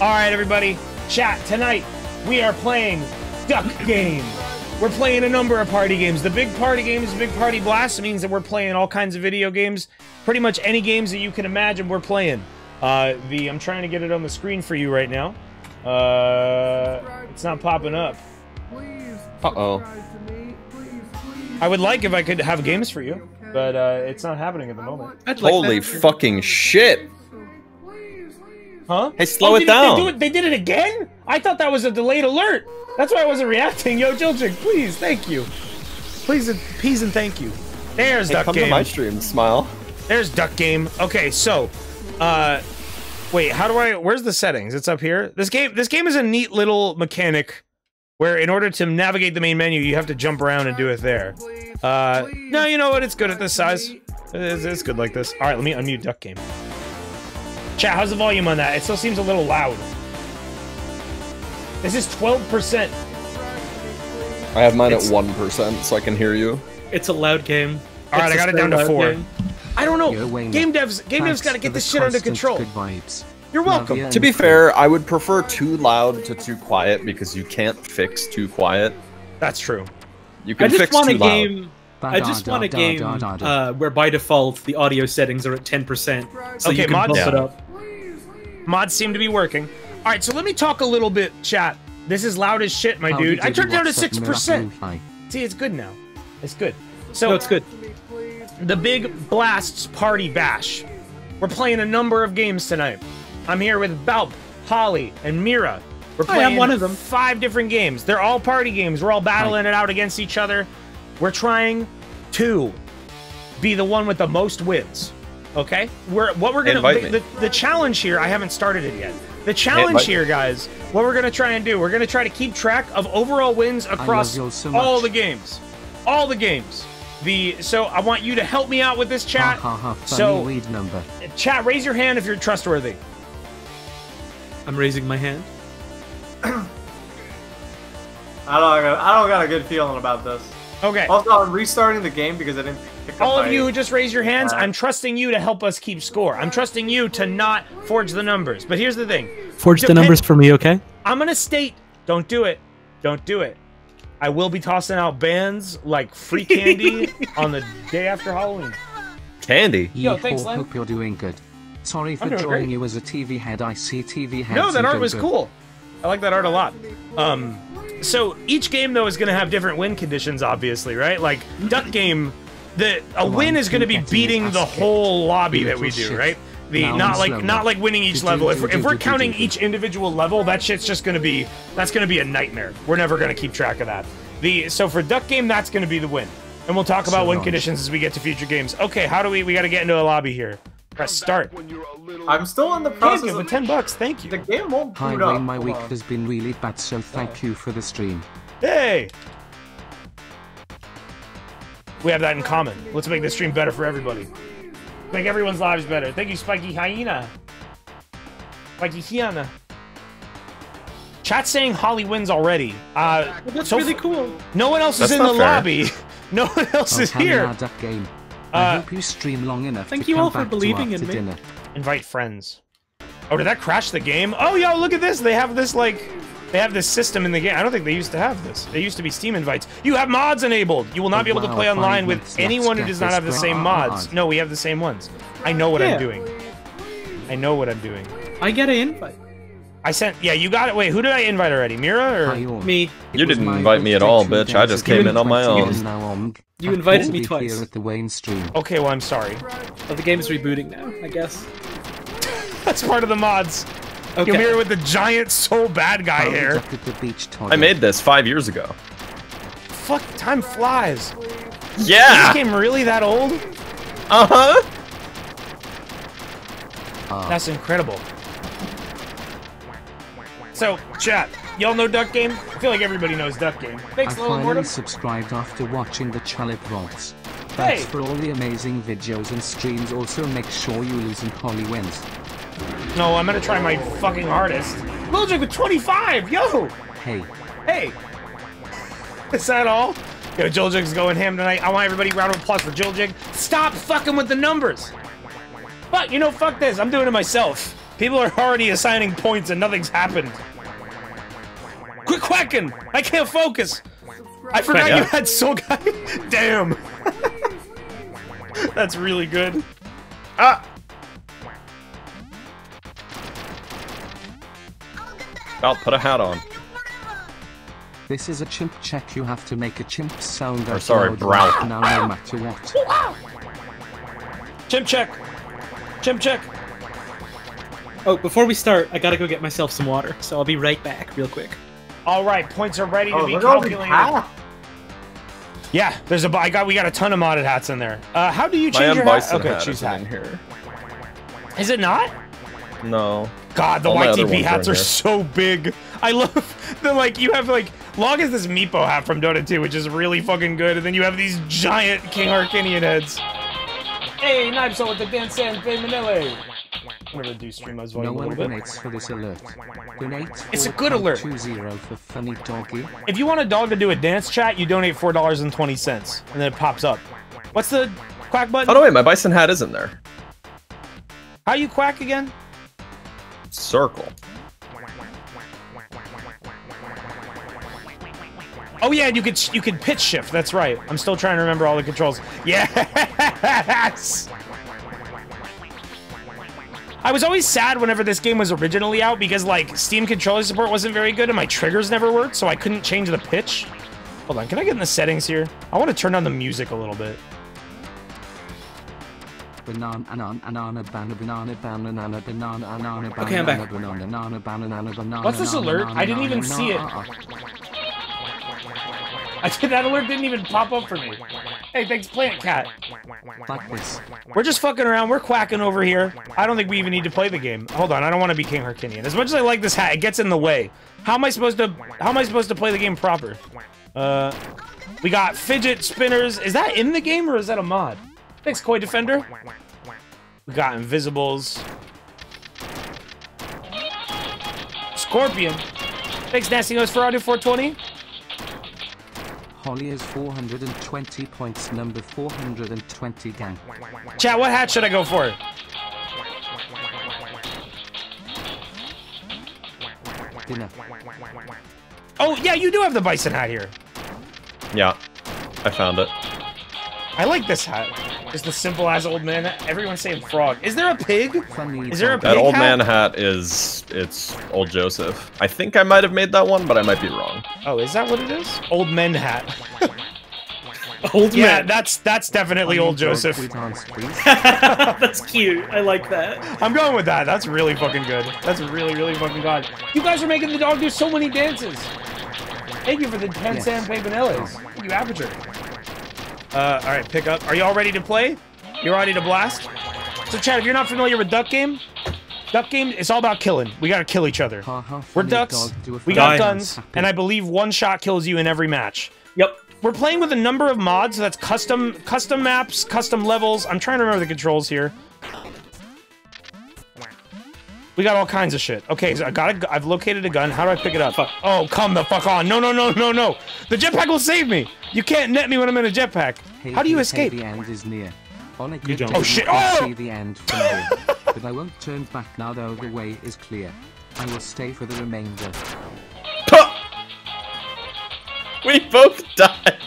All right, everybody. Chat, tonight we are playing Duck Game. We're playing a number of party games. The big party game is Big Party Blast. It means that we're playing all kinds of video games. Pretty much any games that you can imagine we're playing. Uh, the I'm trying to get it on the screen for you right now. Uh, it's not popping up. Uh-oh. I would like if I could have games for you, but uh, it's not happening at the moment. Like Holy fucking shit! Huh? Hey, slow Oh, it did down. They, do it, they did it again? I thought that was a delayed alert. That's why I wasn't reacting. Yo, Jilchik, please, thank you. Please, and- please and thank you. There's Hey, Duck come Game. to my stream, smile. There's Duck Game. Okay, so, uh, wait, how do I? Where's the settings? It's up here. This game, this game is a neat little mechanic where, in order to navigate the main menu, you have to jump around and do it there. Uh, no, you know what? It's good at this size. It's, it's good like this. All right, let me unmute Duck Game. Chat, how's the volume on that? It still seems a little loud. This is 12%. I have mine It's- at 1%, so I can hear you. It's a loud game. All right, It's I got it down to four. game. I don't know. Game devs, game devs got to get this shit under control. Good vibes. You're welcome. To be fair, I would prefer too loud to too quiet because you can't fix too quiet. That's true. You I can just fix want too a loud. game. I just want a game uh, where by default the audio settings are at 10%, so Okay, you can mods- bump it up. Mods seem to be working. All right, so let me talk a little bit, chat. This is loud as shit, my dude. I turned down to six percent. See, it's good now. It's good. So No, it's good. the big blasts party bash. We're playing a number of games tonight. I'm here with Baaulp, Holly, and Mira. We're oh, I'm playing one of them. five different games. They're all party games. We're all battling it out against each other. We're trying to be the one with the most wins. Okay? We're what we're gonna the, the, the challenge here, I haven't started it yet. The challenge here, guys, what we're gonna try and do, we're gonna try to keep track of overall wins across all so all the games. All the games. The so I want you to help me out with this chat. ha ha. Funny So weed number. chat, raise your hand if you're trustworthy. I'm raising my hand. I don't, I don't got a good feeling about this. Okay. Also, I'm restarting the game because I didn't pick up All of my- you who just raised your hands, I'm trusting you to help us keep score. I'm trusting you to not forge the numbers. But here's the thing. Forge the numbers for me, okay? I'm gonna state, don't do it. Don't do it. I will be tossing out bands like free candy on the day after Halloween. Candy. Yo, thanks, Len. hope you're doing good. Sorry for I'm drawing great. you as a TV head. I see TV heads. No, that art was good. cool. I like that art a lot. Um, so each game though is going to have different win conditions, obviously, right? Like Duck Game, the a win is going to be beating the whole lobby that we do, right? The not like not like winning each level. If we're, if we're counting each individual level, that shit's just going to be that's going to be a nightmare. We're never going to keep track of that. The so for Duck Game, that's going to be the win, and we'll talk about win conditions as we get to future games. Okay, how do we? We got to get into a lobby here. Press start. I'm still in the Game process give of with ten bucks. Thank you. The game won't Hi boot up. Wayne, my week has been really bad, so thank you for the stream. Hey! We have that in common. Let's make this stream better for everybody. Make everyone's lives better. Thank you, Spiky Hyena. Spiky Hyena. Chat saying Holly wins already. Uh, That's so really cool. No one else is in the fair. lobby. No one else Oh, is hell here. Yeah. Uh, I hope you stream long enough thank to you come all for believing in me. dinner. Invite friends. Oh, did that crash the game? Oh, yo, look at this. They have this, like, they have this system in the game. I don't think they used to have this. They used to be Steam invites. You have mods enabled. You will not Oh, be able to play online with anyone who does not have the same right. mods. No, we have the same ones. I know what Yeah. I'm doing. I know what I'm doing. I get an invite. I sent, yeah, you got it. Wait, who did I invite already? Mira or? Me. You didn't invite me at all, bitch. I just came in on my own. and now I'm You invited me twice. At the Wayne stream. Okay, well, I'm sorry. Oh, the game's rebooting now, I guess. That's part of the mods. Okay. You're Mira with the giant soul bad guy Found a hair. duck at the beach I made this five years ago. Fuck, time flies. Is Yeah. this game really that old? Uh huh. Ah, That's incredible. So, chat, y'all know Duck Game? I feel like everybody knows Duck Game. I Thanks, Lil finally Mortem. subscribed after watching the Chalit Vaults. Hey. Thanks for all the amazing videos and streams. Also, make sure you listen Holly wins. No, I'm gonna try my fucking hardest. Liljig with 25! Yo! Hey, Hey! Is that all? Yo, Jiljig's going ham tonight. I want everybody round of applause for Jiljig. Stop fucking with the numbers! But, you know, fuck this. I'm doing it myself. People are already assigning points and nothing's happened. Quit quacking! I can't focus! I forgot you had Soul Guy. Damn. That's really good. Ah! I'll put a hat on. This is a chimp check. You have to make a chimp sound. Or out sorry, brow. Now, no matter what. Chimp check. Chimp check. Oh, before we start, I gotta go get myself some water, so I'll be right back, real quick. All right, points are ready to Oh, be look at all these calculated. Yeah, there's a. I got. We got a ton of modded hats in there. Uh, how do you change M your hat? Bison Okay, hat choose hat. in here. Is it not? No. God, the All YTP ones are hats are so big. I love the like you have like long as this Meepo hat from Dota 2, which is really fucking good, and then you have these giant King Harkinian heads. Hey, Knives with the Dance and Bay Manila. I'm gonna reduce stream noise No volume a one little bit. for this alert. Donate. It's a good alert. 4.20 for funny doggy. If you want a dog to do a dance chat, you donate four dollars and twenty cents, and then it pops up. What's the quack button? Oh no, wait, my bison hat isn't there. How you quack again? Circle. Oh yeah, and you could you could pitch shift. That's right. I'm still trying to remember all the controls. Yes. I was always sad whenever this game was originally out because, like, Steam controller support wasn't very good and my triggers never worked, so I couldn't change the pitch. Hold on, can I get in the settings here? I want to turn on the music a little bit. Okay, I'm back. What's this alert? I didn't even see it. I did, that alert didn't even pop up for me. Hey, thanks, Planet Cat. Like this. We're just fucking around. We're quacking over here. I don't think we even need to play the game. Hold on, I don't want to be King Harkinian. As much as I like this hat, it gets in the way. How am I supposed to? How am I supposed to play the game proper? Uh, we got fidget spinners. Is that in the game or is that a mod? Thanks, Koi Defender. We got invisibles. Scorpion. Thanks, Nasty Nosferatu 420. Holly is 420 points, number 420 gang. Chat, what hat should I go for? Dinner. Oh, yeah, you do have the bison hat here. Yeah. I found it. I like this hat. Just the simple ass old man. hat. Everyone's saying frog. Is there a pig? Is there a pig That old hat? man hat is it's old Joseph. I think I might have made that one, but I might be wrong. Oh, is that what it is? Old men hat. Old Yeah, man. that's that's definitely old Joseph. we dance, please. That's cute. I like that. I'm going with that. That's really fucking good. That's really, really fucking good. You guys are making the dog do so many dances. Thank you for the 10 Yes. Sam Papanellas. Thank you, Aperture. Uh, all right, pick up. Are y'all ready to play? You're ready to blast? So, Chad, if you're not familiar with Duck Game, Duck Game is all about killing. We gotta kill each other. Ha, We're ducks. We got guns, and I believe one shot kills you in every match. Yep. We're playing with a number of mods. So that's custom, custom maps, custom levels. I'm trying to remember the controls here. We got all kinds of shit. Okay, so I got a, I've located a gun. How do I pick it up? Fuck. Oh, come the fuck on! No, no, no, no, no! The jetpack will save me. You can't net me when I'm in a jetpack. Hey, How do you hey, escape? Hey, the end is near. On a good don't. day, Oh, shit. can Oh! see the end from here. but I won't turn back now though the way is clear. I will stay for the remainder. We both died.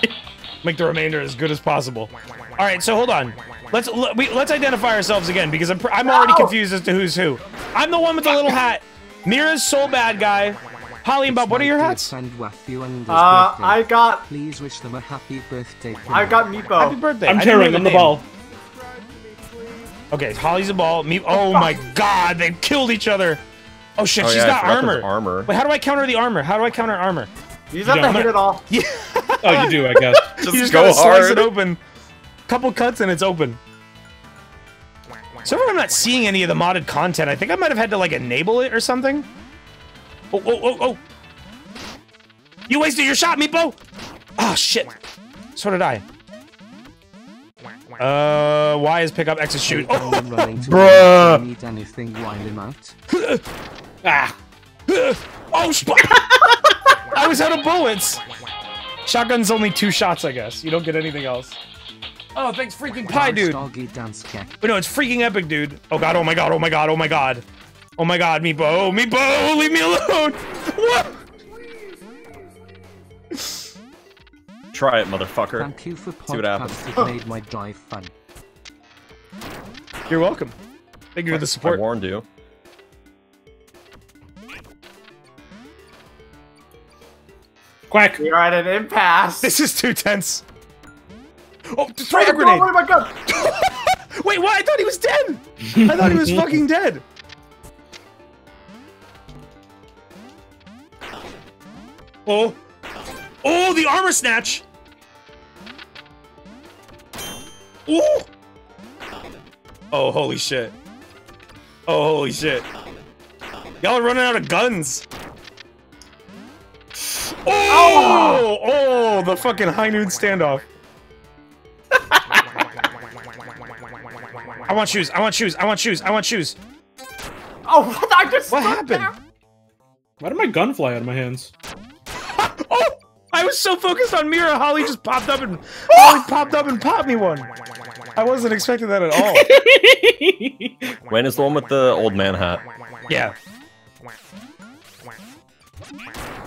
Make the remainder as good as possible. All right, so hold on. Let's l- we, let's identify ourselves again because I'm I'm already confused as to who's who. I'm the one with the little hat. Mira's soul bad guy. Holly and Bob, what are your My hats? Friend and Uh. I got, Please wish them a happy birthday. I got Meepo. Happy birthday. I'm I didn't carrying on the ball. Okay, Holly's a ball. Me. Oh my God, they killed each other. Oh shit, Oh, she's yeah, got armor. armor. Wait, how do I counter the armor? How do I counter armor? You just have Yeah, to hit it all. Yeah, Oh, you do, I guess. Just, you just go gotta slice hard. it open. Couple cuts and it's open. So far, I'm not seeing any of the modded content. I think I might have had to like enable it or something. Oh, oh, oh, oh! You wasted your shot, Meepo. Oh shit. So did I. Uh, why is pick up, X is shoot. Oh, Bruh. Need anything? Wind him out. ah. oh, I was out of bullets. Shotgun's only two shots, I guess. You don't get anything else. Oh, thanks, freaking pie, dude. Doggy dance cat. But no, it's freaking epic, dude. Oh god, oh my god, oh my god, oh my god. Oh my god, Meepo! Meepo! Leave me alone! What? Try it, motherfucker. Thank you for See what happens. podcast. It made my drive fun. You're welcome. Thank you for the support. I support. warned you. Quack. We are at an impasse. This is too tense. Oh, throw Wait, the grenade! Oh my god! Wait, what? I thought he was dead! I thought he was fucking dead. Oh. Oh, the armor snatch! Oh! Oh, holy shit. Oh, holy shit. Y'all are running out of guns. Oh! Oh, oh the fucking high noon standoff. I want shoes. I want shoes. I want shoes. I want shoes. Oh, what? I just What happened? there. Why did my gun fly out of my hands? I was so focused on Mira, Holly just popped up and Holly popped up and popped me one. I wasn't expecting that at all. when is the one with the old man hat. Yeah.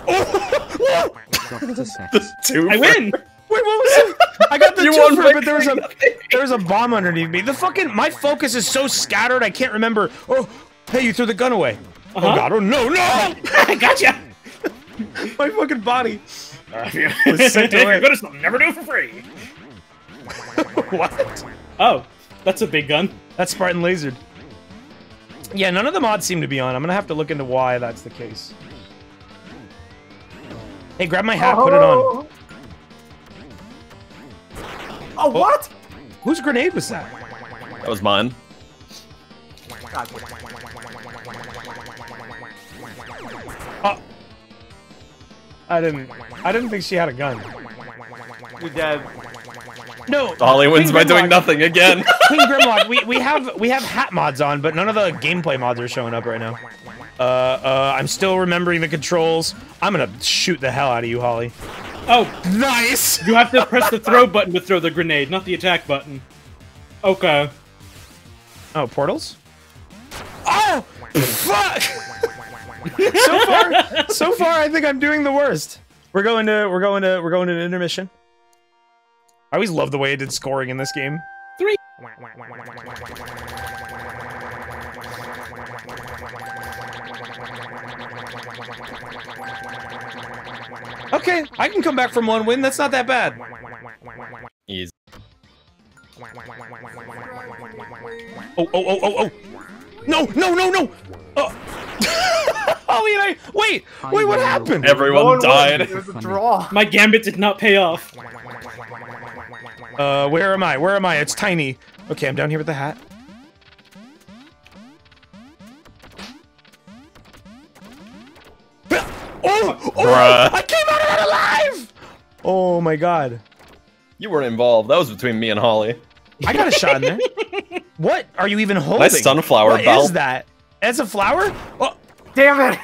Oh! The sex. Two I win! Wait, what was it? I got the You two won for but there was a there was a bomb underneath me. The fucking my focus is so scattered I can't remember. Oh, hey, you threw the gun away. Oh Uh-huh. god, oh no, no! I gotcha! my fucking body. if sent you're away. good at something, never do it for free. what? Oh, that's a big gun. That's Spartan lasered. Yeah, none of the mods seem to be on. I'm gonna have to look into why that's the case. Hey, grab my hat, put it on. Oh, oh. what? Whose grenade was that? That was mine. God, I didn't. I didn't think she had a gun. you're dead. No. Holly wins Queen by doing nothing again. Queen Grimlock, we, we have we have hat mods on, but none of the gameplay mods are showing up right now. Uh, uh, I'm still remembering the controls. I'm gonna shoot the hell out of you, Holly. Oh, Nice. you have to press the throw button to throw the grenade, not the attack button. Okay. Oh, portals. Oh, fuck. so far, so far, I think I'm doing the worst. We're going to, we're going to, we're going to an intermission. I always love the way it did scoring in this game. Three. Okay, I can come back from one win. That's not that bad. Easy. Oh, oh, oh, oh, oh. No, no, no, no. Oh. Holly and I. Wait, wait, what happened? Everyone No one won. died. It was a draw. My gambit did not pay off. Uh, where am I? Where am I? It's tiny. Okay, I'm down here with the hat. Oh, oh! Bruh. I came out of that alive! Oh my god. You weren't involved. That was between me and Holly. I got a shot in there. What are you even holding? Nice sunflower What belt. is that? As a flower? Oh, Damn it!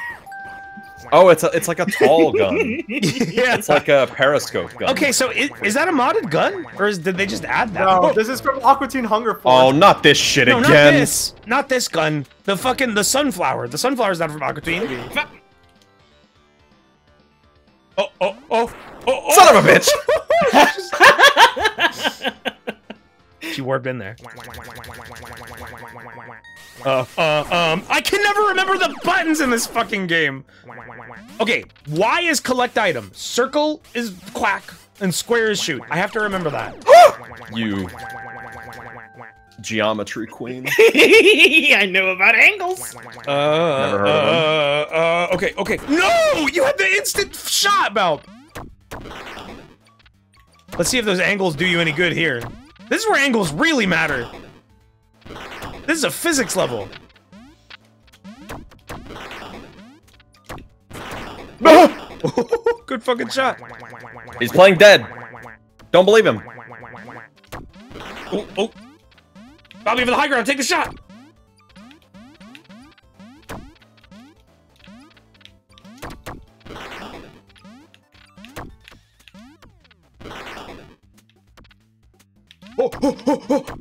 Oh, it's a, it's like a tall gun. yeah. It's like a periscope gun. Okay, so is, is that a modded gun? Or is, did they just add that? No, Oh, this is from Aqua Teen Hunger Force. Oh, not this shit no, again. not this. Not this gun. The fucking, the sunflower. The sunflower's not from Aqua Teen. Oh, oh, oh, oh, oh. Son of a bitch! She warped in there. Uh, uh, um, I can never remember the buttons in this fucking game. Okay, Y is collect item, circle is quack, and square is shoot. I have to remember that. You geometry queen. I know about angles. Uh, Never heard uh, of uh, okay, okay. No, you had the instant shot, Mel. Let's see if those angles do you any good here. This is where angles really matter. This is a physics level. Good fucking shot. He's playing dead. Don't believe him. Oh, oh. Bobby for the high ground, take the shot. Oh, oh, oh, oh.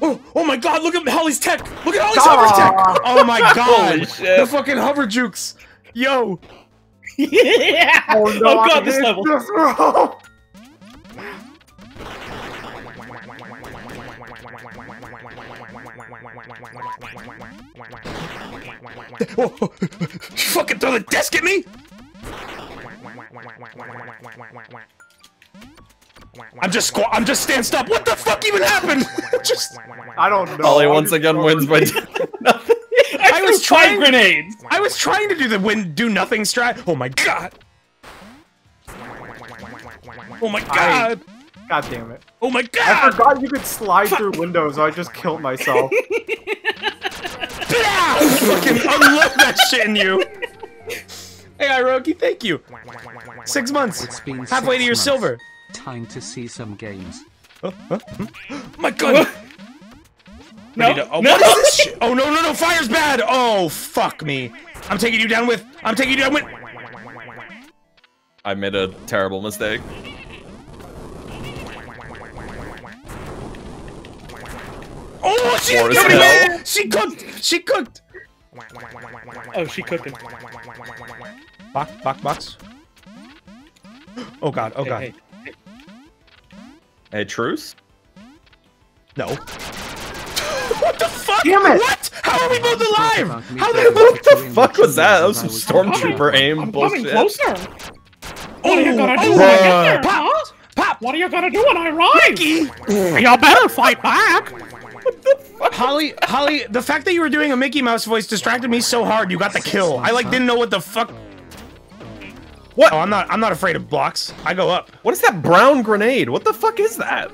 Oh, oh my god, look at Holly's tech! Look at Holly's hover tech! Oh my god! The fucking hover jukes! Yo! yeah! Oh, no, oh I god, this level. This room. Oh, oh, you fucking throw the desk at me? I'm just squat. I'm just stand stop. What the fuck even happened? just. I don't know. Holly I'm once again wins by nothing. I was trying. grenades. I was trying to do the win, do nothing strat. Oh my god. Oh my god. God damn it. Oh my god. I forgot you could slide through windows, so I just killed myself. Ah! fucking unload that shit in you. Hey, Iroki, thank you. Six months. It's been Halfway to your months. silver. Time to see some games. My god. No, to- oh, no. what is this shit? Oh no no no! Fire's bad. Oh fuck me. I'm taking you down with. I'm taking you down with. I made a terrible mistake. Oh, she War is cooked. She cooked. She cooked. Oh, she cooking. Box box box. Oh god. Oh god. Hey, hey. Hey, truce? No. what the fuck? Damn it. What? How are we both alive? How the the What the fuck was that? That was some stormtrooper aim I'm coming bullshit. closer. What are you gonna do when I get there, pop, pop. What are you gonna do when I arrive? Mickey. You better fight back. Holly, Holly, the fact that you were doing a Mickey Mouse voice distracted me so hard. You got the kill. I like didn't know what the fuck. What? Oh, I'm not. I'm not afraid of blocks. I go up. What is that brown grenade? What the fuck is that?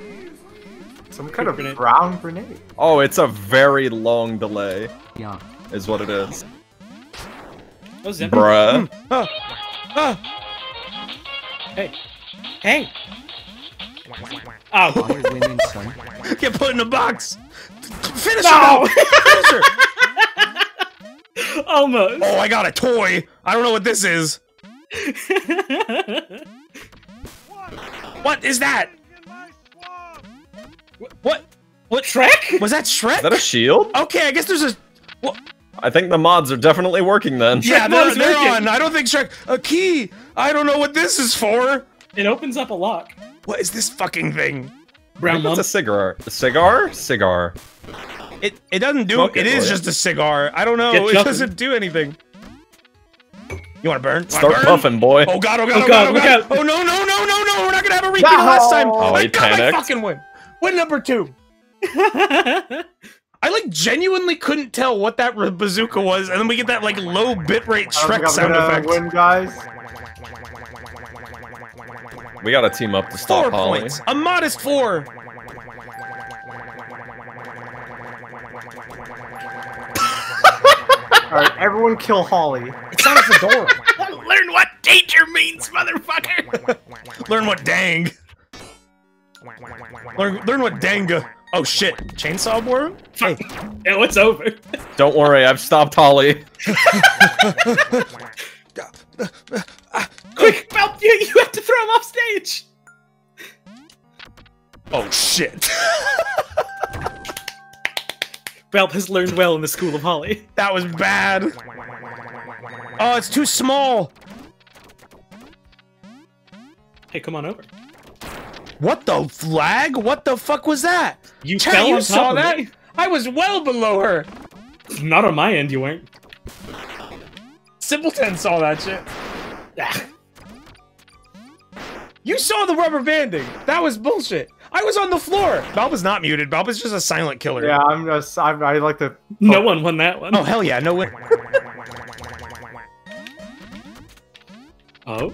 Some kind of Grenade. brown grenade. Oh, it's a very long delay, Yeah. is what it is. Oh, Zim. Bruh. Oh, oh. Hey. Hey. Oh. Are you winning, son? Get put in a box. Finish No. her. Finish her. Almost. Oh, I got a toy. I don't know what this is. What is that? What? What? Shrek? Was that Shrek? Is that a shield? okay, I guess there's a. Well, I think the mods are definitely working then. yeah, Shrek they're, was they're on. I don't think Shrek. A key. I don't know what this is for. It opens up a lock. What is this fucking thing? Brown think it's a cigar. A cigar? Cigar. It it doesn't do. Smoke it it, is boy. just a cigar. I don't know. Get It jumping. doesn't do anything. You want to burn? Wanna Start burn? puffing, boy. Oh god! Oh god! Oh, Oh god! God, Oh god! Oh no! No! No! No! No! We're not gonna have a repeat No. last time. Oh, I he got my fucking win. Win number two. I like genuinely couldn't tell what that bazooka was, and then we get that like low bitrate I Shrek I'm sound gonna effect. Win, guys. We gotta team up to stop Four Holly. points. A modest four. All right, everyone, kill Holly. It's not a fedora. Learn what danger means, motherfucker. Learn what dang. Learn, learn what danga. Oh shit! Chainsaw worm? Hey, oh, it's over. Don't worry, I've stopped Holly. Quick, Belt, you, you have to throw him off stage. oh shit! Belt has learned well in the school of Holly. that was bad. Oh, it's too small. Hey, come on over. What the flag? What the fuck was that? You Chat, fell you saw that? me. I was well below her. Not on my end, you weren't. Simpleton saw that shit. Ah, You saw the rubber banding. That was bullshit. I was on the floor. Balba's not muted. Balba's just a silent killer. Yeah, I'm just. I, I like to. no one won that one. Oh hell yeah, no way. Oh.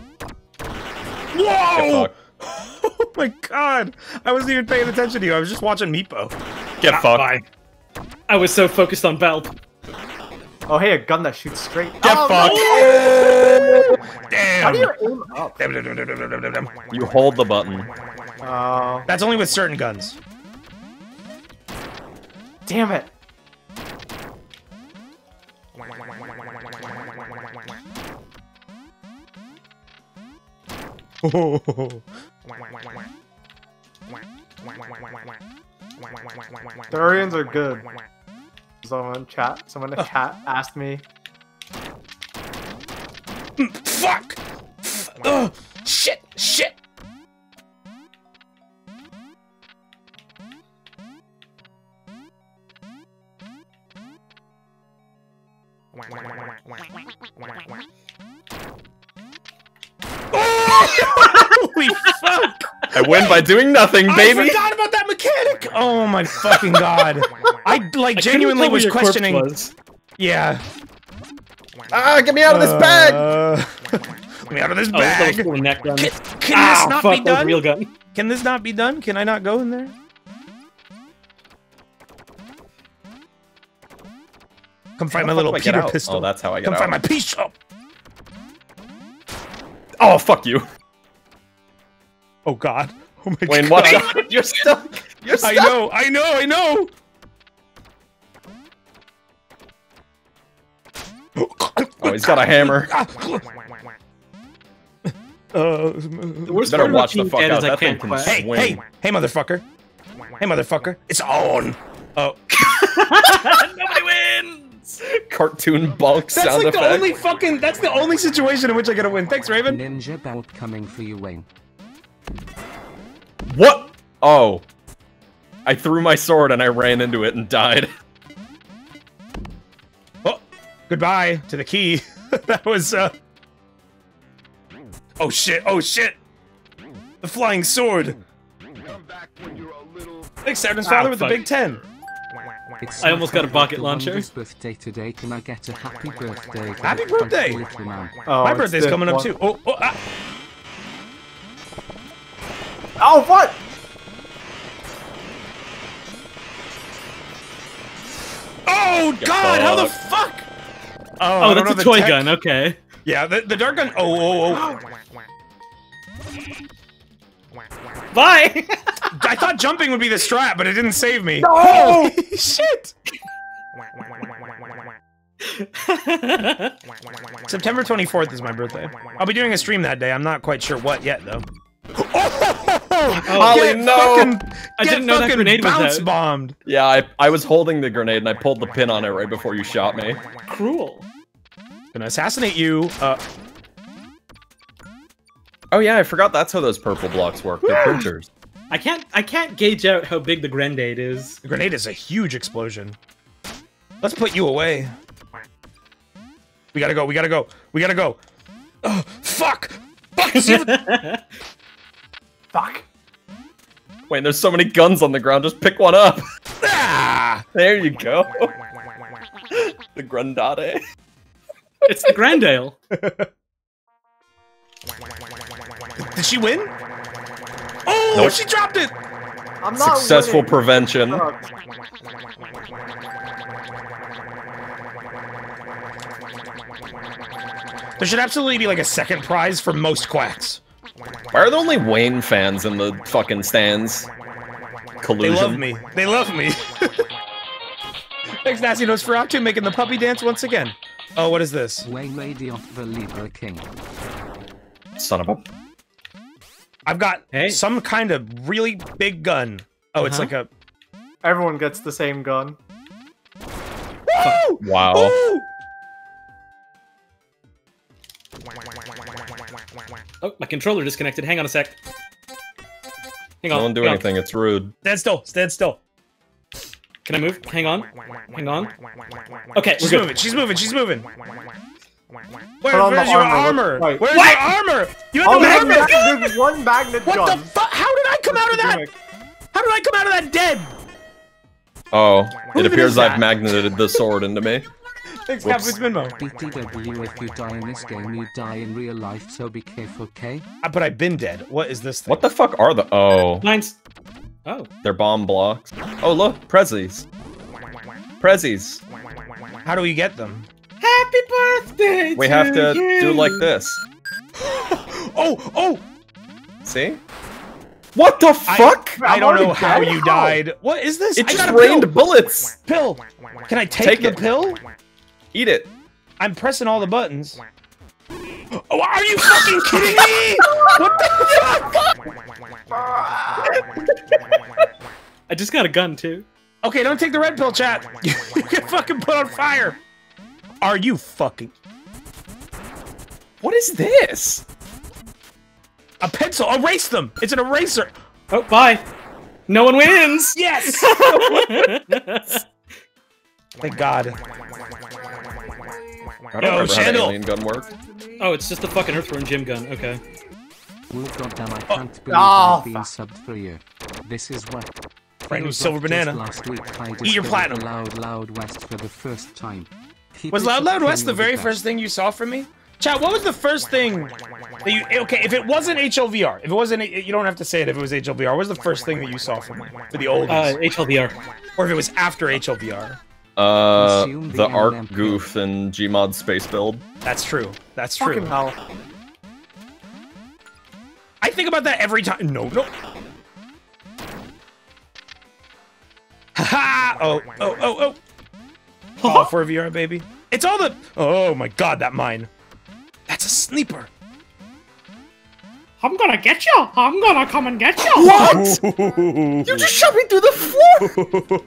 Whoa! fucked. Oh my god! I wasn't even paying attention to you. I was just watching Meepo. Get ah, fucked. Bye. I was so focused on Belt. Oh, hey, a gun that shoots straight. Get oh, fucked. Oh! Damn. How do you aim up? You hold the button. Oh, That's only with certain guns. damn it. Durians are good. Someone chat. Someone in chat asked me. Mm, fuck! Ugh! Shit! Shit! Holy fuck! I win by doing nothing, baby. I baby. forgot about that mechanic! Oh my fucking god. I like genuinely tell was questioning. was. Yeah. Ah, get me out of this bag! Uh, Let me out of this Oh, that was bag. for a neck gun. Can, can Ow, this not fuck, be that was a done? real gun. Can this not be done? Can I not go in there? Come find my little fuck do I get Peter pistol. Oh, that's how I get Come out. find my pistol. Oh, fuck you. Oh god. Oh my Wayne, god. watch out. You're stuck. You're I know, I know, I know. Oh, he's got a hammer. Uh, The worst Better part watch the fuck out. is I That thing can't can quit. hey, swing. hey, hey, motherfucker. Hey, motherfucker. It's on. Oh. Nobody wins! Cartoon bonk That's sound like the only fucking, that's the only situation in which I gotta win. Thanks, Raven. Ninja belt coming for you, Wayne. What? Oh. I threw my sword and I ran into it and died. Oh, goodbye to the key. that was, uh... Oh shit, oh shit! The flying sword! Thanks, Saturn's Ah, father with the Big Ten. It's I almost got a my bucket launcher. Wonder's birthday today. Can I get a happy birthday? Happy birthday! man? Oh, My birthday's the coming up too. Oh, oh, ah. Oh, what? oh God! How the fuck? Oh, Oh, that's a toy tech. gun, okay. Yeah, the, the dart gun. Oh, oh, oh! Bye! I thought jumping would be the strat, but it didn't save me. No! Shit! September 24th is my birthday. I'll be doing a stream that day. I'm not quite sure what yet, though. Oh, Ollie, get no! Fucking, I didn't know that fucking grenade was bounce out. bombed. Yeah, I, I was holding the grenade and I pulled the pin on it right before you shot me. Cruel. Gonna assassinate you. Uh, Oh yeah, I forgot that's how those purple blocks work. They're printers. I can't I can't gauge out how big the grenade is. the grenade is a huge explosion. Let's put you away. We gotta go. We gotta go. We gotta go. Oh, fuck! Fuck! see Fuck. Wait, there's so many guns on the ground, just pick one up. ah! There you go. the Grundade. It's the Grandale. Did she win? Oh, Nope. she dropped it! I'm not Successful winning. prevention. Fuck. There should absolutely be like a second prize for most quacks. Why are there only Wayne fans in the fucking stands? Collusion. They Collusion. love me. They love me. Thanks, Nasty Nosferatu, making the puppy dance once again. Oh, what is this? Wayne Lady of the Libra King. Son of a. I've got Hey. some kind of really big gun. Oh, it's Uh-huh. like a. Everyone gets the same gun. Woo! Wow. Ooh! Oh, my controller disconnected. Hang on a sec. Hang on. Don't do hang on. anything, it's rude. Stand still. Stand still. Can I move? Hang on. Hang on. Okay, we're She's good. moving. She's moving. She's moving. Where, Put on where's your armor. armor? Where's What? your armor? You have Oh, no there's, armor. mag- there's one magnet What gun. the fuck? How did I come out of that? How did I come out of that dead? Oh, Who it appears I've magneted the sword into me. Thanks, Whoops. Captain Minmo. BTW, if you die in this game, you die in real life, so be careful, okay? Uh, But I've been dead. What is this thing? What the fuck are the? Oh, Mine's. Oh. they're bomb blocks. Oh look, Prezzies. Prezzies. How do we get them? Happy birthday! We have to do like this. Oh, oh! See? What the fuck? I, I'm don't know already how dead? you How? died. What is this? it I just rained pill. bullets. pill. Can I take, Take the it. pill? Eat it. I'm pressing all the buttons. Oh, are you fucking kidding me? What the fuck? I just got a gun too. Okay, don't take the red pill, chat. you get fucking put on fire. Are you fucking What is this? a pencil? Erase them. It's an eraser. Oh, bye. No one wins. Yes. Thank God. I don't Yo, remember how the alien gun worked. oh, it's just the fucking Earthworm Jim gun. Okay. Oh goddamn, I can't believe Oh, I've ah, been subbed for you. This is what. Brand new silver banana. Last week I Eat your discovered platinum. Loud Loud West for the first time. Keep Was Loud Loud West the very best. first thing you saw from me? Chat, what was the first thing that you okay, if it wasn't HLVR, if it wasn't you don't have to say it if it was HLVR, what was the first thing that you saw from me for the old Uh, HLVR. or if it was after HLVR? Uh, Assume the the Arc NM Goof and Gmod space build. That's true. That's true. Fucking hell. I think about that every time. No, no. Haha! Oh, oh, oh, oh. All for VR, baby. It's all the. Oh my god, that mine. That's a sleeper. I'm gonna get you. I'm gonna come and get you. What? you just shot me through the floor!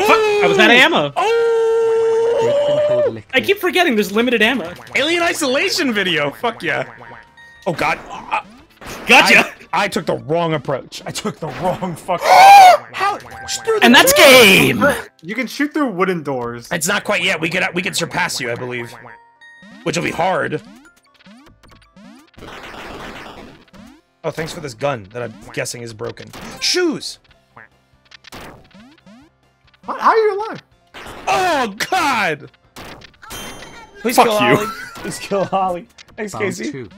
I was out of ammo. Oh! I keep forgetting there's limited ammo. Alien isolation video. Fuck yeah. Oh god. Uh, Gotcha. I, I took the wrong approach. I took the wrong fuck. How? Screw and that's game. You can shoot through wooden doors. It's not quite yet. We could we could surpass you, I believe. Which will be hard. Oh, thanks for this gun that I'm guessing is broken. Shoes! How, how are you alive? Oh god! Please Fuck kill you. Holly. Please kill Holly. Thanks, Bound Casey. two.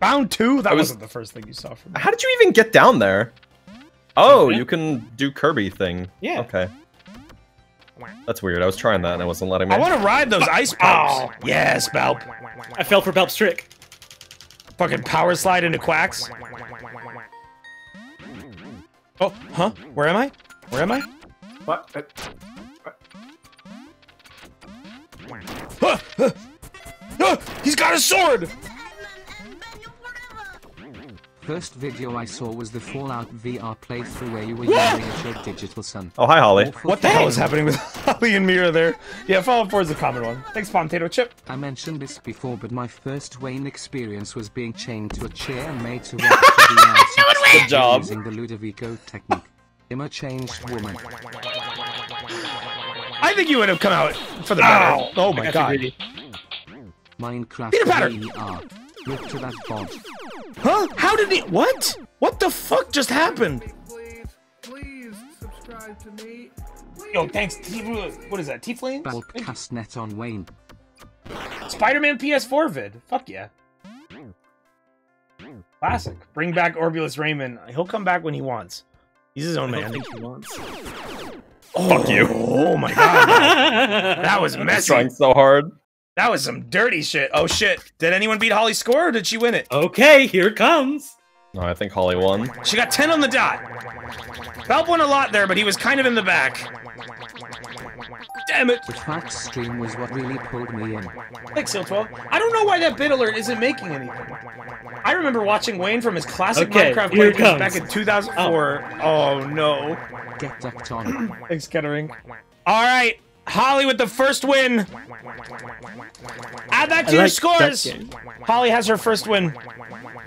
Bound two? That I was- wasn't the first thing you saw from me. How did you even get down there? Oh, Yeah. you can do Kirby thing. Yeah. Okay. That's weird. I was trying that and it wasn't letting me. I want to ride those ice pipes. Yes, Baaulp. I fell for Baaulp's trick. Fucking power slide into quacks. Oh, huh? Where am I? Where am I? What? Uh, Huh, huh. Ah, he's got a sword! First video I saw was the Fallout VR playthrough where you were using your digital son. Oh, hi, Holly. Awful What the hell is happening with Holly and Mira there? Yeah, Fallout 4 is a common one. Thanks, Potato Chip. I mentioned this before, but my first Wayne experience was being chained to a chair and made to watch the VR Good job. using the Ludovico technique. I'm a changed woman. I think you would have come out for the better. Ow. Oh my god. you. Minecraft Peter Patter. VR. Rip to that bod. Huh? How did he? What? What the fuck just happened? Please, please subscribe to me. Yo, thanks. T- what is that? T-Flames? Bulb Castnet on Wayne. Spider-Man PS4 vid. Fuck yeah. Classic. Bring back Orbulus Raymond. He'll come back when he wants. He's his own I man. think he wants. Fuck you. Oh my god. that was I'm messy. trying so hard. That was some dirty shit. Oh shit. Did anyone beat Holly's score or did she win it? Okay, here it comes. No, I think Holly won. She got 10 on the dot. Baaulp won a lot there, but he was kind of in the back. Damn it. The track stream was what really pulled me in. Thanks, Seal12. I don't know why that bit alert isn't making anything. I remember watching Wayne from his classic Okay, Minecraft here it playthroughs comes. back in 2004. Oh. no. Get ducked on. Thanks, Kettering. All right. Holly with the first win. Add that to I your like scores. Holly has her first win.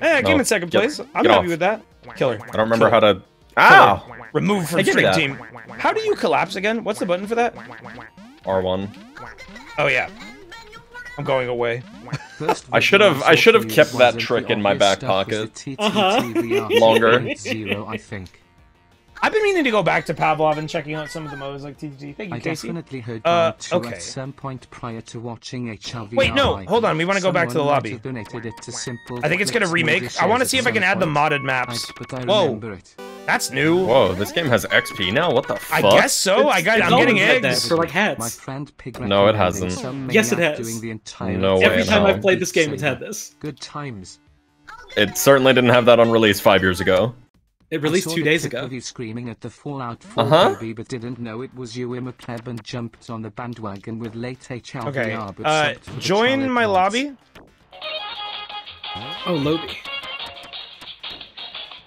Hey, give No, him in second get- place. I'm get happy off. with that. Killer. I don't remember how to. Ow! Remove from I give you stream that. team. How do you collapse again? What's the button for that? R1. Oh yeah. I'm going away. I should have- I should have kept that trick in my back pocket. the Uh-huh. Longer. Zero, I think. I've been meaning to go back to Pavlov and checking out some of the modes like TTT. Thank you, I Casey. definitely heard Uh, Bound 2 okay. at some point prior to watching HLV. Wait, no, hold on, we wanna go back to the lobby. donated it to Simple I think it's gonna remake. I want to see if I can add the modded maps. But I Whoa, it. that's new. Whoa, this game has XP now? What the fuck? I guess so. I got. I'm getting always eggs. for like My friend Pig No, it hasn't. Yes, it has. Doing the entire No way, Every time no. I've played this game, it's had this. Good times. It certainly didn't have that on release five years ago. It released I saw two days clip ago. Of you screaming at the Fallout 4 Uh-huh. baby, but didn't know it was you, Emma Pleb, and jumped on the bandwagon with late HLVR. Okay. but Uh, subbed for join my mods. lobby. Oh, Lobi.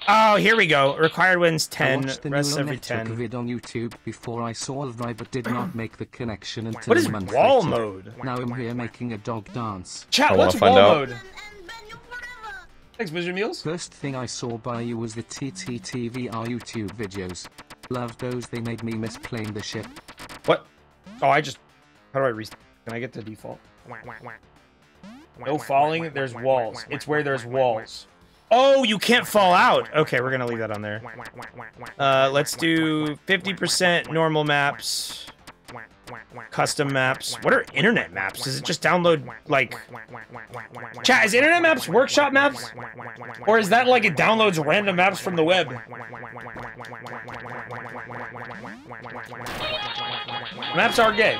Oh, here we go. Required wins I 10, watched the rests neural every 10. vid on YouTube before I solved I but did not make the connection until What is wall later. mode? Now I'm here making a dog dance. Chat, what's wanna wall find out. mode? Thanks. First thing I saw by you was the TTTVR YouTube videos. Love those, they made me miss playing the ship. What? Oh, I just. How do I restart? Can I get to default? No falling, there's walls. It's where there's walls. Oh, you can't fall out. Okay, we're gonna leave that on there. Uh, let's do 50% normal maps, custom maps. What are internet maps? Does it just download, like... Chat, is internet maps workshop maps? Or is that like it downloads random maps from the web? Maps are gay.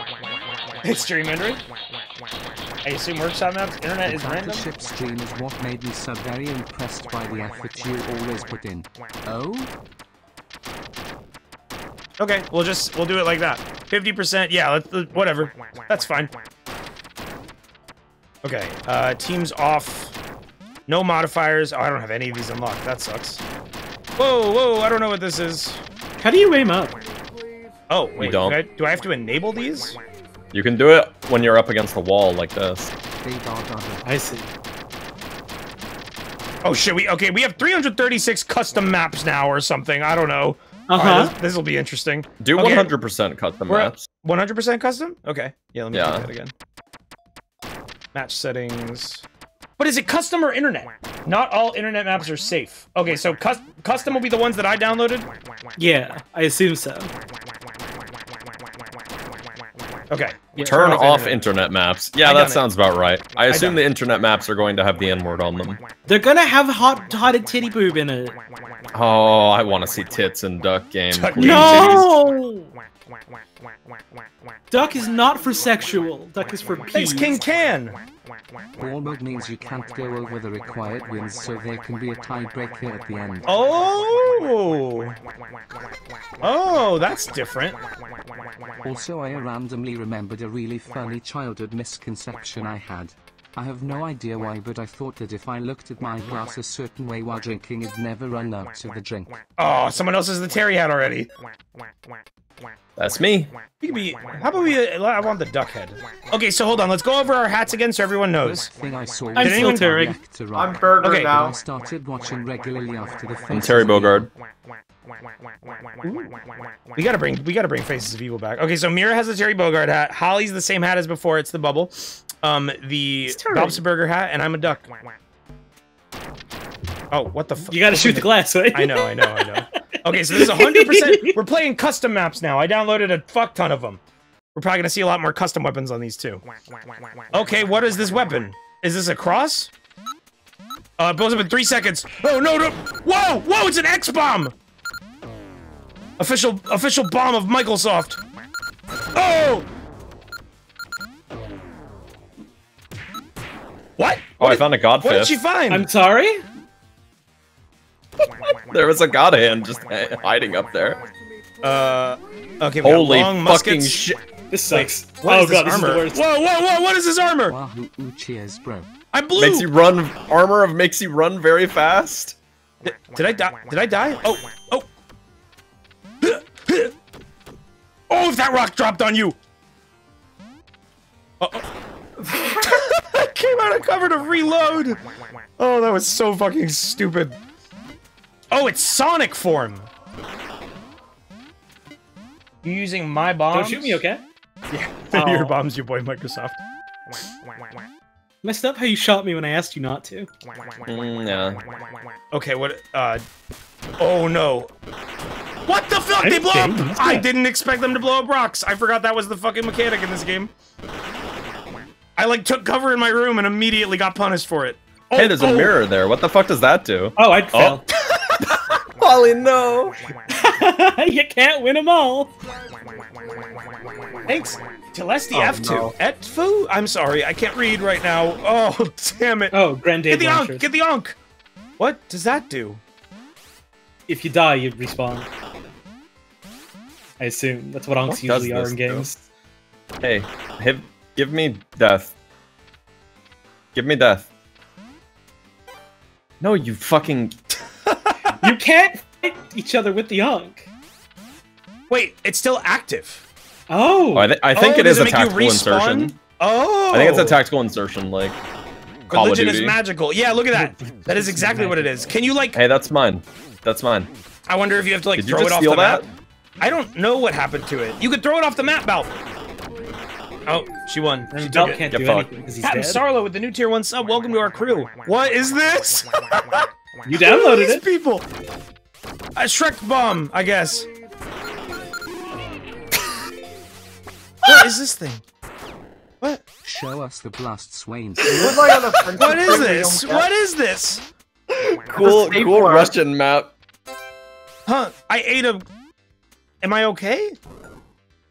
Extreme Henry? I assume workshop maps, internet is random? ship stream is what made me so very impressed by the effort you always put in. Oh? Okay, we'll just we'll do it like that. Fifty percent, yeah, let's, whatever. That's fine. Okay, uh, teams off. No modifiers. Oh, I don't have any of these unlocked. That sucks. Whoa, whoa! I don't know what this is. How do you aim up? Oh, wait. don't. Do I, do I have to enable these? You can do it when you're up against the wall like this. They dog dog. I see. Oh shit! We okay. We have 336 custom maps now, or something. I don't know. Uh All right, huh. this will be interesting. Do 100% custom We're maps. 100% custom? Okay. Yeah, let me Yeah. do that again. Match settings. But is it custom or internet? Not all internet maps are safe. Okay, so cus custom will be the ones that I downloaded? Yeah, I assume so. Okay. Yeah, Turn off internet. internet maps. Yeah, I done that it. sounds about right. I assume done the internet maps are going to have the N word on them. They're gonna have hot hotted titty boob in it. Oh, I want to see tits in Duck Game. Duck No! Duck is not for sexual. Duck is for peas. Thanks, King Can. Mode means you can't go over the required wins so there can be a tiebreaker at the end. Oh. Oh, that's different. Also I randomly remembered a really funny childhood misconception I had. I have no idea why but I thought that if I looked at my glass a certain way while drinking it'd never run out of the drink. Oh, someone else has the Terry hat already. That's me. We could be. How about we? uh, I want the duck head. Okay, so hold on. Let's go over our hats again so everyone knows. First thing I saw I'm was still the tearing. I'm. Burger Okay. now. I started watching regularly after the I'm Terry of Evil. Bogard. We gotta bring we gotta bring Faces of Evil back. Okay, so Mira has the Terry Bogard hat. Holly's the same hat as before. It's the bubble. Um, the Terry. Bobsburger hat, and I'm a duck. Oh, what the? F- You gotta shoot the glass, right? I know, I know, I know. Okay, so this is 100. percent We're playing custom maps now. I downloaded a fuck ton of them. We're probably gonna see a lot more custom weapons on these too. Okay, what is this weapon? Is this a cross? Uh, it blows up in three seconds. Oh no, no! Whoa, whoa! It's an X bomb. Official, official bomb of Microsoft. Oh! What? Oh, I found a god What did fist. she find? I'm sorry? There was a god hand just hiding up there. Uh, okay. we Holy long fucking shit. This sucks. What oh is this god, this is armor? the worst. Whoa, whoa, whoa! What is this armor? Wahoo ooh cheers bro. I'm blue. Makes you run. Armor of makes you run very fast. Did, did I die? Did I die? Oh, oh. Oh, if that rock dropped on you. Uh-oh. I came out of cover to reload. Oh, that was so fucking stupid. Oh, it's Sonic form. You using my bombs? Don't shoot me, okay? Yeah. Your Oh. bombs, you boy, Microsoft. Messed up how you shot me when I asked you not to. Mm, yeah. Okay, what? Uh. Oh no. What the fuck? They I'm blow up! I didn't expect them to blow up rocks. I forgot that was the fucking mechanic in this game. I like took cover in my room and immediately got punished for it. Oh, Hey, there's a oh. mirror there. What the fuck does that do? Oh, I fell. Holly, no. you can't win them all. Thanks. Telesti Oh, F2. no. Etfu? I'm sorry, I can't read right now. Oh, damn it. Oh, Grenade Get the launcher. Ankh! Get the onk! What does that do? If you die, you respawn. I assume that's what What Onks does usually are this in do? games. Hey, hit, give me death. Give me death. No, you fucking. You can't fight each other with the Unk. Wait, it's still active. Oh. Oh, I, th I think Oh, it a tactical insertion. respawn? Oh. I think it's a oh. tactical insertion, like Call of Religion is magical. Yeah, look at that. That is exactly what it is. Can you like? Hey, that's mine. That's mine. I wonder if you have to like Did you throw it just off steal the that? map. I don't know what happened to it. You could throw it off the map, Baaulp. Oh, she won. She And took Belt it. can't Get do fucked. anything because he's Captain dead. Sarlo with the new tier one sub. Welcome to our crew. What is this? You Who are downloaded these it. people. A Shrek bomb, I guess. what is this thing? What? Show us the blast Swain. It was like on the French What is this? What is this? Cool, cool Russian map. Huh? I ate a. Am I okay?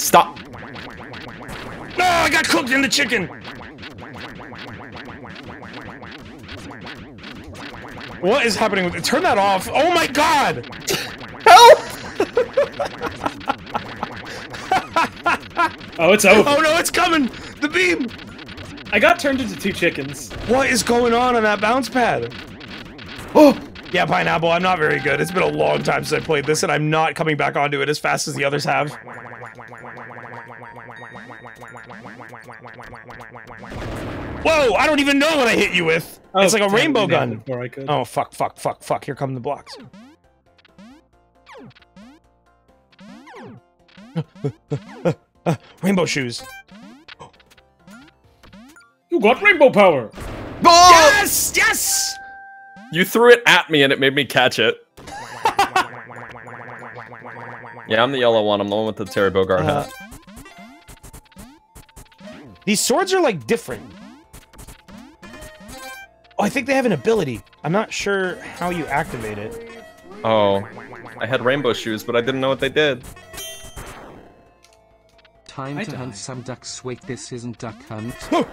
Stop. No, I got cooked in the chicken. What is happening with it? Turn that off. Oh my god! Oh, it's over. Oh no, it's coming! The beam! I got turned into two chickens. What is going on on that bounce pad? Oh! Yeah, Pineapple, I'm not very good. It's been a long time since I played this, and I'm not coming back onto it as fast as the others have. Whoa! I don't even know what I hit you with! it's like a damn, rainbow gun. Before I could. Oh, fuck, fuck, fuck, fuck. Here come the blocks. Rainbow shoes. You got rainbow power. Oh! Yes! Yes! You threw it at me and it made me catch it. Yeah, I'm the yellow one. I'm the one with the Terry Bogard Uh, hat. These swords are like different. Oh, I think they have an ability. I'm not sure how you activate it. Oh, I had rainbow shoes, but I didn't know what they did. Time I to hunt some ducks. Wait, this isn't duck hunt. the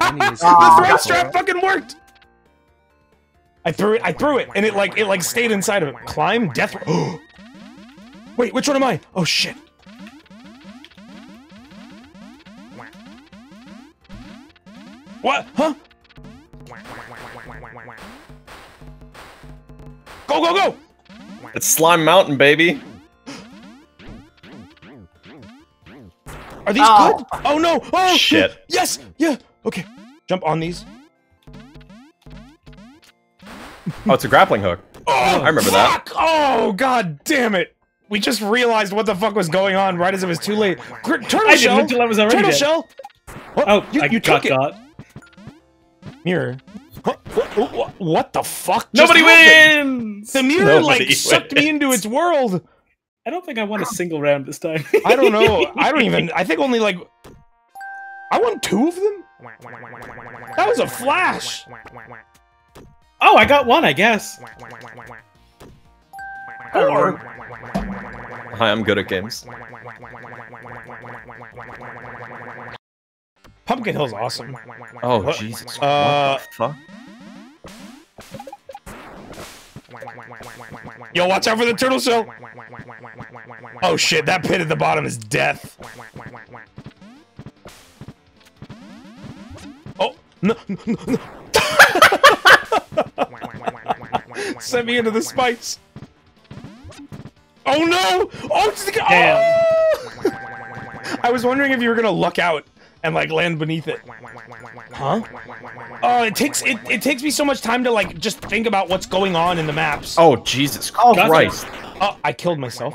Honey is Ah. throw strap fucking worked. I threw it. I threw it, and it like it like stayed inside of it. Climb death. Wait, which one am I? Oh shit. What? Huh? Go go go! It's Slime Mountain, baby. Are these Ow. good? Oh no! Oh Shit. Yes! Yeah! Okay. Jump on these. Oh, it's a grappling hook. Oh, I remember that. Oh god damn it! We just realized what the fuck was going on right as it was too late. Gr- turtle I didn't shell! until I was turtle dead. shell! Oh, Oh, you, I you got took it. got. Mirror. What, what, what, what the fuck? just Nobody happened? wins. The mirror like Nobody sucked me into its world. I don't think I won a single round this time. I don't know. I don't even. I think only like. I won two of them. That was a flash. Oh, I got one, I guess. Or Hi, I'm good at games. Pumpkin Hill's awesome. Oh, What? Jesus. Uh, what the Yo, watch out for the turtle shell. Oh shit, that pit at the bottom is death. Oh, no, no, no. Send me into the spikes. Oh no! Oh, it's the Damn. Oh! I was wondering if you were gonna luck out and like land beneath it. Huh? Oh, it takes it, it takes me so much time to like just think about what's going on in the maps. Oh, Jesus Oh, Christ. Oh, I killed myself.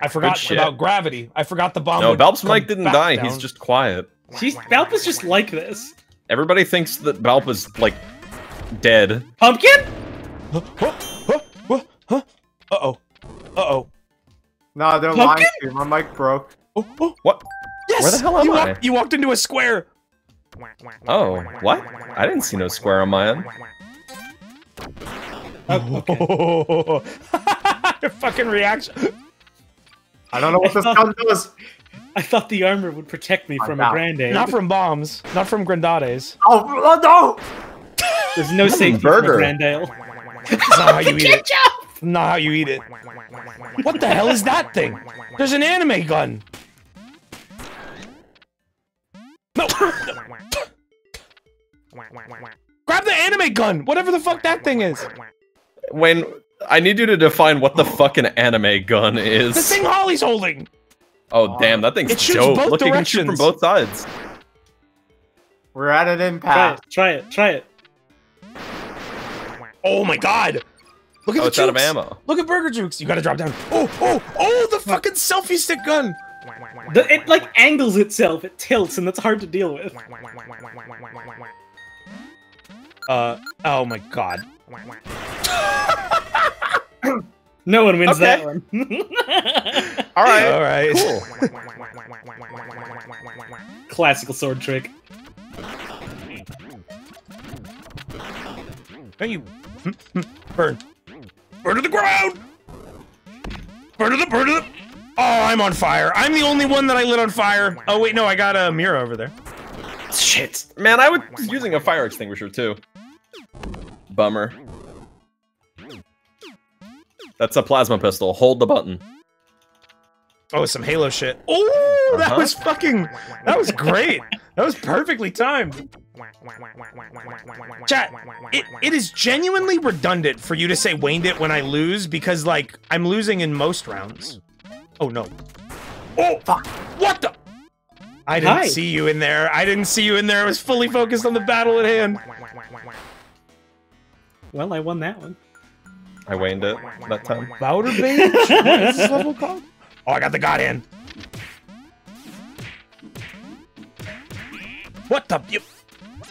I forgot about gravity. I forgot the bomb. No, would Baaulp's come mic didn't die. down. He's just quiet. She's Baaulp is just like this. Everybody thinks that Balp is, like, dead. Pumpkin? Huh? Huh? Huh? Huh? Huh? Uh-oh. Uh-oh. No, they're Pumpkin? lying to you. My mic broke. Oh, oh. What? Yes! Where the hell am you I? Walked, you walked into a square. Oh, what? I didn't see no square on my end. Oh, fucking reaction. I don't know what this gun does. I thought the armor would protect me I'm from out. a grande. Not from bombs. Not from grandades. Oh, oh no! There's no safety burger. from grandale. That's not how you eat it. Not how you eat it. What the hell is that thing? There's an anime gun. No. Grab the anime gun. Whatever the fuck that thing is. Wayne, I need you to define what the fucking anime gun is. The thing Holly's holding. Oh damn, that thing's It shoots dope. both Look, it can shoot from both sides. We're at an Try it. Try it. Try it. Oh my god. Look at Oh, the it's out of ammo. Look at Burger Jukes. You gotta drop down. Oh, oh, oh, the fucking selfie stick gun. The, it like angles itself. It tilts, and that's hard to deal with. Uh, oh my god. No one wins Okay. that one. All right. All right. Cool. Classical sword trick. Don't you burn? Burn to the ground. Burn to the burn to the. Oh, I'm on fire. I'm the only one that I lit on fire. Oh wait, no, I got a mirror over there. Shit. Man, I was using a fire extinguisher too. Bummer. That's a plasma pistol. Hold the button. Oh, some Halo shit. Oh, that Uh-huh. was fucking. That was great. That was perfectly timed. Chat, it, it is genuinely redundant for you to say waned it when I lose because, like, I'm losing in most rounds. Oh no. Oh, fuck. What the? I didn't Hi. see you in there. I didn't see you in there. I was fully focused on the battle at hand. Well, I won that one. I waned it that time. Bowder Bane? What is this level called? Oh, I got the God in. What the? You...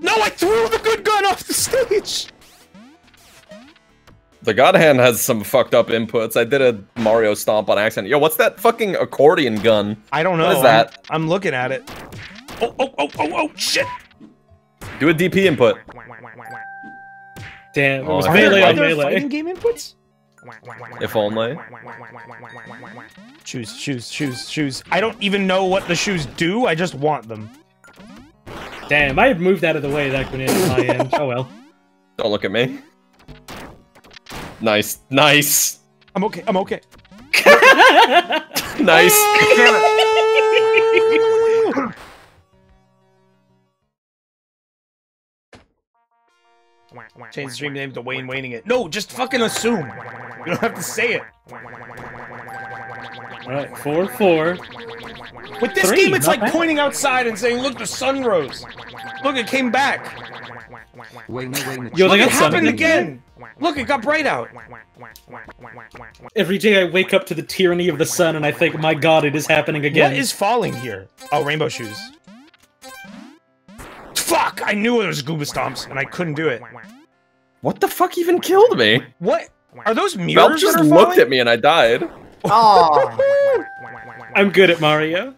No, I threw the good gun off the stage. The God Hand has some fucked up inputs. I did a Mario stomp on accident. Yo, what's that fucking accordion gun? I don't know. What is I'm- that? I'm, looking at it. Oh, oh, oh, oh, oh, shit. Do a DP input. Damn, it Oh, was I melee heard on Are there melee. fighting game inputs? If only. Shoes, shoes, shoes, shoes. I don't even know what the shoes do. I just want them. Damn, I had moved out of the way that grenade at my end. Oh well. Don't look at me. Nice. Nice. I'm okay. I'm okay. Nice. Change the stream name to Wayne Wayning it. No, just fucking assume. You don't have to say it. Alright, 4 4. With this Three, game, it's like bad. pointing outside and saying, "Look, the sun rose. Look, it came back. Wayne, Wayne, Yo, they Look, got it happened sun again. Look, it got bright out." Every day I wake up to the tyranny of the sun and I think, my god, it is happening again. What is falling here? Oh, rainbow shoes. Fuck! I knew it was Goomba Stomps, and I couldn't do it. What the fuck even killed me? What? Are those Belt mirrors just that are looked at me and I died. Oh, I'm good at Mario.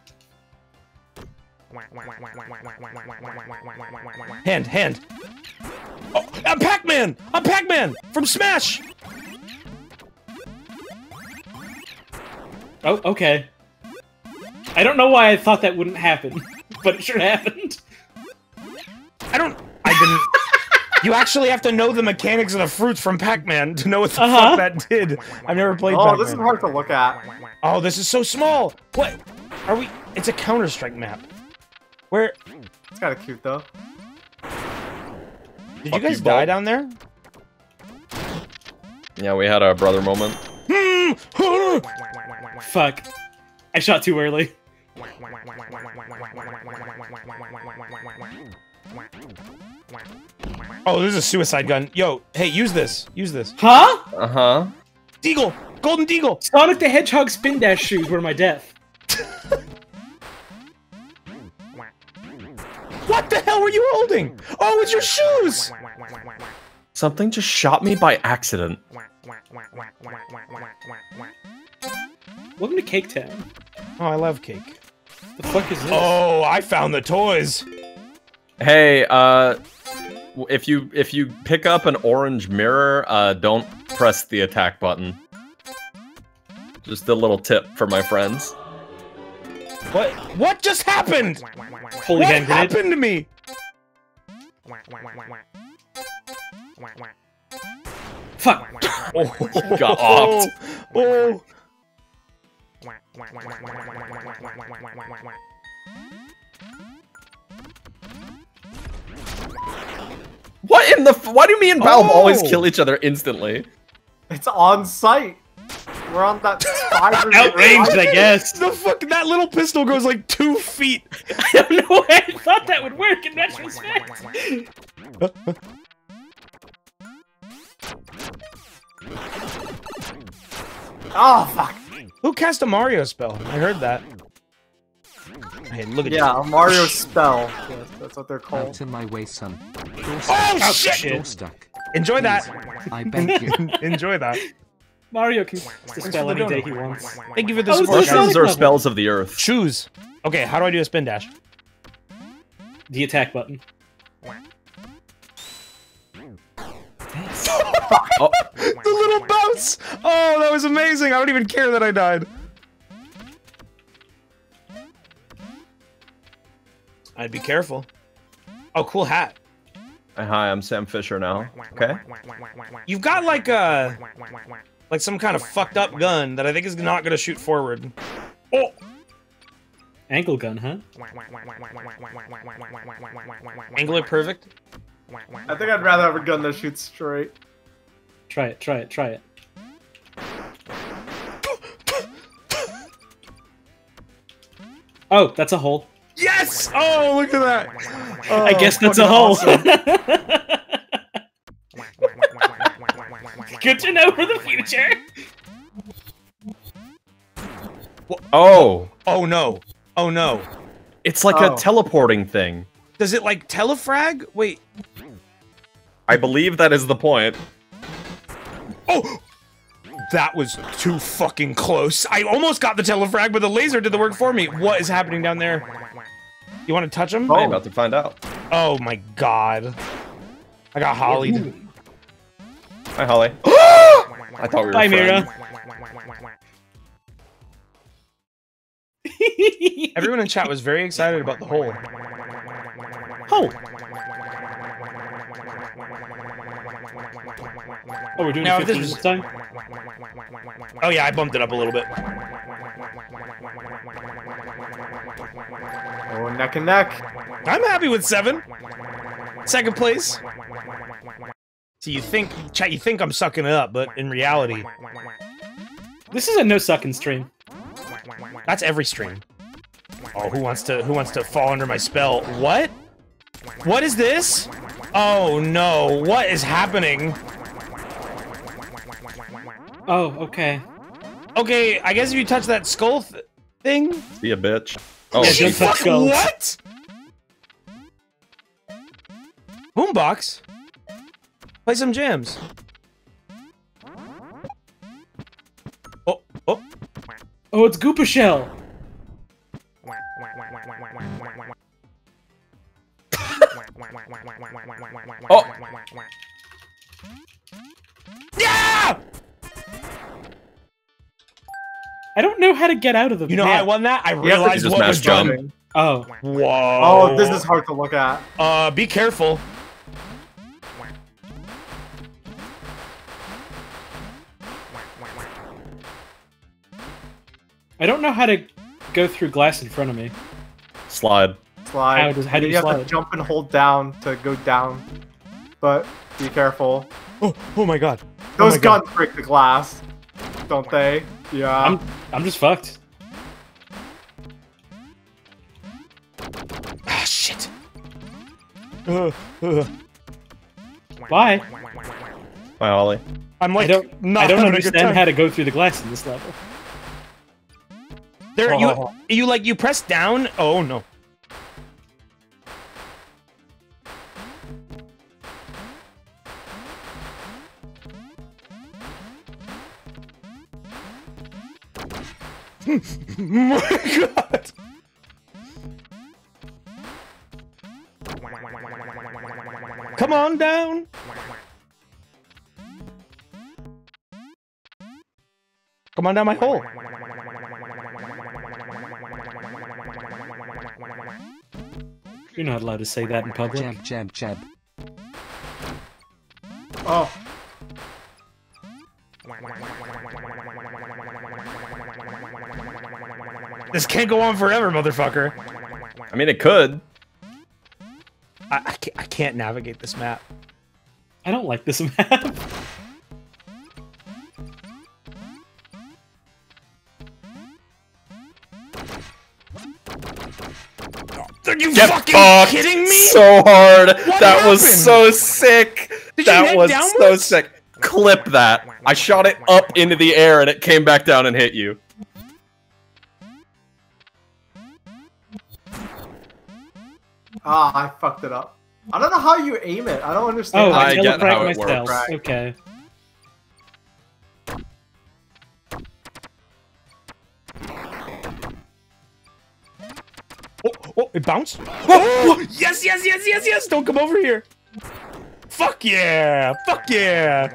Hand, hand. Oh, a Pac-Man! A Pac-Man from Smash! Oh, okay. I don't know why I thought that wouldn't happen, but it sure happened. I don't. I didn't. you actually have to know the mechanics of the fruits from Pac-Man to know what the Uh-huh. fuck that did. I've never played oh, this is hard to look at. Oh, this is so small. What? Are we? It's a Counter Strike map. Where It's kind of cute though. Did Fuck you guys you, die down there? Yeah, we had a brother moment. Hmm. Fuck. I shot too early. Oh, this is a suicide gun. Yo, hey, use this. Use this. Huh? Uh huh. Deagle, golden deagle. Sonic the Hedgehog spin dash shoes were my death. What the hell were you holding? Oh, it's your shoes. Something just shot me by accident. Welcome to Cake Town. Oh, I love cake. The fuck is this? Oh, I found the toys. Hey, uh, if you if you pick up an orange mirror, uh, don't press the attack button. Just a little tip for my friends. What? What just happened? Holy what hand grenade. happened to me? Fuck. Oh, Got offed. Oh. oh, What in the? F why do me and Valve always Oh. kill each other instantly? It's on site. We're on that spider. Outranged, I guess. the fuck! That little pistol goes like two feet. I don't know why I thought that would work in retrospect. Oh fuck. Who cast a Mario spell? I heard that. Hey, look at that. Yeah, a Mario spell. Yes, that's what they're called. Out in my way, son. You're Oh stuck. shit! You're stuck. Enjoy that. I beg you. Enjoy that. Mario can dispel any day he wants. Thank you for the Oh, support. the guys. Potions are spells of the earth. Choose. Okay, how do I do a spin dash? The attack button. Oh, The little bounce! Oh, that was amazing! I don't even care that I died. I'd be careful. Oh, cool hat. Uh, hi, I'm Sam Fisher now. Okay. You've got like a like some kind of fucked up gun that I think is not gonna shoot forward. Oh, Ankle gun, huh? angle it perfect. I think I'd rather have a gun that shoots straight. Try it, try it, try it. Oh, that's a hole. Yes! Oh, look at that. Oh, I guess that's a hole. awesome. Good to know for the future. Oh, Oh no. Oh no. it's like Oh. a teleporting thing. Does it like telefrag? Wait. I believe that is the point. Oh! That was too fucking close. I almost got the telefrag, but the laser did the work for me. What is happening down there? You want to touch him? I'm about to find out. Oh my god. I got hollied. Hi, Holly. I thought we were Bye, friends. Mira. Everyone in chat was very excited about the hole. Hole. Oh, we're doing Now, it if this 15 this time? Oh yeah, I bumped it up a little bit. Oh, neck and neck. I'm happy with seven. Second place. So you think, chat, you think I'm sucking it up, but in reality, This is a no sucking stream. that's every stream. Oh, who wants to, who wants to fall under my spell? What? What is this? Oh no, what is happening? Oh, okay. Okay, I guess if you touch that skull th thing, Be a bitch. Oh, Yeah, She don't touch fuck- skulls. What? Boombox. Play some jams. Oh, oh. Oh, it's Koopa Shell. Oh. Yeah! I don't know how to get out of the You know how I won that? I You have realized just what was jump. done. Oh, Whoa. Oh, this is hard to look at. Uh, be careful. I don't know how to go through glass in front of me. slide. Slide. How does- how do you have slide? to jump and hold down to go down. But be careful. Oh, oh my god. Those my God. guns break the glass, don't they? Yeah. I'm I'm just fucked. Ah, shit. Uh, uh. Bye. Hi, Holly. I'm like, I don't not I don't having a good understand how to go through the glass in this level. There, you, Oh. you like, you press down. Oh no. My god. Come on down. Come on down my hole. You're not allowed to say that in public. Jeb, jeb, jeb. Oh, This can't go on forever, motherfucker. I mean, it could. I, I, can't, I can't navigate this map. I don't like this map. Are you Get fucking fucked kidding me? so hard. What that was so sick. Did you that head was so sick. Clip that. I shot it up into the air and it came back down and hit you. Ah, I fucked it up. I don't know how you aim it. I don't understand. Oh, I I get telegraph how it myself. works. Okay. Oh, oh, it bounced. Oh, yes, yes, yes, yes, yes. Don't come over here. Fuck yeah. Fuck yeah.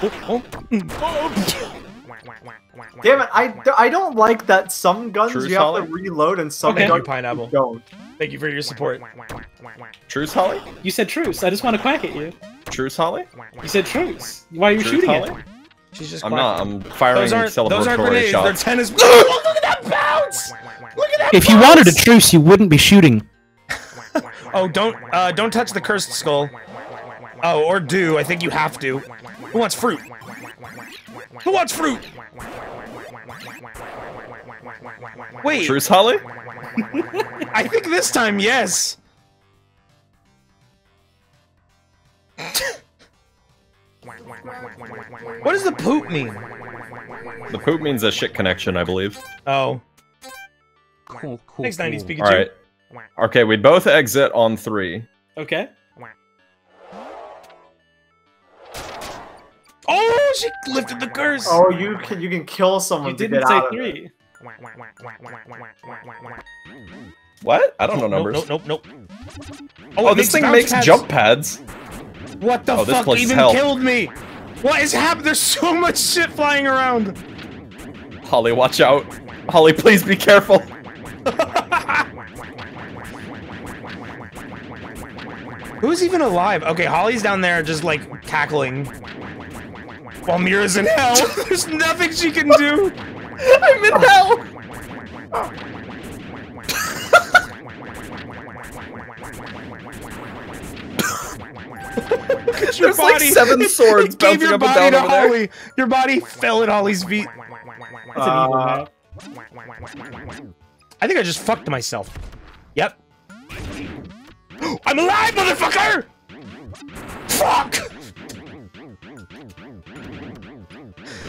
Oh, oh, mm, oh. Damn it! I, I don't like that some guns True you have solid. to reload and some Okay. Thank you, Pineapple. you don't. Thank you for your support. Truce, Holly? You said truce. I just want to quack at you. Truce, Holly? You said truce. Why are you Truce, shooting Holly? at me? She's just I'm quacking. not. I'm firing Those aren't, those aren't celebratory grenades. They're tennis. Look at that bounce! Look at that If you wanted a truce, you wouldn't be shooting. Oh, don't uh, don't touch the cursed skull. Oh, or do. I think you have to. Who wants fruit? Who wants fruit? Wait, Truce, Holly? I think this time, yes. what does the poop mean? The poop means a shit connection, I believe. Oh, Cool, cool, thanks, 90s. Pikachu. Alright. Okay, we both exit on three. Okay. Oh, she lifted the curse. Oh, you can you can kill someone You to didn't say out of it. three. What? I don't know numbers. Nope, nope, nope. Oh, oh it this thing makes pads. jump pads. What the Oh, this fuck place even hell. killed me? What is happening? There's so much shit flying around. Holly, watch out. Holly, please be careful. Who's even alive? Okay, Holly's down there just like cackling. While Mira's in hell. There's nothing she can do. I'm in hell. It's your There's like seven swords it gave your up and body down to over there. Holly. Your body fell at Holly's feet. That's an evil Uh. I think I just fucked myself. Yep. I'm alive, motherfucker! Fuck!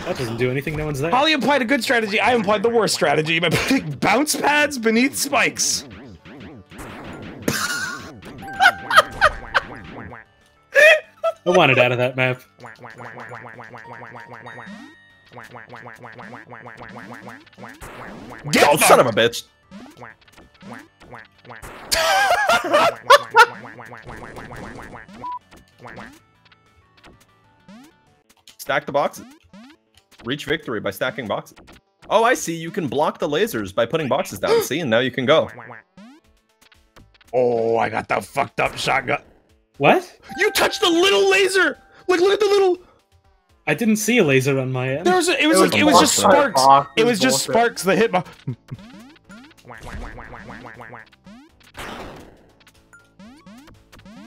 That doesn't do anything. No one's there. Holly implied a good strategy. I implied the worst strategy by putting bounce pads beneath spikes. I wanted out of that map. Get Oh, son of a bitch. Stack the boxes. Reach victory by stacking boxes. Oh, I see. You can block the lasers by putting boxes down. See, and now you can go. Oh, I got the fucked up shotgun. What? You touched the little laser. Look, look at the little. I didn't see a laser on my end. There was. A, it was It like it was just sparks. Box It is was just sparks that hit my.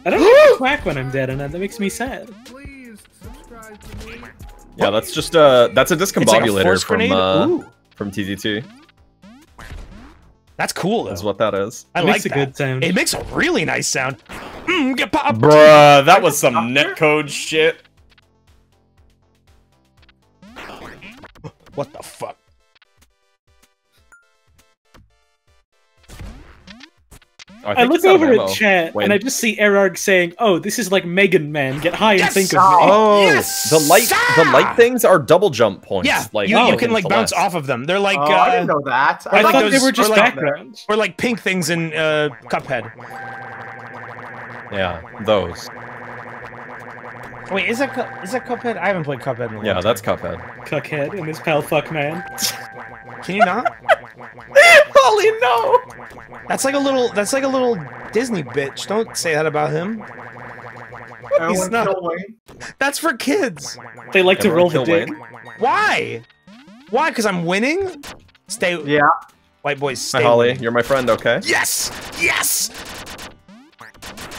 I don't get quack when I'm dead, and that makes me sad. Please subscribe to me. Yeah, that's just uh that's a It's like a discombobulator from grenade. uh Ooh, from TZT. that's cool. Though. That's what that is. I It like makes a that. good sound. It makes a really nice sound. Mm, get pop. Bruh, that was some netcode shit. What the fuck? I, I look it's out of over at chat Wait. and I just see Erarg saying, "Oh, this is like Mega Man. Get high Yes! and think of Oh, me." Oh, Yes, the light, the light things are double jump points. Yeah, like you, you oh, can like bounce Celeste. off of them. They're like oh, I uh, didn't know that. I like thought those- they were or just like- background. or like pink things in uh, Cuphead. Yeah, those. Wait, is that Cu- is that Cuphead? I haven't played Cuphead in a long Yeah, time. that's Cuphead. Cuphead and his pal Fuckman. Can you not? Holly, no. That's like a little. That's like a little Disney bitch. Don't say that about him. He's not. That's for kids. They like to Everyone roll the kill dick. Wayne. Why? Why? Because I'm winning. Stay. Yeah. White boys. Stay. Hi, Holly. winning. You're my friend, okay? Yes. Yes.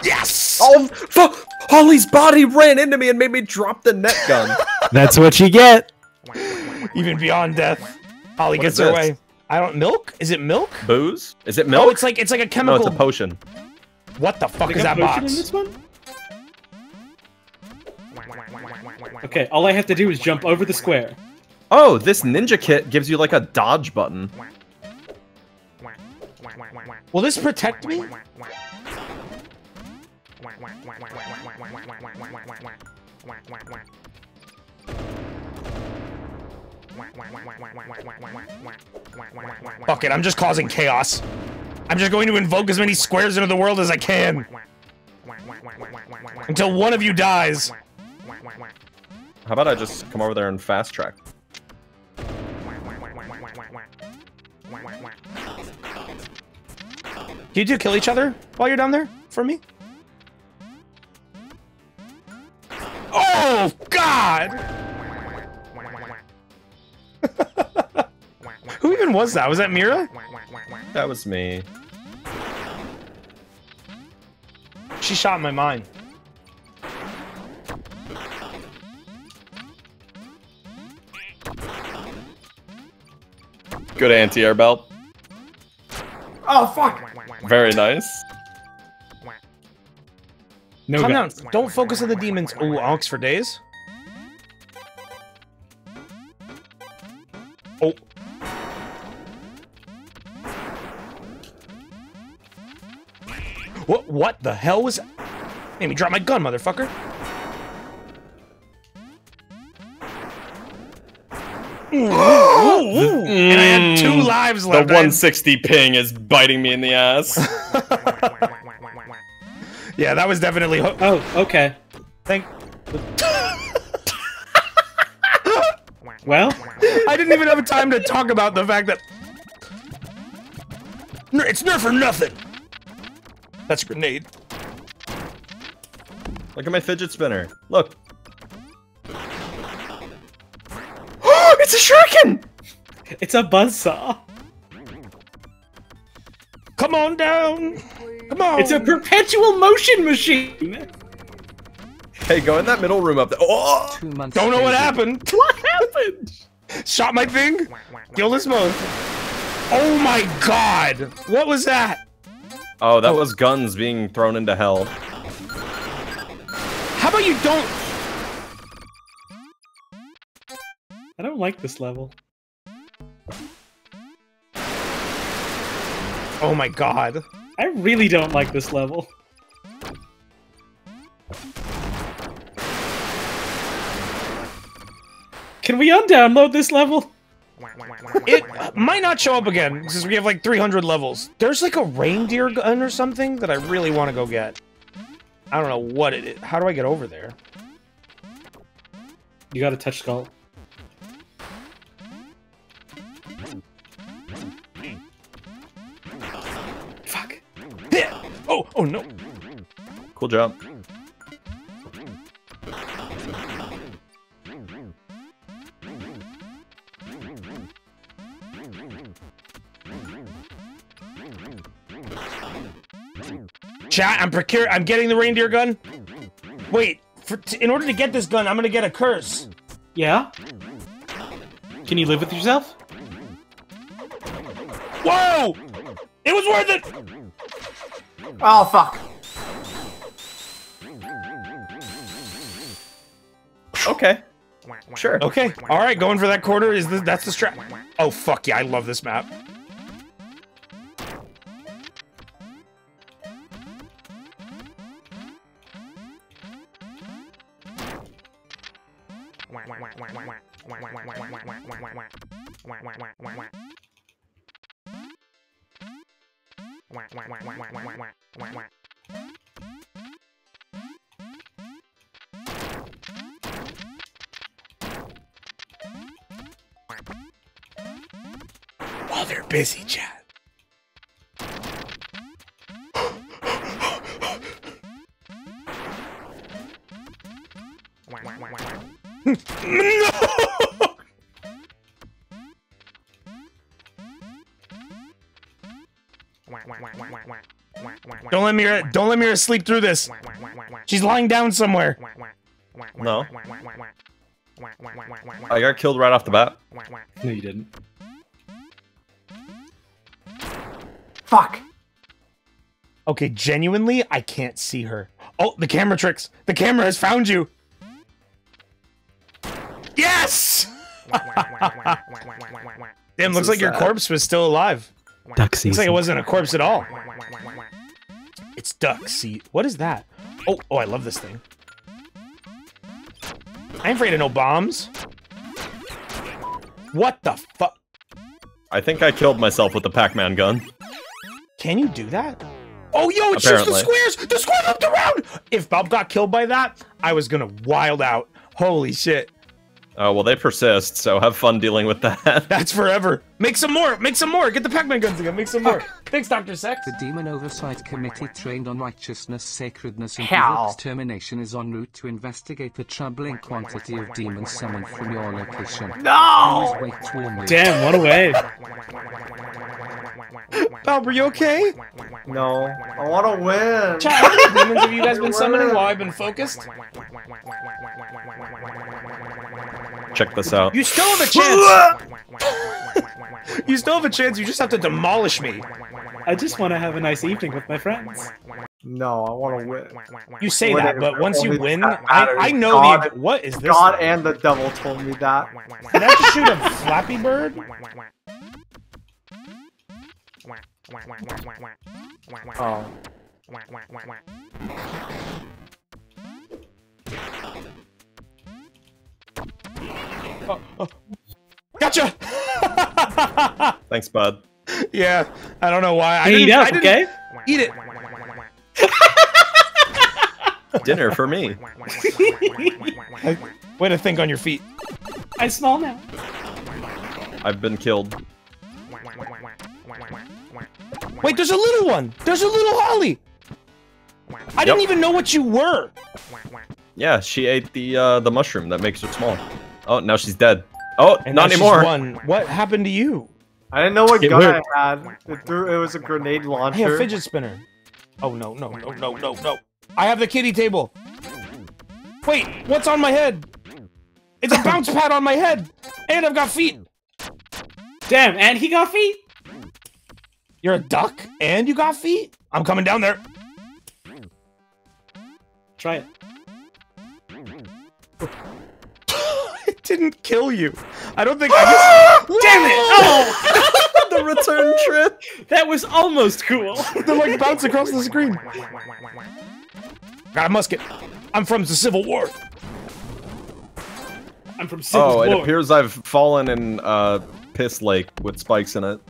Yes. Oh, fu- Holly's body ran into me and made me drop the net gun. That's what you get. Even beyond death, Holly What gets is her this? way. I don't. Milk? Is it milk? Booze? Is it Oh, milk? it's like it's like a chemical. no, it's a potion. what the fuck They is that potion box? in this one? Okay, all I have to do is jump over the square. Oh, this ninja kit gives you like a dodge button. Will this protect me? Fuck it, I'm just causing chaos. I'm just going to invoke as many squares into the world as I can. Until one of you dies. How about I just come over there and fast track? Do you two kill each other while you're down there for me? Oh, God! Who even was that? Was that Mira? That was me. She shot in my mind. Good anti-air belt. Oh fuck! Very nice. No Calm guns. down. Don't focus on the demons. Ooh, Onks for days. What? What the hell was? Made me drop my gun, motherfucker. Ooh, ooh, ooh. And I had two mm. lives The left. I had- 160 ping is biting me in the ass. Yeah, that was definitely. Ho- Oh, okay. Thank. Well, I didn't even have time to talk about the fact that it's nerf for nothing. That's a grenade. Look at my fidget spinner. Look. it's a shuriken! it's a buzzsaw. Come on down. Come on. It's a perpetual motion machine. Hey, go in that middle room up there. Oh! Two months Don't know what happened. What happened? Shot my thing. Killed us both. Oh my god. What was that? Oh, that was guns being thrown into hell. How about you don't? I don't like this level. Oh my god. I really don't like this level. Can we undownload this level? It might not show up again because we have like 300 levels. There's like a reindeer gun or something that I really want to go get. I don't know what it is. How do I get over there? You gotta touch skull. Fuck. Yeah. Oh, oh no. Cool job. Chat, I'm procure. I'm getting the reindeer gun. Wait, for, t- in order to get this gun, I'm gonna get a curse. Yeah? Can you live with yourself? Whoa! It was worth it. Oh fuck! Okay. Sure. Okay, all right, going for that quarter. Is this, that's the strap? Oh fuck yeah, I love this map. While they're busy, chat. no! Don't let Mira don't let Mira sleep through this. She's lying down somewhere. No. I got killed right off the bat. No, you didn't. Fuck! Okay, genuinely, I can't see her. Oh, the camera tricks. The camera has found you. Yes! Damn, looks so like your corpse was still alive. Duck Looks like it wasn't a corpse at all. It's duck seat. What is that? Oh, oh, I love this thing. I ain't afraid of no bombs. What the fuck? I think I killed myself with the Pac-Man gun. Can you do that? Oh, yo, it shoots the squares! The square looped around! If Bob got killed by that, I was gonna wild out. Holy shit. Oh, well, they persist, so have fun dealing with that. That's forever. Make some more! Make some more! Get the Pac-Man guns again. Make some more. Thanks, Dr. Sex. The Demon Oversight Committee trained on righteousness, sacredness, and How? extermination is en route to investigate the troubling quantity of demons summoned from your location. No! Wait. Damn, what a wave. Bob, are you okay? No. I wanna win! Chat, how many demons have you guys been summoning while I've been focused? Check this out. You still have a chance! you still have a chance, you just have to demolish me. I just want to have a nice evening with my friends. No, I wanna win. You say What that, but once you win, I. I know God- the... What is this? God and the devil told me that. Did I just shoot a Flappy Bird? Oh. oh. Gotcha! Thanks, bud. yeah, I don't know why. I Eat up, I okay? Eat it. Dinner for me. Way to think on your feet. I'm small now. I've been killed. Wait, there's a little one. There's a little Holly. I didn't even know what you were. Yeah, she ate the uh, the mushroom that makes her small. Oh, now she's dead. Oh, And not anymore. won. What happened to you? I didn't know what It gun worked. I had. It, threw, it was a grenade launcher. Hey, a fidget spinner. Oh no, no, no, no, no, no. I have the kitty table. Wait, what's on my head? It's a bounce pad on my head, and I've got feet. Damn, and he got feet? You're a duck, and you got feet. I'm coming down there. Try it. It didn't kill you. I don't think. I just, Damn it! Oh! the return trip. That was almost cool. They like bounce across the screen. Got a musket. I'm from the Civil War. I'm from Civil Oh, it appears I've fallen in uh, piss lake with spikes in it.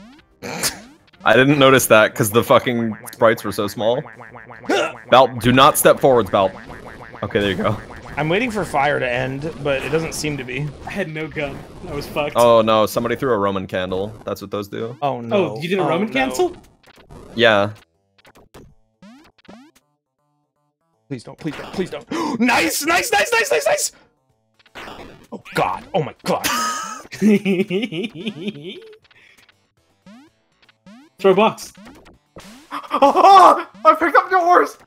I didn't notice that because the fucking sprites were so small. Belt, do not step forwards, Belt. Okay, there you go. I'm waiting for fire to end, but it doesn't seem to be. I had no gun. I was fucked. Oh no, somebody threw a Roman candle. That's what those do. Oh, oh no. Oh, you did a Oh, Roman no. cancel? Yeah. Please don't. Please don't. Please don't. nice, nice, nice, nice, nice, nice. Oh God. Oh my God. Throw a box. Oh, I picked up yours!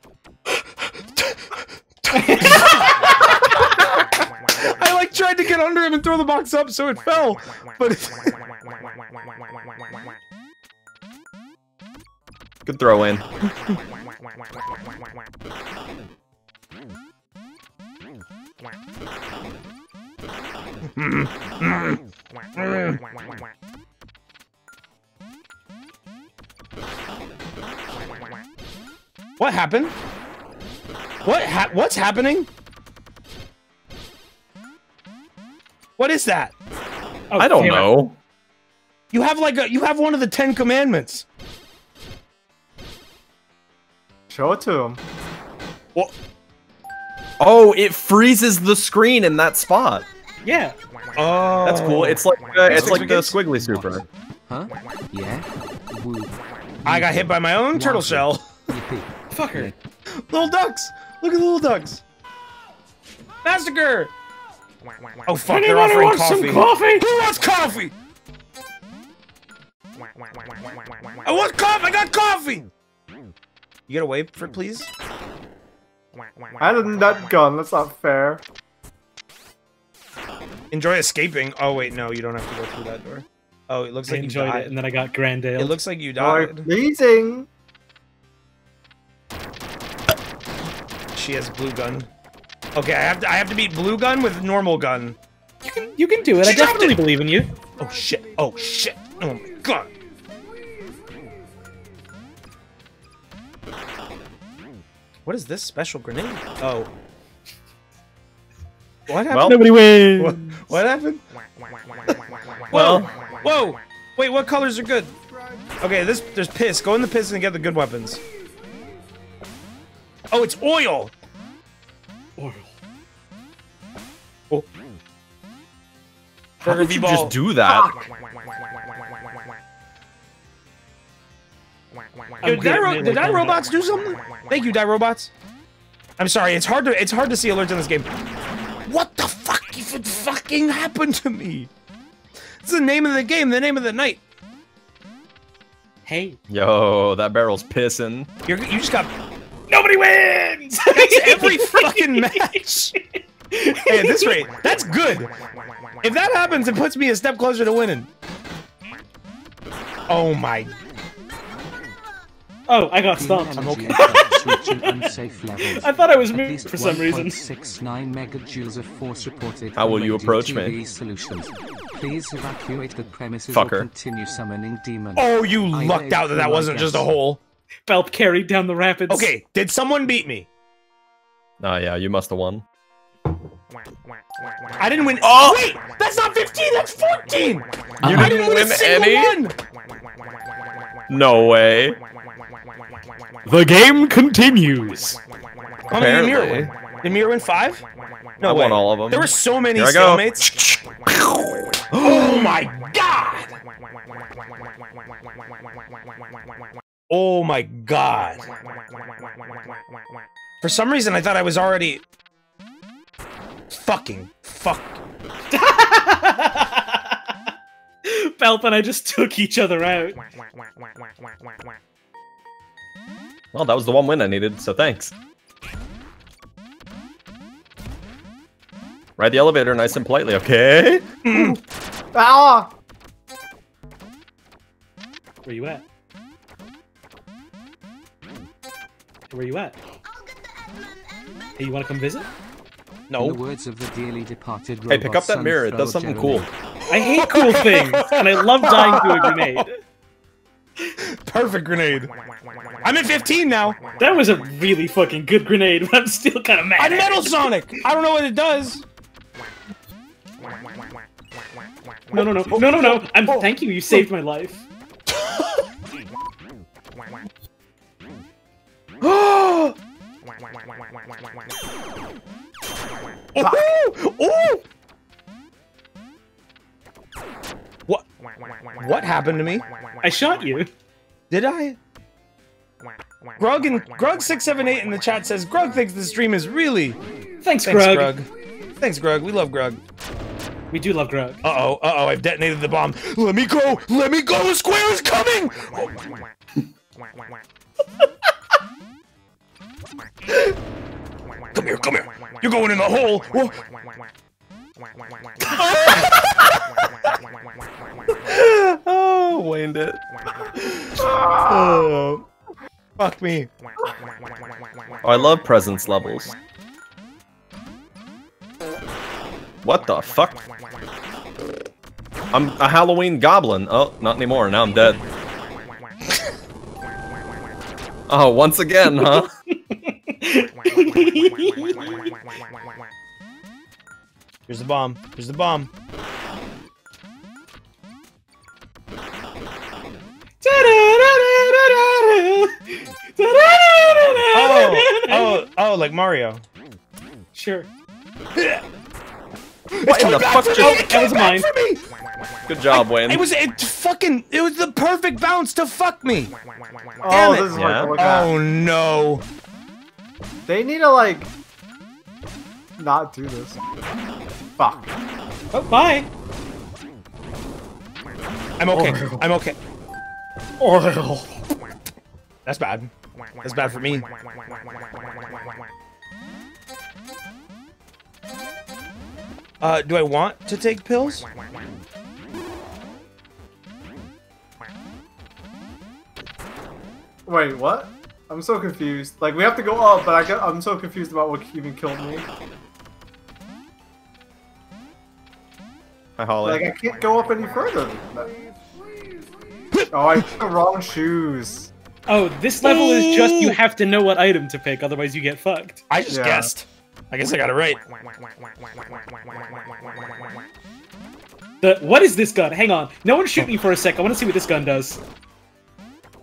I like tried to get under him and throw the box up so it fell, but Good throw in. what happened? What ha what's happening? What is that? Oh, I don't damn it. know. You have like a you have one of the Ten Commandments. Show it to him. What Oh, it freezes the screen in that spot. Yeah. Oh, That's cool. It's like uh, it's like the squiggly super. Huh? Yeah? I got hit by my own turtle shell. Fucker. little ducks. Look at the little ducks. Massacre. Oh fuck! They're Anybody offering want some coffee. coffee? Who wants coffee? I want coffee. I got coffee. You gotta wait for it, please. I had a nut gun. That's not fair. Enjoy escaping. Oh wait, no, you don't have to go through that door. Oh, it looks I like you enjoyed died. it, and then I got Grandale. It looks like you died. Amazing. She has a blue gun. Okay, I have to. I have to beat blue gun with normal gun. you can you can do it. I She dropped definitely it. believe in you. Oh shit! Oh shit! Oh my god! What is this special grenade? Oh. What happened? Well, Nobody wins. what, what happened? Well- Whoa! Whoa! Wait, what colors are good? Okay, this there's piss. Go in the piss and get the good weapons. Oh, it's oil. Oil. How did you Ball. just do that? Yo, did, I'm die ro- did melee die robots do something? Thank you, die robots. I'm sorry. It's hard to it's hard to see alerts in this game. What the fuck even fucking happened to me? It's the name of the game. The name of the night. Hey. Yo, that barrel's pissing. You're, you just got Nobody wins. that's every fucking match. Hey, at this rate, that's good. If that happens, it puts me a step closer to winning. Oh my! Oh, I got Green I'm effects reaching unsafe levels. I thought I was At moved for some reason. 1.69 megajoules of force reported. How will you Radio approach me? Solutions. Please evacuate the premises Fucker. or continue summoning demons. Oh, you I lucked out that that wasn't just a hole. Baaulp carried down the rapids. Okay, did someone beat me? Oh yeah, you must have won. I didn't win. Oh wait, that's not 15. That's 14. You I didn't didn't win win single any? one. No way. The game continues. How many did Mira Apparently. win? Did Mira win five? No I way. won all of them. There were so many Here I go. stalemates. oh my god! Oh my god! For some reason, I thought I was already fucking fuck. Baaulp and I just took each other out. Well, that was the one win I needed, so thanks. Ride the elevator nice and politely, okay? Ah! Where you at? Where you at? Hey, you want to come visit? In No. the words of the dearly departed Hey, pick up that mirror. It does something cool. I hate cool things, and I love dying to a grenade. Perfect grenade. I'm at 15 now. That was a really fucking good grenade, but I'm still kind of mad. I'm Metal. Sonic. I don't know what it does. No, no, no, no, no, no. I'm oh. thank you. You saved my life. oh! Oh! What? What happened to me? I shot you. Did I? Grug and Grug six seven eight in the chat says Grug thinks the stream is really. Thanks, Thanks, Grug. Grug. Thanks, Grug. We love Grug. We do love Grug. Uh oh. Uh oh. I've detonated the bomb. Let me go. Let me go. The square is coming. Come here. Come here. You're going in the hole. Whoa. Oh, waned it. Oh. Fuck me. Oh, I love presence levels. What the fuck? I'm a Halloween goblin. Oh, not anymore. Now I'm dead. Oh, once again, huh? Here's the bomb. Here's the bomb. Oh, oh! Oh, like Mario. Sure. What in the fuck just... me, it that was mine. for me. Good job, Wayne. It was it fucking it was the perfect bounce to fuck me. Oh, Damn it. this is Yeah. what look at. Oh no. They need to like not do this. Fuck. Oh, bye. I'm okay. I'm okay. Oil. That's bad. That's bad for me. Uh, do I want to take pills? Wait, what? I'm so confused. Like we have to go up, but I get, I'm so confused about what even killed me. Hi, Holly. Like I can't go up any further. than that. Oh, I took the wrong shoes. Oh, this level is just you have to know what item to pick, otherwise you get fucked. I just Yeah. guessed. I guess I got it right. The what is this gun? Hang on. No one shoot me for a sec. I want to see what this gun does.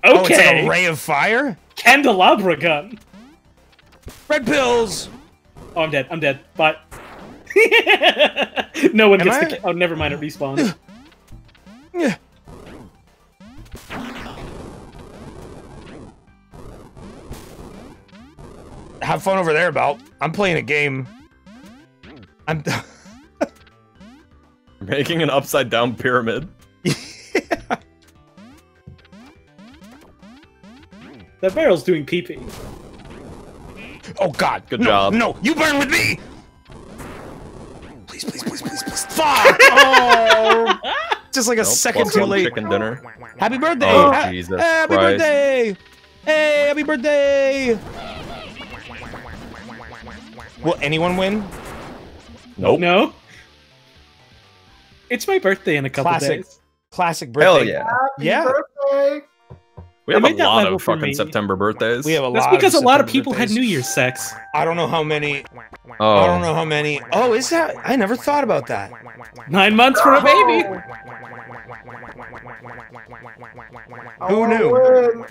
Oh, it's like Okay. a ray of fire? Candelabra gun. Red pills! Oh, I'm dead. I'm dead. But no one Am gets I? the. Oh, never mind. It respawns. Yeah. Have fun over there, Belt. I'm playing a game. I'm. Making an upside down pyramid. that barrel's doing pee pee. oh God! Good no, job. No, you burn with me. Please, please, please, please, please. Fuck! Oh! Just like a Nope, second too late. Chicken dinner. Happy birthday! Oh, Ha- Jesus Happy Christ. birthday! Hey, happy birthday! Will anyone win? Nope. No. It's my birthday in a couple Classic. days. Classic birthday. Hell yeah. Happy Yeah. birthday! We have a lot of fucking me. September birthdays. We have a That's lot. because a lot of September people had. New Year's sex. I don't know how many. Oh. I don't know how many. Oh, is that? I never thought about that. Nine months for a baby. I Who knew? No.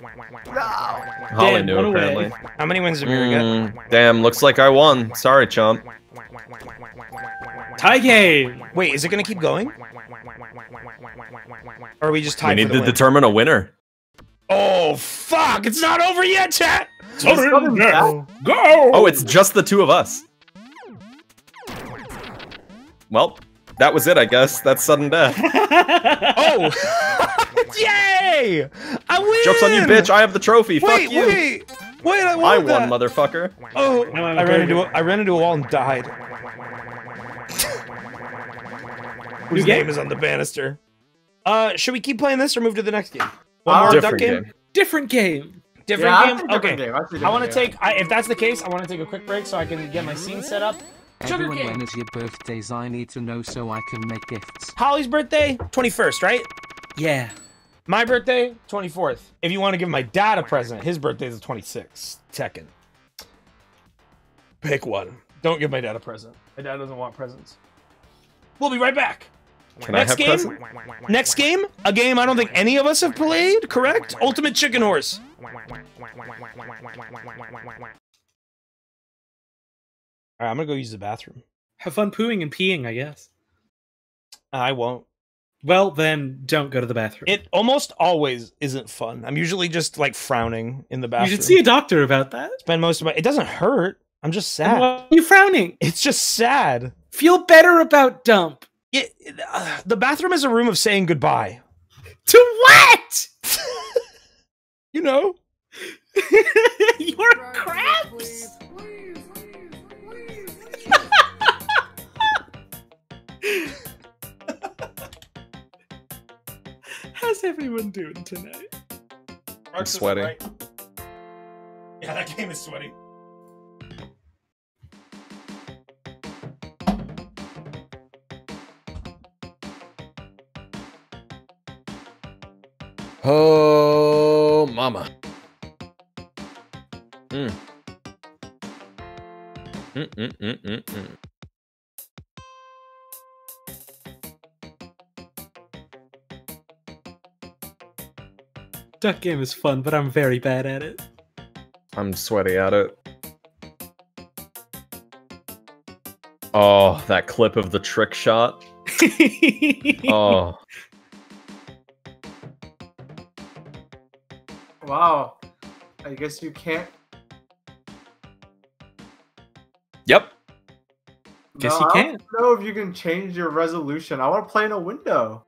Holly knew one away. apparently. How many wins did Mira get? Mm, damn, looks like I won. Sorry, chump. Tie game. Wait, is it gonna keep going? Or are we just We need for the to win? determine a winner. Oh fuck! It's not over yet, chat. Something bad. Go. Oh, it's just the two of us. Well, that was it, I guess. That's sudden death. Oh! Yay! I win! Joke's on you, bitch. I have the trophy. Wait, Fuck you. wait, wait! I won I that. won, motherfucker. Oh, I'm ran into a, burger. I ran into a wall and died. Whose game? name is on the banister? Uh, should we keep playing this or move to the next game? One more duck Different game. game. Different game. Different Yeah, I game. think Okay. game. I I want to take. I, if that's the case, I want to take a quick break so I can get my scene set up. Sugar Everyone, cane. when is your birthdays? I need to know so I can make gifts. Holly's birthday, 21st, right? Yeah. My birthday, 24th. If you want to give my dad a present, his birthday is the 26th. Tekken. Pick one. Don't give my dad a present. My dad doesn't want presents. We'll be right back. Can Next I have game? present? Next game, a game I don't think any of us have played, correct? Ultimate Chicken Horse. All right, I'm gonna go use the bathroom. Have fun pooing and peeing, I guess. I won't. Well, then don't go to the bathroom. It almost always isn't fun. I'm usually just like frowning in the bathroom. you should see a doctor about that. Spend most of my. It doesn't hurt. I'm just And sad. Why are you frowning? It's just sad. Feel better about dump. It, it- uh, the bathroom is a room of saying goodbye. To what? You know. Your craps. How's everyone doing tonight? I'm sweaty. Yeah, that game is sweaty. Oh, mama. Mm. Mm, mm, mm, mm, mm. Duck game is fun, but I'm very bad at it. I'm sweaty at it. Oh, that clip of the trick shot. Oh, Wow. I guess you can't. yep. Guess no, you can't. don't know if you can change your resolution. I want to play in a window.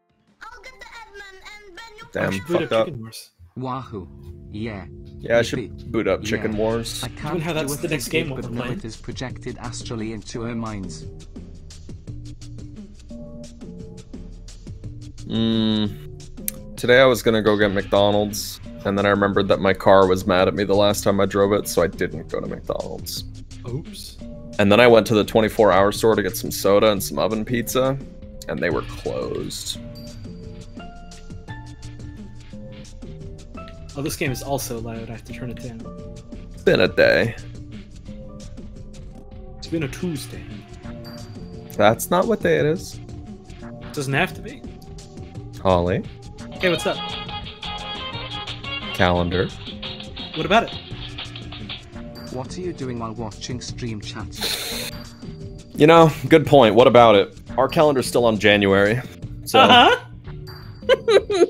Damn, Should boot fucked up up. Chicken Wars. Wahoo. Yeah. Yeah, I should boot up Chicken Yeah. Wars. I can't how do that's the next thing, game we'll but be know playing. it is projected astrally into our minds. Mm, today I was gonna go get McDonald's, and then I remembered that my car was mad at me the last time I drove it, so I didn't go to McDonald's. Oops. And then I went to the 24 hour store to get some soda and some oven pizza, and they were closed. Oh, this game is also loud. I have to turn it down. It's been a day. It's been a Tuesday. That's not what day it is. Doesn't have to be. Holly, Hey, what's up? Calendar. What about it? What are you doing while watching stream chat? You know, good point. What about it? Our calendar's still on January. So, Uh huh.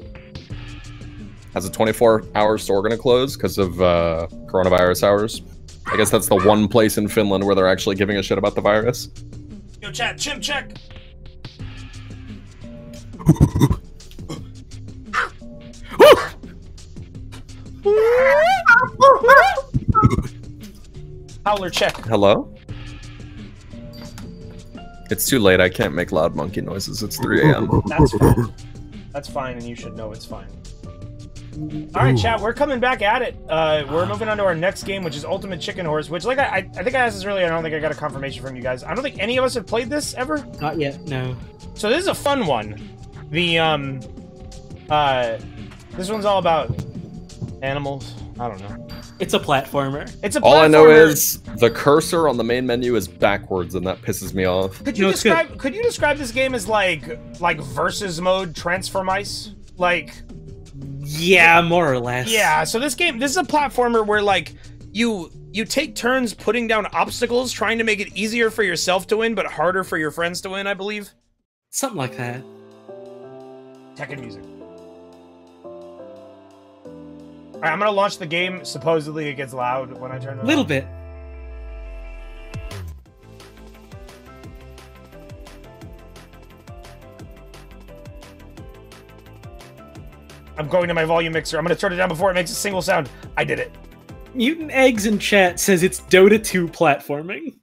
has a 24 hour store gonna close because of uh, coronavirus hours? I guess that's the one place in Finland where they're actually giving a shit about the virus. Yo, chat, chim check. Howler check. Hello? It's too late. I can't make loud monkey noises. It's 3 a.m. That's fine. That's fine, and you should know it's fine. All right, chat. We're coming back at it. Uh, we're moving on to our next game, which is Ultimate Chicken Horse. Which, like, I, I I think I asked this earlier. I don't think I got a confirmation from you guys. I don't think any of us have played this ever. Not yet. No. So this is a fun one. The um, uh, this one's all about animals. I don't know. It's a platformer. It's a platformer. All I know is the cursor on the main menu is backwards, and that pisses me off. Could you No, describe? Could you describe this game as like like versus mode transfer mice? Like Yeah, more or less. yeah. So this game, this is a platformer where like you you take turns putting down obstacles, trying to make it easier for yourself to win, but harder for your friends to win. I believe. Something like that. Tekken music. Right, I'm gonna launch the game. Supposedly, it gets loud when I turn it A little on. bit. I'm going to my volume mixer. I'm gonna turn it down before it makes a single sound. I did it. Mutant Eggs in chat says it's Dota 2 platforming.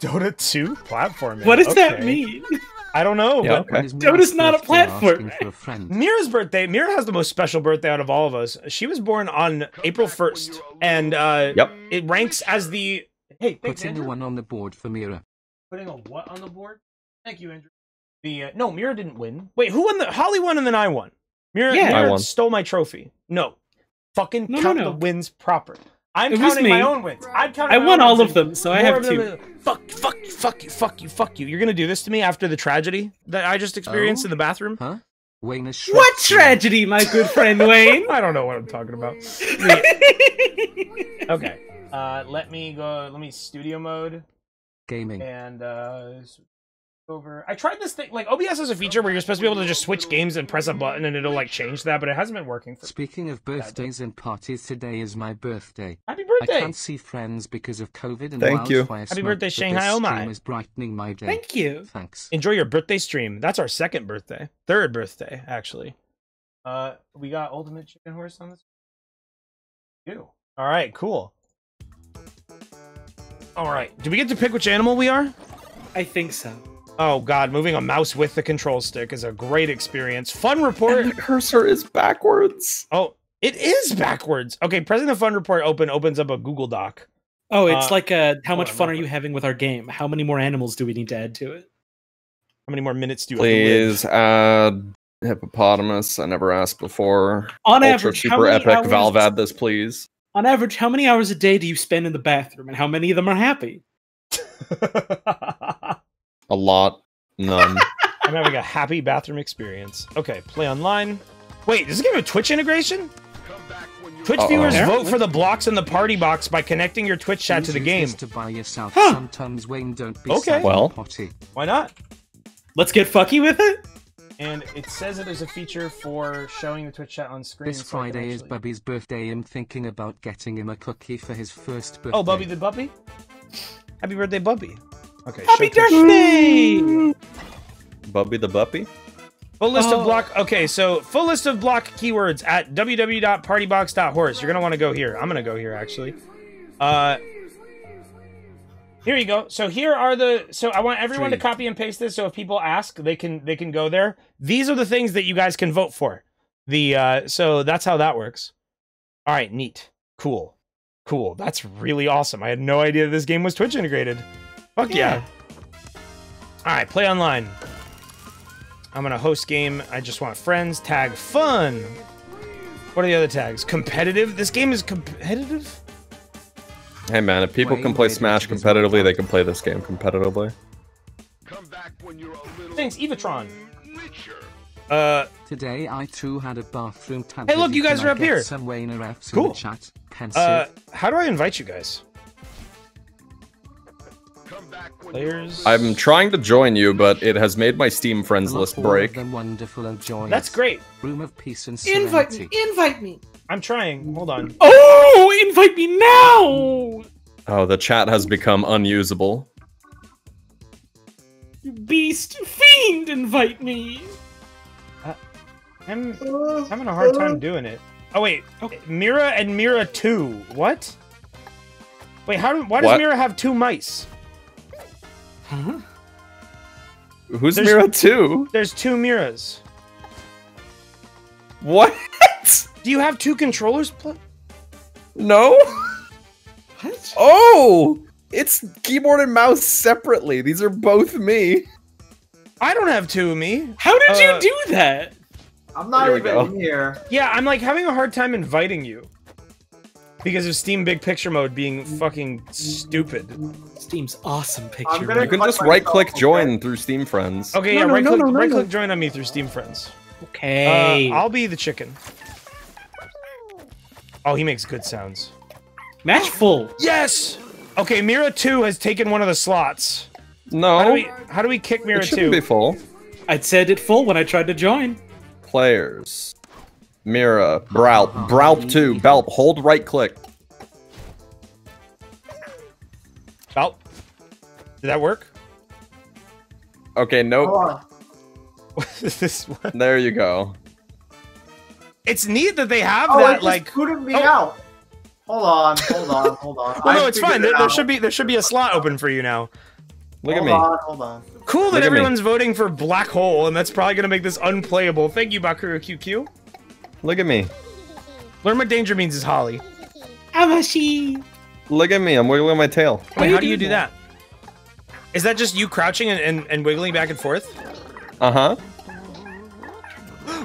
Dota 2 platforming. What does that mean? I I don't know. Yeah, but okay. Dota's not a platform. a? Mira's birthday. Mira has the most special birthday out of all of us. She was born on April 1st, and uh, Yep. it ranks as the. Hey, thanks, Putting a Andrew. one on the board for Mira. Putting a what on the board? Thank you, Andrew. The uh, no, Mira didn't win. Wait, who won the? Holly won, and then I won. Mira, Yeah. Mira I won. stole my trophy. No, fucking No, no, count no. the wins proper. I'm It counting my own wins. I'm counting. I won all of them, so I have of them two. Fuck, fuck, you, fuck you, fuck you, fuck you. You're gonna do this to me after the tragedy that I just experienced Oh? in the bathroom? Huh? Wayne is What Shrek. tragedy, my good friend Wayne? I don't know what I'm talking about. okay. Uh, let me go. Let me studio mode Gaming. and uh, switch over. I tried this thing. Like OBS has a feature where you're supposed to be able to just switch games and press a button and it'll like change that, but it hasn't been working for. Speaking of birthdays and parties, today is my birthday. Happy birthday. I can't see friends because of COVID and Thank you. Happy smoke, birthday, Shanghai Oh My. is brightening my day. Thank you. Thanks. Enjoy your birthday stream. That's our second birthday, third birthday actually. Uh, we got Ultimate Chicken Horse on this. You. All right. Cool. All right. Do we get to pick which animal we are? I think so. Oh god, moving a mouse with the control stick is a great experience. Fun report. And the cursor is backwards. Oh, it is backwards. Okay, pressing the fun report open opens up a Google Doc. Oh, it's Uh, like uh, how much on, fun are you having with our game? How many more animals do we need to add to it? How many more minutes do you have? Please add hippopotamus. I never asked before. On Ultra average, how super many epic. hours, Valve add this, please. On average, how many hours a day do you spend in the bathroom, and how many of them are happy? A lot. None. I'm having a happy bathroom experience. Okay, play online. Wait, does it give a Twitch integration? Twitch Uh-oh. viewers There? vote for the blocks in the party box by connecting your Twitch chat to the game. this to buy yourself Huh. sometimes Wayne don't be Okay. Well. potty. Why not? Let's get fucky with it. And it says it is a feature for showing the Twitch chat on screen. This so I can Friday is actually- Bubby's birthday. I'm thinking about getting him a cookie for his first birthday. Oh, Bubby the Bubby? Happy birthday, Bubby. Okay. Happy birthday! Bubby the Buppy? Full list Oh. of block. Okay, so full list of block keywords at www.partybox.horse. You're gonna want to go here. I'm gonna go here actually. Uh, here you go. So here are the. So I want everyone to copy and paste this. So if people ask, they can they can go there. These are the things that you guys can vote for. The uh, so that's how that works. All right, neat, cool, cool. That's really awesome. I had no idea this game was Twitch integrated. Fuck yeah. Yeah. All right, play online. I'm gonna host game. I just want friends. Tag fun. What are the other tags? Competitive. This game is competitive. Hey man, if people can play Smash competitively, they can play this game competitively. Thanks, Evatron. Uh, Today I too had a bathroom tab. Hey, look, you guys Can are up here. Some Wayne F's in Cool. the chat. Pensive. uh, how do I invite you guys? Players. I'm trying to join you, but it has made my Steam friends list break. wonderful and. That's great. Room of peace and Invite me, invite me. I'm trying. Hold on. Oh, invite me now! Oh, the chat has become unusable. Beast fiend, invite me. Uh, I'm having a hard time doing it. Oh wait, okay. Mira and Mira two. What? Wait, how? do- Why does What? Mira have two mice? Who's There's- Mira 2? There's two Miras. What? Do you have two controllers? Pl- No? What? Oh! It's keyboard and mouse separately. These are both me. I don't have two of me. How did Uh, you do that? I'm not even go. here. Yeah, I'm like having a hard time inviting you because of Steam Big Picture mode being fucking stupid. Steam's awesome picture. I'm gonna You can just right click join okay? through Steam Friends. Okay, No, yeah, no, right click, no, no, right no. click, join on me through Steam Friends. Okay. Uh, I'll be the chicken. Oh, he makes good sounds. Match full. Yes. Okay, Mira two has taken one of the slots. No, How do we how do we kick Mira it shouldn't two? be full. I'd said it full when I tried to join. Players. Mira, Baaulp, Baaulp 2, Baaulp, hold right click. Oh, did that work? Okay, nope. Hold. What is this? What? There you go. It's neat that they have Oh, it that just like. booted me Oh. out. Hold on, hold on, hold on. Well, no, it's fine. figured There, there should be there should be a slot open for you now. Look hold at me. on, hold on. Cool that Look me. everyone's voting for Black Hole, and that's probably gonna make this unplayable. Thank you, Bakura QQ. Look at me. Learn what danger means is Holly. Amashi. Look at me. I'm wiggling my tail. Wait, how do do you do that? Is that just you crouching and, and, and wiggling back and forth? Uh huh.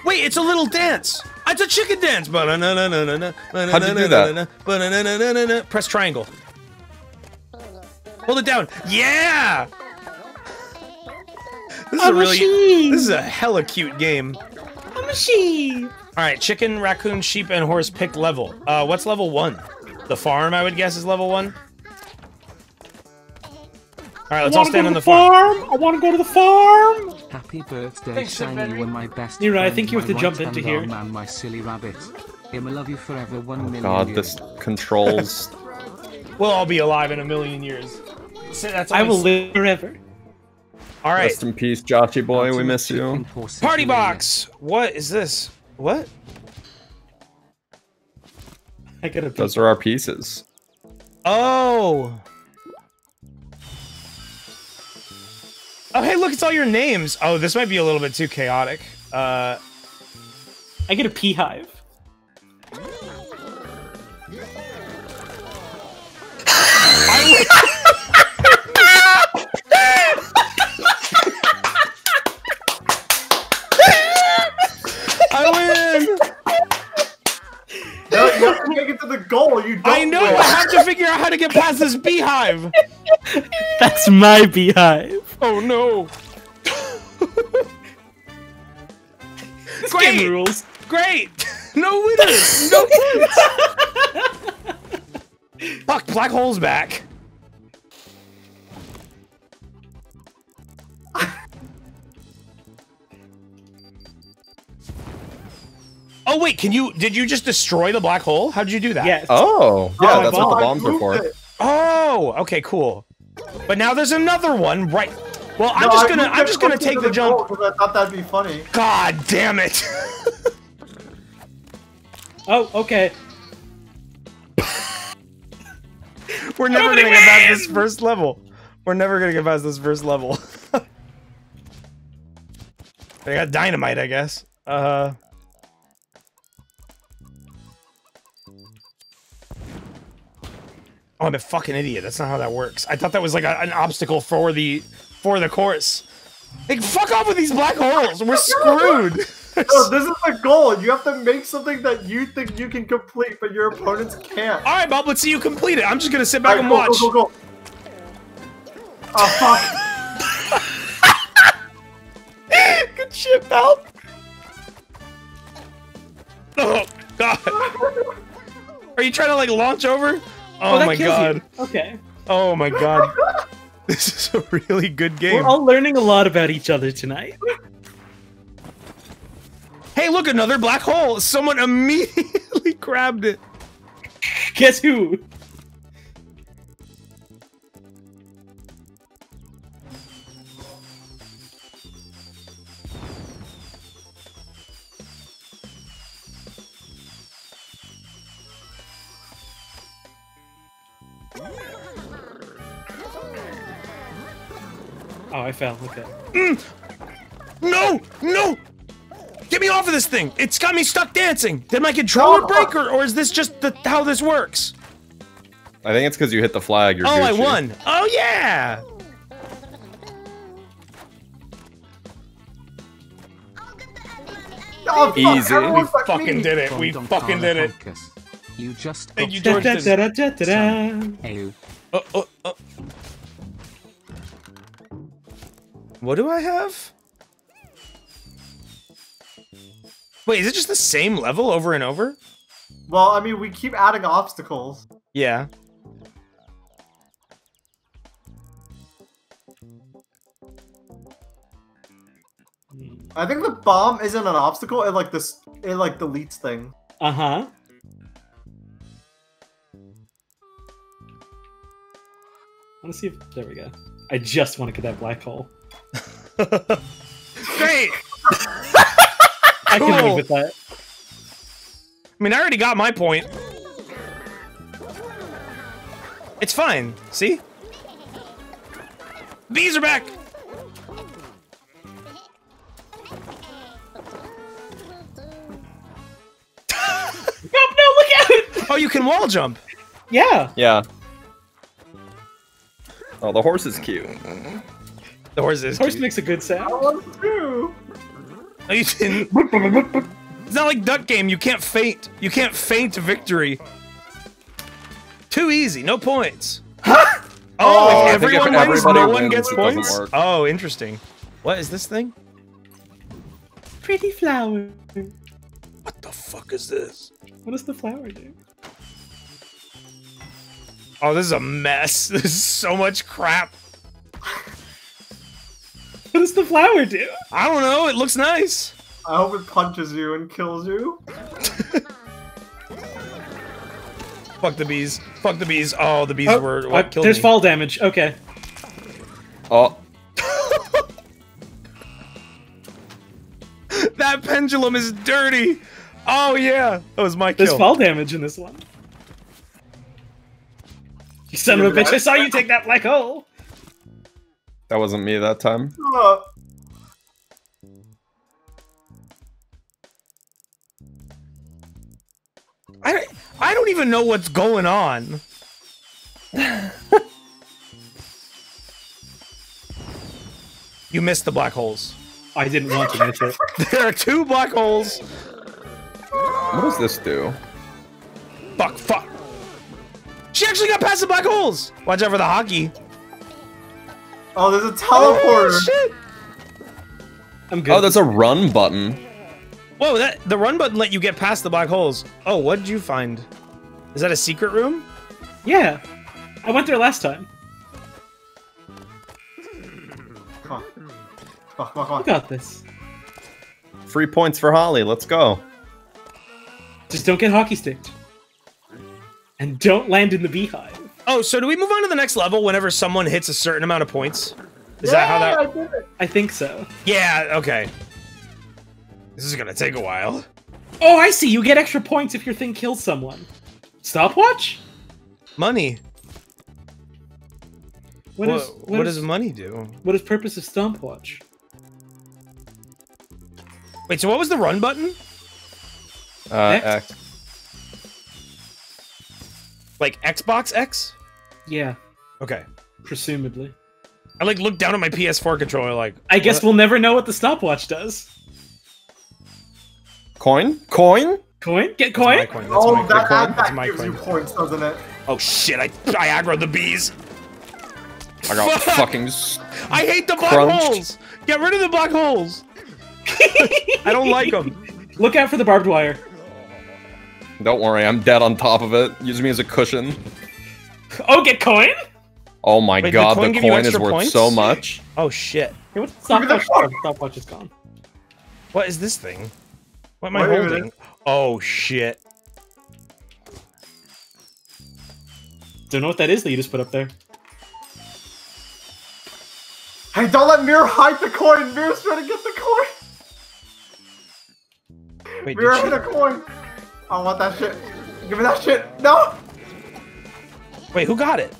Wait, it's a little dance. It's a chicken dance. How'd How'd you do that? Press triangle. Hold it down. Yeah. This is a really. This is a hella cute game. Amashi. All right, chicken, raccoon, sheep, and horse pick level. Uh, what's level one? The farm, I would guess, is level one. All right, let's all stand on the farm. I want to go to the farm. Happy birthday, Thanks, Sid Shiny, Henry. you are my best Mira, I think you have to jump white into here. Man, my silly rabbit. Im, I love you forever, one million God, years. this controls. We'll all be alive in a million years. So that's I will live forever. All right, Rest in peace, Joshy boy. We miss you. party box. What is this? What? I gotta. Those are our pieces. Oh. Oh, hey, look, it's all your names. Oh, this might be a little bit too chaotic. Uh, I get a pea goal. You don't. I know, win. I have to figure out how to get past this beehive. That's my beehive. Oh, no. This Great. game rules. Great! no winners. No points. Fuck, black hole's back. Oh wait, can you? Did you just destroy the black hole? How did you do that? Yes. Oh, yeah, Oh, that's I what the bombs were for. it. Oh, okay, cool. But now there's another one, right? Well, I'm just gonna, I'm just gonna take to the jump. goal 'cause I thought that'd be funny. God damn it! Oh, okay. We're never Nobody gonna get past this first level. We're never gonna get past this first level. they got dynamite, I guess. Uh. Oh, I'm a fucking idiot. That's not how that works. I thought that was like a, an obstacle for the for the course. Like, fuck off with these black holes. We're screwed. No, this is the goal. You have to make something that you think you can complete, but your opponents can't. All right, Bob. Let's see you complete it. I'm just gonna sit back Alright, and go, watch. Go, go, go. Oh fuck. Good shit, pal. Oh god. Are you trying to like launch over? Oh, that my god. you. Okay. Oh my god. This is a really good game. We're all learning a lot about each other tonight. Hey, look, another black hole. Someone immediately grabbed it. Guess who? Oh, I fell. Okay. Mm. No, no. Get me off of this thing. It's got me stuck dancing. Did my controller No. break or, or is this just the, how this works? I think it's because you hit the flag. You're Oh, I won. Oh, yeah. Oh, fuck, Easy. everyone We fucking me. did it. We Don fucking did it. Donkalos. You just Thank you, George. Da, da, da, da, da, da. Ew. Oh, oh, oh. What do I have? Wait, is it just the same level over and over? Well, I mean, we keep adding obstacles. Yeah. I think the bomb isn't an obstacle. It like this. It like deletes thing. Uh huh. I want to see if there we go. I just want to get that black hole. Great. I can Cool. live with that. I mean, I already got my point. It's fine. See? Bees are back. No, no, look out! Oh, you can wall jump. Yeah. Yeah. Oh, the horse is cute. The horse is. Horse cute. makes a good I sound. Oh, want to. No, you didn't. It's not like Duck Game. You can't faint. You can't faint victory. Too easy. No points. oh, Oh, if oh, think if everyone wins, everybody no one gets points. Oh, interesting. What is this thing? Pretty flower. What the fuck is this? What does the flower do? Oh, this is a mess. This is so much crap. What does the flower do? I don't know. It looks nice. I hope it punches you and kills you. Fuck the bees. Fuck the bees. Oh, the bees Oh, were what killed there's me. fall damage. Okay. Oh, that pendulum is dirty. Oh yeah, that was my kill. There's fall damage in this one. You son of a You're bitch! I saw you take that black hole. That wasn't me that time. Uh, I I don't even know what's going on. you missed the black holes. I didn't want to miss it. There are two black holes. What does this do? Fuck, fuck. She actually got past the black holes. Watch out for the hockey. Oh, there's a Oh, teleporter. shit. I'm oh, good. Oh, that's a run button. Whoa, that the run button let you get past the black holes. Oh, what did you find? Is that a secret room? Yeah, I went there last time. Come on. Come on, come on, come I got this. Free points for Holly. Let's go. Just don't get hockey sticked. And don't land in the beehive. Oh, so do we move on to the next level whenever someone hits a certain amount of points? Is that how that? I did it. I think so. Yeah. Okay. This is gonna take a while. Oh, I see. You get extra points if your thing kills someone. Stopwatch? Money. What What, is what, is does money do? what is purpose of stopwatch? Wait. So what was the run button? Uh, X? X. Like Xbox X? Yeah, Okay. presumably. I like looked down at my PS4 controller like. I guess we'll never know what the stopwatch does. Coin? Coin? Coin? Get That's my coin? coin. That's oh, my that, coin. that, That's my gives you points, doesn't it? Oh shit! I I aggroed the bees. I got Fuck. fucking. s- I hate the black Crunched. holes. Get rid of the black holes. I don't like them. Look out for the barbed wire. Don't worry, I'm dead on top of it. Use me as a cushion. Oh, get coin? Oh my Wait, did god, coin the coin is worth points? so much. Oh shit! Hey, what's the Give the stopwatch? fuck. Stopwatch is gone. What is this thing? What am I Wait a holding? Oh shit! Don't know what that is that you just put up there. Hey, don't let Mira hide the coin. Mira's trying to get the coin. Wait, Mirror did hid a coin. I want that shit. Give me that shit. No. Wait, who got it?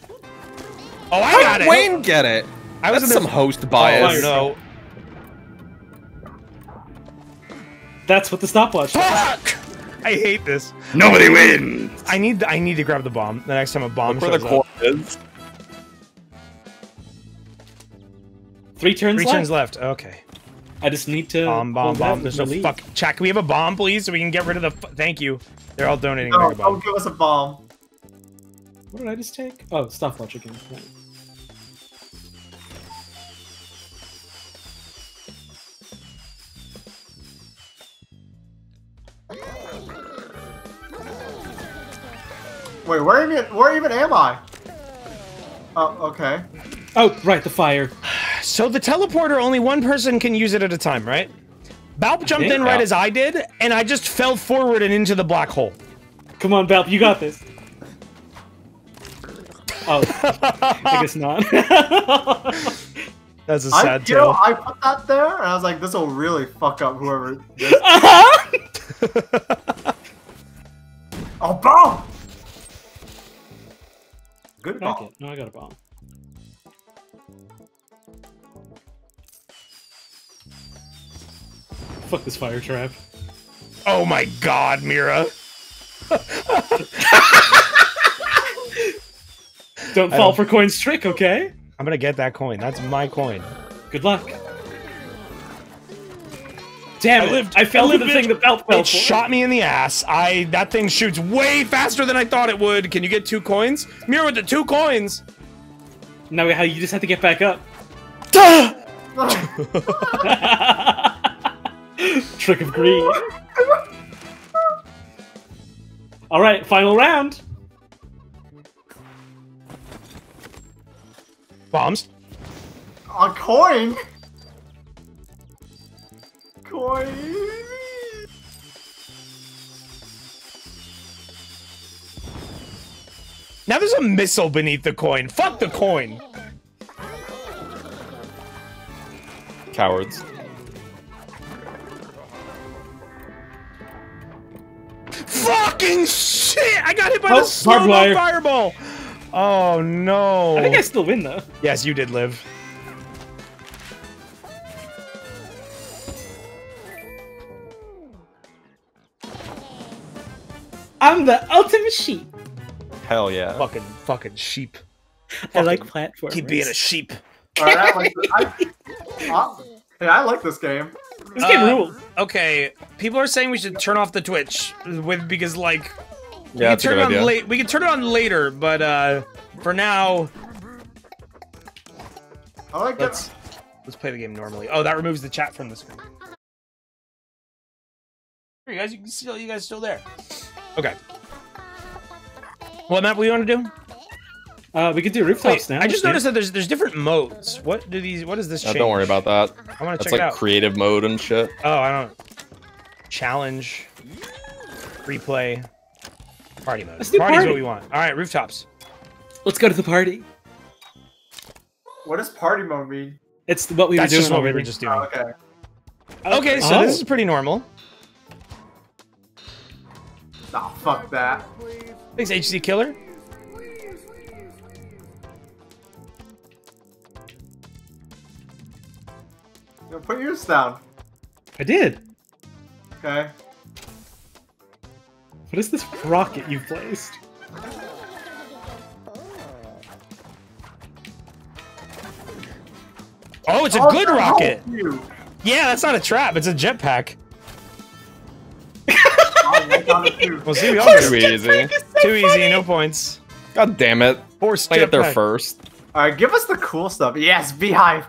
Oh, I How got did it. Wayne get it? I was That's some the... host Oh bias. no! That's what the stopwatch. Fuck! I hate this. Nobody wins. I need I need to grab the bomb the next time a bomb Look where shows the up. is. Three turns Three left. turns left. Okay. I just need to. Bomb, bomb, bomb. There's no lead. fuck. Chat, can we have a bomb, please, so we can get rid of the? F- Thank you. They're all donating. No, Mega don't give us a bomb. What did I just take? Oh, stopwatch again. Right. Wait, where even where even am I? Oh, okay. Oh, right, the fire. So the teleporter, only one person can use it at a time, right? Baaulp jumped think- in right Yeah. as I did, and I just fell forward and into the black hole. Come on, Baaulp, you got this. Oh, I guess not. That's a sad you know, tale. I put that there, and I was like, this will really fuck up whoever. Uh-huh. oh, bomb! Good I bomb. get? No, I got a bomb. Fuck this fire trap. Oh my god, Mira. Don't fall don't- for Coin's trick, okay? I'm gonna get that coin. That's my coin. Good luck. Damn I it! lived- I fell I the thing that Baaulp fell It for. shot me in the ass. I that thing shoots way faster than I thought it would. Can you get two coins? Mira with the two coins. Now how you just have to get back up. Trick of greed. All right, final round. Bombs. A coin? Coin? Now there's a missile beneath the coin. Fuck the coin. Cowards. Fucking shit! I got hit by Oh, the slow fireball. Oh no! I think I still win though. Yes, you did live. I'm the ultimate sheep. Hell yeah. Fucking fucking sheep. I like platforms. Keep being a sheep. Alright, I like this. I, I, yeah, I like this game. This game Uh, rules. Okay, people are saying we should turn off the Twitch with because like we Yeah, can that's a turn good it on idea. late. We can turn it on later, but uh, for now, I like let's that. let's play the game normally. Oh, that removes the chat from the screen. Here, you guys, you can still, you guys still there? Okay. What map we want to do? Uh, we could do rooftops Wait, now. I just noticed that there's there's different modes. What do these? What does this No, change? don't worry about that. I want to check like it out. creative mode and shit. oh, I don't. Challenge. Replay. Party mode. Let's do Party's party. what we want. All right, rooftops. Let's go to the party. What does party mode mean? It's what we That's were doing just what we were just doing. Oh, okay. Okay, so Oh. this is pretty normal. Nah, fuck that. Thanks, HC Killer. Yo, put yours down. I did. Okay. What is this rocket you placed? Oh, it's a Oh, good no, rocket. Yeah, that's not a trap. It's a jetpack. Oh, I too. See. We all Too get it. easy. Too easy. No points. God damn it. Force Play it there first. Alright, give us the cool stuff. Yes, beehive.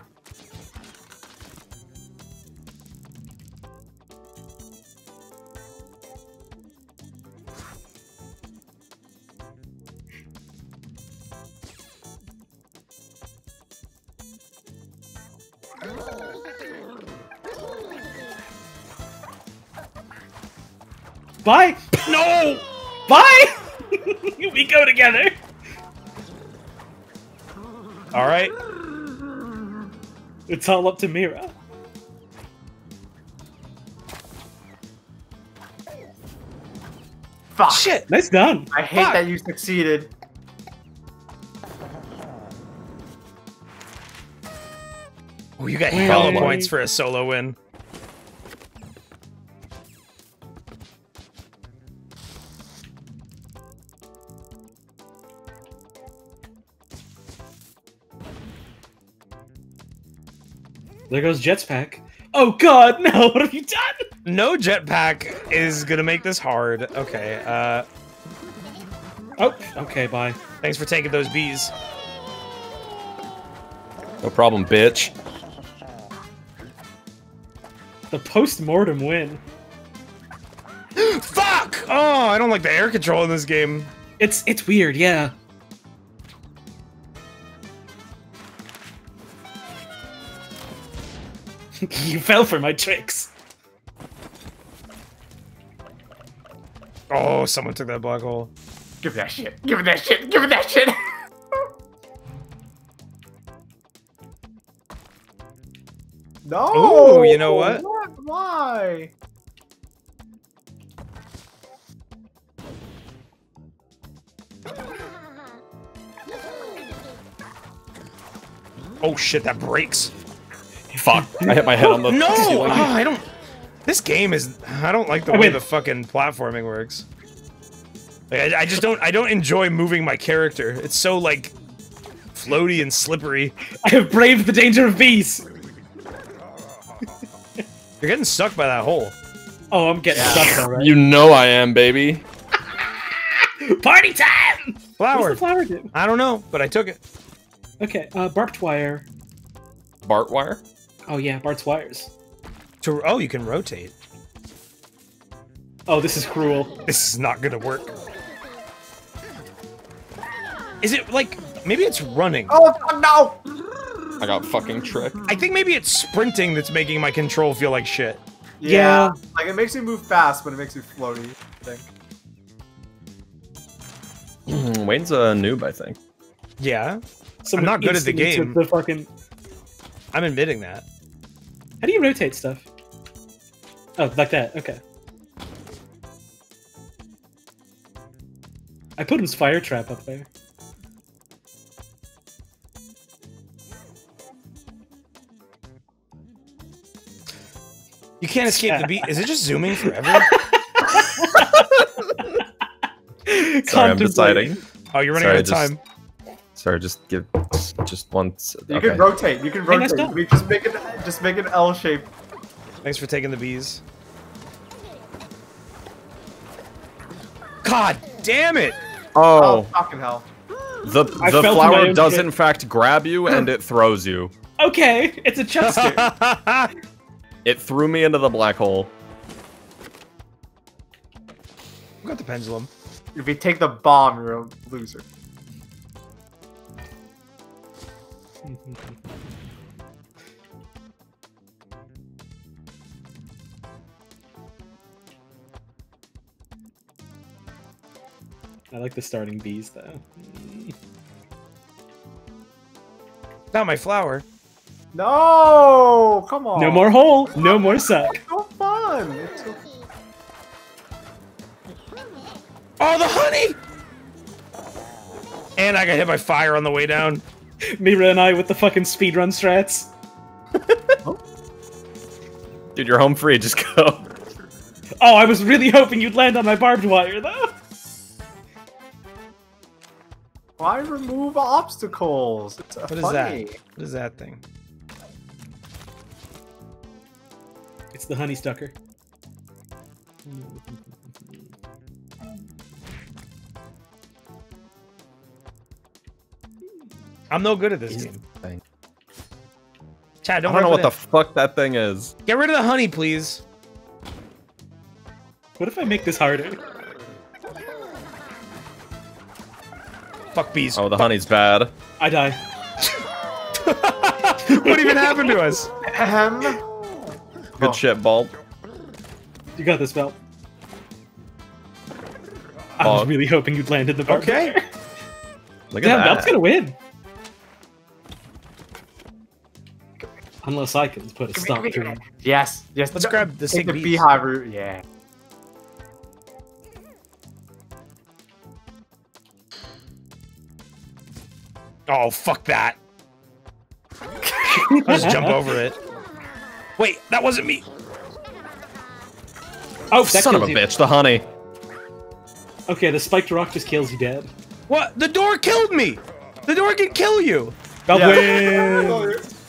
Bye. No. Bye. we go together. All right. It's all up to Mira. Fuck. Shit. Nice done. I hate Fuck. that you succeeded. Oh, you got Wait. hella points for a solo win. There goes Jetpack. Oh god, no! What have you done? No jetpack is gonna make this hard. Okay. Uh, Oh, okay, bye. thanks for taking those bees. No problem, bitch. The post-mortem win. Fuck! Oh, I don't like the air control in this game. It's it's weird, yeah. you fell for my tricks. Oh, someone took that black hole. Give me that shit. Give me that shit. Give me that shit. no. Ooh, you know what? Why? Oh shit, that breaks. Fuck. I hit my head on the No! ceiling. Oh, I don't. This game is. I don't like the I way mean- the fucking platforming works. Like, I, I just don't. I don't enjoy moving my character. It's so like floaty and slippery. I have braved the danger of bees. You're getting stuck by that hole. Oh, I'm getting stuck already. You know I am, baby. Party time! Flower. What's the flower do? I don't know, but I took it. Okay, uh, barbed wire. Bart wire? Oh yeah, Bart's wires. To oh, you can rotate. Oh, this is cruel. This is not gonna work. Is it like maybe it's running? Oh fuck, no! I got fucking tricked. I think maybe it's sprinting that's making my control feel like shit. Yeah. Like it makes me move fast, but it makes me floaty. I think. Hmm, Wayne's a noob, I think. Yeah, Someone I'm not good at the game. The fucking. I'm admitting that. How do you rotate stuff? Oh, like that. Okay. I put his fire trap up there. You can't escape the beat. Is it just zooming forever? Sorry, I'm deciding. Oh, you're running Sorry, out of just- time. Sorry, just give just once. You okay. can rotate. You can Hey, nice rotate. done. we just make it. Just make an L shape. Thanks for taking the bees. God damn it! Oh, Oh, fucking hell! the the fell for my flower does shit. in fact grab you and it throws you. Okay, it's a Chester. It threw me into the black hole. I got the pendulum. If you take the bomb, you're a loser. I like the starting bees though. Not my flower. No! Come on. No more hole, no more suck. It's so fun. It's so Oh, the honey! And I got hit by fire on the way down. Mira and I with the fucking speedrun strats. Dude, you're home free. Just go. Oh, I was really hoping you'd land on my barbed wire though. Why remove obstacles? It's What is funny. that? What is that thing? It's the honey I'm no good at this game. thing. Chad, don't, I don't know worry what the fuck that thing is. Get rid of the honey, please. What if I make this harder? Fuck bees. Oh, the honey's bad. I die. what even happened to us? Ahem. Good Oh. shit, Baaulp. You got this, Baaulp. I oh. was Oh. really hoping you'd land in the barbed Okay. Look at Damn, that. Baaulp's gonna win. Unless I can put a stop to him. Yes, yes. Let's grab the the beehive route. Yeah. Oh, fuck that. I'll just jump over it. Wait, that wasn't me. Oh, that Son of a you. bitch, the honey. Okay, the spiked rock just kills you dead. What? The door killed me. The door can kill you. Baaulp Yeah.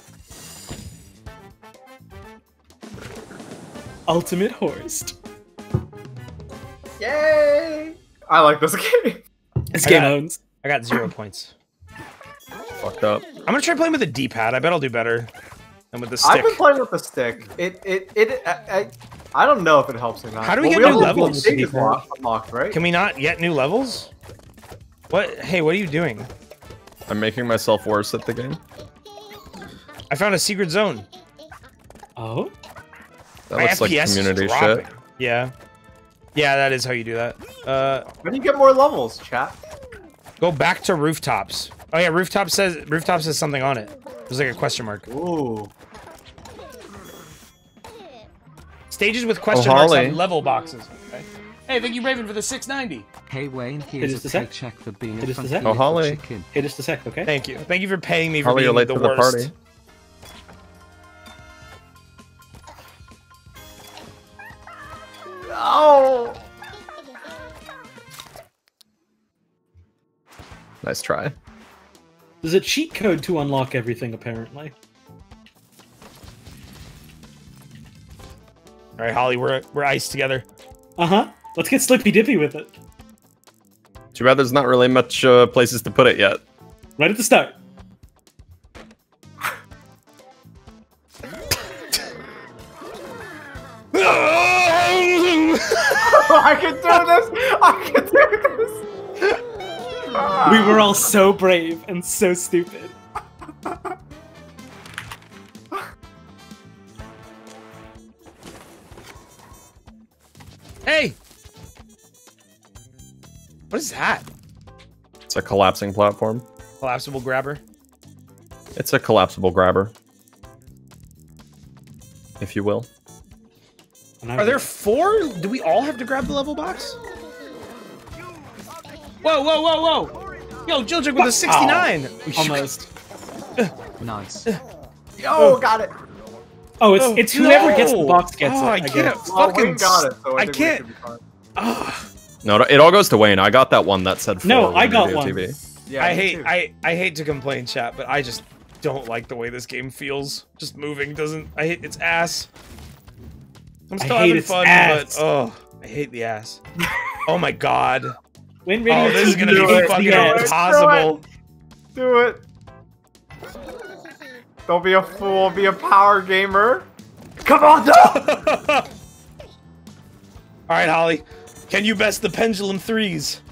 Ultimate Horse. Yay! I like this game. This I game got- owns. I got zero points. Fucked up. I'm gonna try playing with a D-pad. I bet I'll do better than with the stick. I've been playing with the stick. It, it, it. I, I, I don't know if it helps or not. How do we Well, get new levels? the stick is locked, unlocked, right? Can we not get new levels? What? Hey, what are you doing? I'm making myself worse at the game. I found a secret zone. Oh? That My looks FPS is community shit. Yeah. Yeah, that is how you do that. Uh, How do you get more levels, chat? go back to rooftops. Oh yeah, rooftop says rooftop says something on it. There's like a question mark. Ooh. Stages with question Oh, marks Holly. have level boxes. Okay. Hey, thank you, Raven, for the 690. Hey Wayne, here's is a the sec. paycheck for being It a is the sec. Oh, Holly. chicken. Hey, just a sec, okay? Thank you. Thank you for paying me for Holly, being you're late the to the worst. party. Oh. Nice try. There's a cheat code to unlock everything, apparently. All right, Holly, we're we're iced together. Uh huh. Let's get slippy dippy with it. Too bad there's not really much uh, places to put it yet. Right at the start. I can do this. I can do this. We were all so brave and so stupid. Hey, what is that? It's a collapsing platform. Collapsible grabber. It's a collapsible grabber. If you will. And Are there four? Do we all have to grab the level box? Whoa, whoa, whoa, whoa! Yo, Jiljic with a 69. almost? Nice. Yo, got it. Oh, it's Oh, it's whoever gets the box gets oh, it. I I can't guess. Fucking. Oh, Wayne got it, so I, I can't. We should be fine. Ugh. No, it all goes to Wayne. I got that one that said four. No, I got Video one. TV. Yeah, I hate too. I I hate to complain, chat, but I just don't like the way this game feels. Just moving doesn't. I hate its ass. I'm I still hate having fun, ass. but oh, I hate the ass. oh my god. When Oh, this is gonna be hates the fucking ass. impossible. Do it. Don't be a fool. Be a power gamer. Come on, no! All right, Holly. Can you best the pendulum threes?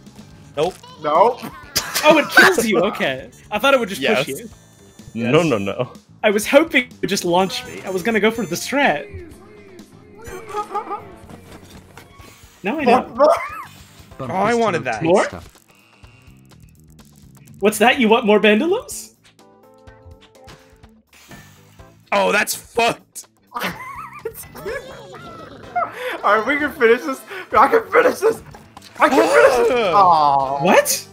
Nope. Nope. Oh, it kills you. Okay, I thought it would just Yes. push you. Yes. No, no, no. I was hoping it would just launch me. I was gonna go for the strat. Now I know. Bump Oh, I wanted that. More? stuff. What's that? You want more pendulums? Oh, that's fucked. Alright, we can finish this. I can finish this. I can finish this. Oh. What?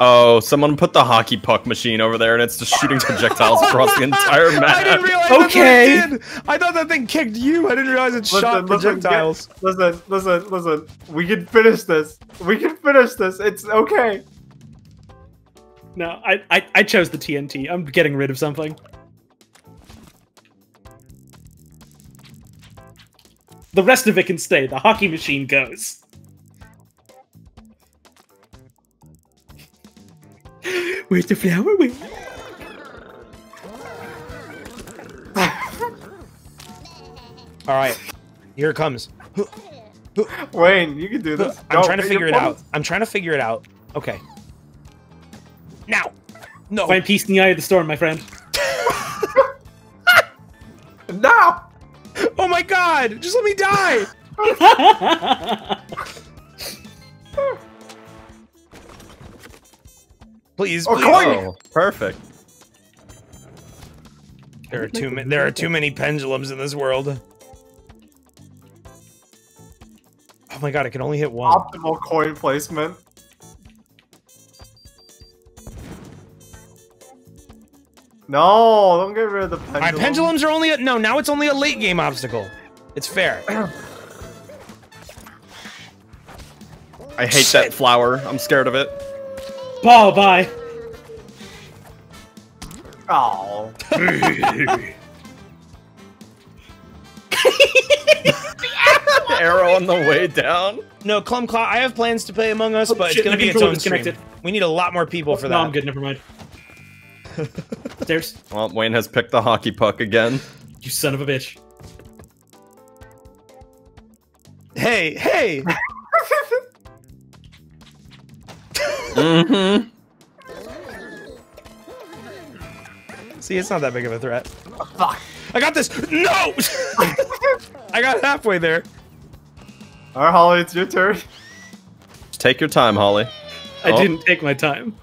Oh, someone put the hockey puck machine over there, and it's just shooting projectiles across the entire map. I didn't realize Okay. that's what it did. I thought that thing kicked you. I didn't realize it shot listen, projectiles. listen, listen, listen. We can finish this. We can finish this. It's okay. No, I, I I chose the TNT. I'm getting rid of something. The rest of it can stay. The hockey machine goes. Where's the flower? Where? All right, here it comes. Wayne, you can do this. I'm Go, trying to figure your it out. I'm trying to figure it out. Okay. Now. No. Find peace in the eye of the storm, my friend. Now. Oh my god! Just let me die! Please, Oh, please. coin! Oh, perfect. There are too many. There are too many pendulums in this world. Oh my god! I can only hit one. Optimal coin placement. No, don't get rid of the pendulum. All right, pendulums are only a, no. Now it's only a late game obstacle. It's fair. I hate that flower. I'm scared of it. Ball, bye. Oh. Arrow on the way down. No, Clumclaw. I have plans to play Among Us, oh, but shit, it's gonna be its controller own stream. disconnected. We need a lot more people oh, for that. No, I'm good. Never mind. Stairs. Well, Wayne has picked the hockey puck again. You son of a bitch. Hey, hey! Mm-hmm. See, it's not that big of a threat. Fuck. I got this. No! I got halfway there. Alright, Holly, it's your turn. Just take your time, Holly. I Oh. didn't take my time.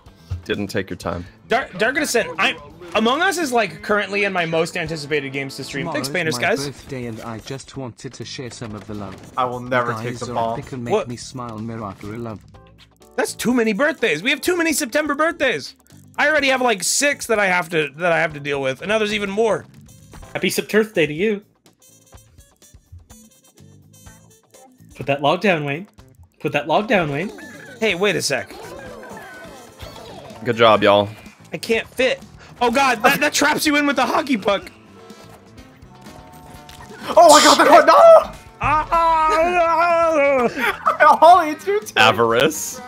Didn't take your time. Dark, Dark Descent. I'm Among Us is like currently in my most anticipated games to stream. Thanks, Tomorrow's Painters, my guys. birthday and I just wanted to share some of the love. I will never You take guys the are ball. epic and make What? me smile miracle love. That's too many birthdays. We have too many September birthdays. I already have like six that I have to that I have to deal with, and now there's even more. Happy Septurth Day to you. Put that log down, Wayne. Put that log down, Wayne. Hey, wait a sec. Good job, y'all. I can't fit. Oh god, that, that traps you in with the hockey puck. Oh, I got the! No! Ah! Holly, it's your turn. Avarice.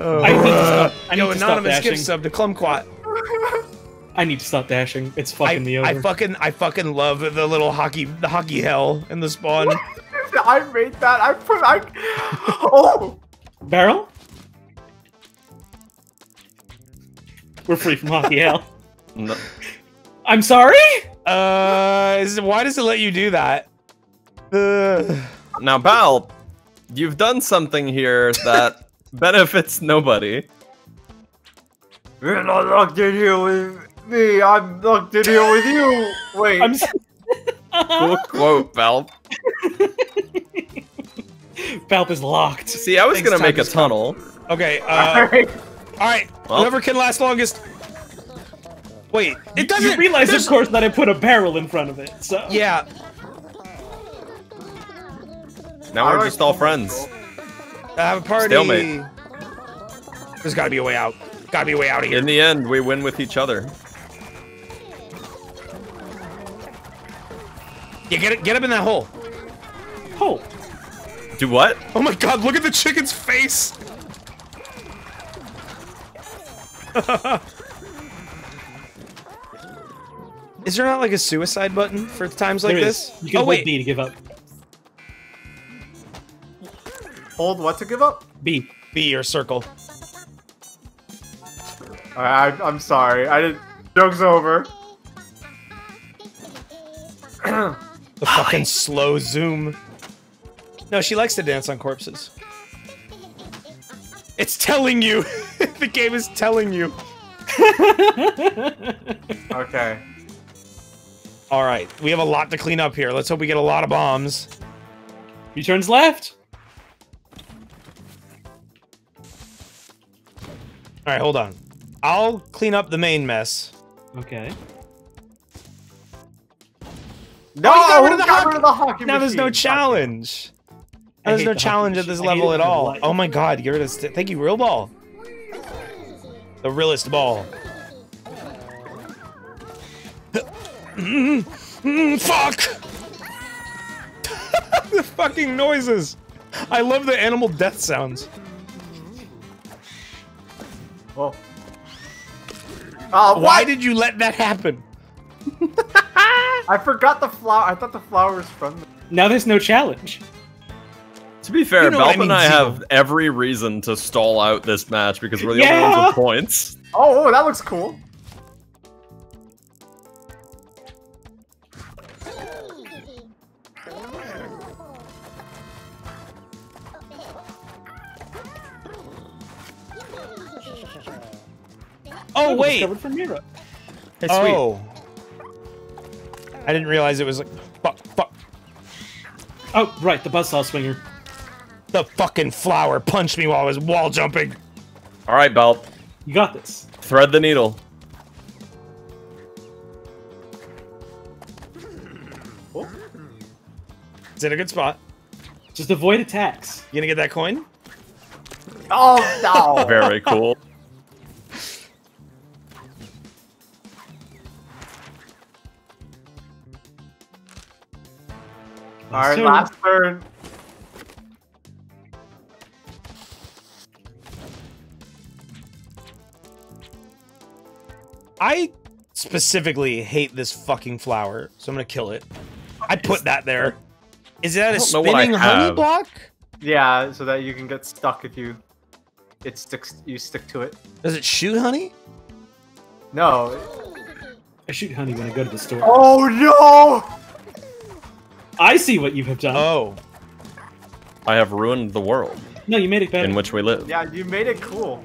I need to stop. I need Yo, to stop anonymous dashing. gift sub to Clumquat. I need to stop dashing. It's I, fucking me over. I fucking I fucking love the little hockey the hockey hell in the spawn. I made that. I put. I. Oh! Barrel? We're free from hockey hell. No. I'm sorry? Uh, is, why does it let you do that? Uh, Now, Bal, you've done something here that benefits nobody. You're not locked in here with me. I'm locked in here with you. Wait. I'm s- Cool quote, Val. Baaulp is locked. See, I was Thanks, gonna make a Titus. tunnel. okay. Uh, Alright. all right. Well. Whoever can last longest. Wait, it doesn't. You realize, there's- of course, that I put a barrel in front of it, so... Yeah. Now we're Alright. just all friends. Have a party. Stalemate. There's got to be a way out. Got to be a way out of here. In the end, we win with each other. Yeah, get it. Get up in that hole. Oh, Do what? Oh my god! Look at the chicken's face. Is there not like a suicide button for times like there this? is. You can oh hold wait. B to give up. Hold what to give up? B. B or circle. Alright, I, I'm sorry. I didn't. Joke's over. The fucking slow zoom. No, she likes to dance on corpses. It's telling you. the game is telling you. Okay. All right, we have a lot to clean up here. Let's hope we get a lot of bombs. He turns left. All right, hold on. I'll clean up the main mess. Okay. No, Oh, got rid of the got hockey- rid of the hockey Now there's no challenge. Now there's no the challenge at this. I level at all. life. Oh my god, get rid of st- Thank you, real ball. The realest ball. Mm, mm, fuck! the fucking noises. I love the animal death sounds. Oh. Uh, Why what? did you let that happen? I forgot the flower. I thought the flower was from. The... Now there's no challenge. To be fair, You know what I mean, and I have every reason to stall out this match because we're the Yeah. only ones with points. Oh, oh, that looks cool. Oh wait. Discovered from Mira. Hey, sweet. Oh. I didn't realize it was like fuck fuck. Oh, right, the buzzsaw swinger. The fucking flower punched me while I was wall jumping. All right, Baaulp. You got this. Thread the needle. It's in a good spot? Just avoid attacks. You gonna get that coin? Oh no! Very cool. All right, last turn. I specifically hate this fucking flower, so I'm gonna kill it. I put that there. Is that a don't know what I spinning honey have. block? Yeah, so that you can get stuck if you. It sticks. You stick to it. Does it shoot honey? No. I shoot honey when I go to the store. Oh no! I see what you have done. Oh. I have ruined the world no, you made it better. in which we live. Yeah, you made it cool.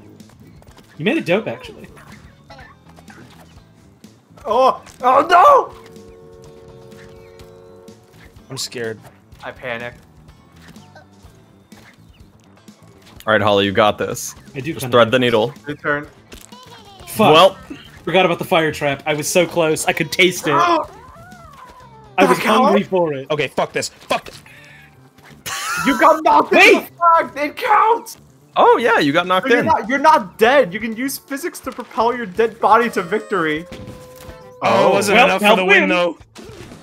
You made it dope, actually. Oh! Oh no! I'm scared. I panic. All right, Holly, you got this. I do Just kind thread the needle. Good turn. Fuck. Well, Forgot about the fire trap. I was so close. I could taste it. Oh, I was Back out. hungry for it. Okay, fuck this. Fuck. This. you got knocked Wait! into the. It counts. oh yeah, you got knocked But you're in. not. You're not dead. You can use physics to propel your dead body to victory. Oh, it oh. wasn't Well, enough for the win, win. though.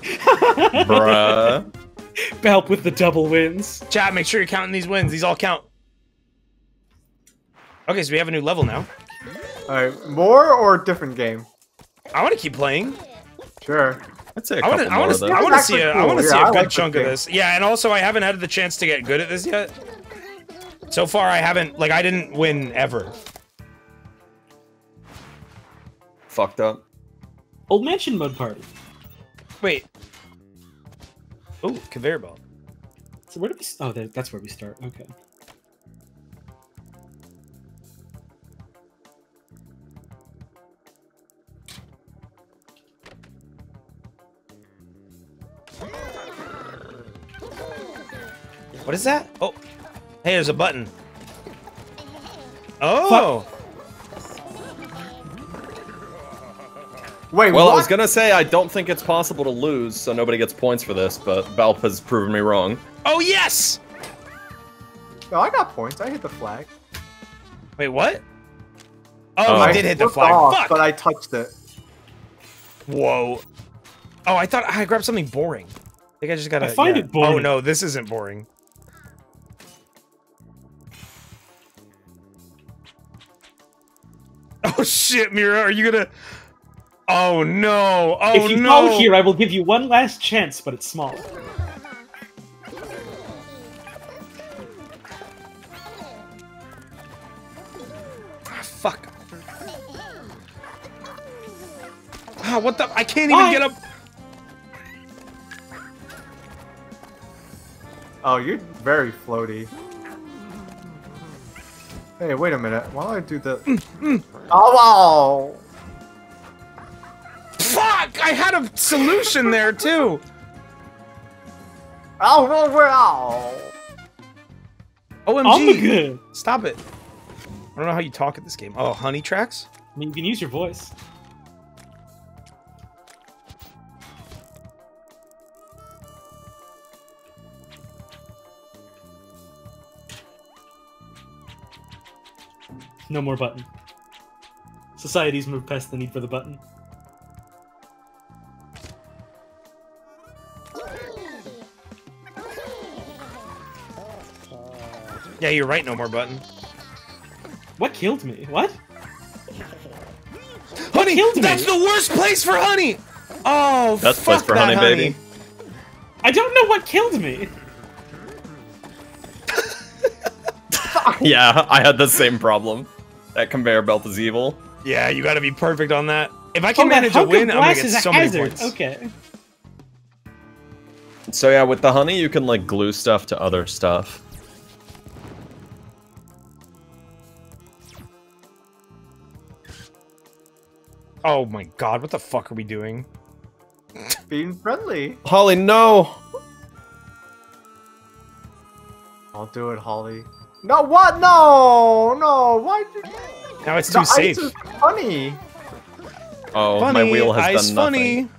Bruh. Help with the double wins. Chat, make sure you're counting these wins. These all count. Okay, so we have a new level now. All right, more or different game? I want to keep playing. Sure. I'd say a I couple want to. I want to. those. I see a. I Cool. want to see a I good like chunk of this. Yeah, and also I haven't had the chance to get good at this yet. So far, I haven't. Like, I didn't win ever. Fucked up. Old Mansion mud Party. Wait. Oh, conveyor belt. So where do we? Oh, there, that's where we start. Okay. What is that? Oh, hey, there's a button. Oh, Wait. Well, what? I was gonna say I don't think it's possible to lose, so nobody gets points for this, but Baaulp has proven me wrong. oh yes. No, I got points. I hit the flag. Wait, what? Oh, Oh. I I did hit the flag. off, Fuck. but I touched it. Whoa. Oh, I thought I grabbed something boring. I think I just gotta. I find yeah. it boring. Oh no, this isn't boring. Oh shit, Mira, are you gonna? Oh no! Oh no! If you no. here, I will give you one last chance, but it's small. Ah, fuck. Ah, what the? I can't even get up. Oh, you're very floaty. Hey, wait a minute. While I do the? oh, wow. Fuck! I had a solution there too. Oh, well, well. OMG! I'm good. Stop it. I don't know how you talk at this game. Oh, honey tracks? I mean, you can use your voice. No more button. Society's moved past the need for the button. Yeah, you're right. No more button. What killed me? What? Honey, killed me? that's the worst place for honey. Oh, That's the fuck place for that honey, baby. I don't know what killed me. Yeah, I had the same problem. That conveyor belt is evil. Yeah, you got to be perfect on that. If I can Oh, manage how a win, come I'm gonna get is a so many hazard? points. Okay. So yeah, with the honey, you can like glue stuff to other stuff. Oh my god, what the fuck are we doing? Being friendly. Holly, no! I'll do it, Holly. No, what? No, no. Why'd you? Now it's The too ice safe. is funny. Oh, Funny, my wheel has ice done nothing. funny.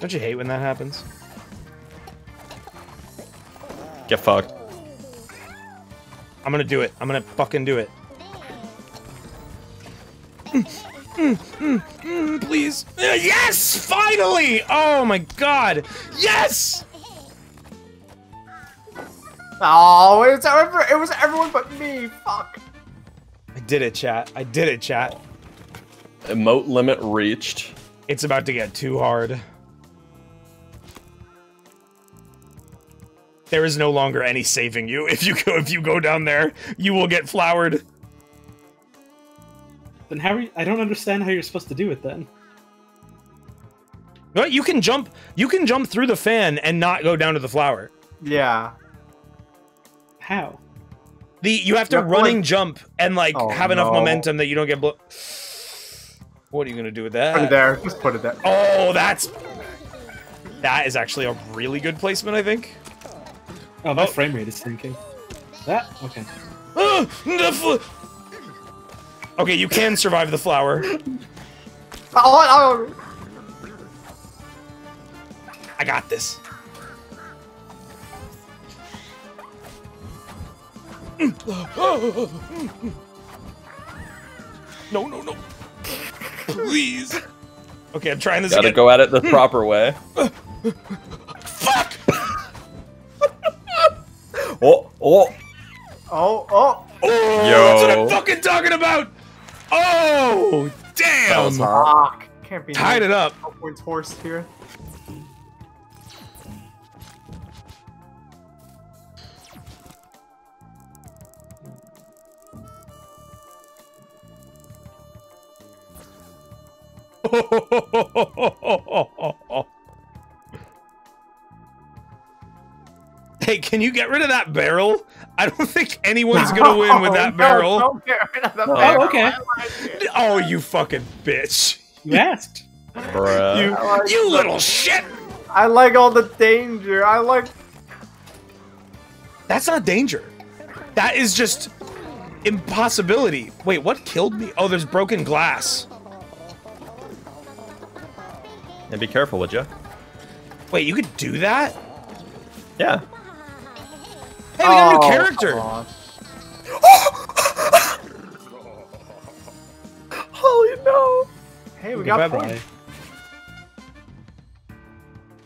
Don't you hate when that happens? Get fucked. I'm gonna do it. I'm gonna fucking do it. Mm, mm, mm, mm, please. Uh, Yes! Finally! Oh my god! Yes! Oh, it's ever, it was everyone but me. Fuck. I did it, chat. I did it, chat. Emote limit reached. It's about to get too hard. There is no longer any saving you. If you go if you go down there, you will get flowered. Then how are you, I don't understand how you're supposed to do it then. What? You can jump you can jump through the fan and not go down to the flower. Yeah. How? The you have to Yeah, but, running like- jump and like Oh, have enough no. momentum that you don't get blo- What are you gonna do with that? Put it that? there. Just put it there. Oh, that's that is actually a really good placement, I think. Oh, my Oh. frame rate is sinking. That? Okay. Ah, the fl- okay, you can survive the flower. Oh, oh, I got this. No, no, no. Please. Okay, I'm trying this Gotta again. go at it the proper way. Fuck! Oh, oh! oh, oh. Oh, that's what I'm fucking talking about! Oh, damn! That was hard. Fuck. Can't be Tied it up. no points horse here. hey, can you get rid of that barrel? I don't think anyone's gonna win with that No, barrel. don't get rid of the Oh, barrel. okay. Like. Oh, you fucking bitch. You asked. Bruh. You, like you little shit! I like all the danger. I like. That's not danger. That is just impossibility. Wait, what killed me? Oh, there's broken glass. And be careful, would you? Wait, you could do that? Yeah. Hey, we got a Oh, new character. come on. No! Hey, we Okay, got bye-bye. points.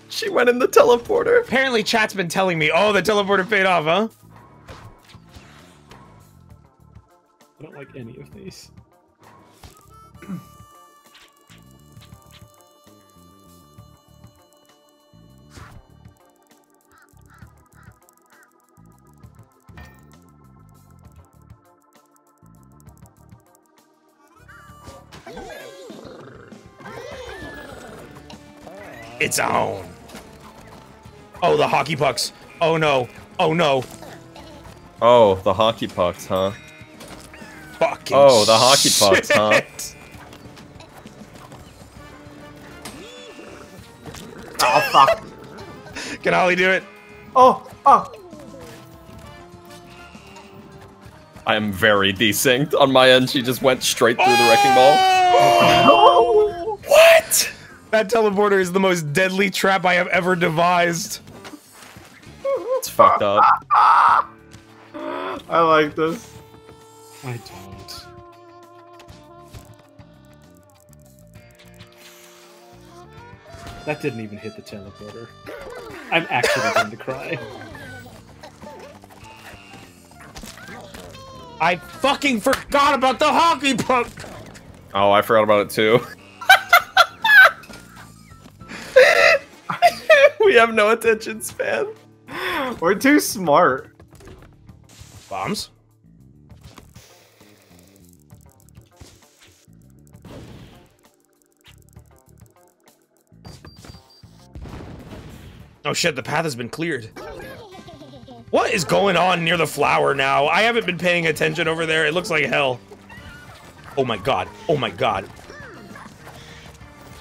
She went in the teleporter. Apparently, chat's been telling me, oh, the teleporter paid off, huh? I don't like any of these. It's own. Oh, the hockey pucks. Oh no. Oh no. Oh, the hockey pucks, huh? Fucking Oh, the hockey pucks, huh? Oh fuck. Can Ollie do it? Oh, oh. I am very desynced. On my end, she just went straight through the wrecking ball. Oh! what? That teleporter is the most deadly trap I have ever devised. It's fucked up. I like this. I don't. That didn't even hit the teleporter. I'm actually going to cry. I fucking forgot about the hockey puck. Oh, I forgot about it too. we have no attention span. We're too smart. Bombs? Oh shit, the path has been cleared. What is going on near the flower now? I haven't been paying attention over there. It looks like hell. Oh my god. Oh my god.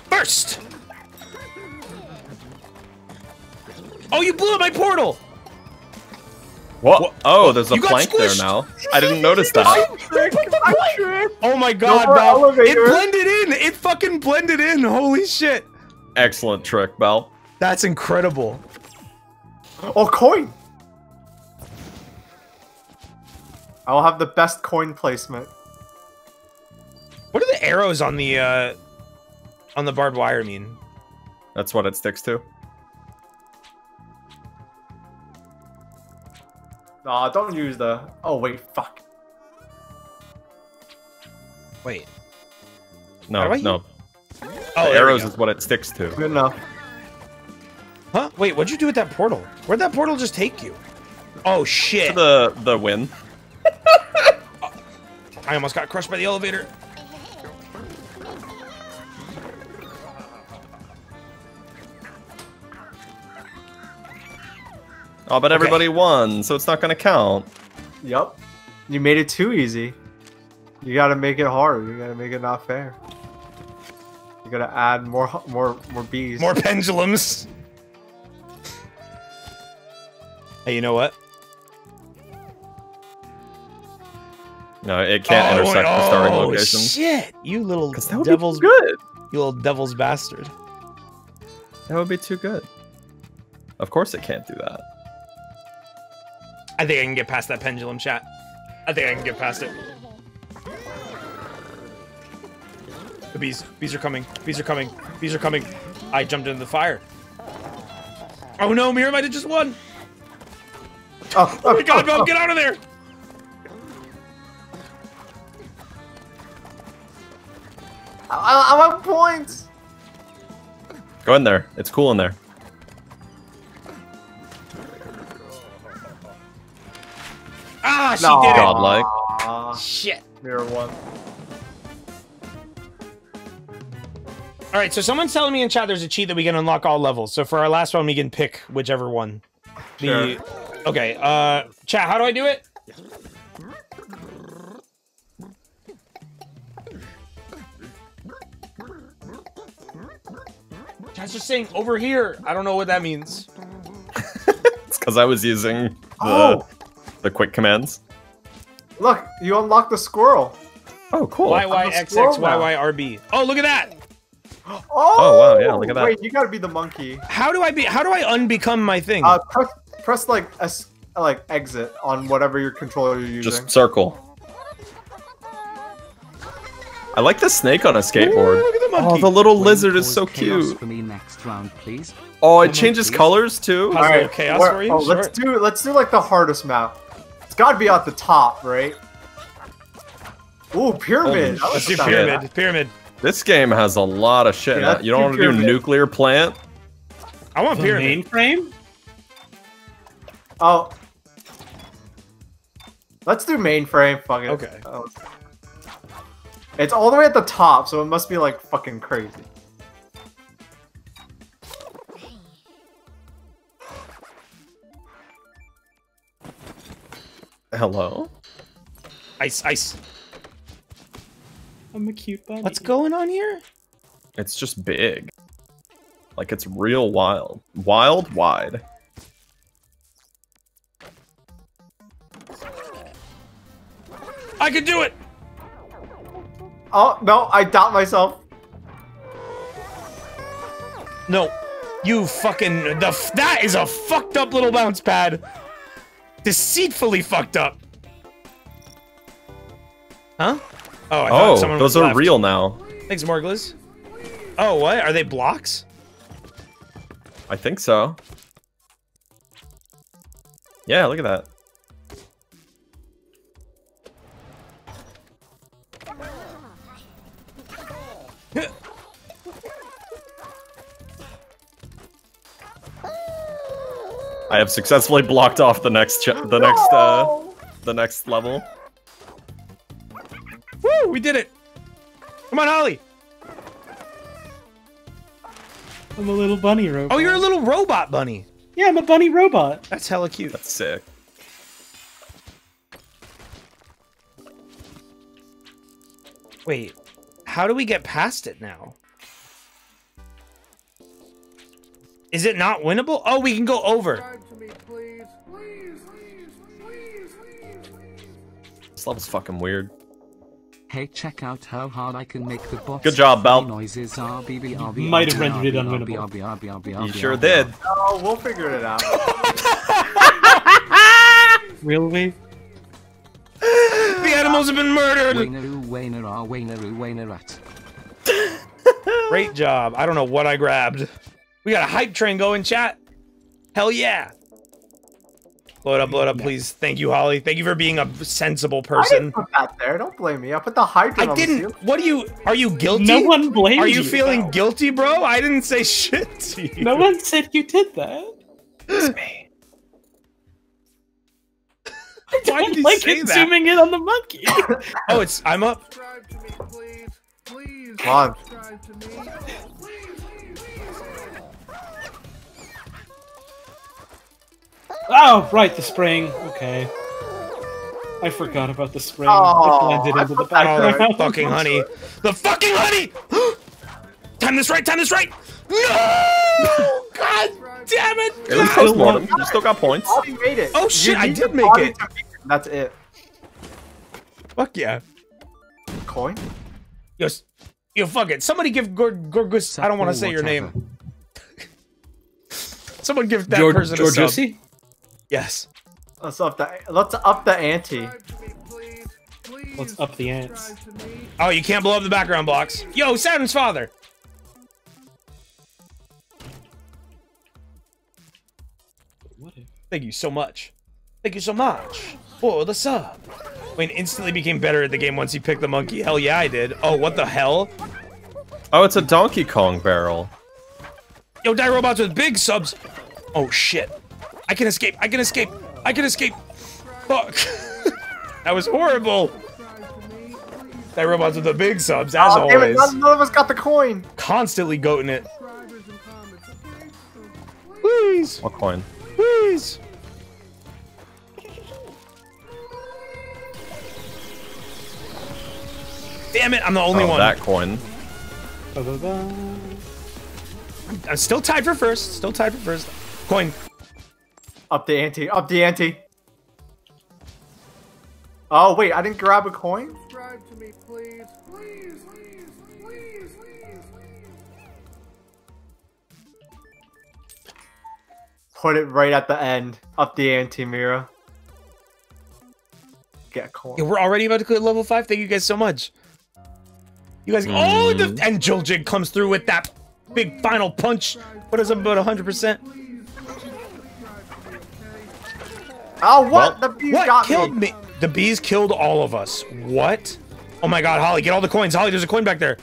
First! Oh, you blew up my portal! What? Oh, there's a You plank there now. I didn't notice that. Oh my god, more Baaulp. It blended in! It fucking blended in! Holy shit! Excellent trick, Bell. That's incredible. Oh, coin. I'll have the best coin placement. What do the arrows on the uh on the barbed wire mean? That's what it sticks to. Nah, don't use the. Oh wait, fuck. Wait. No, How do I no. Oh, The arrows is what it sticks to. Good enough. Huh? Wait, what'd you do with that portal? Where'd that portal just take you? Oh shit. To the the win. I almost got crushed by the elevator. Oh, but everybody won, so it's not gonna count. Yep. You made it too easy. You gotta make it hard. You gotta make it not fair. You gotta add more, more, more bees. More pendulums. Hey, you know what? No, it can't Oh, intersect the oh, starting oh, location. Shit, you little that would devil's be good. you little devil's bastard. That would be too good. Of course it can't do that. I think I can get past that pendulum chat. I think I can get past it. The bees, bees are coming. Bees are coming. Bees are coming. I jumped into the fire. Oh no, Mira might have just won. Oh, oh, Oh my god, oh, Bob, oh. get out of there! I, I'm on points. Go in there. It's cool in there. Ah, she No. did it. Godlike. Aw, Shit. Mira won. All right, so someone's telling me in chat there's a cheat that we can unlock all levels. So for our last one, we can pick whichever one. The okay, uh, chat. How do I do it? Chat's just saying over here. I don't know what that means. It's because I was using the Oh. The quick commands. Look, you unlock the squirrel. Oh, cool. YYXXYYRB. Oh, look at that. Oh, wow, yeah, look at that. Wait, you gotta be the monkey. How do I be? How do I unbecome my thing? Uh, press, press like S, like exit on whatever your controller you're using. Just circle. I like the snake on a skateboard. Ooh, look at the Oh, the little Wait lizard is so cute. For me next round, please. Oh, it Come on, changes please. colors too. How's a chaos where- for you? Oh, let's Sure. do let's do like the hardest map. It's got to be at the top, right? Ooh, pyramid. Um, Holy I Let's like do that. pyramid. Pyramid. This game has a lot of shit. Yeah. You don't want to do nuclear plant? I want The pyramid. mainframe? Oh, let's do mainframe. Fuck it. Okay. Oh. It's all the way at the top, so it must be like fucking crazy. Hello? Ice, ice. I'm a cute bunny. What's going on here? It's just big. Like it's real wild. Wild wide. I can do it. Oh no, I doubt myself. No, you fucking the f- that is a fucked up little bounce pad. Deceitfully fucked up. Huh? Oh, I thought Oh, someone those are left. real now. Thanks, Morglis. Oh, what? Are they blocks? I think so. Yeah, look at that. I have successfully blocked off the next ch- the next uh the next level. Woo! We did it. Come on, Holly. I'm a little bunny robot. Oh, you're a little robot bunny. Yeah, I'm a bunny robot. That's hella cute. That's sick. Wait, how do we get past it now? Is it not winnable? Oh, we can go over. Subscribe to me, please. Please, please, please, please, please. This level's fucking weird. Hey, check out how hard I can make the bots. Good job, Baaulp. Noises RBB might have rendered it unwinnable. You sure did. Oh, we'll figure it out. Really? The animals have been murdered. Wayneroo, Wayner, ah, Wayneroo, Wayner at. Great job. I don't know what I grabbed. We got a hype train going, chat. Hell yeah. Blow it up, blow it up, please. Thank you, Holly. Thank you for being a sensible I person. didn't put that there. Don't blame me. I put the hydrant I on didn't. ceiling. What are you? Are you guilty? No one blames you. Are you you, feeling Val. guilty, bro? I didn't say shit to you. No one said you did that. It's me. Why did I'm you like say it that? zooming in on the monkey. Oh, it's. I'm up. Subscribe to me, please. Please. Come on. Oh, right, the spring. Okay. I forgot about the spring. Oh, it blended into the put that Oh, the fucking honey. The fucking honey! time this right, time this right! No! God damn it! It was God. postmortem. You still got points. Bobby made it. Oh, shit, You I did make it. That's it. Fuck yeah. Coin? Yo, s- yo, fuck it. Somebody give Gorg Gorgus. I don't want to say your name. Someone give that George, person a George sub. Jussi? Yes. Let's up the let's up the ante. Subscribe to me, please. Please. Let's up the ants. Subscribe to me. Oh, you can't blow up the background blocks. Yo, Saturn's father. What if? Thank you so much. Thank you so much for the sub. Wayne instantly became better at the game once he picked the monkey. Hell yeah, I did. Oh, what the hell? Oh, it's a Donkey Kong barrel. Yo, die robots with big subs. Oh shit. I can escape. I can escape. I can escape. Fuck. that was horrible. That to me. Please. Die robots with the big subs, as Oh, damn it, always. none, none of us got the coin. Constantly goating it. Subscribers and comments. Okay? So, Please. What coin? Please. Damn it, I'm the only oh, one. that coin. I'm still tied for first. Still tied for first. Coin. Up the ante. Up the ante. Oh wait, I didn't grab a coin. subscribe to me, please. Please, please, please, please, please. Put it right at the end. Up the ante, Mira. Get a coin. Yeah, we're already about to clear level five. Thank you guys so much. You guys, oh, the, mm-hmm. and Joljig comes through with that big final punch. What is it, about 100%? Oh what? Well, the bees What got killed me. me? The bees killed all of us. What? Oh my god, Holly, get all the coins. Holly, there's a coin back there.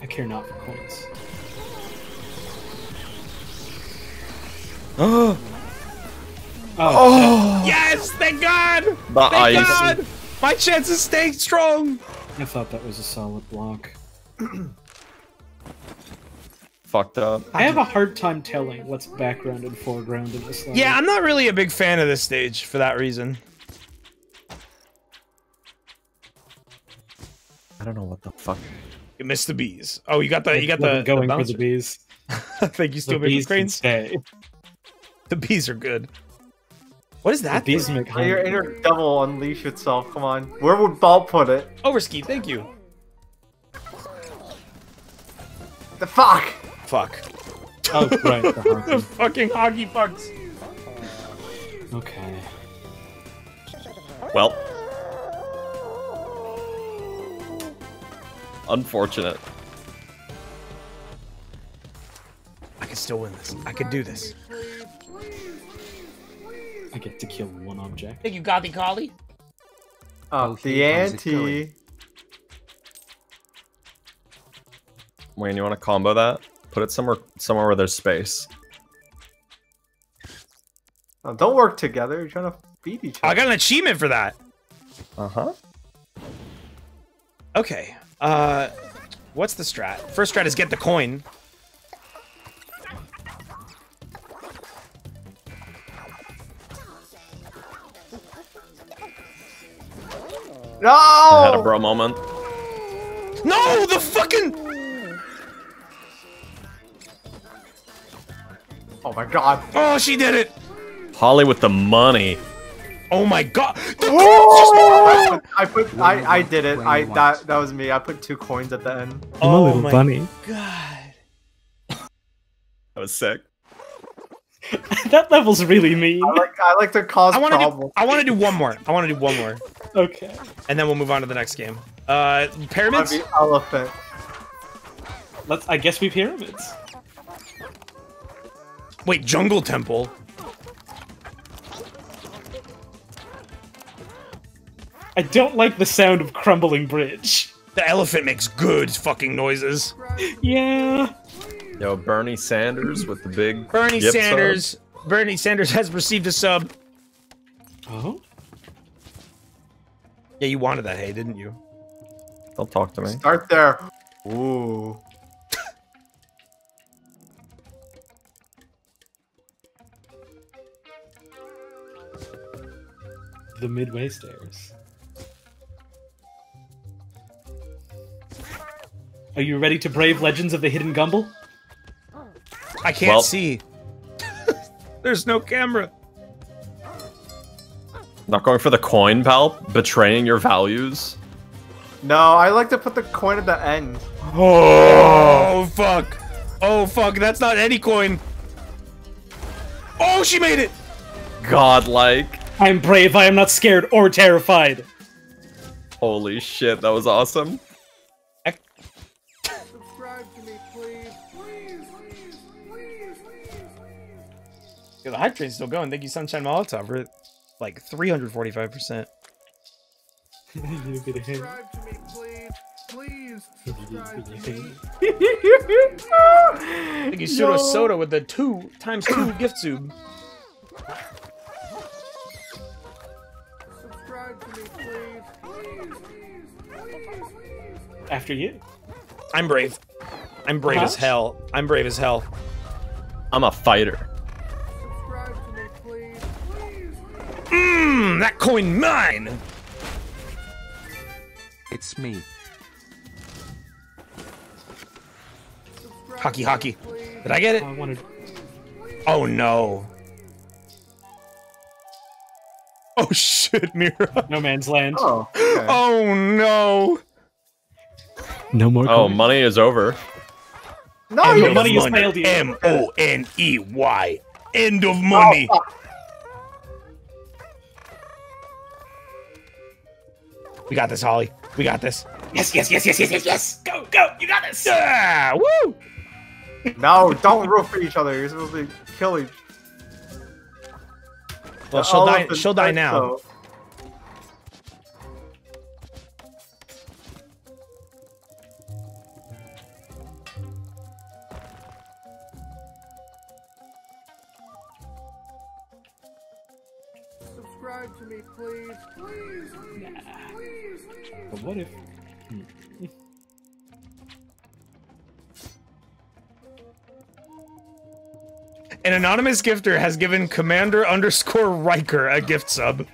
I care not for coins. Oh, Oh, yes, thank God. The Thank ice. God. My chances stay strong. I thought that was a solid block. Fucked up. I have a hard time telling what's background and foreground in this level. Yeah, I'm not really a big fan of this stage for that reason. I don't know what the fuck. You missed the bees. Oh, you got the you got the, going the for the bouncer. bees. Thank you, The stupid bees cranes. stay. The bees are good. What is that? The that? bees make Let your inner devil unleash itself. Come on. Where would Baaulp put it? Overski, thank you. The fuck! Fuck. Oh, right. The harpy. Fucking hockey fucks. Okay. Well. Unfortunate. I can still win this. I can do this. I get to kill one object. Thank you, Gothy Collie. Up Oh, the here, how's it ante. Wayne, you want to combo that? Put it somewhere somewhere where there's space. Don't work together. You're trying to beat each other. I got an achievement for that. Uh huh. Okay. Uh, what's the strat? First strat is get the coin. I had a bro moment. No, the fucking. Oh my god. Oh, she did it. Holly with the money. Oh my god. The I coin's just- put, I put, I, I did it. I you that that was me. I put two coins at the end. I'm Oh a little my bunny. God. That was sick. that level's really mean. I like I like to cause I want to do. problems. I want to do one more. I want to do one more, Okay. and then we'll move on to the next game. Uh, pyramids. I'd be elephant. Let's. I guess we pyramids. Wait, jungle temple. I don't like the sound of crumbling bridge. The elephant makes good fucking noises. Yeah. Yo, Bernie Sanders with the big Bernie Yep, sub. Sanders. Bernie Sanders has received a sub. Oh. Yeah, you wanted that, hey, didn't you? Don't talk to me. Start there. Ooh. The midway stairs. Are you ready to brave legends of the hidden Gumble? I can't Well- see. There's no camera. Not going for the coin, pal. Betraying your values. No, I like to put the coin at the end. Oh fuck! Oh fuck! That's not any coin. Oh, she made it. Godlike. I'm brave, I am not scared or terrified. Holy shit, that was awesome. Subscribe to me, please. Please, please, please, please, please. The hype train's still going. Thank you, Sunshine Molotov. We're like 345 percent. Subscribe to me, please. Please subscribe to me. Thank you, Pseudo Soda, with the two times two gift tube. After you. I'm brave. I'm brave as hell. I'm brave as hell. I'm a fighter. Subscribe to me, please. Please, please. Mmm, that coin mine. It's me. Subscribe Hockey, hockey. Did I get it? Oh, I wanted. Oh no. Oh shit, Mira. No man's land. Oh. Okay. Oh no. No more. Oh, money is over. No, End you of money is money. failed. M O N E Y. End of oh, money. Oh, fuck. We got this, Holly. We got this. Yes, yes, yes, yes, yes, yes, yes. Go, go. You got this. Yeah, woo. No, don't root for each other. You're supposed to kill each. Well, she'll die. She'll die now. Subscribe to me, please. Please, please, please, please. But what if An anonymous gifter has given Commander underscore Riker a gift sub.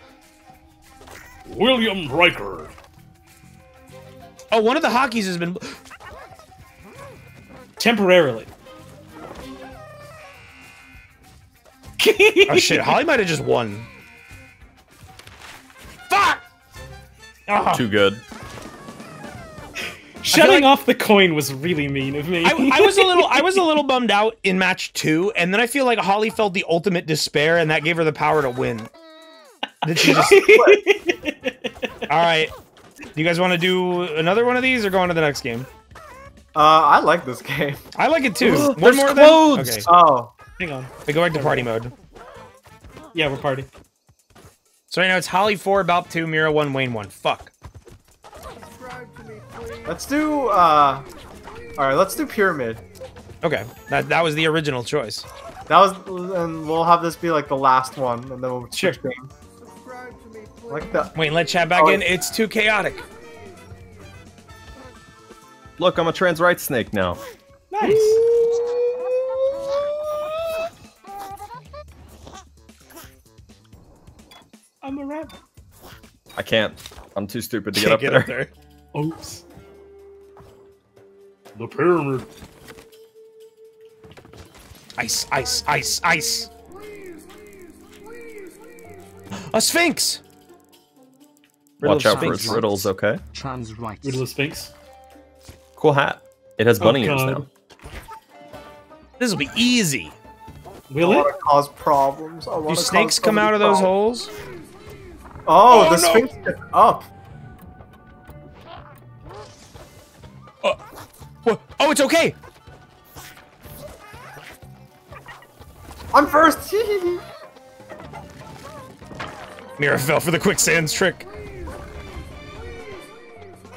William Riker. Oh, one of the hockeys has been. Temporarily. Oh shit, Holly might have just won. Fuck! Ah. Too good. Shutting like- off the coin was really mean of me. I, I was a little, I was a little bummed out in match two, and then I feel like Holly felt the ultimate despair, and that gave her the power to win. Did she just? All right. Do you guys want to do another one of these, or go on to the next game? Uh, I like this game. I like it too. one more clothes! Okay. Oh, Hang on. We go back to party mode. Yeah, we're party. So right now it's Holly four, Baaulp two, Mira one, Wayne one. Fuck. Let's do. Uh, all right, let's do pyramid. Okay, that that was the original choice. That was, and we'll have this be like the last one, and then we'll Sure. switch games. Subscribe to me, please. Like the. Wayne, let chat back Oh, in. It's too chaotic. Look, I'm a trans rights snake now. Nice. I'm a rabbit. I can't. I'm too stupid to get Can't up get there. up there. Oops. The pyramid. Ice, ice, ice, ice. Please, please, please, please. A sphinx. Riddle Watch of out for Sphinx. its riddles, okay? Trans rights. Riddle of Sphinx. Cool hat. It has bunny ears now. This will be easy. Will want it? cause problems. I Do snakes come out of those problems. holes? Oh, Oh, the no. sphinx is up. It's okay. I'm first. Mira fell for the quicksands trick.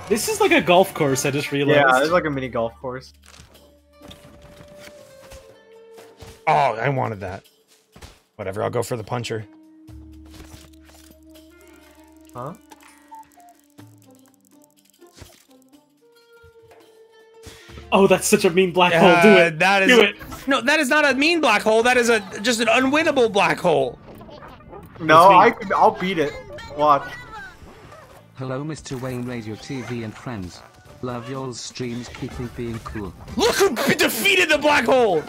This is like a golf course, I just realized. yeah, it's like a mini golf course. Oh, I wanted that. Whatever, I'll go for the puncher. Huh? Oh, that's such a mean black hole. Do Uh, it. That is Do it. no, that is not a mean black hole. That is a just an unwinnable black hole. No. I can, I'll beat it. Watch. Hello Mr. Wayne Radio TV and friends. Love y'all's streams, keep on being cool. Look who defeated the black hole.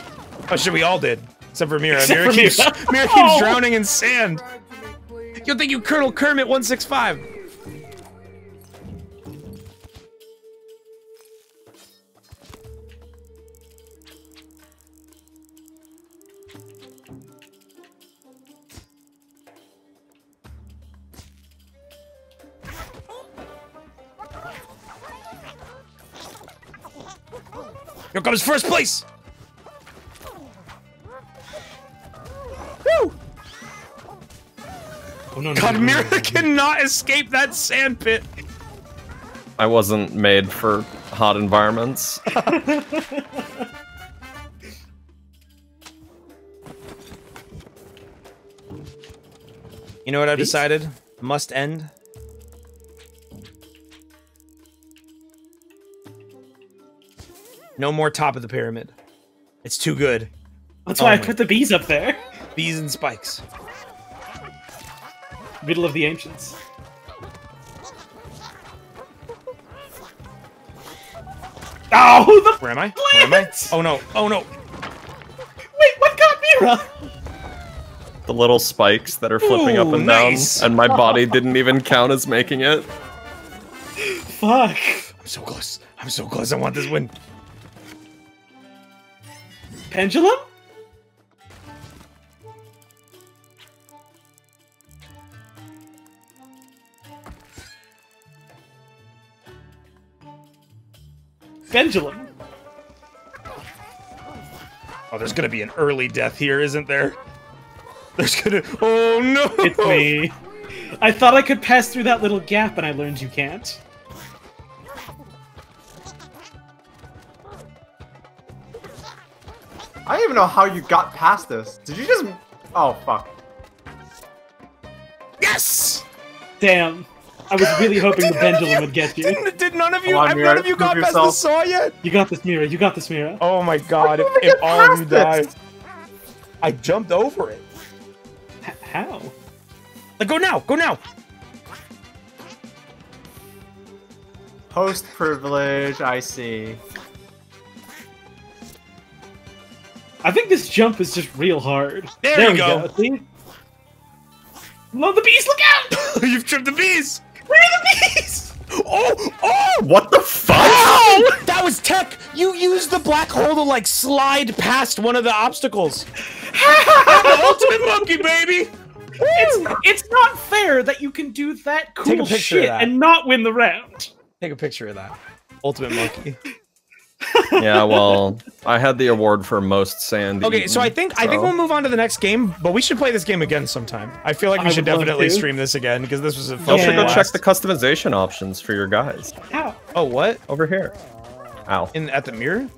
Oh shit, we all did, except for Mira. Except Mira for keeps Mira. Mira keeps Oh. drowning in sand. Subscribe to me, please. You'll think you Colonel Kermit one six five. Here comes first place. Woo! Oh, no, no, God, no, no, Mira no, no. cannot escape that sand pit. I wasn't made for hot environments. You know what I've decided? Must end. No more top of the pyramid. It's too good. That's why Oh I my- put the bees up there. Bees and spikes. Middle of the ancients. Oh, who the Where am I? Where am I? Oh no! Oh no! wait! What got Mira? The little spikes that are flipping up and nice. down, and my body didn't even count as making it. Fuck. I'm so close. I'm so close. I want this win. Pendulum? Pendulum. Oh, there's gonna be an early death here, isn't there? There's gonna. Oh no! It's me. I thought I could pass through that little gap, and I learned you can't. I don't even know how you got past this. Did you just? Oh fuck. Yes! Damn. I was really hoping the pendulum would get you. Did, did none of you? Come on, have Mira, none of you got prove past the saw yet? You got this, Mira. You got this, Mira. Oh my god! If, if all of you die, past I jumped over it. H- how? Like, go now! Go now! Host privilege, I see. I think this jump is just real hard. There you we go. See? Love the bees. Look out! You've tripped the bees. Where are the bees? Oh! Oh! What the fuck? Oh! That was tech. You used the black hole to like slide past one of the obstacles. The ultimate monkey, baby. It's it's not fair that you can do that cool shit that. and not win the round. Take a picture of that. Ultimate monkey. Yeah, well, I had the award for most sand. Okay, so I think I think we'll move on to the next game, but we should play this game again sometime. I feel like we I should definitely stream this again because this was a You fun should go check the customization options for your guys How? Oh, what? over here. Ow. In at the mirror?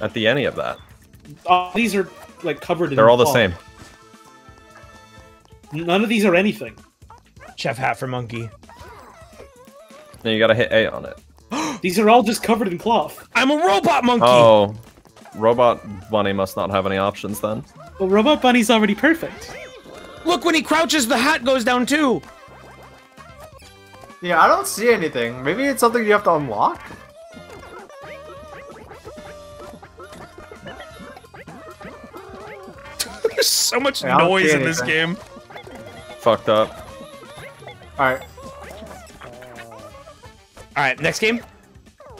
At the any of that. Uh, these are like covered. They're all the cloth. same. None of these are anything. Chef hat for monkey. Now you gotta hit A on it. These are all just covered in cloth. I'm a robot monkey. Oh. Robot Bunny must not have any options then. Well, Robot Bunny's already perfect. Look, when he crouches, the hat goes down too. Yeah, I don't see anything. Maybe it's something you have to unlock? There's so much Yeah, noise see in this game. Fucked up. Alright. All right, next game.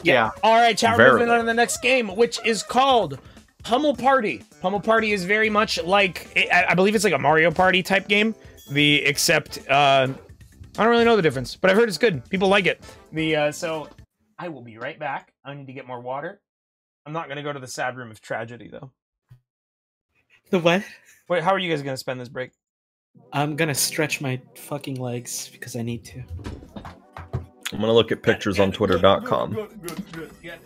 Yeah. All right, chat. We're moving on to the next game, which is called Pummel Party. Pummel Party is very much like I I believe it's like a Mario Party type game. The except uh, I don't really know the difference, but I've heard it's good. People like it. The uh, so I will be right back. I need to get more water. I'm not gonna go to the sad room of tragedy though. The what? Wait, how are you guys gonna spend this break? I'm gonna stretch my fucking legs because I need to. I'm gonna look at pictures on twitter.com. Good, good, good.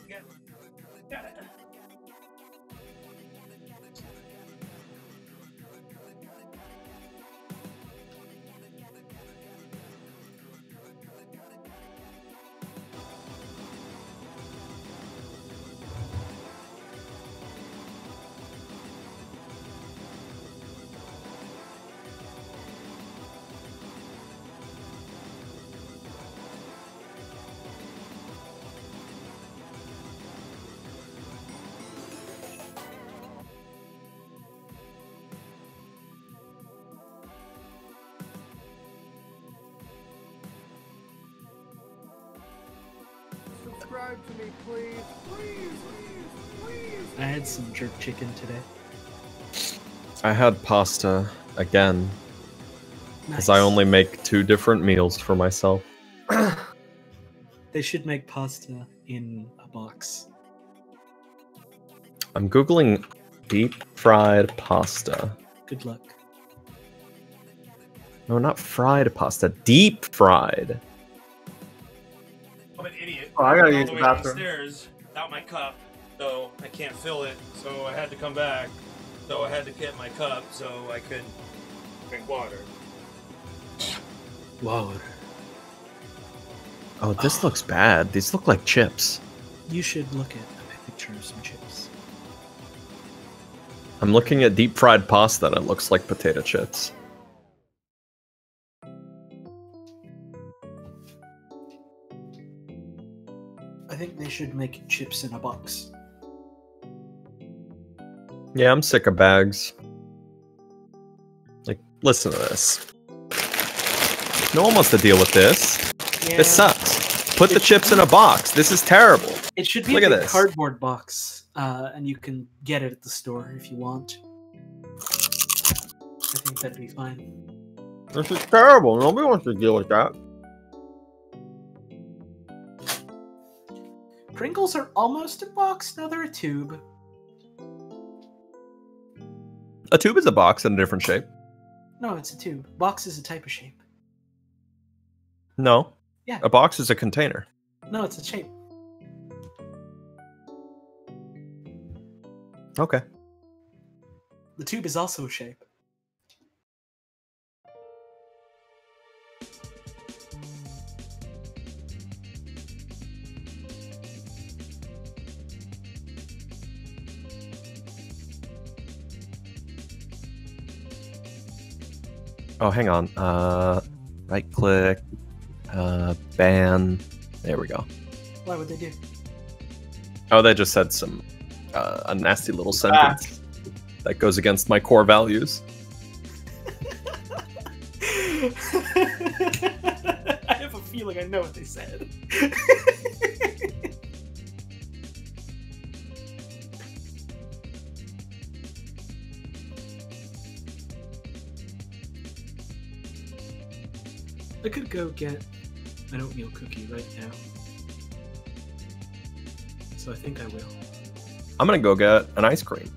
Some jerk chicken today. I had pasta again, because Nice. I only make two different meals for myself. They should make pasta in a box. I'm googling deep fried pasta. Good luck. No, not fried pasta. Deep fried. I'm an idiot. Oh, I gotta use the the way bathroom. downstairs without my cup, so I can't fill it. So I had to come back. So I had to get my cup so I could drink water. Whoa. Oh, this looks bad. These look like chips. You should look at a picture of some chips. I'm looking at deep fried pasta and it looks like potato chips. I think they should make chips in a box. Yeah, I'm sick of bags. Like, listen to this. No one wants to deal with this. This sucks. Put the chips in a box. This is terrible. It should be Look a at this. cardboard box, uh, and you can get it at the store if you want. I think that'd be fine. This is terrible. Nobody wants to deal with that. Pringles are almost a box. Now they're a tube. A tube is a box in a different shape. No, it's a tube. Box is a type of shape. No. Yeah. A box is a container. No, it's a shape. Okay. The tube is also a shape. Oh, hang on. Uh, right click. Uh, ban. There we go. Why would they do? Oh, they just said some uh, a nasty little sentence that goes against my core values. I have a feeling I know what they said. I could go get an oatmeal cookie right now. So I think I will. I'm gonna go get an ice cream.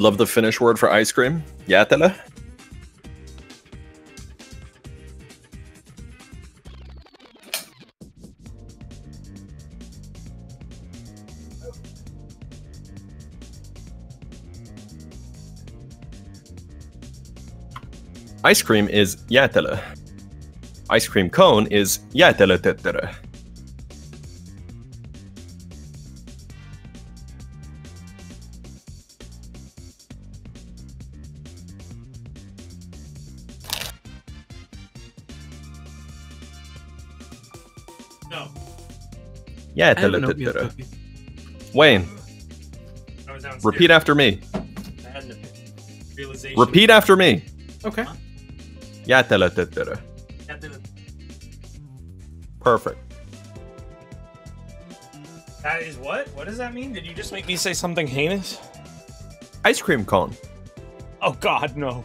You love the Finnish word for ice cream? Jäätelö? Ice cream is jäätelö. Ice cream cone is. No. I have an oatmeal Jäätelötötterö. cookie. Wayne, I was downstairs. repeat after me. I had an realization. Repeat after me. Okay. Jäätelötötterö. Perfect. That is what? What does that mean? Did you just make me say something heinous? Ice cream cone. Oh God, no.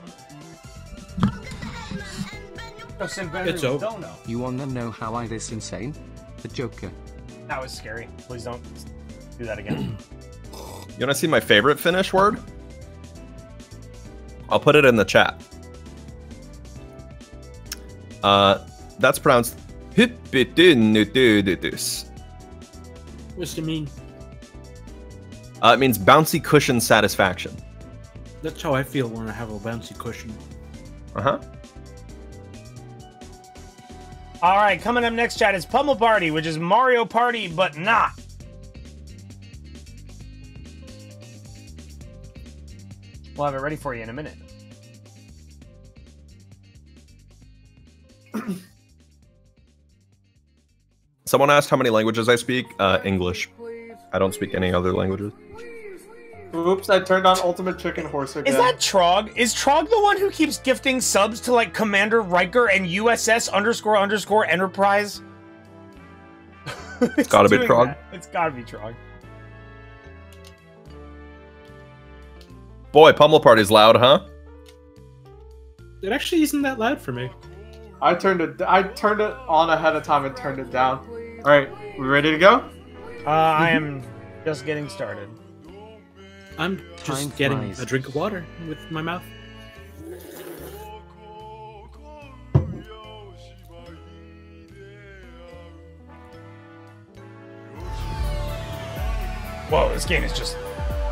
It's over. Don't. You wanna know how I this insane? The Joker. That was scary. Please don't do that again. You want to see my favorite Finnish word? I'll put it in the chat. Uh, that's pronounced hyppytyynytyydytys. What's it mean? Uh, it means bouncy cushion satisfaction. That's how I feel when I have a bouncy cushion. Uh huh. All right, coming up next, chat is Pummel Party, which is Mario Party, but not. We'll have it ready for you in a minute. Someone asked how many languages I speak. Uh, English. I don't speak any other languages. Oops, I turned on Ultimate Chicken Horse again. Is that Trog? Is Trog the one who keeps gifting subs to like Commander Riker and USS underscore underscore Enterprise? it's gotta be Trog. that. It's gotta be Trog. Boy, Pummel Party's loud, huh? It actually isn't that loud for me. I turned it. I turned it on ahead of time and turned it down. All right, we ready to go? Uh, I am just getting started. I'm just Time getting flies. a drink of water with my mouth. Whoa, this game is just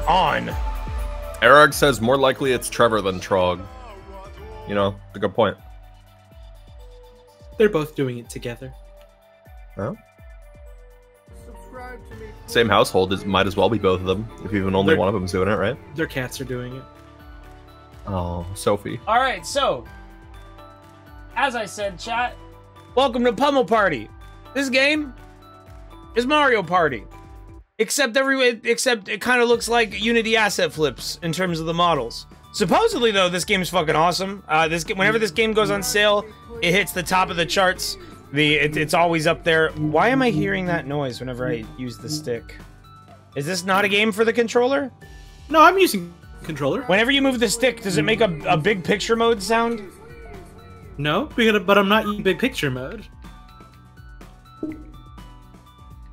on. Erog says more likely it's Trevor than Trog. You know, a good point. They're both doing it together. Well, Subscribe to me. Same household is might as well be both of them if even only They're- one of them's doing it, right? Their cats are doing it. Oh, Sophie. All right, so as I said, chat, welcome to Pummel Party. This game is Mario Party, except every except it kind of looks like Unity asset flips in terms of the models. Supposedly, though, this game is fucking awesome. Uh, this whenever this game goes on sale, it hits the top of the charts. The it, it's always up there. Why am I hearing that noise whenever I use the stick? Is this not a game for the controller? No, I'm using controller. Whenever you move the stick, does it make a, a big picture mode sound? No, but I'm not in big picture mode.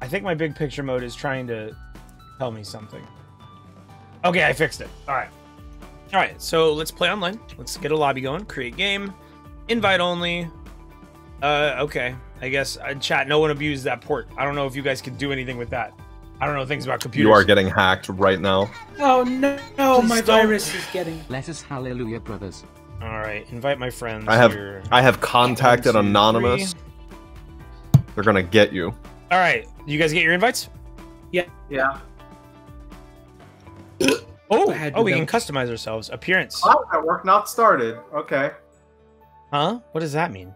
I think my big picture mode is trying to tell me something. Okay, I fixed it. All right. All right, so let's play online. Let's get a lobby going. Create game. Invite only. Uh, okay. I guess uh, chat. No one abused that port. I don't know if you guys can do anything with that. I don't know things about computers. You are getting hacked right now. Oh no, no my don't. virus is getting. Let us hallelujah, brothers. All right, invite my friends. I have here. I have contacted One, two, anonymous. They're gonna get you. All right, you guys get your invites. Yeah. Yeah. oh, oh, we know. can customize ourselves. Appearance. Oh, network not started. Okay. Huh? What does that mean?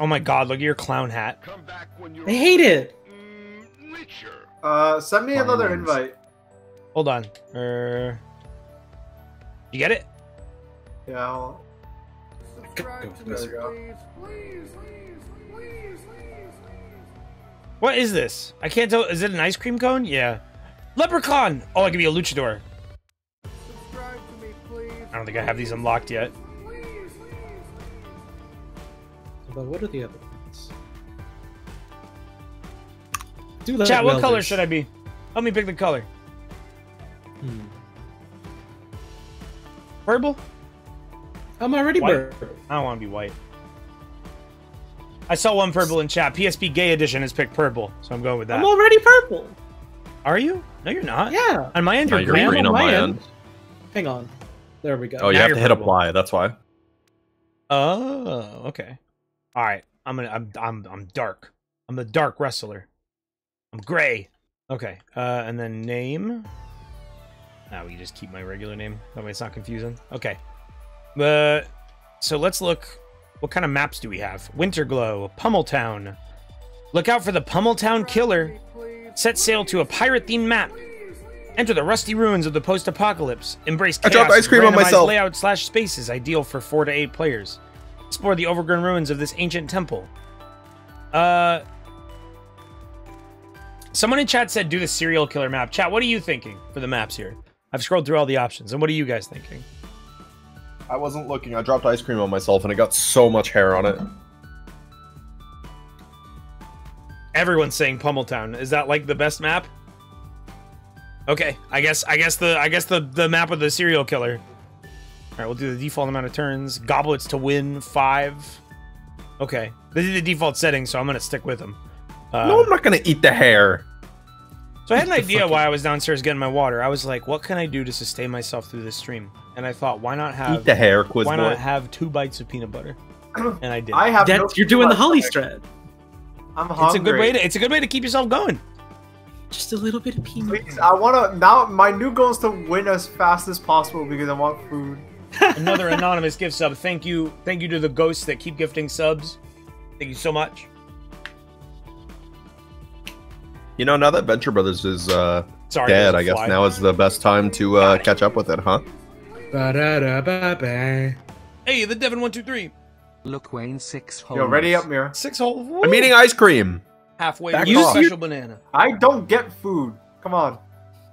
Oh my god, look at your clown hat. I hate it. Uh, send me another invite. Hold on. Er, you get it? Yeah. I'll- There we go. please. Please, please, please, please, please. What is this? I can't tell. Is it an ice cream cone? Yeah. Leprechaun! Oh, I can be a luchador. To me. I don't think I have these unlocked yet. But what are the other ones? Do that Chat, what welders. color should I be? Help me pick the color. Hmm. Purple? I'm already White. bird. I don't want to be white. I saw one purple in chat. PSP Gay Edition has picked purple, so I'm going with that. I'm already purple. Are you? No, you're not. Yeah. On my end, No, you're you're green. green on on my my end. end. Hang on. There we go. Oh, you Now have you're to hit apply. That's why. Oh, okay. All right. I'm gonna. I'm. I'm. I'm dark. I'm the dark wrestler. I'm gray. Okay. Uh, and then name. Now we just keep my regular name. That way it's not confusing. Okay. Uh, so let's look. What kind of maps do we have? Winterglow, Pummeltown. Look out for the Pummeltown killer. Set sail to a pirate-themed map. Enter the rusty ruins of the post-apocalypse. Embrace chaos. I dropped ice cream on myself. Layout slash spaces ideal for four to eight players. Explore the overgrown ruins of this ancient temple. Uh, someone in chat said do the serial killer map. Chat, what are you thinking for the maps here? I've scrolled through all the options, and what are you guys thinking? I wasn't looking. I dropped ice cream on myself, and it got so much hair on it. Everyone's saying Pummeltown. Is that like the best map? Okay, I guess I guess the I guess the the map of the serial killer. All right, we'll do the default amount of turns. Goblets to win five. Okay, this is the default setting, so I'm gonna stick with them. Uh, no, I'm not gonna eat the hair. So I had an idea why I was downstairs getting my water. I was like, what can I do to sustain myself through this stream? And I thought, why not have Eat the hair, quiz why boy. not have two bites of peanut butter? And I did. I have. That, no you're doing the clue. holly strad. I'm hungry. it's a good way to it's a good way to keep yourself going. Just a little bit of peanut. Please, I wanna now. My new goal is to win as fast as possible because I want food. Another anonymous gift sub. Thank you, thank you to the ghosts that keep gifting subs. Thank you so much. You know, now that Venture Brothers is uh, Sorry, dead, I guess fly. now is the best time to uh, catch up with it, huh? Ba-da-da-ba-ba. Hey, the Devon one two three Look, Wayne, six holes. Yo, ready up, Mira. six hole. I'm eating ice cream. halfway. Back with a off. special banana. I don't get food. Come on.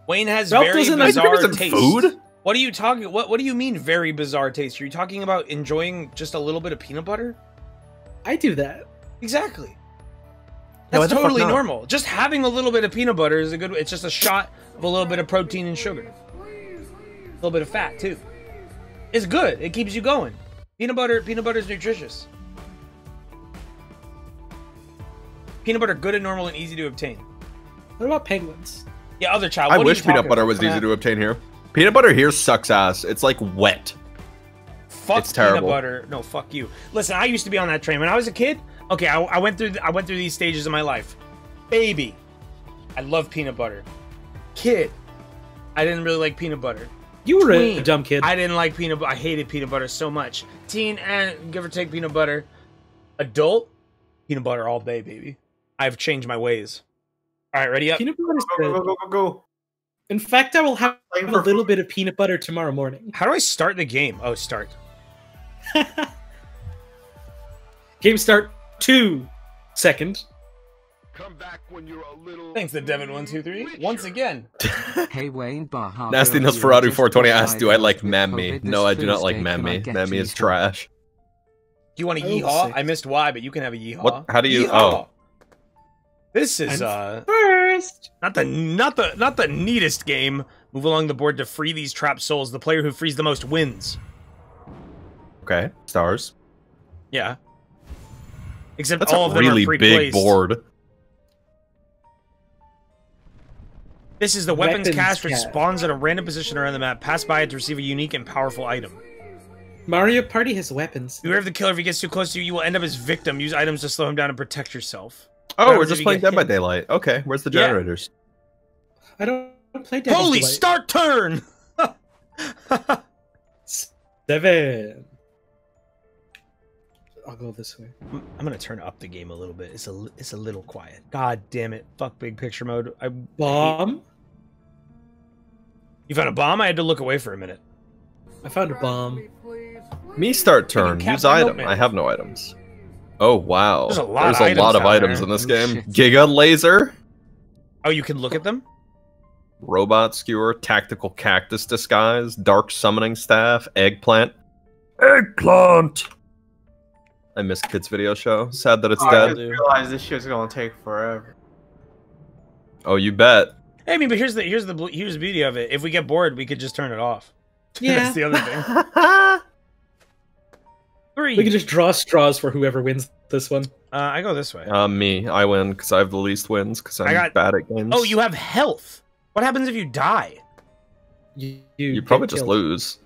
Wayne has Ralph very doesn't like- bizarre Isn't taste. food? What are you talking? What What do you mean very bizarre taste? Are you talking about enjoying just a little bit of peanut butter? I do that. Exactly. Yeah, That's the fuck totally normal. Just having a little bit of peanut butter is a good. It's just a shot of a little bit of protein and sugar, a little bit of fat too. It's good. It keeps you going. Peanut butter. Peanut butter is nutritious. Peanut butter, good and normal and easy to obtain. What about penguins? Yeah, other child. I what wish peanut butter about? was easy to obtain here. Peanut butter here sucks ass. It's like wet. Fuck It's terrible. peanut butter. No, fuck you. Listen, I used to be on that train when I was a kid. Okay, I, I went through. I went through these stages of my life. Baby, I love peanut butter. Kid, I didn't really like peanut butter. You were a, dumb kid. I didn't like peanut butter. I hated peanut butter so much. Teen and give or take peanut butter. Adult, peanut butter all day, baby. I've changed my ways. All right, ready up? Peanut butter is Go go go go go. Go. In fact, I will have a little bit of peanut butter tomorrow morning. How do I start the game? Oh, start. Game start two second. Thanks, the Devon one two three. Once again. Hey Wayne Baha. Nasty Nosferatu 420 asks, do I like Mammy? No, I do not like Mammy. Mammy is trash. Do you want a Oh, yeehaw? I missed Y, but you can have a yeehaw. What- how do you- Yeehaw! oh. This is And uh First. not the not the not the neatest game. Move along the board to free these trapped souls. The player who frees the most wins. Okay, stars. Yeah. Except That's all a of them really are big pre-placed. board. This is the weapons, Weapons cast, which cast. spawns at a random position around the map. Pass by it to receive a unique and powerful item. Mario Party has weapons. Beware of the killer. If he gets too close to you, you will end up as victim. Use items to slow him down and protect yourself. Oh, we're just playing get Dead by? Daylight. Okay, where's the Yeah. generators? I don't play Devil's Holy Delight. start turn! Seven. I'll go this way. I'm gonna turn up the game a little bit. It's a it's a little quiet. God damn it! Fuck big picture mode. I Bomb. you found a bomb. I had to look away for a minute. I found a bomb. Me start turn. Use item. Milkman. I have no items. Oh wow. There's a lot There's of a items lot of items there. in this Oh, game. shit. Giga laser, Oh, you can look at them. robot skewer, tactical cactus disguise, dark summoning staff, eggplant. Eggplant. I miss Kids video show. Sad that it's Oh, I dead. just realized this shit's gonna take forever. Oh, you bet. I mean, but here's the here's the here's the beauty of it. If we get bored, we could just turn it off. Yeah. That's the other thing. Three. We can just draw straws for whoever wins this one. Uh, I go this way. Uh, me, I win because I have the least wins because I'm I got- bad at games. Oh, you have health. What happens if you die? You, You get probably just killed. lose.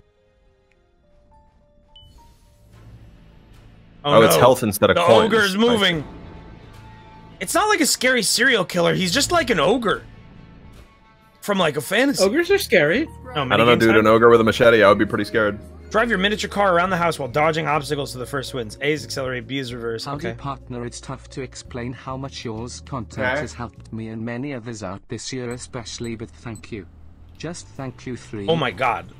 Oh, Oh, it's health instead of The coins. ogre's I- moving. It's not like a scary serial killer. He's just like an ogre from like a fantasy. Ogres are scary. No, I don't know, dude. time? An ogre with a machete, I would be pretty scared. Drive your miniature car around the house while dodging obstacles to the first wins. A is accelerate, B is reverse. Howdy Okay. partner, it's tough to explain how much yours content Okay. has helped me and many others out this year especially but thank you. Just thank you three. Oh my god.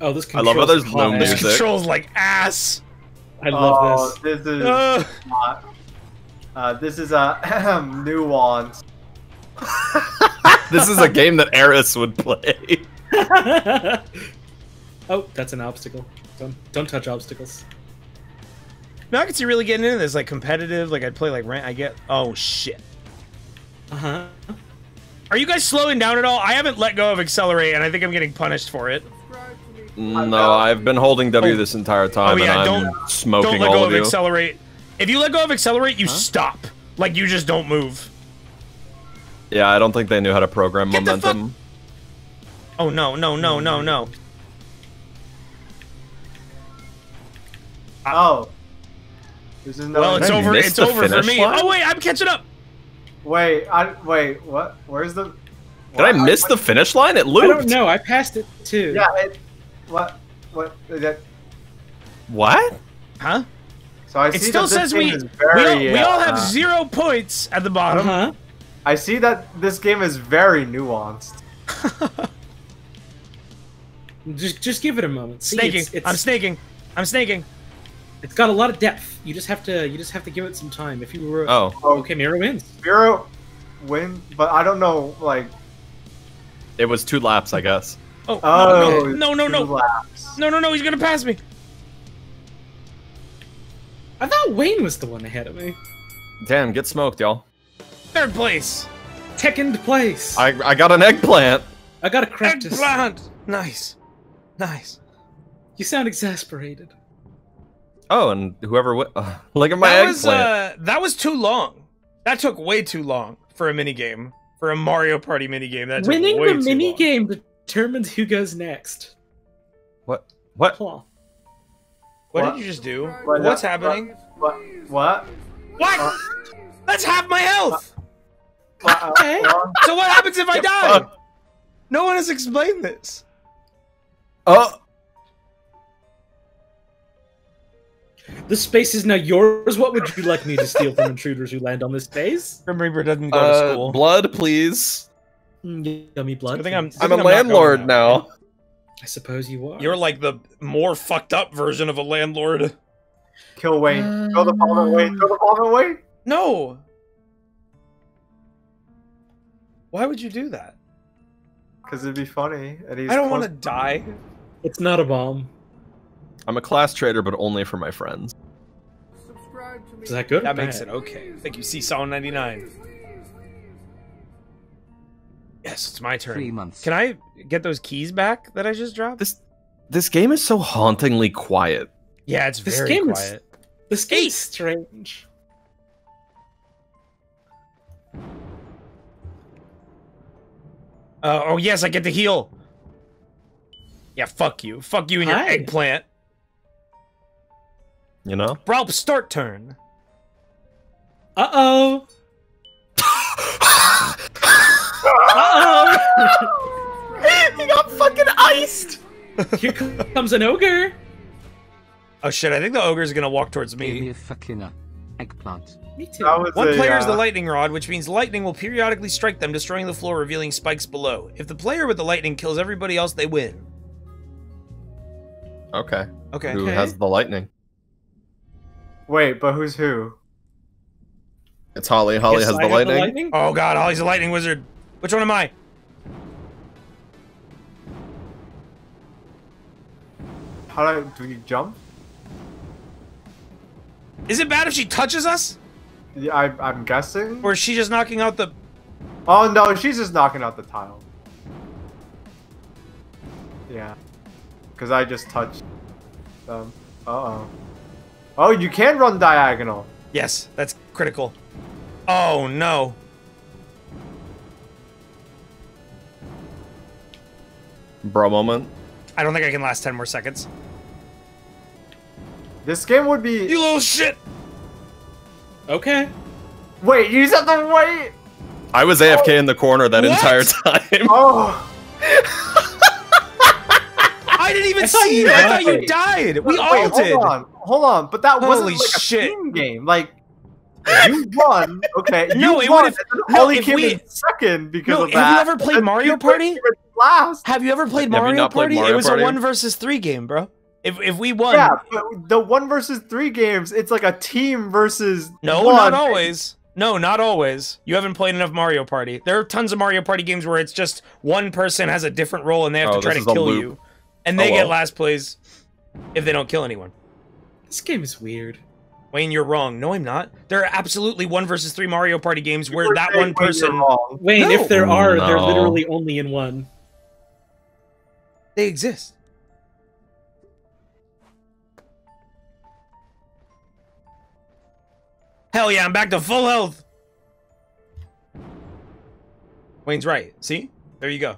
Oh, this I love how controls there's no hot. This controls like ass. I love oh, this. this is Uh, not. Uh, this is a nuance. This is a game that Eris would play. Oh, that's an obstacle. Don't don't touch obstacles. now I can see really getting into this, like competitive. Like I'd play like rant. I get. Oh shit. Uh huh. Are you guys slowing down at all? I haven't let go of accelerate, and I think I'm getting punished for it. No, I've been holding W Oh. this entire time, Oh, yeah, and I'm don't- smoking don't let all go of of accelerate. If you let go of accelerate, you stop. Like you just don't move. yeah, I don't think they knew how to program Get momentum. Oh no no no no no. Oh. This is no. Well, it's over. It's over for me. line? Oh wait, I'm catching up. Wait, I wait. What? Where's the? Did I what? miss the finish line? It I looped. don't know. I passed it too. Yeah. It, what? What? That, What? Huh? so I It see still says we is we all, we all have uh, zero points at the bottom. Uh huh. I see that this game is very nuanced. Just just give it a moment. See, Snaking. It's, it's, I'm snaking. I'm snaking. It's got a lot of depth. You just have to you just have to give it some time. If you were Oh, okay, Mira wins. Zero win, but I don't know. Like, it was two laps, I guess. Oh, oh, no, no, no, no, laps. no, no, no, he's gonna pass me. I thought Wayne was the one ahead of me. Damn, get smoked, y'all. Third place. Second place. I I got an eggplant. I gotta crack. Eggplant. Nice, nice. You sound exasperated. Oh, and whoever wi- uh, look at my that eggplant. was uh, that was too long. That took way too long for a mini game. For a Mario Party mini game, that took Winning way the too mini long. game determines who goes next. What? What? Claw. What, What? did you just do? What- What's happening? What? What? What? That's half my health. What? Uh, Okay. So what happens if I die? fuck? No one has explained this. Oh, The space is now yours. What would you like me to steal from intruders who land on this space? Grim Reaper doesn't go to uh, school. blood, please. Mm, Yummy blood. I think I'm. please. I I'm think a landlord now. I suppose you are. You're like the more fucked up version of a landlord. Kill Wayne. Kill the Palmer Wayne. Kill the Palmer Wayne. No. Why would you do that? Because it'd be funny. And he's I don't want to die. It's not a bomb. I'm a class trader, but only for my friends. Subscribe to me. Is that good? That makes bad? it okay. Thank you, Seesaw99. Yes, it's my turn. Three months. Can I get those keys back that I just dropped? This this game is so hauntingly quiet. yeah, it's This very game is- quiet. This game's strange. Uh, oh yes, I get to heal. Yeah, fuck you. Fuck you and your Hi. eggplant. You know? Ralph, start turn. Uh oh. uh oh. he got fucking iced! Here comes an ogre. Oh shit, I think the ogre's gonna walk towards Give me me. a fucking uh, eggplant. Me too. One a, player is the uh, lightning rod, which means lightning will periodically strike them, destroying the floor, revealing spikes below. If the player with the lightning kills everybody else, they win. Okay. Okay. Who Okay. has the lightning? Wait, but who's who? It's Holly. Holly Guess has I the lightning. Oh god, Holly's a lightning wizard. Which one am I? How do, I, do you jump? Is it bad if she touches us? Yeah, I, I'm guessing. Or is she just knocking out the. Oh no, she's just knocking out the tile. Yeah, because I just touched them. Uh oh. Oh, you can run diagonal. Yes, that's critical. Oh no. Bro moment. I don't think I can last 10 more seconds. This game would be. You little shit! Okay. Wait, you just have to wait. I was AFK in the corner that What? entire time. Oh. I didn't even I see you you! I thought you died. died! We Wait, all hold did! on, hold on. But that Holy wasn't like shit. a team game. Like you won. Okay, you No, it won. would've- and no, Holly came we- in second because No, of have you ever played and Mario you Party? Last. Have you ever played Have Mario not played Party? Mario it was Party? a one versus three game, bro. If if we won, Yeah, but the one versus three games, it's like a team versus no, one. not always. No, not always. You haven't played enough Mario Party. There are tons of Mario Party games where it's just one person has a different role and they have Oh, to try to kill you, and they Oh, get last plays if they don't kill anyone. This game is weird. Wayne, you're wrong. No, I'm not. There are absolutely one versus three Mario Party games where that one person wrong. Wayne, No. if there are, they're literally only in one. they exist. Hell yeah, I'm back to full health. Wayne's right. See? There you go.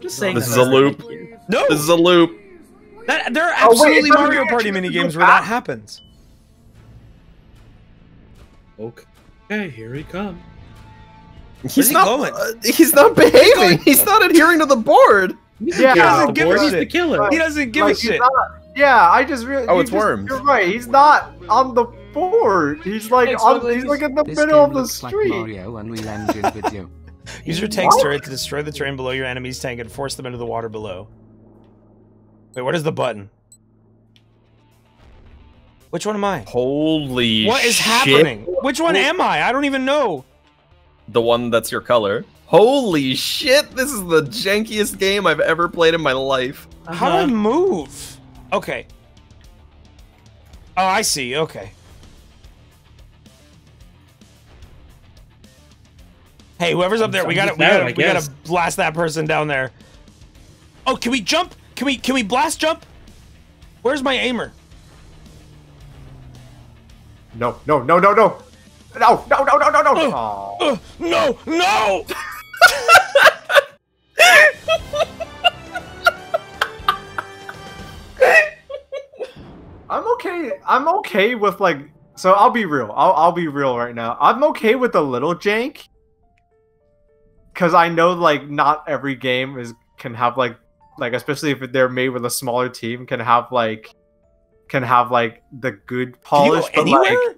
Just saying. This is a loop. No, This is a loop. That, there are Oh, wait, absolutely Mario Party actually mini games where that happens. Okay, here he comes. He's he not. going? uh, he's not behaving. He's not adhering to the board. Yeah, He doesn't give a He's shit. the killer. He doesn't give Like, a shit. not- yeah, I just realized. Oh, it's worms. You're right. He's not on the board. He's like It's on. He's like in the This middle of the looks like street. Mario Unreal Engine video. Use your tank's turret to destroy the terrain below your enemy's tank and force them into the water below. Wait, what is the button? Which one am I? Holy. What is shit. happening? Which one am I? I don't even know. The one that's your color. Holy shit! This is the jankiest game I've ever played in my life. How do I Uh-huh. move? Okay. Oh, I see. Okay. Hey, whoever's up there, we gotta, we gotta, we gotta blast that person down there. Oh, can we jump? Can we can we blast jump? Where's my aimer? No, no, no, no, no. No, no, no, no, no, no. Uh, uh, no, no. I'm okay. I'm okay with like so I'll be real. I'll, I'll be real right now. I'm okay with a little jank. Cause I know like not every game is can have like like especially if they're made with a smaller team can have like can have like the good polish. But anywhere? like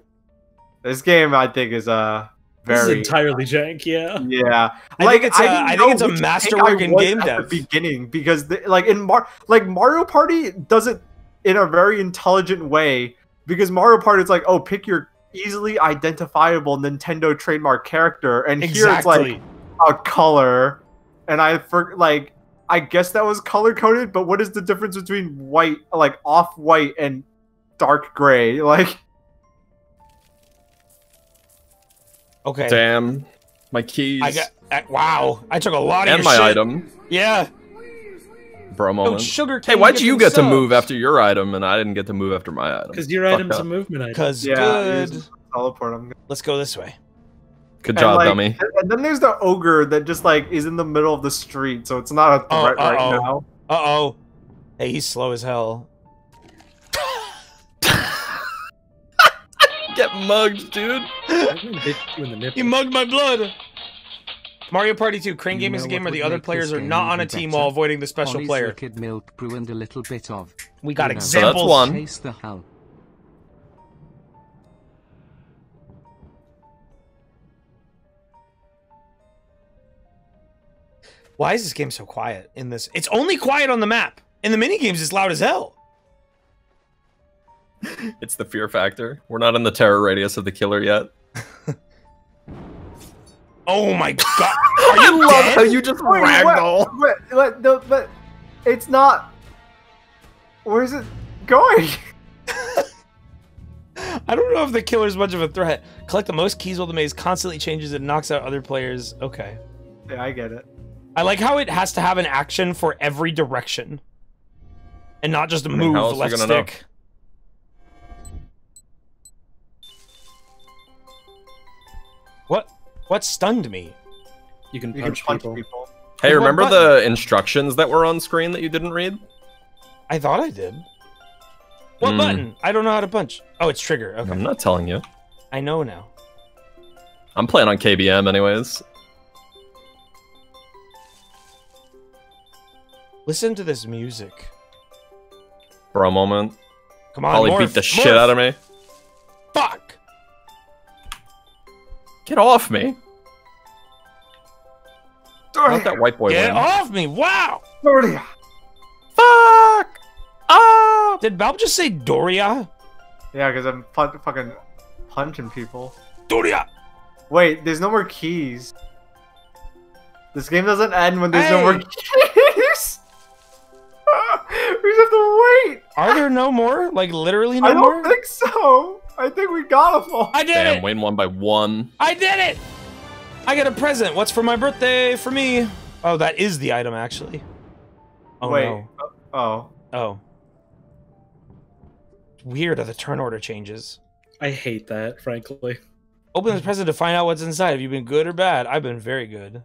this game, I think is uh This is very entirely jank, yeah. yeah. I think it's a- I think it's a masterwork in game at dev. The beginning because the, like in Mar like Mario Party does it in a very intelligent way because Mario Party is like oh pick your easily identifiable Nintendo trademark character and here it's like a color and I for like I guess that was color coded but what is the difference between white like off white and dark gray like okay. Damn. My keys. I got. Uh, wow, I took a lot of and my shit. item. Yeah. Bro Oh, moment. sugar. hey, why'd you get to move after your item and I didn't get to move after my item? Because your Fuck item's up. a movement item. Because Yeah, good. teleport. I'm Let's go this way. Good And, job, like, dummy. And, and then there's the ogre that just like is in the middle of the street, so it's not a Oh, threat right uh-oh. now. Uh oh. Hey, he's slow as hell. Get mugged, dude. I'm gonna hit you in the nipple. He mugged my blood. Mario Party 2. Crane You Game is a game where the other players are not on a even team better? while avoiding the special Polly's player. Liquid milk brew a little bit of. We got you know. So that's one. Why is this game so quiet in this? It's only quiet on the map. In the mini games, it's loud as hell. It's the fear factor. We're not in the terror radius of the killer yet. Oh my god. Are you love dead? how you just Wait, ragdoll. what? But, but, the, but it's not. Where is it going? I don't know if the killer's much of a threat. Collect the most keys while the maze constantly changes and knocks out other players. Okay. Yeah, I get it. I like how it has to have an action for every direction. And not just a move how else left gonna know? stick. What what stunned me? You can You punch, can punch people. people. Hey, What remember the instructions that were on screen that you didn't read? I thought I did. What Hmm. button? I don't know how to punch. Oh, it's trigger. Okay. I'm not telling you. I know now. I'm playing on KBM anyways. Listen to this music. For a moment. Come on, Holly morph, beat the shit out of me. Fuck. Get off me. Let that white boy Get win. off me. Wow. Doria. Fuck! Ah! Did Baaulp just say Doria? Yeah, because I'm fu- fucking punching people. Doria. Wait, there's no more keys. This game doesn't end when there's no more keys. we just have to wait. Are there no more? Like literally no more? I don't more? think so. I think we got them all. I did Damn, it. Wayne won by one. I did it. I got a present. What's for my birthday for me? Oh, that is the item actually. Oh wait. no. Uh, oh. Oh. Weird how the turn order changes. I hate that, frankly. Open this present to find out what's inside. Have you been good or bad? I've been very good.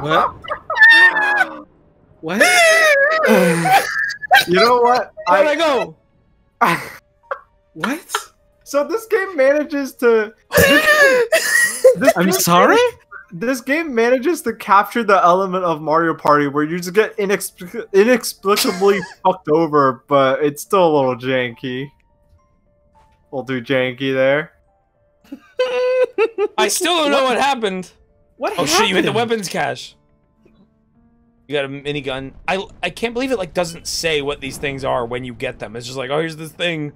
What? what? You know what? Where'd I go? What? so this game manages to. this I'm game sorry? This game manages to capture the element of Mario Party where you just get inexplic- inexplicably fucked over, but it's still a little janky. A little too janky there. I still don't know what happened. What Oh shit! You hit the weapons cache. You got a minigun. I I can't believe it like doesn't say what these things are when you get them. It's just like, oh, here's this thing.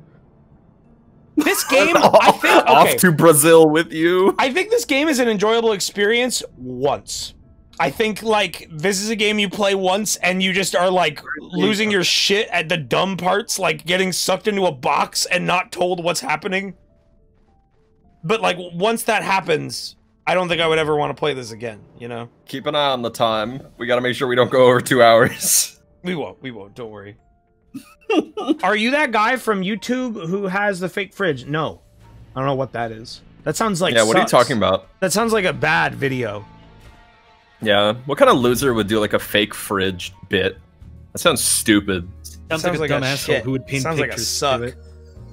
This game, I think. Okay, Off to Brazil with you. I think this game is an enjoyable experience once. I think like this is a game you play once and you just are like losing your shit at the dumb parts, like getting sucked into a box and not told what's happening. But like once that happens, I don't think I would ever want to play this again, you know? Keep an eye on the time. We gotta make sure we don't go over two hours. We won't, we won't, don't worry. are you that guy from YouTube who has the fake fridge? No. I don't know what that is. That sounds like yeah, what are you talking about? That sounds like a bad video. Yeah, what kind of loser would do like a fake fridge bit? That sounds stupid. Sounds, Sounds like a like a asshole shit. who would paint Sounds like a pictures suck. to it.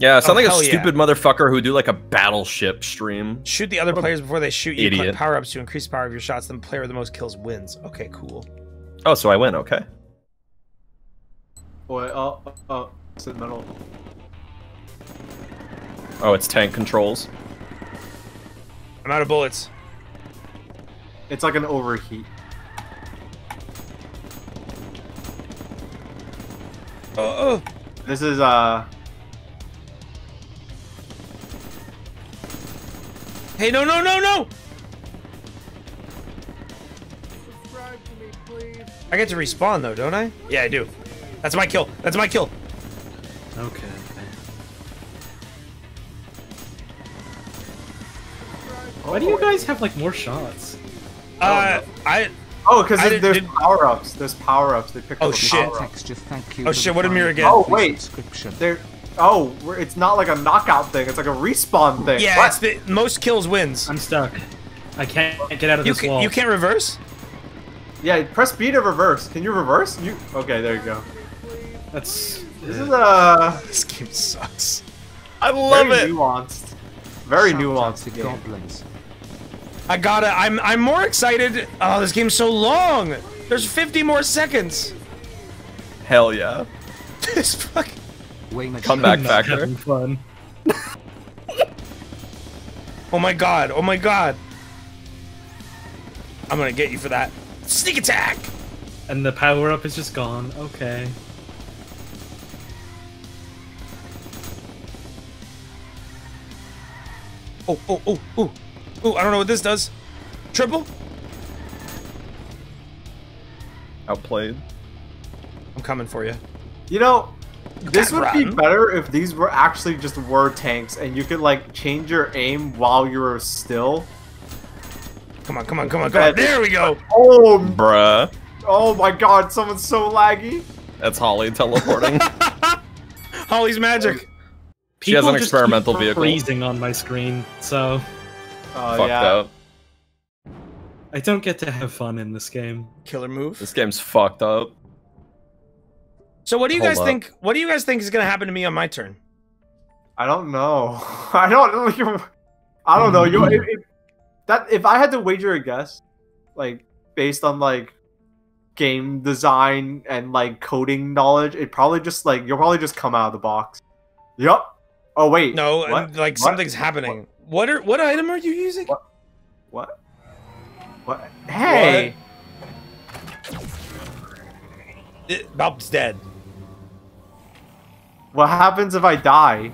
Yeah, it sounds Oh, like a hell yeah. stupid motherfucker who would do like a battleship stream. Shoot the other players before they shoot you. idiot. Collect power ups to increase the power of your shots. Then player with the most kills wins. Okay, cool. Oh, so I win, okay. Boy, oh, oh, oh, it's in the middle. Oh, it's tank controls. I'm out of bullets. It's like an overheat. Oh, oh. This is uh Hey, no, no, no, no! Subscribe to me, I get to respawn though, don't I? Yeah, I do. That's my kill. That's my kill. Okay. Why do you guys have like more shots? Uh, I. Oh, because I there's, did- there's power ups. There's power ups. They pick Oh, up shit. power-ups. Texture, thank you Oh, for shit, what did Mira five get? Oh, wait. subscription. They're oh, it's not like a knockout thing. It's like a respawn thing. Yeah, What? it's the most kills wins. I'm stuck. I can't get out of You this can, wall. you can't reverse. yeah. Press B to reverse. Can you reverse? You okay? There you go. That's. This is uh This game sucks. I love very it. nuanced. Very Shout out nuanced to game. goblins. I gotta. I'm. I'm more excited. Oh, this game's so long. There's 50 more seconds. Hell yeah. This fuck. Wayne Comeback not factor. having fun. Oh my god. Oh my god. I'm gonna get you for that. Sneak attack. And the power up is just gone. Okay. Oh, oh, oh, oh. Oh, I don't know what this does. Triple? Outplayed. I'm coming for you. You know, this would be better if these were actually just word tanks and you could like change your aim while you were still. Come on, come on, come on, come on. There we go. Oh, Bruh. oh my God! Someone's so laggy. That's Holly teleporting. Holly's magic. She has People an just experimental keep vehicle. Freezing on my screen, so Oh Fucked yeah. up. I don't get to have fun in this game. Killer move. This game's fucked up. So what do you Hold guys up. think? What do you guys think is gonna happen to me on my turn? I don't know. I don't. I don't know. You if, if, that if I had to wager a guess, like based on like game design and like coding knowledge, it probably just like you'll probably just come out of the box. Yup. Oh wait. No, uh, What? and, like What? something's happening. What are what item are you using? What? What? What? Hey. It, Baaulp's dead. What happens if I die?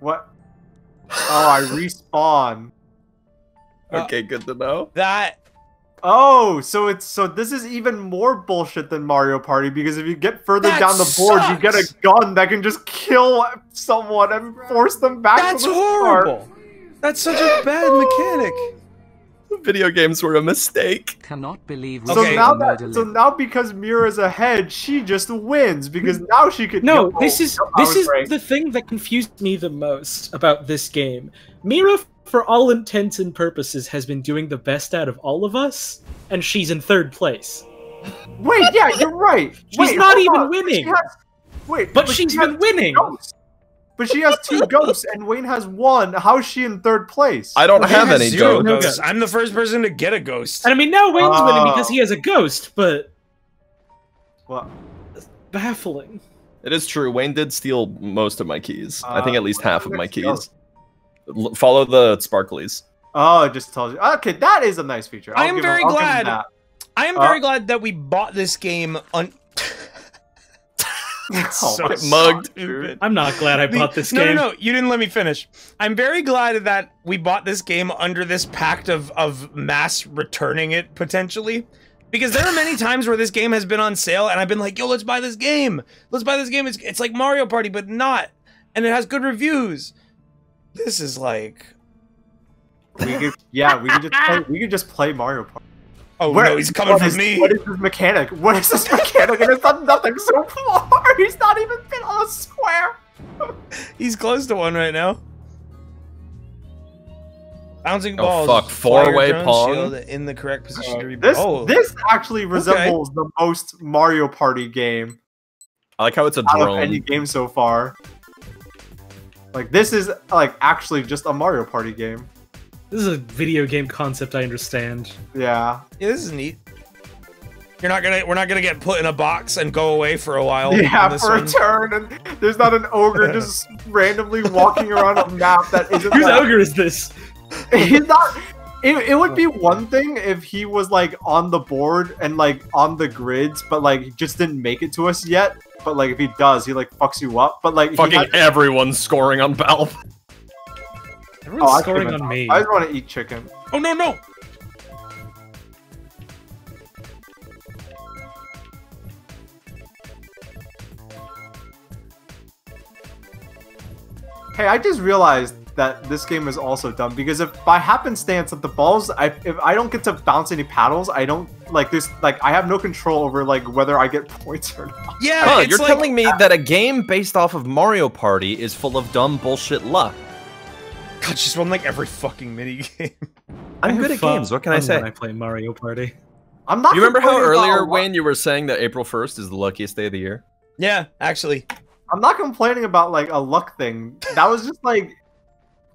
What? Oh, I respawn. Uh, Okay, good to know. That Oh, so it's so this is even more bullshit than Mario Party because if you get further That down the board, you get a gun that can just kill someone and force them back that's to the start. horrible. That's such a bad mechanic. Video games were a mistake. Cannot believe So Okay. now murder that so now because Mira's ahead, she just wins because now she could No, Yo, this is yo, this is right. the thing that confused me the most about this game. Mira, for all intents and purposes, has been doing the best out of all of us, and she's in third place. Wait, yeah, you're right. She's Wait, not even on. winning. Has- wait, But she she's has been winning. ghosts. But she has two ghosts, and Wayne has one. How is she in third place? I don't Wayne have has any zero ghosts. ghosts. I'm the first person to get a ghost. And I mean, now Wayne's winning because Oh. he has a ghost, but What? baffling. It is true. Wayne did steal most of my keys. I think Uh, at least half of my keys. L- follow the sparklies. Oh, it just tells you. Okay, that is a nice feature. I I'll am give very him- I'll give him glad. I am Uh, very glad that we bought this game on. Oh so my mugged. God, dude. I'm not glad I The- bought this no, game. No, no, you didn't let me finish. I'm very glad that we bought this game under this pact of of mass returning it potentially. Because there are many times where this game has been on sale and I've been like, yo, let's buy this game. Let's buy this game. It's, it's like Mario Party, but not. And it has good reviews. This is like. We could, yeah, we could just play, we could just play Mario Party. Oh Where- no, he's coming what for is- me. What is this mechanic? What is this mechanic? And it's done nothing so far. He's not even been on a square. He's close to one right now. Bouncing Oh, balls. fuck, four-way drone pong? in the correct uh, position to be. This oh, this actually resembles the most Mario Party game I like how it's a out of any game so far. Like this is like actually just a Mario Party game. This is a video game concept I understand. Yeah. yeah, this is neat. You're not gonna. We're not gonna get put in a box and go away for a while. Yeah, on this for a turn, and there's not an ogre just randomly walking around a map that isn't. Whose that- ogre is this? He's not. It, it would be one thing if he was like on the board and like on the grids, but like he just didn't make it to us yet. But like if he does, he like fucks you up. But like Fucking had- everyone's scoring on Baaulp. Everyone's oh, scoring on me. I just want to eat chicken. Oh, no, no! Hey, I just realized that this game is also dumb because if by happenstance that the balls, I, if I don't get to bounce any paddles, I don't like this. Like I have no control over like whether I get points or not. Yeah, you're like, telling me that a game based off of Mario Party is full of dumb bullshit luck. God, she's run like every fucking mini game. I'm good at fun games. What can I say? When I play Mario Party. I'm not. You remember how earlier, luck. Wayne, you were saying that April 1st is the luckiest day of the year? yeah, actually. I'm not complaining about like a luck thing. That was just like,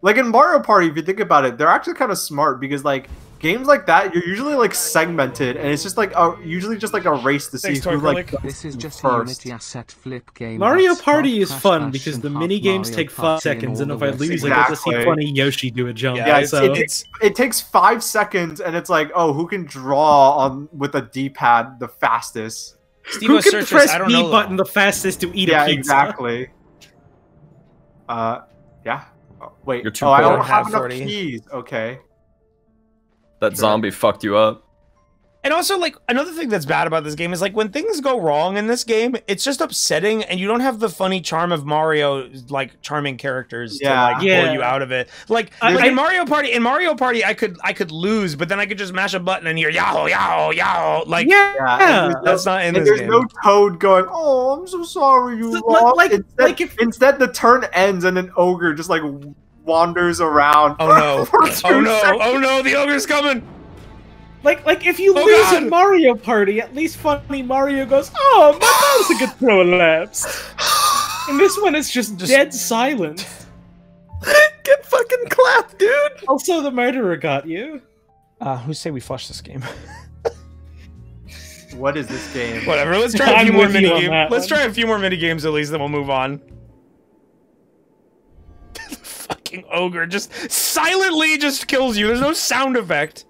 like in Mario Party. If you think about it, they're actually kind of smart because like games like that, you're usually like segmented, and it's just like a usually just like a race to see Thanks, who like. This is just first. Unity asset flip game. Mario Party is fun because the mini games Mario take five seconds, and if I rest. lose, I get to see funny Yoshi do a jump. Yeah, Yeah, it's, so it- it's It takes five seconds, and it's like, oh, who can draw on with a D-pad the fastest? Steve who can searches, press I B know. button the fastest to eat yeah, a pizza? exactly. Uh, yeah. Oh, wait. You're too oh, I don't Don't have have enough 40. keys. Okay. That Sure. zombie fucked you up. And also, like another thing that's bad about this game is like when things go wrong in this game, it's just upsetting, and you don't have the funny charm of Mario, like charming characters Yeah. to like Yeah. pull you out of it. Like, I- like I- in Mario Party, in Mario Party, I could I could lose, but then I could just mash a button and hear yow yow yow. Like yeah, Yeah. no- that's not in and this there's game. no toad going, "Oh, I'm so sorry, you So, lost." like- instead, like if- instead, the turn ends and an ogre just like wanders around. Oh no! for two oh no! seconds. Oh no! The ogre's coming! like like if you Oh, lose God. in Mario Party, at least funny Mario goes, "Oh, my mouse could throw a laps." And this one is just, Just- dead silent. Get fucking clapped, dude! Also, the murderer got you. Uh, who say we flush this game? What is this game? Whatever. Let's try a I'm few more with you mini games. Let's one. try a few more mini games at least, then we'll move on. Fucking ogre just silently just kills you. There's no sound effect.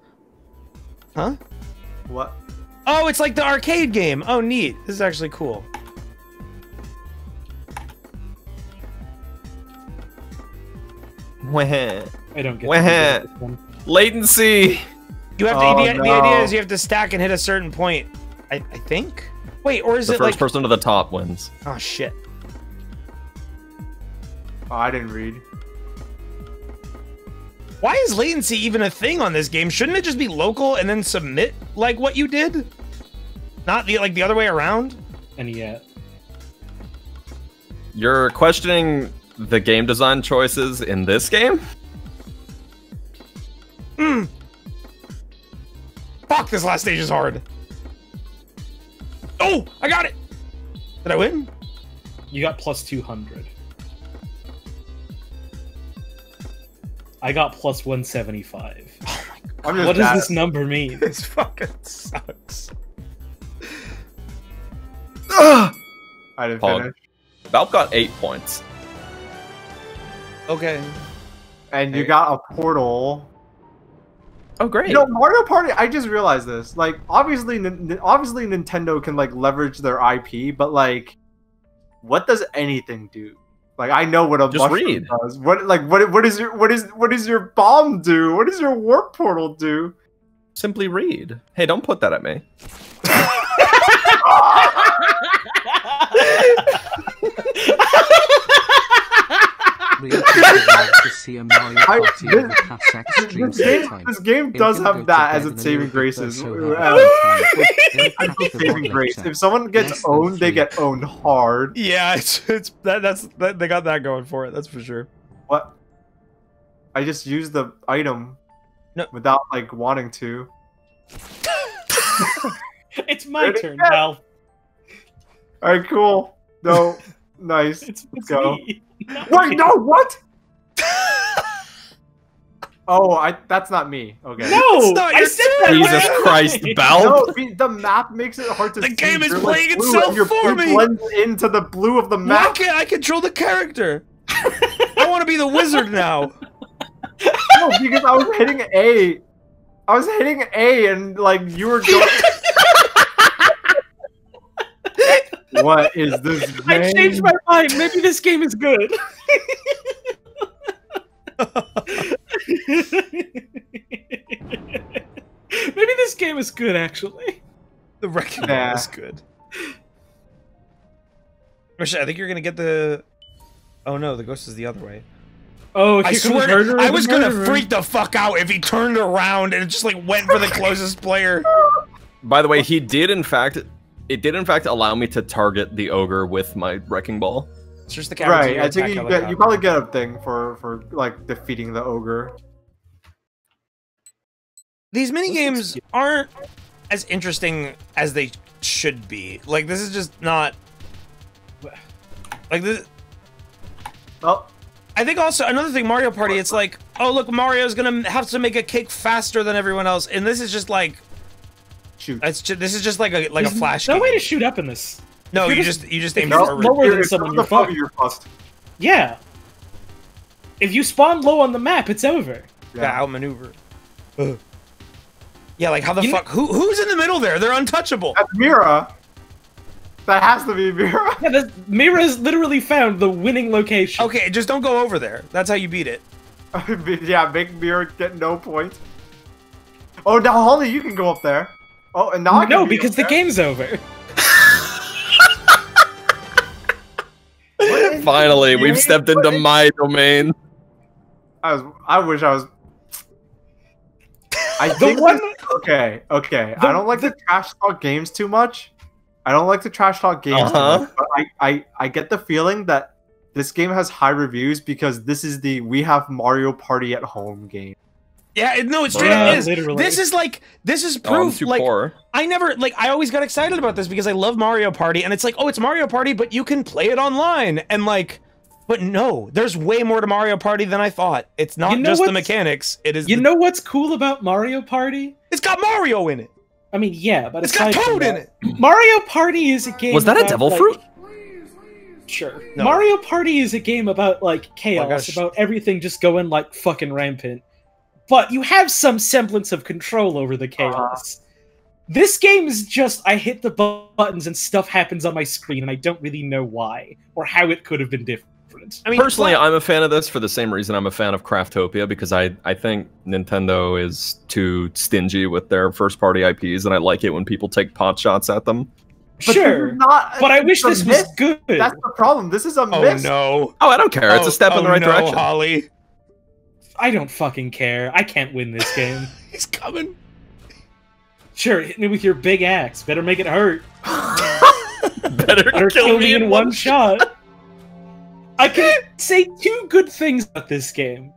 Huh? What? Oh, it's like the arcade game. Oh, neat. This is actually cool. Wah. I don't get Wah. this one. Latency! You have to. Oh, the, the idea is you have to stack and hit a certain point. I, I think. Wait, or is The it first like? person to the top wins. Oh shit. Oh, I didn't read. Why is latency even a thing on this game? Shouldn't it just be local and then submit like what you did? Not the like the other way around? And yet. You're questioning the game design choices in this game? Hmm. Fuck, this last stage is hard. Oh, I got it. Did I win? You got plus 200. I got plus one seventy five. Oh I'm just What does this number mean? This fucking sucks. Ah! I didn't Pog. finish. Baaulp got eight points. Okay. And you got a portal. Oh, great. You know, Mario Party. I just realized this. Like, obviously, obviously, Nintendo can like leverage their IP, but like, what does anything do? Like, I know what a Just mushroom read. does. What like what what is your what is what does your bomb do? What does your warp portal do? Simply read. Hey, don't put that at me. Really to see a Mario I- Party this- over cassette stream This game, sometime. this game does have that as its a saving little graces. so have fun. as saving grace. If someone gets Less owned, they get owned hard. Yeah, it's it's that that's that, they got that going for it. That's for sure. What? I just used the item No. without like wanting to. it's my Ready? turn, Yeah. Val. All right, cool. No, nice. It's, Let's it's go. me. Not Wait, no, what? oh, I that's not me. Okay. No, not I said that. Jesus right Christ, away. Baaulp! No, the map makes it hard to The see. game is You're, playing blue, itself your for blue me. blends into the blue of the Why map. can't I control the character? I want to be the wizard now. No, because I was hitting A. I was hitting A, and like you were going. What is this game? I changed my mind. Maybe this game is good. Maybe this game is good, actually. The wrecking Nah. is good. Actually, I think you're gonna get the. Oh no, the ghost is the other way. Oh, I swear, to, I was gonna Murderer. freak the fuck out if he turned around and just like went for the closest player. By the way, he did in fact, it did in fact allow me to target the ogre with my wrecking ball. It's just the Right, I think you get helicopter. you probably get a thing for for like defeating the ogre. These mini games aren't as interesting as they should be. Like this is just not like this. Oh, I think also another thing, Mario Party. It's like, oh look, Mario's gonna have to make a cake faster than everyone else, and this is just like, shoot. it's just, this is just like a like a flash. No game. way to shoot up in this. no, you you're just you just aim you're forward. lower than someone, you're above fucked. you, you're fucked. Yeah. If you spawn low on the map, it's over. Yeah, outmaneuver. Ugh. Yeah, like how the You kn- fuck? Who who's in the middle there? They're untouchable. That's Mira. That has to be Mira. Yeah, the, Mira's literally found the winning location. Okay, just don't go over there. That's how you beat it. yeah, make Mira get no points. Oh, now Holly, you can go up there. Oh, and now I can No, because up the game's over. Finally, we've stepped into my domain. I was. I wish I was. I think one- this- okay, okay. the- I don't like the trash talk games too much. I don't like the trash talk games Uh-huh. much, but I, I, I get the feeling that this game has high reviews because this is the we have Mario Party at home game. Yeah, it, no, it straight Yeah, up is. literally. This is like this is Oh, I'm proof. too like poor. I never like I always got excited about this because I love Mario Party and it's like, oh, it's Mario Party, but you can play it online. And like but no, there's way more to Mario Party than I thought. It's not You know just the mechanics. It is You the- know what's cool about Mario Party? it's got Mario in it. I mean, yeah, but It's got aside from Toad in it. Mario Party is a game. Was that a devil like- fruit? Sure. No. Mario Party is a game about like oh chaos, gosh. about everything just going like fucking rampant. But you have some semblance of control over the uh-huh. chaos. This game is just I hit the bu- buttons and stuff happens on my screen and I don't really know why or how it could have been different. I mean Personally, but- I'm a fan of this for the same reason I'm a fan of Craftopia because I, I think Nintendo is too stingy with their first party IPs, and I like it when people take pot shots at them. But sure. not, But I wish it's a this was good. That's the problem. This is a Oh miss. no. Oh, I don't care. It's Oh, a step in oh, the right no, direction. Holly. I don't fucking care. I can't win this game. He's coming. sure, hit me with your big axe. Better make it hurt. Better Better kill, me in one shot. I can say two good things about this game.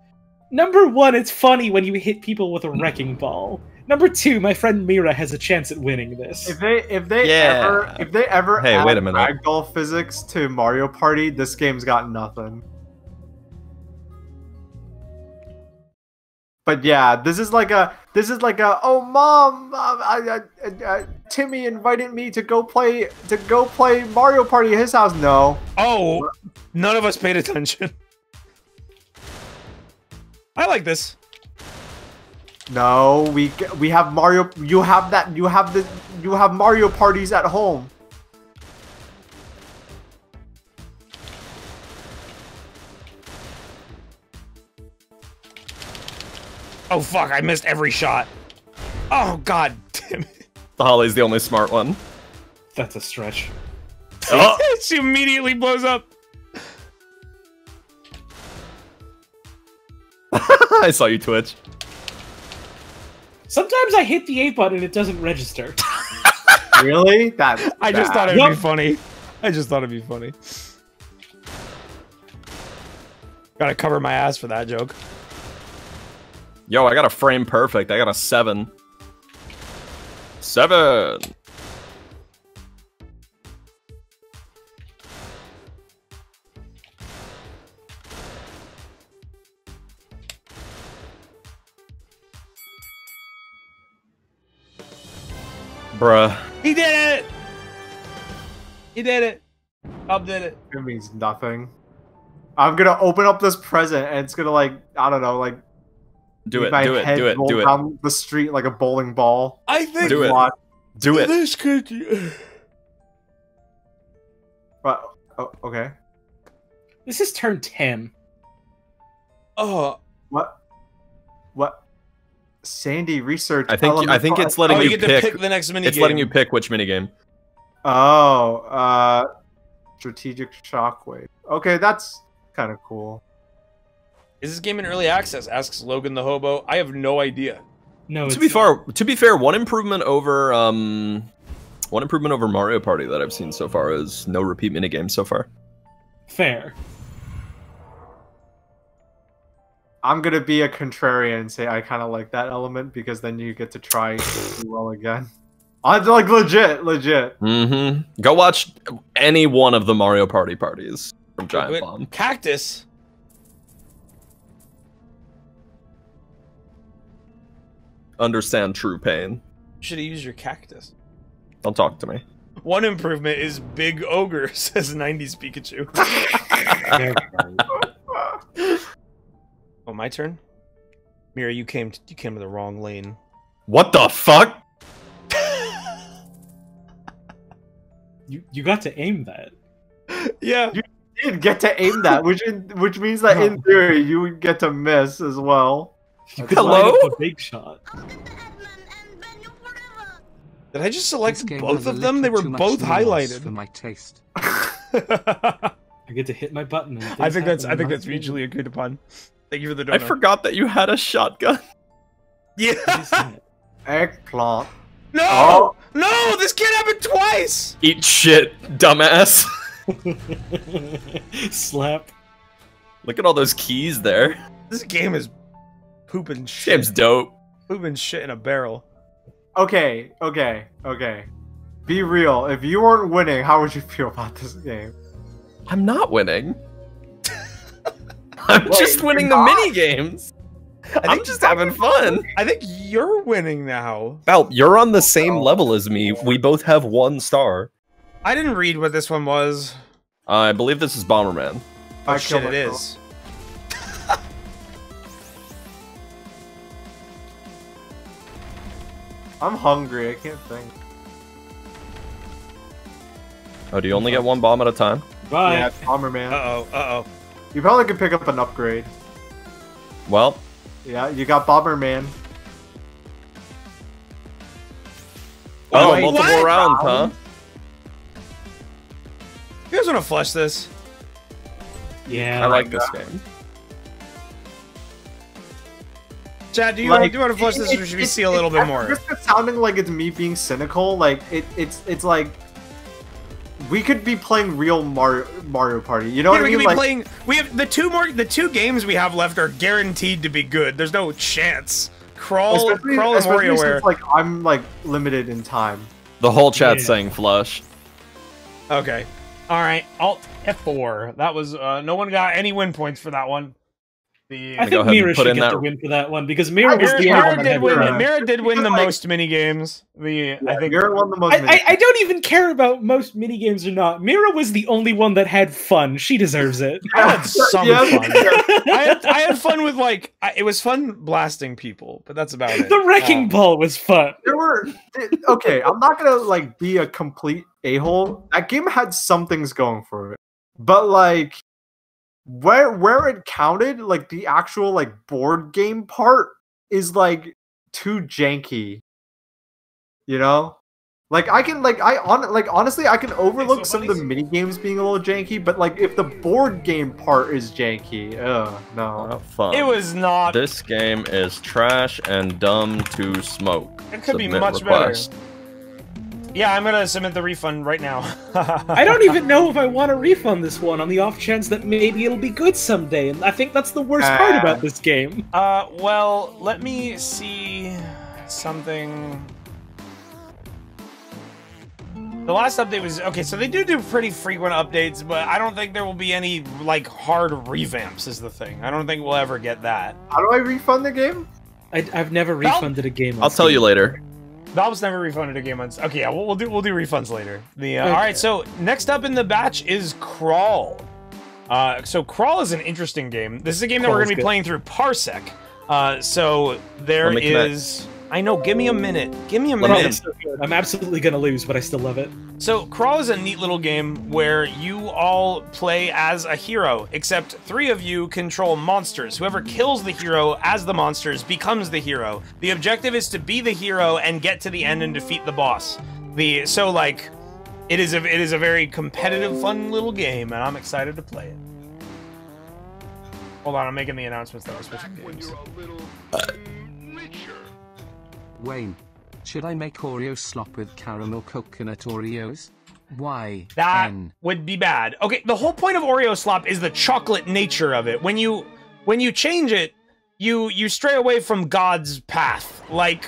Number one, it's funny when you hit people with a wrecking ball. Number two, my friend Mira has a chance at winning this. If they if they Yeah. ever if they ever Hey, add wait a minute. ragdoll physics to Mario Party, this game's got nothing. But yeah, this is like a this is like a oh mom, uh, I, I, uh, Timmy invited me to go play to go play Mario Party at his house. No, Oh, none of us paid attention. I like this. no, we we have Mario. You have that. You have the you have Mario parties at home. Oh fuck, I missed every shot. Oh god damn it. The Holly's the only smart one. That's a stretch. Oh, she immediately blows up. I saw you twitch. Sometimes I hit the A button and it doesn't register. Really? That I just thought it'd be funny. I just thought it'd be funny. Gotta cover my ass for that joke. Yo, I got a frame perfect. I got a seven. Seven. Bruh. He did it! He did it. Baaulp did it. It means nothing. I'm gonna open up this present and it's gonna like I don't know like Do make it, my do it, head do it, roll do it. down the street like a bowling ball. I think Do it. Watch. Do it. this could. But, oh, okay. This is turn 10. Oh, What? What? Sandy research. I think I elemental- think it's letting oh, you you get pick. to pick the next mini it's letting you pick which minigame. Oh, uh, strategic shockwave. Okay, that's kind of cool. Is this game in early access? Asks Logan the Hobo. I have no idea. No, it's To be fair, to be fair, one improvement over um, one improvement over Mario Party that I've seen so far is no repeat minigames so far. fair. I'm gonna be a contrarian and say I kind of like that element because then you get to try to do well again. I like legit, legit. Mm-hmm. Go watch any one of the Mario Party parties from Giant Wait, Bomb. Cactus. Understand true pain. Should have used your cactus. Don't talk to me. One improvement is Big Ogre, says 90s Pikachu. oh, my turn? Mira, you came to, you came to the wrong lane. What the fuck? you you got to aim that. Yeah. You did get to aim that, which in, which means that in theory you would get to miss as well. You could Hello? line up a big shot. Did I just select both of them? They were little too much both highlighted. for my taste. I get to hit my button. And I think that's I think that's my mutually agreed upon. Thank you for the I forgot that you had a shotgun. Yeah. favor. Eggplant. No! Oh. No! This can't happen twice! Eat shit, dumbass. Slap. Look at all those keys there. This game is pooping shit. Game's dope. Pooping shit in a barrel. Okay, okay, okay. Be real. If you weren't winning, how would you feel about this game? I'm not winning. I'm Wait, just winning the not? mini games. I'm think- just having fun. I think you're winning now. Val, you're on the same oh. level as me. We both have one star. I didn't read what this one was. I believe this is Bomberman. Oh I shit, it is. it myself. is. I'm hungry. I can't think. Oh, do you only get one bomb at a time? Bye. Yeah, it's Bomberman. Uh-oh, uh-oh. You probably could pick up an upgrade. Well, Yeah, you got Bomberman. oh, wait, multiple what? rounds, huh? You guys want to flush this? Yeah. I like this game. Chad, do you, Like, do you want to flush this, or it- should we see a little bit more? risk of sounding like it's me being cynical, like it, it's it's like we could be playing real Mario Mario Party. You know Yeah, what I we mean? could be Like, playing. We have the two more. The two games we have left are guaranteed to be good. There's no chance. Crawl, especially, crawl, and especially WarioWare. since like I'm like limited in time. The whole chat's Yeah. saying flush. Okay. All right. Alt F4. That was. Uh, no one got any win points for that one. The I think ahead and Mira put should in get that- the win for that one because Mira was the only Mira one that did win. Mira did win the like- most mini games. The I think. Mira won the most. I, I, I don't even care about most mini games or not. Mira was the only one that had fun. She deserves it. I had some Yeah, fun. yeah. I had, I had fun with like I, it was fun blasting people, but that's about it. The wrecking Uh, ball was fun. There were okay. I'm not gonna like be a complete a hole. That game had some things going for it, but like where where it counted, like the actual like board game part is like too janky. You know, like I can like I on like honestly I can overlook some of the mini games being a little janky, but like if the board game part is janky, ugh, no. Oh, not fun. It was not. This game is trash and dumb to smoke. It could be much request. better. Yeah, I'm gonna submit the refund right now. I don't even know if I want to refund this one on the off chance that maybe it'll be good someday. And I think that's the worst part Ah. about this game. Uh, well, let me see something. The last update was okay, so they do do pretty frequent updates, but I don't think there will be any like hard revamps. Is the thing? I don't think we'll ever get that. How do I refund the game? I, I've never Well, refunded a game. I'll tell Steam. you later. Valve's never refunded a game on. Okay, yeah, we'll, we'll do we'll do refunds later. The uh, Okay. all right. So next up in the batch is Crawl. Uh, so Crawl is an interesting game. This is a game that we're going to be good. playing through Parsec. Uh, so there is. Connect. Is. I know. Give me a minute. Give me a Let me minute. So. I'm absolutely gonna lose, but I still love it. So, Crawl is a neat little game where you all play as a hero, except three of you control monsters. Whoever kills the hero as the monsters becomes the hero. The objective is to be the hero and get to the end and defeat the boss. The so like it is a it is a very competitive, fun little game, and I'm excited to play it. Hold on, I'm making the announcements that I was switching games. Wayne, should I make Oreo slop with caramel coconut Oreos? Why? That N? would be bad. Okay, the whole point of Oreo slop is the chocolate nature of it. When you when you change it, you you stray away from God's path. Like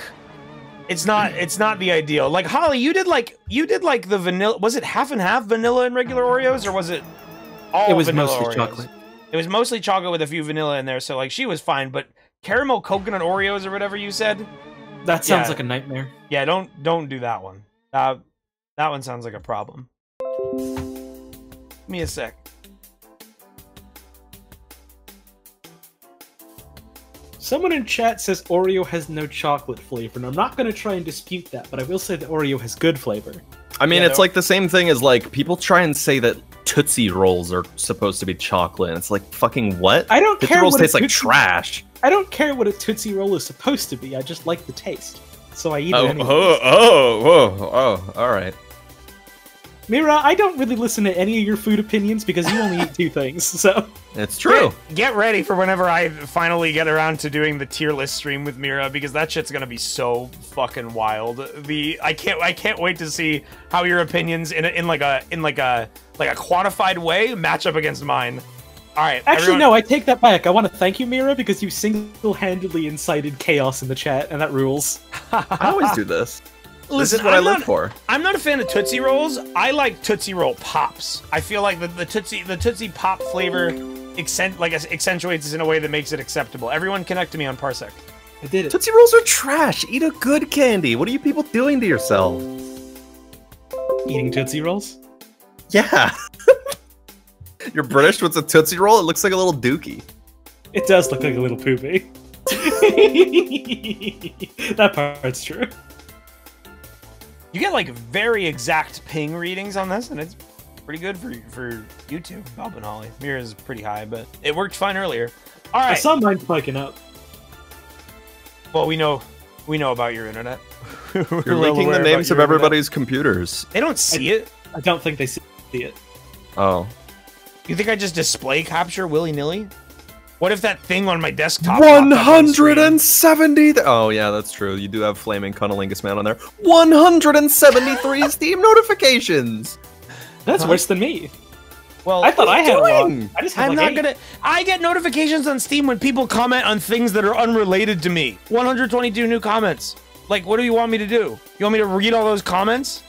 it's not it's not the ideal. Like Holly, you did like you did like the vanilla was it half and half vanilla and regular Oreos or was it all It was vanilla mostly Oreos? chocolate. It was mostly chocolate with a few vanilla in there, so like she was fine, but caramel coconut Oreos or whatever you said? That sounds Yeah. like a nightmare. Yeah, don't don't do that one. Uh, that one sounds like a problem. Give me a sec. Someone in chat says Oreo has no chocolate flavor, and I'm not going to try and dispute that, but I will say that Oreo has good flavor. I mean, Yeah, it's they're- like the same thing as like people try and say that Tootsie Rolls are supposed to be chocolate. And it's like fucking what? I don't Tootsie care Rolls what a taste like trash. I don't care what a Tootsie Roll is supposed to be. I just like the taste, so I eat Oh, it anyway. oh, oh, oh, oh, all right. Mira, I don't really listen to any of your food opinions because you only eat two things. So It's true. Get, get ready for whenever I finally get around to doing the tier list stream with Mira because that shit's gonna be so fucking wild. The I can't I can't wait to see how your opinions in a, in like a in like a like a quantified way match up against mine. All right, actually, everyone- no, I take that back. I want to thank you, Mira, because you single-handedly incited chaos in the chat, and that rules. I always do this. This Listen, is what I'm I live not- for. I'm not a fan of Tootsie Rolls. I like Tootsie Roll Pops. I feel like the, the Tootsie the Tootsie Pop flavor accent like accentuates in a way that makes it acceptable. Everyone connect to me on Parsec. I did it. Tootsie Rolls are trash. Eat a good candy. What are you people doing to yourselves? Eating Tootsie Rolls? Yeah. You're British. What's a Tootsie Roll? It looks like a little dookie. It does look like a little poopy. that part's true. You get like very exact ping readings on this, and it's pretty good for for YouTube. Baaulp and Holly. is pretty high, but it worked fine earlier. All right. I right. saw mine spiking up. Well, we know we know about your internet. We're You're well leaking the names of your internet. everybody's computers. They don't see it. I don't think they see it. Oh. You think I just display capture willy nilly? What if that thing on my desktop? popped up on the screen? 170. Oh, yeah, that's true. You do have Flaming Cunnilingus Man on there. 173 Steam notifications. That's worse than me. Well, I thought I had a lot. I just have I'm like not eight. gonna. I get notifications on Steam when people comment on things that are unrelated to me. 122 new comments. Like, what do you want me to do? You want me to read all those comments?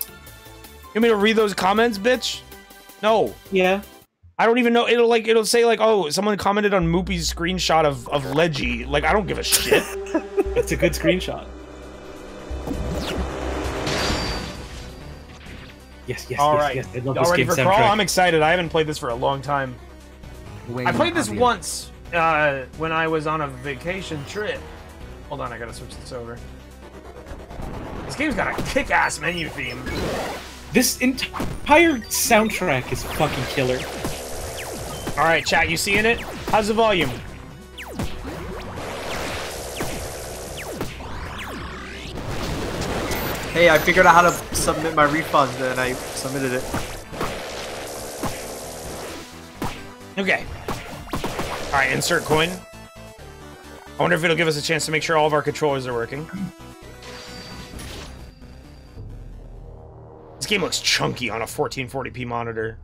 You want me to read those comments, bitch? No. Yeah. I don't even know. It'll like it'll say like, oh, someone commented on Moopy's screenshot of of Leggy. Like, I don't give a shit. It's a good screenshot. Yes, yes, all yes, right. yes. I love Y'all this ready game for crawl? soundtrack. I'm excited. I haven't played this for a long time. Wayne I played this Avian. once uh, when I was on a vacation trip. Hold on, I gotta switch this over. This game's got a kick-ass menu theme. This entire soundtrack is fucking killer. All right, chat, you seeing it? How's the volume? Hey, I figured out how to submit my refund, and I submitted it. Okay. All right, insert coin. I wonder if it'll give us a chance to make sure all of our controllers are working. This game looks chunky on a 1440p monitor.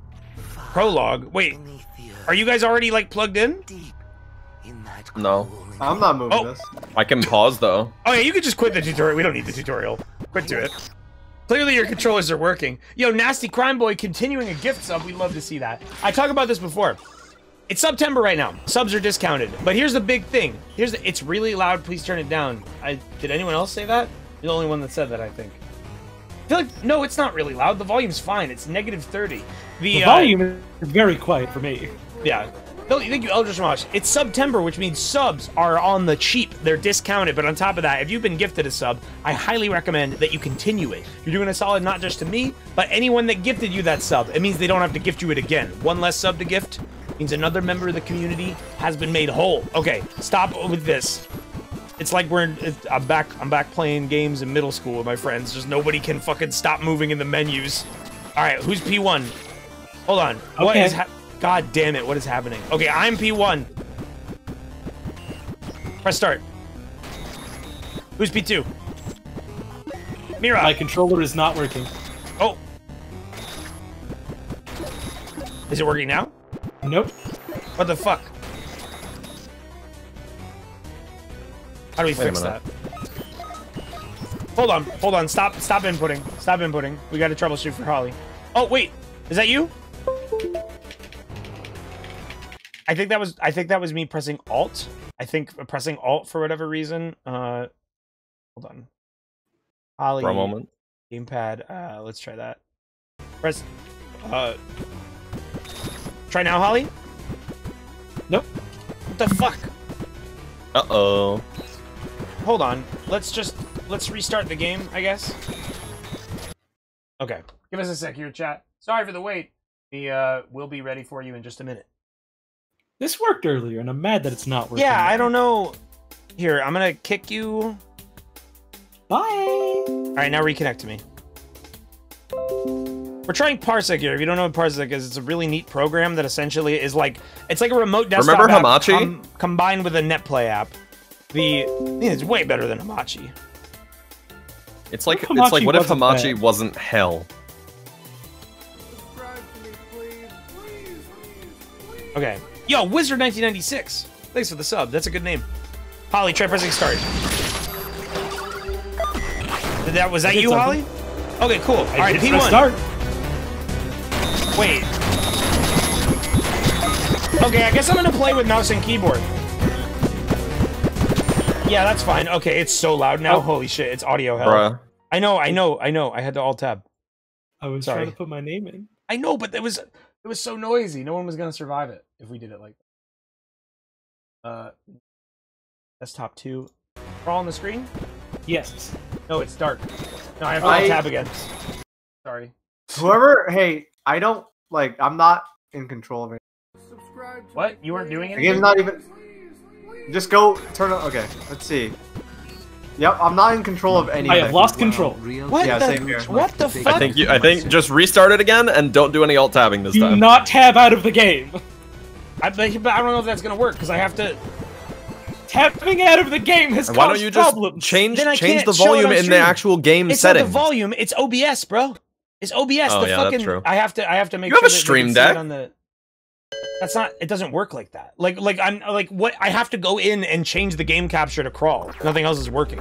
Prologue. Wait, are you guys already like plugged in? No. I'm not moving Oh. this. I can pause, though. Oh yeah, you could just quit the tutorial. We don't need the tutorial. Quit to it. Clearly your controllers are working. Yo, Nasty Crime Boy continuing a gift sub. We'd love to see that. I talked about this before. It's September right now. Subs are discounted. But here's the big thing. Here's the, it's really loud. Please turn it down. I did anyone else say that? You're the only one that said that, I think. I feel like no, it's not really loud. The volume's fine. It's negative 30. The, The uh, volume is very quiet for me. Yeah. No, thank you, Eldritch Mosh. It's September, which means subs are on the cheap. They're discounted. But on top of that, if you've been gifted a sub, I highly recommend that you continue it. You're doing a solid not just to me, but anyone that gifted you that sub. It means they don't have to gift you it again. One less sub to gift means another member of the community has been made whole. Okay, stop with this. It's like we're in, it's, I'm back. I'm back playing games in middle school with my friends. Just nobody can fucking stop moving in the menus. All right, who's P1? Hold on. What Okay. is ha- God damn it, what is happening? Okay, I'm P1. Press start. Who's P2? Mira. My controller is not working. oh. Is it working now? Nope. What the fuck? How do we Wait fix that? Hold on, hold on. Stop, stop inputting. Stop inputting. We got to troubleshoot for Holly. Oh wait, is that you? I think that was. I think that was me pressing Alt. I think pressing Alt for whatever reason. Uh, hold on. Holly. For a moment. Gamepad. Uh, let's try that. Press. Uh. Try now, Holly. Nope. What the fuck? Uh oh. Hold on. Let's just let's restart the game, I guess. Okay. Give us a sec here, chat. Sorry for the wait. We uh will be ready for you in just a minute. This worked earlier, and I'm mad that it's not working. Yeah, I don't know. Here, I'm gonna kick you. Bye. All right, now reconnect to me. We're trying Parsec here. If you don't know what Parsec is, it's a really neat program that essentially is like it's like a remote desktop Remember app Hamachi? com- combined with a NetPlay app. The yeah, it's way better than Hamachi. It's like Hamachi it's like what if Hamachi bad. wasn't hell? Subscribe to me, please. Please, please, please. Okay. Yo, Wizard 1996. Thanks for the sub. That's a good name. Holly, try pressing start. Did that was that you, something. Holly? Okay, cool. All I right, P1. Start. Wait. Okay, I guess I'm gonna play with mouse and keyboard. Yeah, that's fine. Okay, it's so loud now. Oh. Holy shit, it's audio hell. Bruh. I know, I know, I know. I had to alt tab. I was Sorry. trying to put my name in. I know, but it was it was so noisy. No one was gonna survive it if we did it like that. Uh, desktop two. We're all on the screen. Yes. No, it's dark. No, I have to I- tab again. Sorry. Whoever, hey, I don't like. I'm not in control of it. What? You weren't doing The anything? game's not even. Please, please. Just go turn on. Okay, let's see. Yep, I'm not in control of anything. I have lost control. What Yeah, the? same here. What the I fuck? think you I think just restart it again and don't do any alt tabbing this Do time. not tab out of the game. I, but but I don't know if that's gonna work because I have to. Tapping out of the game has And why don't you just problems. change change the volume in the actual game It's settings? not the volume. It's OBS, bro. It's OBS. Oh, the yeah, that's fucking. true. I have to. I have to make You have sure a that Stream can see it Deck. on the. That's not. It doesn't work like that. Like like I'm like what I have to go in and change the game capture to crawl. Nothing else is working.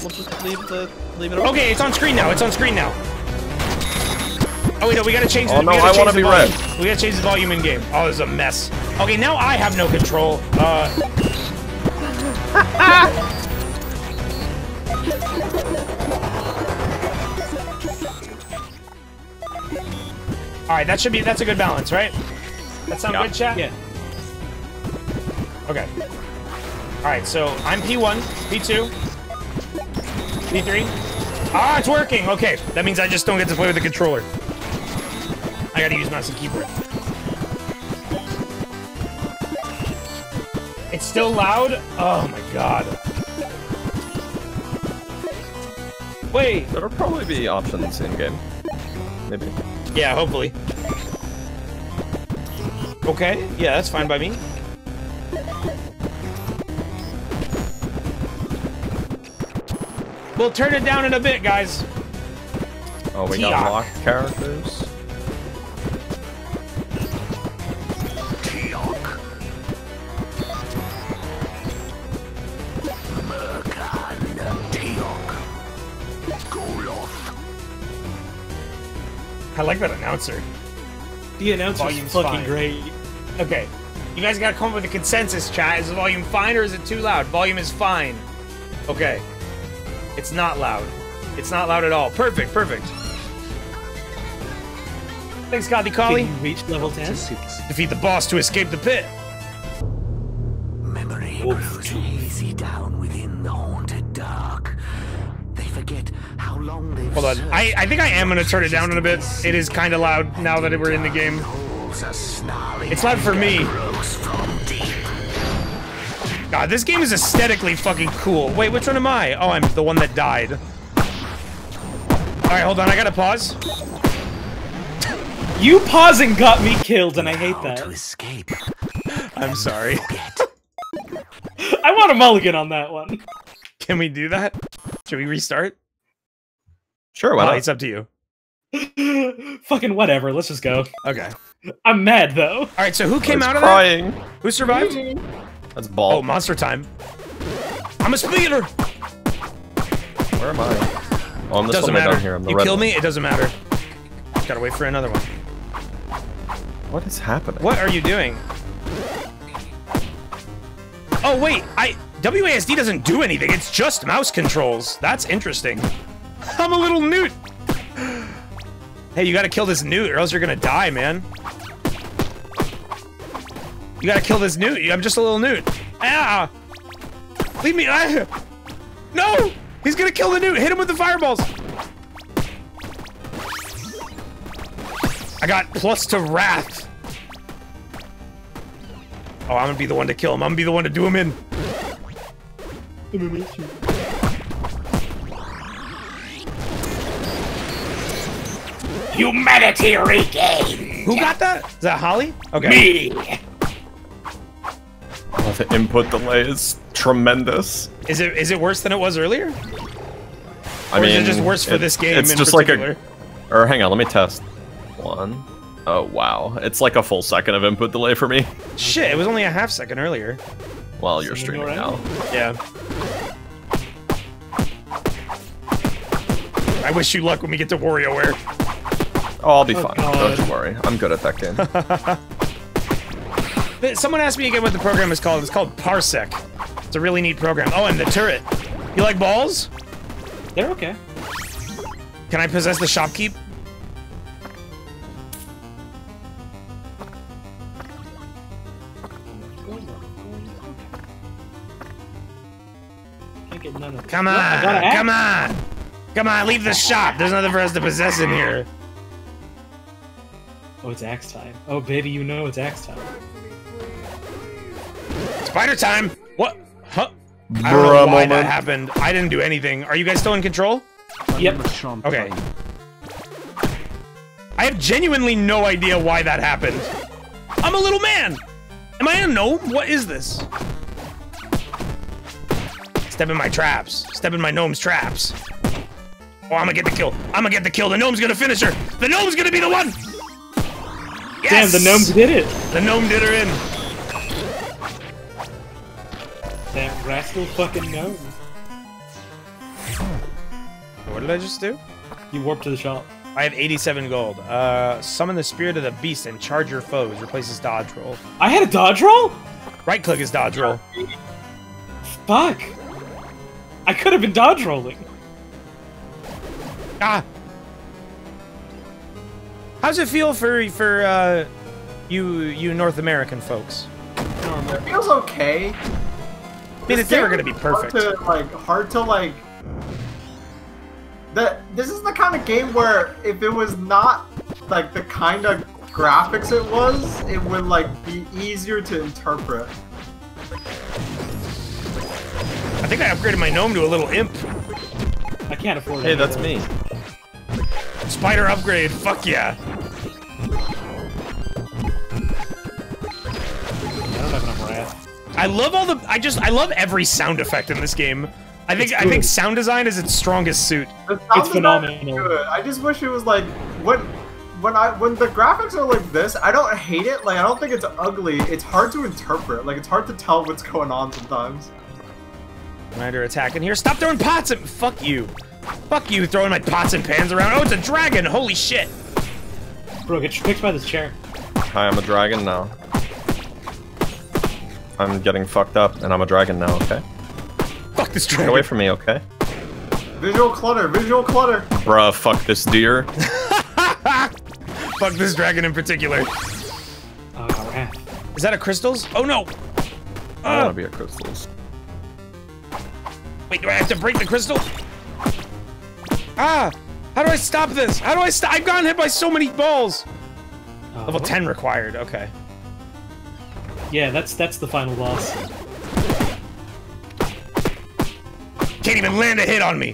We'll just leave the leave it Okay, it's on screen now. It's on screen now. Oh wait, no, we gotta change. Oh, the, no, we gotta I wanna be volume. red. We gotta change the volume in game. Oh, this is a mess. Okay, now I have no control. Uh. All right, that should be. That's a good balance, right? That sound Yeah. good, chat? Yeah. Okay. All right, so I'm P1, P2, P3. Ah, it's working. Okay, that means I just don't get to play with the controller. I gotta use mouse and keyboard. It's still loud. Oh my god. Wait. There'll probably be options in game. Maybe. Yeah, hopefully. Okay, yeah, that's fine by me. We'll turn it down in a bit, guys. Oh, we got locked characters. I like that announcer. The announcer's Volume's fucking fine. great. Okay. You guys gotta come up with a consensus, chat. Is the volume fine or is it too loud? Volume is fine. Okay. It's not loud. It's not loud at all. Perfect, perfect. Thanks, Gandhi Can you reach level 10? Defeat the boss to escape the pit. Memory grows hazy down Hold on. I, I think I am gonna turn it down in a bit. It is kind of loud now that we're in the game. Holes a snarling It's loud for me. grows from deep. God, this game is aesthetically fucking cool. Wait, which one am I? Oh, I'm the one that died. All right, hold on. I gotta pause. You pausing got me killed, and I hate that. to escape. I'm sorry. I want a mulligan on that one. Can we do that? Should we restart? Sure, why Oh, not? it's up to you. Fucking whatever. Let's just go. Okay. I'm mad though. All right. So who came out was of that? crying. Who survived? That's ball. Oh, monster time. I'm a speeder. Where am I? Oh, I'm this Doesn't one matter. down here. I'm the you red kill one. me, it doesn't matter. Gotta wait for another one. What is happening? What are you doing? Oh wait, I WASD doesn't do anything. It's just mouse controls. That's interesting. I'm a little newt. Hey, you gotta kill this newt, or else you're gonna die, man. You gotta kill this newt. I'm just a little newt. Ah! Leave me. I, no! He's gonna kill the newt. Hit him with the fireballs. I got plus to wrath. Oh, I'm gonna be the one to kill him. I'm gonna be the one to do him in. Humanity regained. Who got that? Is that Holly? Okay. Me. Oh, the input delay is tremendous. Is it is it worse than it was earlier? I Or mean, is it just worse for it- this game It's in just particular? like a. Or hang on, let me test. One. Oh wow, it's like a full second of input delay for me. Shit, it was only a half second earlier. While you're Something streaming alright? now. Yeah. I wish you luck when we get to WarioWare. Oh, I'll be Oh, fine. God. Don't you worry. I'm good at that game. Someone asked me again what the program is called. It's called Parsec. It's a really neat program. Oh, and the turret. You like balls? They're okay. Can I possess the shopkeep? Can't get none of Come What? I got on, come on. Come on, leave the shop. There's nothing for us to possess in here. Oh, it's axe time. Oh, baby, you know it's axe time. Spider time. What? Huh? I don't know Bruh why that happened. I didn't do anything. Are you guys still in control? Yep. Okay. I have genuinely no idea why that happened. I'm a little man. Am I a gnome? What is this? Step in my traps. Step in my gnome's traps. Oh, I'm gonna get the kill. I'm gonna get the kill. The gnome's gonna finish her. The gnome's gonna be the one. Damn, the gnome did it. The gnome did her in. That rascal fucking gnome. What did I just do? You warped to the shop. I have 87 gold. Uh, summon the spirit of the beast and charge your foes. Replaces dodge roll. I had a dodge roll? Right click is dodge roll. Fuck. I could have been dodge rolling. Ah. How's it feel for for uh, you you North American folks? It feels okay. I mean, it's never gonna be perfect. Hard to, like hard to like. That this is the kind of game where if it was not like the kind of graphics it was, it would like be easier to interpret. I think I upgraded my gnome to a little imp. I can't afford it. hey, that's me. Spider upgrade. Fuck yeah. I don't have enough wrath. I love all the. I just. I love every sound effect in this game. I think. I think sound design is its strongest suit. It's phenomenal. Good. I just wish it was like when when I when the graphics are like this, I don't hate it. Like I don't think it's ugly. It's hard to interpret. Like it's hard to tell what's going on sometimes. Commander attacking here. Stop throwing pots and fuck you. Fuck you throwing my pots and pans around. Oh, it's a dragon. Holy shit. Bro, get picked by this chair. Hi, I'm a dragon now. I'm getting fucked up, and I'm a dragon now, okay? Fuck this Get dragon. away from me, okay? Visual clutter. Visual clutter. Bruh, fuck this deer. Fuck this dragon in particular. Oh, wrath. Is that a crystals? Oh no. I Uh, wanna be a crystals. wait, do I have to break the crystal? Ah! How do I stop this? How do I stop? I've gotten hit by so many balls. Uh, Level 10 required. Okay. Yeah, that's that's the final boss. Can't even land a hit on me.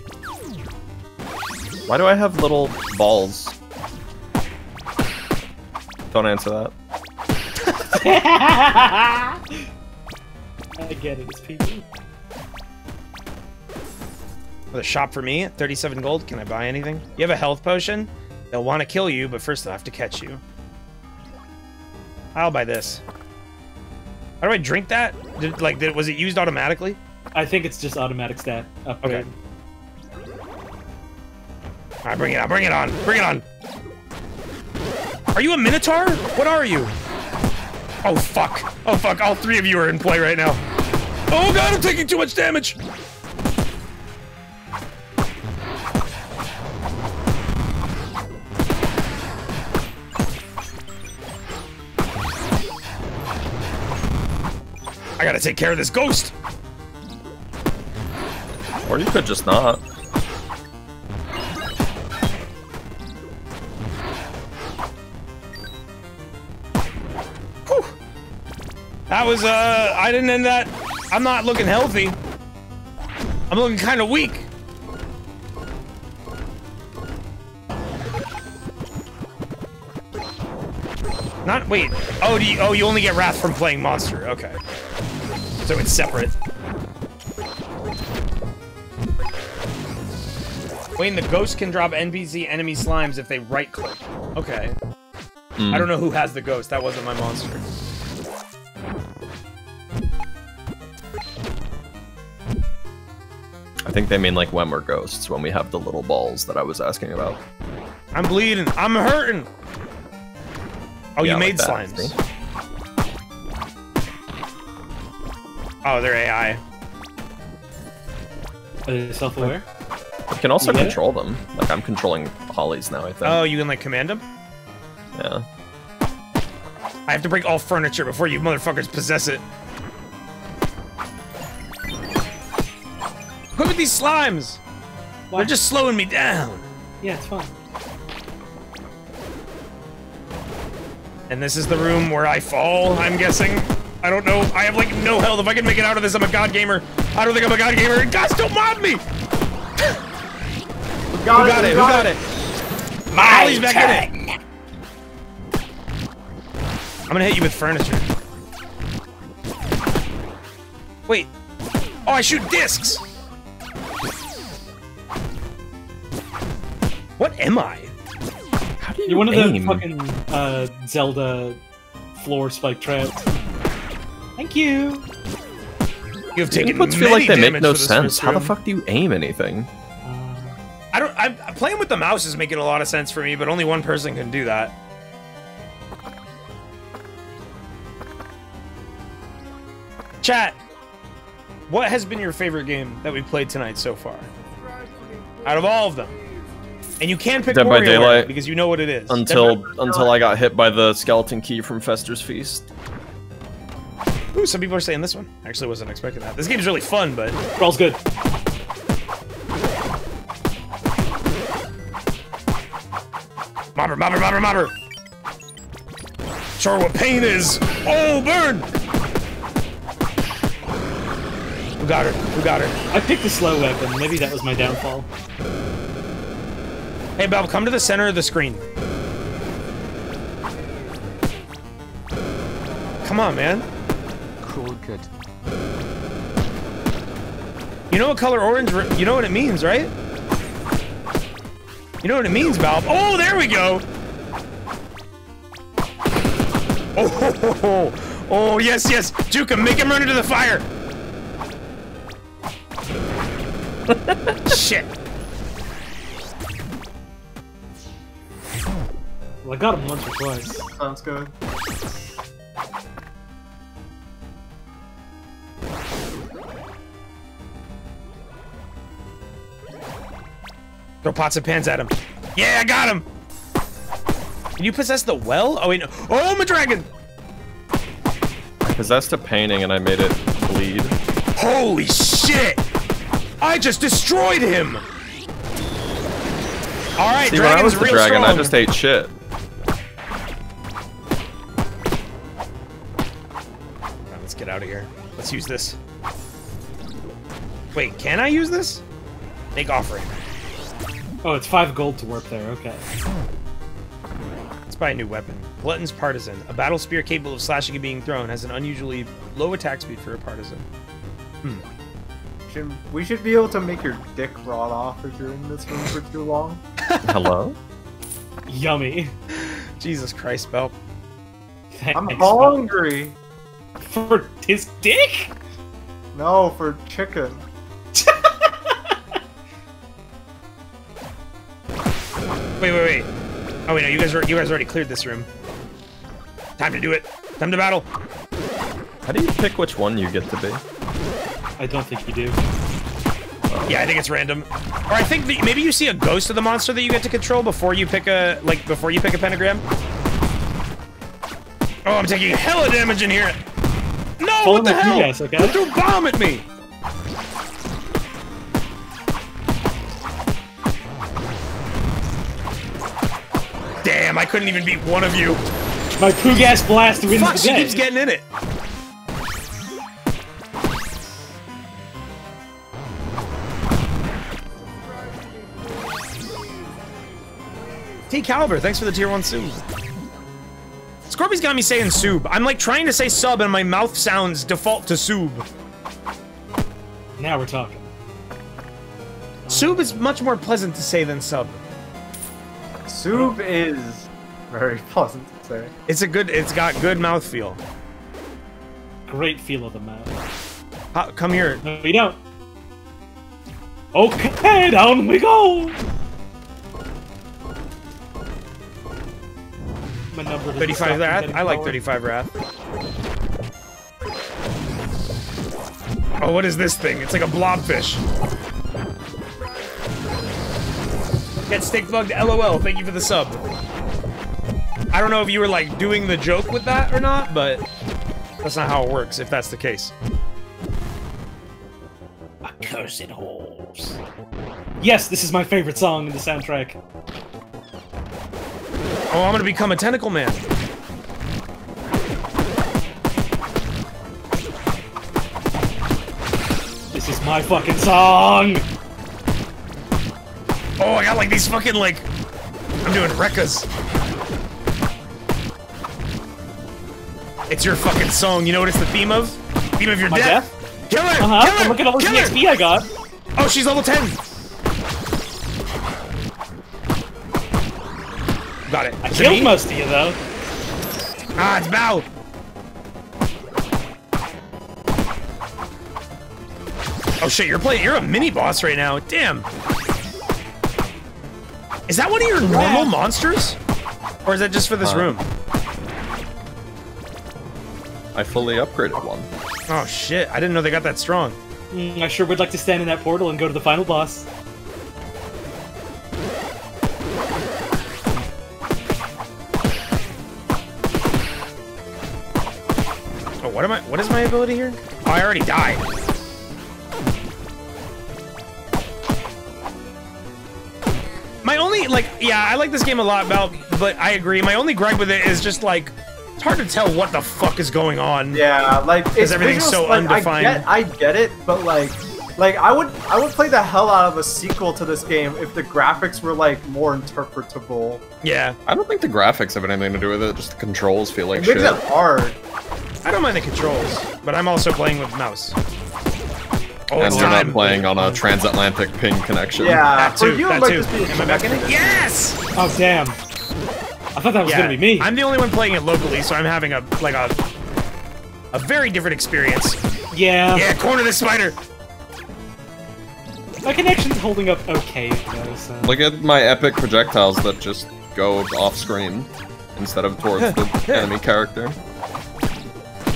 Why do I have little balls? Don't answer that. I get it, it's PG. The shop for me, at 37 gold. Can I buy anything? You have a health potion? They'll want to kill you, but first they'll have to catch you. I'll buy this. How do I drink that? Did, like, did, was it used automatically? I think it's just automatic stat upgrade. Okay. All right, bring it on, bring it on, bring it on. Are you a Minotaur? What are you? Oh, fuck. Oh, fuck. All three of you are in play right now. Oh, God, I'm taking too much damage. I gotta take care of this ghost. Or you could just not. Whew. That was, uh, I didn't end that. I'm not looking healthy. I'm looking kind of weak. Not, wait. Oh, do you, oh, you only get Wrath from playing Monster. Okay. So it's separate. Wayne, the ghost can drop NPC enemy slimes if they right click. Okay. Hmm. I don't know who has the ghost. That wasn't my monster. I think they mean like when we're ghosts, when we have the little balls that I was asking about. I'm bleeding. I'm hurting. Oh, Yeah, you like made that, slimes. Oh, they're AI. Are they self-aware? You can also You get it? control them. Like I'm controlling Holly's now, I think. Oh, you can like command them? yeah. I have to break all furniture before you motherfuckers possess it. Quit with these slimes! Why? They're just slowing me down. Yeah, it's fine. And this is the room where I fall, I'm guessing. I don't know. I have like no health. If I can make it out of this, I'm a god gamer. I don't think I'm a god gamer. Gods don't mob me! Who got, Who got it? Who got it? Molly's back in it. I'm gonna hit you with furniture. Wait. Oh, I shoot discs. What am I? How do you You're one of aim? the fucking uh, Zelda floor spike traps. Thank you. You have taken Inputs feel like they make no sense. How the fuck do you aim anything? Uh, I don't. I'm I'm playing with the mouse is making a lot of sense for me, but only one person can do that. Chat. What has been your favorite game that we played tonight so far? Out of all of them, and you can pick Dead by Daylight. because you know what it is. Until until I got hit by the skeleton key from Fester's Feast. Ooh, some people are saying this one. Actually, wasn't expecting that. This game's really fun, but Crawl's good. mobber, mobber, mobber, mobber. Show what pain is. Oh, burn! Who got her? Who got her? I picked the slow weapon. Maybe that was my downfall. Hey, Baaulp, come to the center of the screen. Come on, man. Crawl good. You know what color orange? You know what it means, right? You know what it means, Valve. Oh, there we go. Oh, ho, ho, ho. oh, yes, yes. Juka, make him run into the fire. Shit. Well, I got him once or twice. Sounds good. Throw pots and pans at him. Yeah, I got him. Can you possess the well? Oh, wait, no. Oh, my dragon. I possessed a painting and I made it bleed. Holy shit! I just destroyed him! Alright, See, when I was the dragon, strong. I just ate shit. Alright, let's get out of here. Let's use this. Wait, can I use this? Make offering. Oh, it's five gold to warp there. Okay. Let's buy a new weapon. Glutton's Partisan. A battle spear capable of slashing and being thrown has an unusually low attack speed for a partisan. Hmm. Should, we should be able to make your dick rot off if you're in this room for too long. Hello? Yummy. Jesus Christ, Belt. I'm Thanks, bud. hungry. For his dick? No, for chicken. Wait, wait, wait. Oh wait, no, you guys are you guys already cleared this room. Time to do it. Time to battle. How do you pick which one you get to be? I don't think you do. Yeah, I think it's random. Or I think that maybe you see a ghost of the monster that you get to control before you pick a like before you pick a pentagram. Oh, I'm taking hella damage in here. No, Follow what the my hell? PS, okay? Don't throw bomb at me. Couldn't even beat one of you. My poo gas blast wins Fuck, the she day. keeps getting in it. T Caliber, thanks for the tier one sub. Scorpy's got me saying sub. I'm like trying to say sub and my mouth sounds default to sub. Now we're talking. Sub is much more pleasant to say than sub. Soup is very pleasant to say. It's a good, it's got good mouthfeel. Great feel of the mouth. Uh, come here. No, we don't. Okay, down we go. My number 35 from wrath? I like 35 wrath. Oh, what is this thing? It's like a blobfish. Get stick bugged LOL. Thank you for the sub. I don't know if you were like doing the joke with that or not, but that's not how it works if that's the case. Accursed holes. Yes, this is my favorite song in the soundtrack. Oh, I'm gonna become a tentacle man. This is my fucking song. Oh, I got like these fucking like I'm doing rekkas. It's your fucking song. You know what it's the theme of? Theme of your My death. death? Kill her! Uh huh. Kill her! Look at all the XP I got. Oh, she's level 10. Got it. I Is killed most of you though. Ah, it's Baaulp. Oh shit, you're playing. You're a mini boss right now. Damn. Is that one of your normal monsters, or is that just for this Uh, room? I fully upgraded one. Oh shit, I didn't know they got that strong. Mm, I sure would like to stand in that portal and go to the final boss. Oh, what am I? What is my ability here? Oh, I already died. My only like, yeah, I like this game a lot, Baaulp, but I agree. My only gripe with it is just like, it's hard to tell what the fuck is going on. Yeah, like it's everything's visuals, so like, undefined. I get, I get it, but like, like I would, I would play the hell out of a sequel to this game if the graphics were like more interpretable. Yeah, I don't think the graphics have anything to do with it, just the controls feel like It makes shit. it hard. I don't mind the controls, but I'm also playing with mouse. Oh, And you're not playing on a transatlantic ping connection. Yeah, That for too. you, it That might too. just be a Am I back in it? Yes. Oh damn! I thought that was yeah, gonna be me. I'm the only one playing it locally, so I'm having a like a a very different experience. Yeah. Yeah, corner the spider. My connection's holding up okay though. So. Look at my epic projectiles that just go off screen instead of towards the enemy character.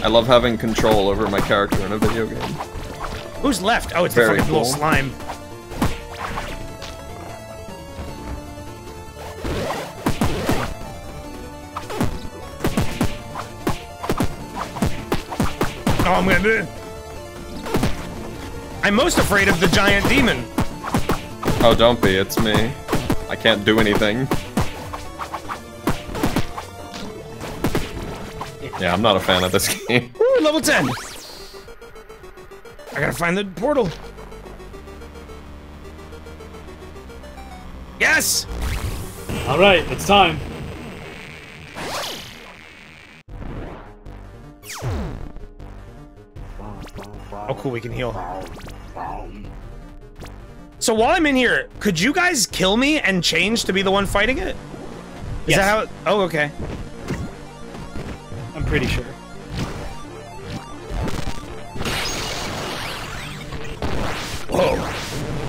I love having control over my character in a video game. Who's left? Oh, it's Very the fucking little slime. Oh, eh? I'm gonna... I'm most afraid of the giant demon. Oh, don't be. It's me. I can't do anything. Yeah, I'm not a fan of this game. Ooh, level 10! I gotta find the portal. Yes! Alright, it's time. Oh, cool. We can heal. So while I'm in here, could you guys kill me and change to be the one fighting it? Is Yes. that how? It, oh, okay. I'm pretty sure. Whoa.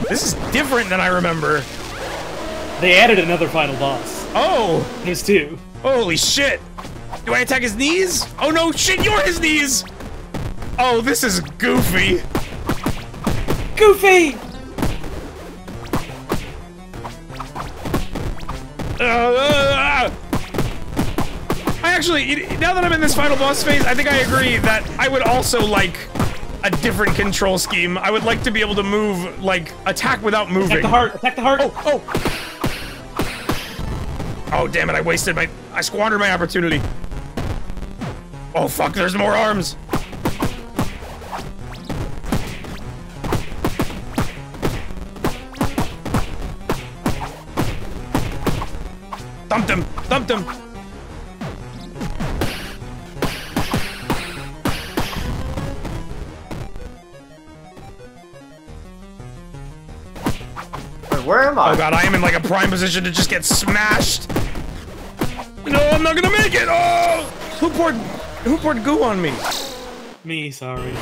This is different than I remember. They added another final boss. Oh, There's two. holy shit. Do I attack his knees? Oh no, shit, you're his knees! Oh, this is goofy. Goofy! Uh, uh, I actually, now that I'm in this final boss phase, I think I agree that I would also like a different control scheme. I would like to be able to move, like, attack without moving. Attack the heart! Attack the heart! Oh, oh! Oh, damn it, I wasted my... I squandered my opportunity. Oh, fuck, there's more arms! Thumped him! Thumped him! Wait, where am I? Oh god, I am in like a prime position to just get smashed! No, I'm not gonna make it! Oh! Who poured... Who poured goo on me? Me, sorry.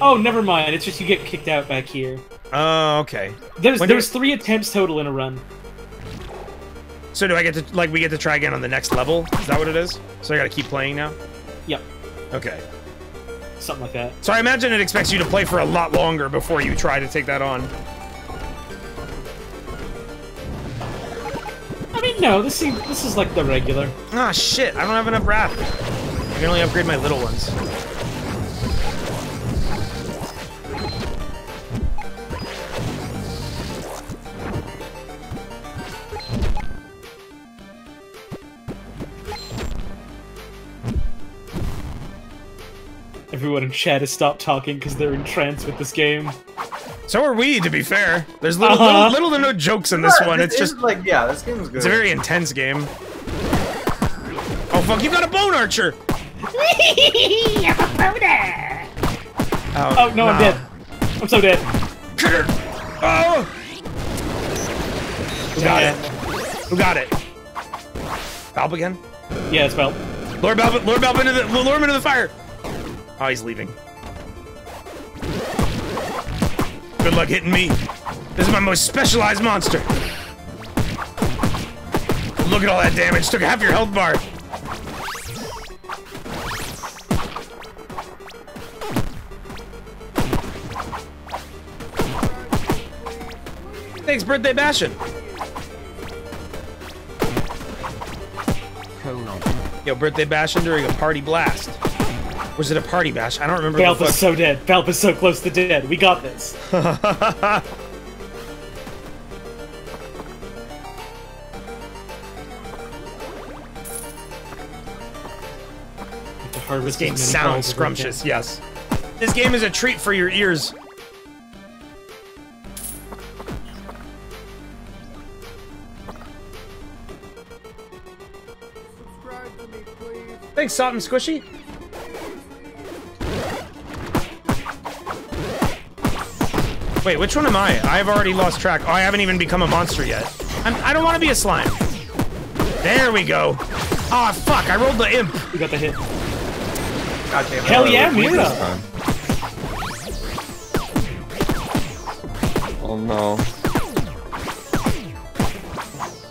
Oh, never mind. It's just you get kicked out back here. Oh, okay. There's When there's three attempts total in a run. So do I get to, like, we get to try again on the next level? Is that what it is? So I gotta keep playing now? Yep, Okay. something like that. So I imagine it expects you to play for a lot longer before you try to take that on. I mean, no, this seems this is like the regular. Ah, shit, I don't have enough wrath. I can only upgrade my little ones. Everyone in chat has stopped talking because they're entranced with this game. So are we, to be fair. There's little, Uh-huh. little, little to no jokes in this Yeah, one. It's is, just, like yeah, this game is good. it's a very intense game. Oh, fuck, you got a bone archer! I'm a Oh, Oh no, I'm dead. I'm so dead. Oh! Who got it? Who got it? Baaulp again? Yeah, it's well. Lure Baaulp, lure Baaulp into the, lure him into the fire! Oh, he's leaving. Good luck hitting me. This is my most specialized monster. Look at all that damage. Took half your health bar. Thanks, birthday bashing. Yo, birthday bashing during a party blast. Was it a party bash? I don't remember. the is so dead. Baaulp is so close to dead. We got this. This game sounds balls as we scrumptious, yes. This game is a treat for your ears. Subscribe to me, please. Thanks, Salt and Squishy. Wait, which one am I? I've already lost track. Oh, I haven't even become a monster yet. I'm, I don't want to be a slime. There we go. Oh, fuck, I rolled the imp. You got the hit. God damn it. Hell yeah, This Mira! time. Oh no.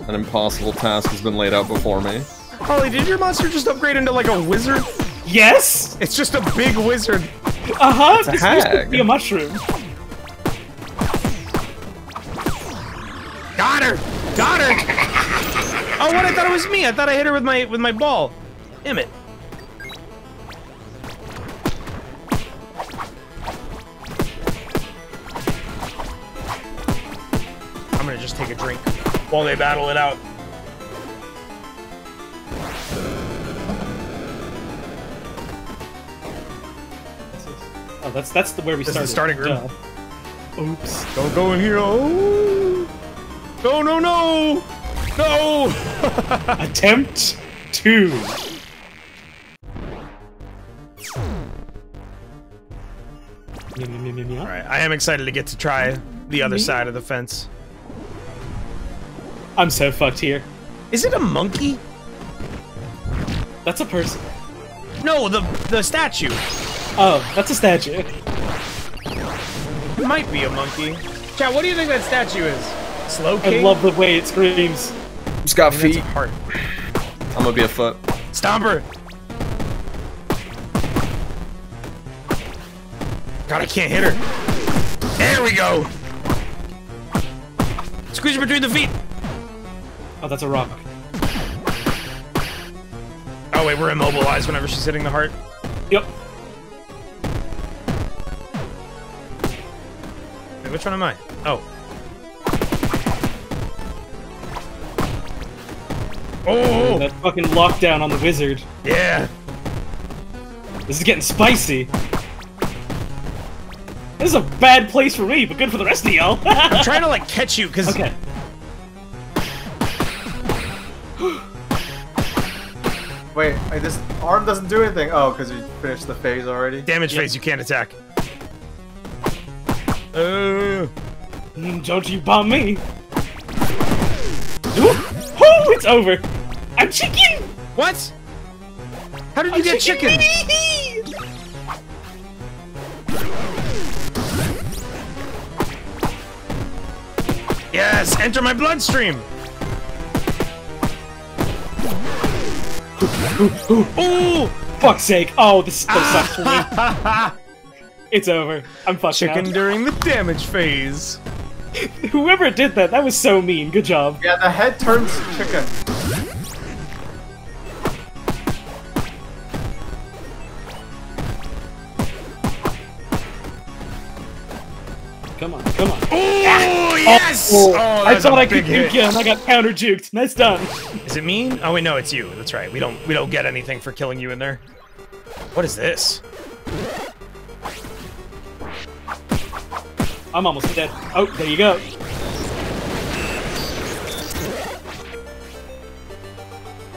An impossible task has been laid out before me. Holly, did your monster just upgrade into like a wizard? Yes! It's just a big wizard. Uh huh! a This used to be a mushroom. Got her! Oh, what? I thought it was me. I thought I hit her with my with my ball. Damn it. I'm gonna just take a drink while they battle it out. Oh, that's that's the where we This is started. the starting room. Duh. Oops. Don't go in here. Oh. No, no, no! No! Attempt two. Yum, yum, yum, yum, yum. All right, I am excited to get to try the other side of the fence. I'm so fucked here. Is it a monkey? That's a person. No, the the statue. Oh, that's a statue. It might be a monkey. Chat, what do you think that statue is? Slow I love the way it screams. It's got That's a feet. heart. I'm gonna be a foot. Stomper. God, I can't hit her. There we go. Squeeze her between the feet. Oh, that's a rock. Oh wait, we're immobilized whenever she's hitting the heart. Yep. Wait, which one am I? Oh. Oh, That fucking lockdown on the wizard. yeah. This is getting spicy. This is a bad place for me, but good for the rest of y'all. I'm trying to like catch you because okay. Wait, wait, this arm doesn't do anything. Oh, because you finished the phase already. damage phase you can't attack. Uh, Don't you bomb me. Ooh, oh, it's over. I'm chicken. what? How did you get chicken? Yes, enter my bloodstream. Ooh, Fuck's sake. Oh, this is so sucks for me. It's over. I'm fucked chicken now. during the damage phase. Whoever did that, that was so mean. Good job. Yeah, the head turns chicken. Yes! Oh, Oh, I thought I could hit. him. I got counter juked. Nice done. Is it mean? Oh wait, no, it's you. That's right. We don't we don't get anything for killing you in there. What is this? I'm almost dead. Oh, there you go.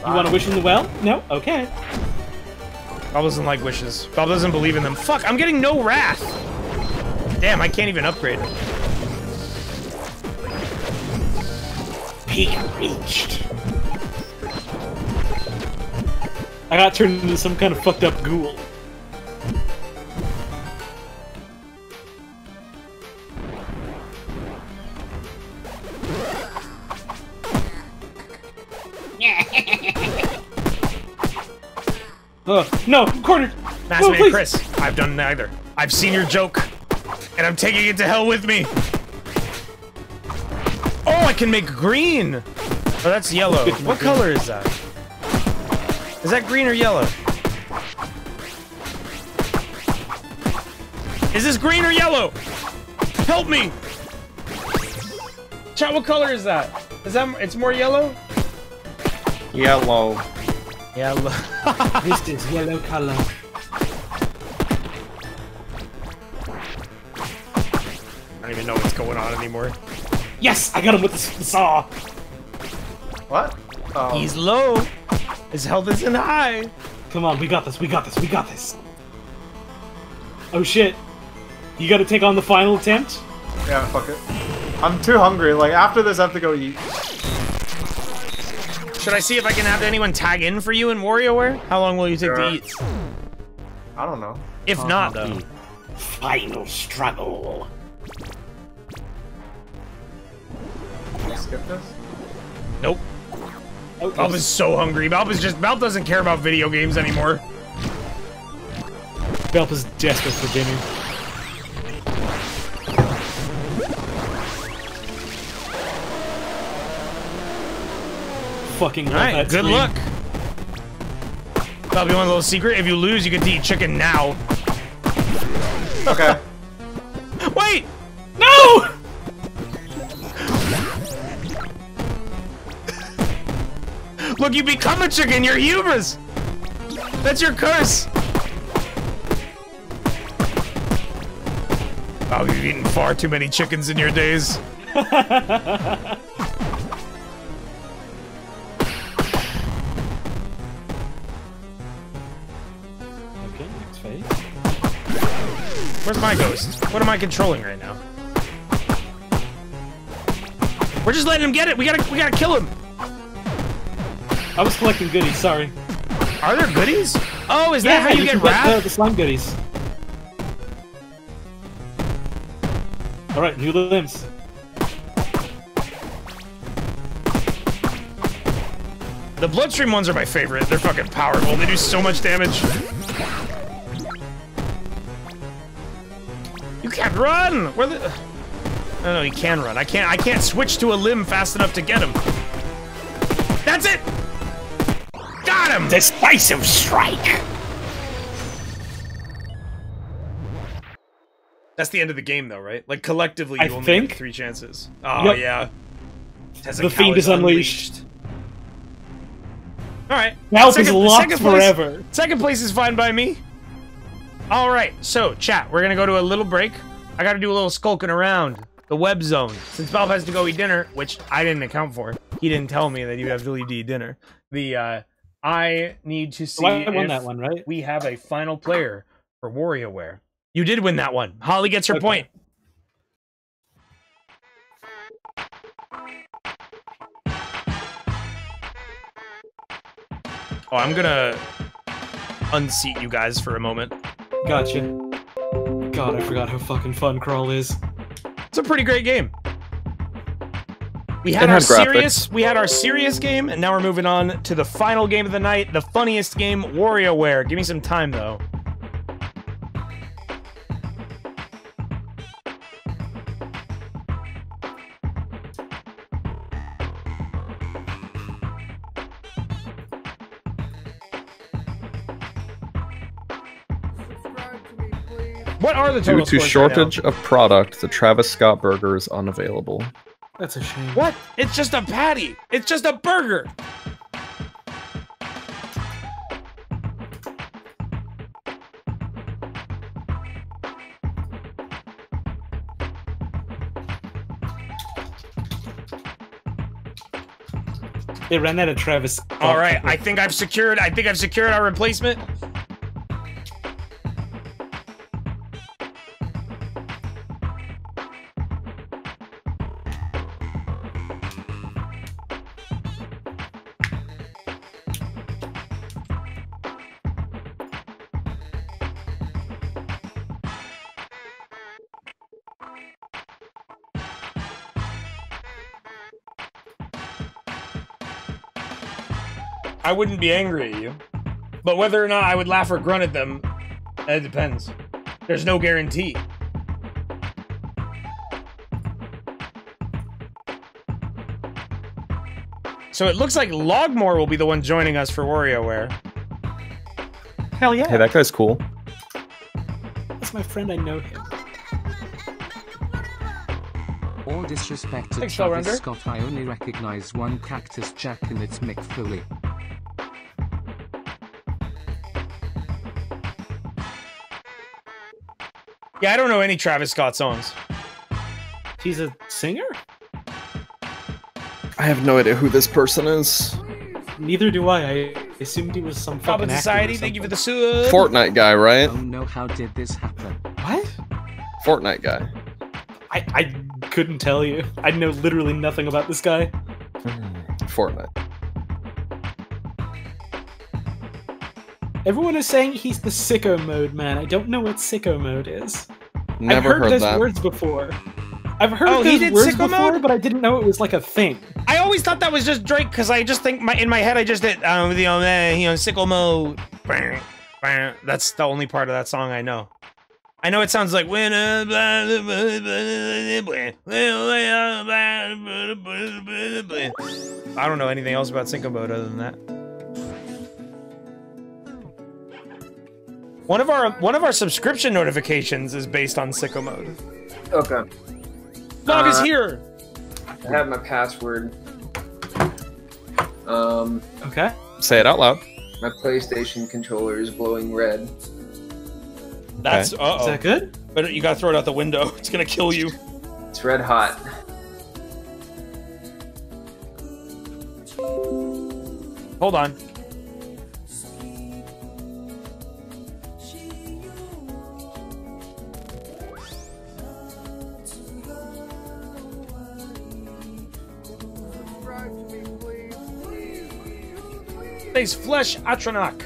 You want to wish him the well? No? Okay. Bob doesn't like wishes. Bob doesn't believe in them. Fuck, I'm getting no wrath. Damn, I can't even upgrade. Peak reached. I got turned into some kind of fucked up ghoul. Oh, no, cornered! Mass No, Man please. Chris, I've done neither. I've seen your joke, and I'm taking it to hell with me. Oh, I can make green. Oh, that's yellow. What color is that? Is that green or yellow? Is this green or yellow? Help me! Chat, what color is that? Is that it's more yellow? Yellow. Yellow. This is yellow color. I don't even know what's going on anymore. Yes, I got him with the the saw. What? Oh, He's low. His health isn't high. Come on, we got this, we got this, we got this. Oh shit. You gotta take on the final attempt? yeah, fuck it. I'm too hungry. Like, after this, I have to go eat. Should I see if I can have anyone tag in for you in WarioWare? How long will you take Sure. to eat? I don't know. If not, though. Final struggle. Skip this? Nope. Oh, Bob is so hungry. Bob is just Bob doesn't care about video games anymore. Baaulp is desperate for dinner. Fucking love All right, good scream. luck. Bob, you want a little secret? If you lose, you get to eat chicken now. Okay. Wait! No! Look, you become a chicken. You're hubris. That's your curse. Oh, you've eaten far too many chickens in your days. Okay, next phase. Where's my ghost? What am I controlling right now? We're just letting him get it. We gotta, we gotta kill him. I was collecting goodies. Sorry. Are there goodies? Oh, is that how you, get the, wrath? the slime goodies. All right, new limbs. The bloodstream ones are my favorite. They're fucking powerful. They do so much damage. You can't run. Where the? No, no, he can run. I can't. I can't switch to a limb fast enough to get him. That's it. Got him. Decisive strike. That's the end of the game, though, right? Like collectively, you I only think. three chances. Oh Yep. yeah. The fiend is unleashed. All right. Help is locked place- forever. second place is fine by me. All right. So, chat, we're gonna go to a little break. I got to do a little skulking around the web zone since Baaulp has to go eat dinner, which I didn't account for. He didn't tell me that you have to leave to eat dinner. The uh, I need to see. So I won if that one, right? We have a final player for WarioWare. You did win that one. Holly gets her Okay. point. Oh, I'm gonna unseat you guys for a moment. Gotcha. God, I forgot how fucking fun Crawl is. It's a pretty great game. We had It our had graphics. serious, we had our serious game, and now we're moving on to the final game of the night, the funniest game, WarioWare. Give me some time though. Subscribe to me, please. What are the Due to scores right shortage of product, the Travis Scott burger is unavailable. That's a shame. What? It's just a patty. It's just a burger. They ran out of Travis. All right, I think I've secured. I think I've secured our replacement. I wouldn't be angry at you, but whether or not I would laugh or grunt at them, it depends. There's no guarantee. So it looks like Logmore will be the one joining us for WarioWare. Hell yeah. Hey, that guy's cool. That's my friend. I know him. All disrespect to Thanks, Travis Scott, I only recognize one Cactus Jack and it's Mick Foley. Yeah, I don't know any Travis Scott songs. He's a singer. I have no idea who this person is. Neither do I. I assumed he was some fucking Goblin actor or Society, thank you for the something. sub. Fortnite guy, right? Oh no, how did this happen? What? Fortnite guy. I I couldn't tell you. I know literally nothing about this guy. Fortnite. Everyone is saying he's the sicko mode man. I don't know what sicko mode is. Never I've heard, heard those that. words before. I've heard Oh, he those did words sicko before, mode? but I didn't know it was like a thing. I always thought that was just Drake because I just think my in my head I just did um you know eh, you know sickle mode. That's the only part of that song I know. I know it sounds like when I don't know anything else about Sicko Mode other than that. One of our one of our subscription notifications is based on Sicko Mode. Okay. Dog is Uh, here. I have my password. Um, Okay. Say it out loud. my PlayStation controller is blowing red. That's uh Is that good? But you gotta throw it out the window. It's gonna kill you. It's red hot. Hold on. Thanks, Flesh Atronach.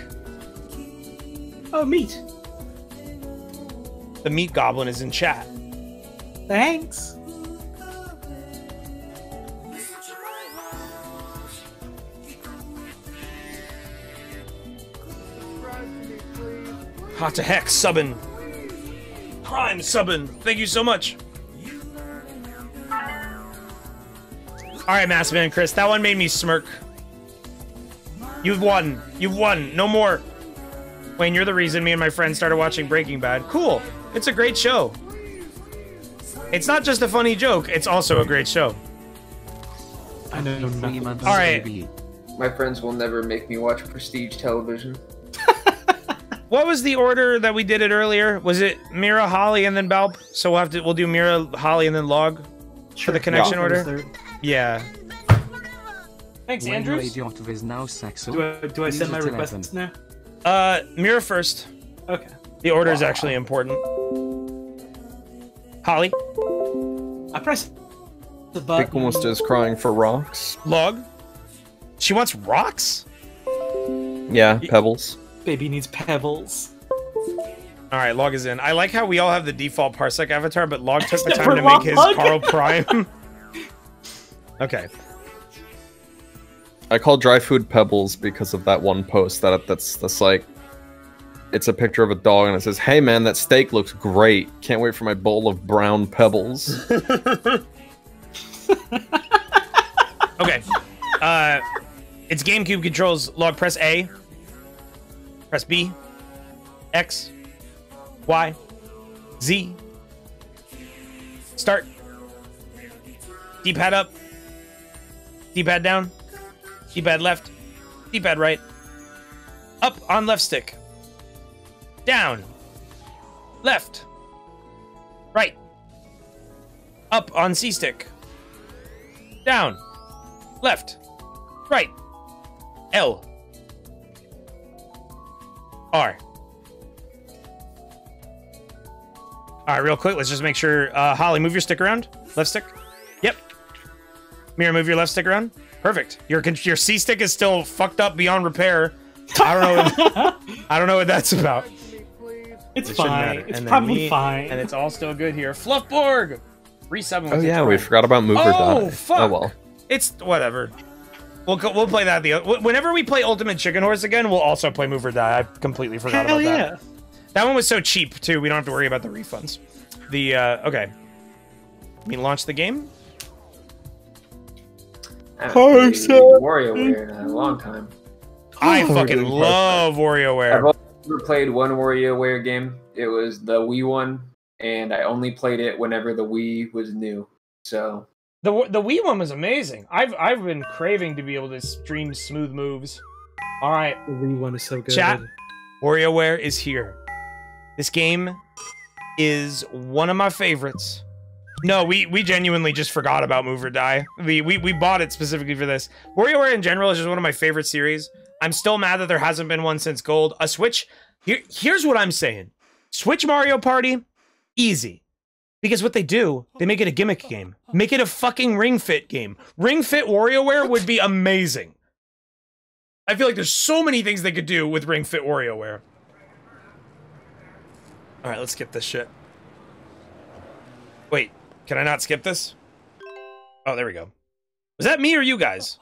Oh, meat. The meat goblin is in chat. Thanks. Hot to heck, subbing. Prime subbing. Thank you so much. All right, Massman and Chris, that one made me smirk. You've won. You've won. No more. Wayne, you're the reason me and my friends started watching Breaking Bad. Cool. It's a great show. It's not just a funny joke, it's also a great show. I know Three nothing. months, All right. My friends will never make me watch prestige television. What was the order that we did it earlier? Was it Mira, Holly, and then Baaulp? So we'll have to we'll do Mira, Holly, and then Log for the connection Yeah. order. Yeah. Thanks, When Andrews. Radioactive is now sexual. Do I, do I send my Leave it requests now? Uh, Mira first. Okay. The order is actually important. Holly, I press the Big button. almost is crying for rocks. Log. She wants rocks. Yeah, pebbles. Baby needs pebbles. All right, Log is in. I like how we all have the default Parsec avatar, but Log took the time to make his Log. Carl Prime. okay. I call dry food pebbles because of that one post that that's that's like it's a picture of a dog and it says, "Hey man, that steak looks great. Can't wait for my bowl of brown pebbles." Okay. Uh, it's GameCube controls. Log press A. Press B. X. Y. Z. Start. D-pad up. D-pad down. D-pad left. D-pad right. Up on left stick. Down. Left. Right. Up on C stick. Down. Left. Right. L. R. All right, real quick, let's just make sure. Uh, Holly, move your stick around. Left stick. Yep. Mira, move your left stick around. Perfect. Your your C stick is still fucked up beyond repair. I don't know. What, I don't know what that's about. It's It fine. It's And probably me, fine. And it's all still good here. Fluffborg. Resubbing. oh with yeah, we forgot about move or Oh, die. fuck. Oh well. It's whatever. We'll go, we'll play that the whenever we play Ultimate Chicken Horse again. We'll also play Move or Die. I completely forgot Hell about yeah. that. That one was so cheap too. We don't have to worry about the refunds. The uh, okay. We launch the game. I haven't played WarioWare in a long time. I Oh, fucking really? love I've only ever played one WarioWare game. It was the Wii one, and I only played it whenever the Wii was new. So The the Wii one was amazing. I've I've been craving to be able to stream smooth moves. All right, The Wii one is so good. Chat. WarioWare is here. This game is one of my favorites. No, we we genuinely just forgot about Move or Die. We we, we bought it specifically for this. WarioWare in general is just one of my favorite series. I'm still mad that there hasn't been one since Gold. A Switch. Here, here's what I'm saying. Switch Mario Party, easy. Because what they do, they make it a gimmick game. Make it a fucking Ring Fit game. Ring Fit WarioWare would be amazing. I feel like there's so many things they could do with Ring Fit WarioWare. All right, let's skip this shit. Wait, can I not skip this? Oh, there we go. Was that me or you guys?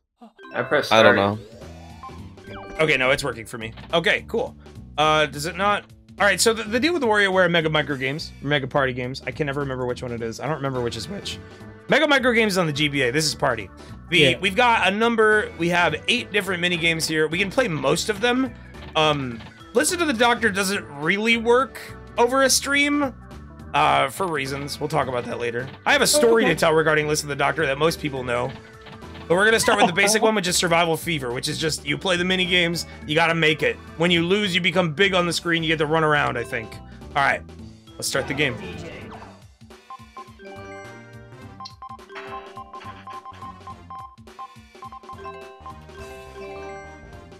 I pressed. I don't know. Okay, no, it's working for me. Okay, cool. Uh, does it not? All right, so the, the deal with the WarioWare Mega Micro Games, Mega Party Games, I can never remember which one it is. I don't remember which is which. Mega Micro Games is on the GBA. This is Party. The Yeah. we've got a number. We have eight different mini games here. We can play most of them. Um, Listen to the Doctor doesn't really work over a stream. Uh, for reasons. We'll talk about that later. I have a story to tell regarding Listen to the Doctor that most people know. But we're gonna start with the basic one, which is Survival Fever, which is just you play the mini games, you gotta make it. When you lose, you become big on the screen, you get to run around, I think. Alright, let's start the game.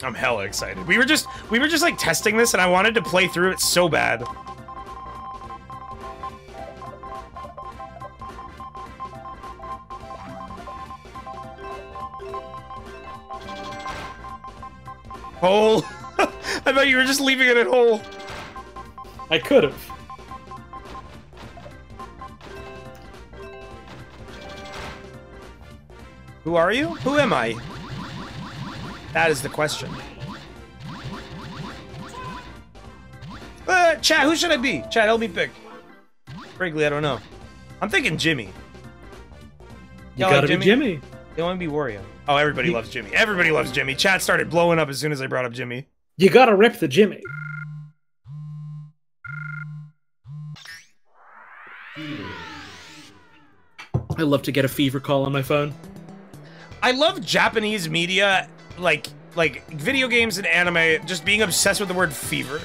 I'm hella excited. We were just we were just like testing this and I wanted to play through it so bad. Hole. I thought you were just leaving it at hole. I could have. Who are you? Who am I? That is the question. Uh, chat, who should I be? Chat, help me pick. Frankly, I don't know. I'm thinking Jimmy. You Y'all gotta like be Jimmy. They want to be Wario. Oh, everybody loves Jimmy. Everybody loves Jimmy. Chat started blowing up as soon as I brought up Jimmy. You gotta rip the Jimmy. I love to get a fever call on my phone. I love Japanese media, like like video games and anime, just being obsessed with the word fever.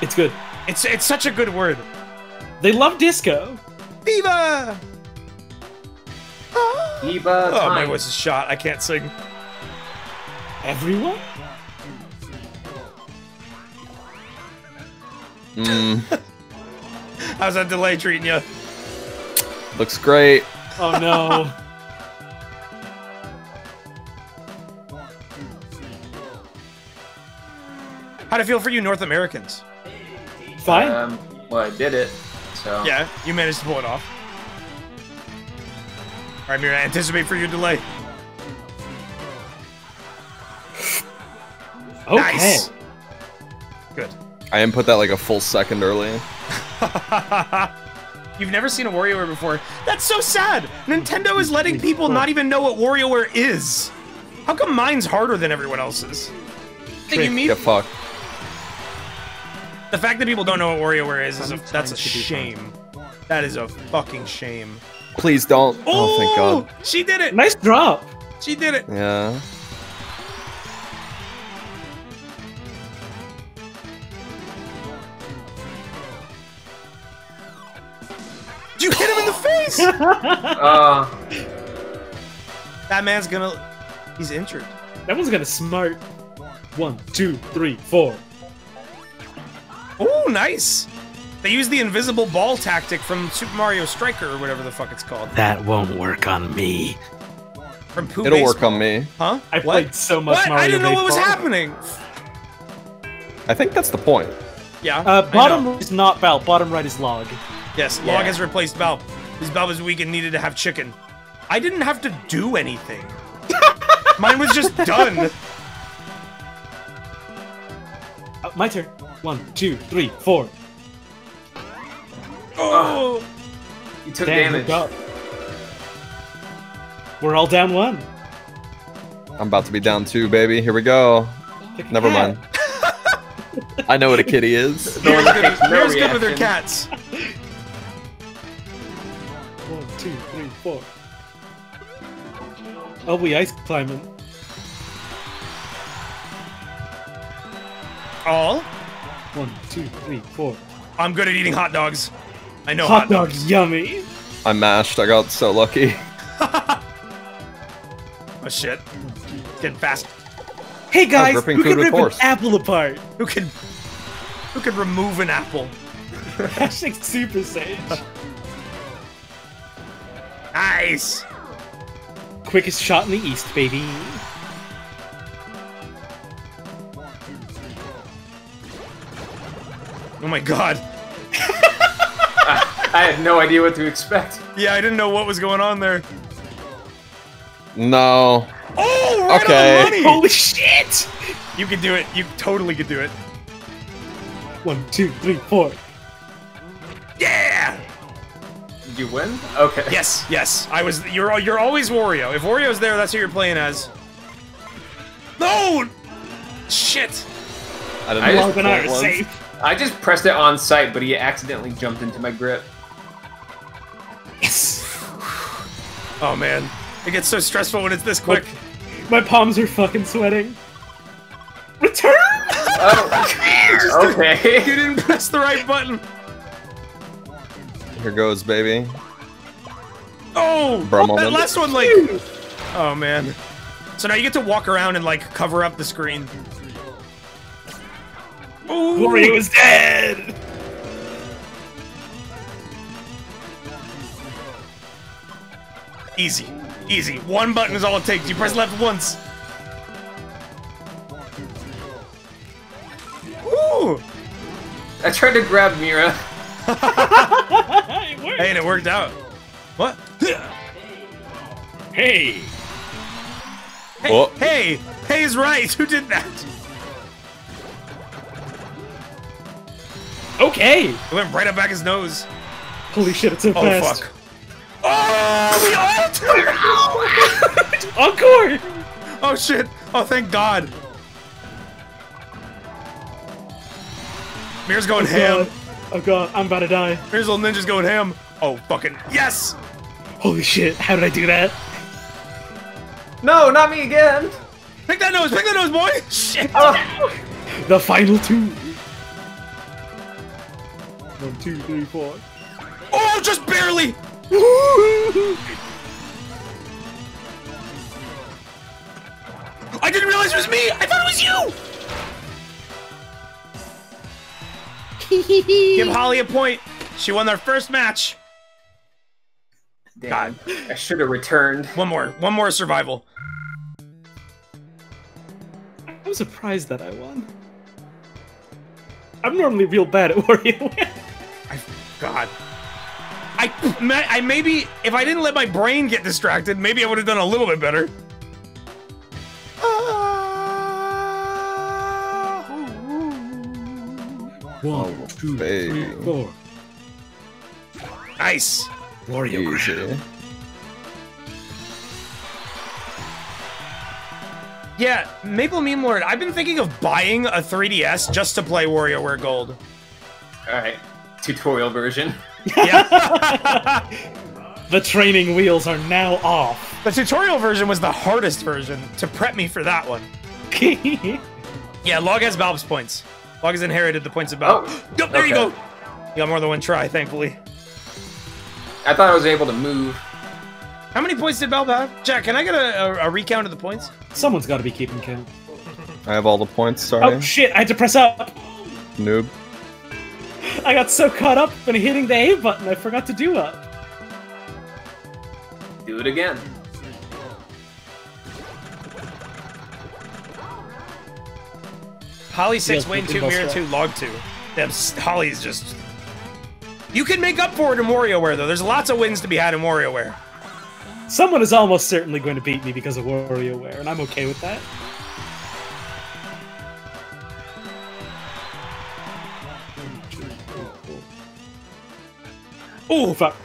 It's good. It's it's such a good word. They love disco. Fever. Eva Oh, my voice is shot. I can't sing. Everyone? Mm, How's that delay treating you? looks great. Oh no. How'd it feel for you, North Americans? Fine. Um, well, I did it. So Yeah, you managed to pull it off. All right, Mira, anticipate for your delay. okay. Nice. Good. I input that like a full second early. You've never seen a WarioWare before. That's so sad. Nintendo is letting people not even know what WarioWare is. How come mine's harder than everyone else's? Think you mean Get fucked. the fact that people don't know what WarioWare is is a, that's a Sometimes to be shame. That is a fucking shame. Please don't. Oh, thank God. She did it. Nice drop. She did it. Yeah. You hit him in the face. Uh, that man's gonna. He's injured. That one's gonna smart. One, two, three, four. Oh, nice. They use the invisible ball tactic from Super Mario Striker or whatever the fuck it's called. That won't work on me. From Pooh It'll Baseball. work on me. Huh? I What? played so much What? Mario I didn't know what was happening. I think that's the point. Yeah. Uh, bottom right is not Baaulp. Bottom right is log. Yes, Yeah. Log has replaced Baaulp. His Valve was weak and needed to have chicken. I didn't have to do anything. Mine was just done. Uh, my turn. One, two, three, four. Oh. you took Damn, damage. up. We're all down one. I'm about to be down two, baby. Here we go. Never cat. mind. I know what a kitty is. No one takes no good with her cats. One, two, three, four. Oh, we ice climbing. All. One, two, three, four. I'm good at eating hot dogs. I know Hot hot, dog, dogs. yummy. I mashed. I got so lucky. Oh shit. Getting fast. Hey guys, who can rip force. an apple apart? Who can who can remove an apple? Hashtag Super Sage. Nice. Quickest shot in the East, baby. Oh my god. I had no idea what to expect. Yeah, I didn't know what was going on there. No. Oh, right Okay. on the money. Holy shit! You can do it. You totally could do it. One, two, three, four. Yeah. You win? Okay. Yes, yes. I was. You're. You're always Wario. If Wario's there, that's who you're playing as. No. Shit. I didn't know just- and I are safe. I just pressed it on sight, but he accidentally jumped into my grip. Yes! Oh man, it gets so stressful when it's this quick. My palms are fucking sweating. Return! Oh, okay. You didn't press the right button. Here goes, baby. Oh, Bro oh, that last one, like. Oh man. So now you get to walk around and like cover up the screen. Ooh. Wario is dead! Easy, easy. One button is all it takes. You press left once. Woo! I tried to grab Mira. it worked. Hey, and it worked out. What? Hey. Hey, Oh. hey, hey's right. Who did that? Okay. It went right up back his nose. Holy shit, it's so Oh fast. fuck. Oh, we all took Encore. Oh shit. Oh, thank God. Mir's going Oh ham. god. Oh god, I'm about to die. Mir's little ninja's going ham. Oh, fucking yes! Holy shit, how did I do that? No, not me again. Pick that nose, pick that nose, boy! Shit! The final two. One, two, three, four. Oh, just barely! I didn't realize it was me! I thought it was you! Give Holly a point. She won their first match. Damn. I should have returned. One more. One more survival. I was surprised that I won. I'm normally real bad at WarioWare. I, God. I, I maybe, if I didn't let my brain get distracted, maybe I would have done a little bit better. Ah, oh, One, two, baby. three, four. Nice. Easy. Yeah, Maple Meme Lord, I've been thinking of buying a 3DS just to play WarioWare Gold. Alright. Tutorial version. Yeah. The training wheels are now off. the tutorial version was the hardest version to prep me for that one. Yeah, Log has Baaulp's points. Log has inherited the points of Baaulp. Oh, Yup, there you go. You got more than one try, thankfully. I thought I was able to move. How many points did Baaulp have? Jack, can I get a, a, a recount of the points? Someone's got to be keeping count. I have all the points. Sorry, Oh shit! I had to press up. noob. I got so caught up in hitting the A button, I forgot to do up. Do it again. Holly 6, Yes, Wayne 2, Mira both 2, Log 2. Damn, Holly's just... You can make up for it in WarioWare, though. There's lots of wins to be had in WarioWare. Someone is almost certainly going to beat me because of WarioWare, and I'm okay with that. Oh fuck!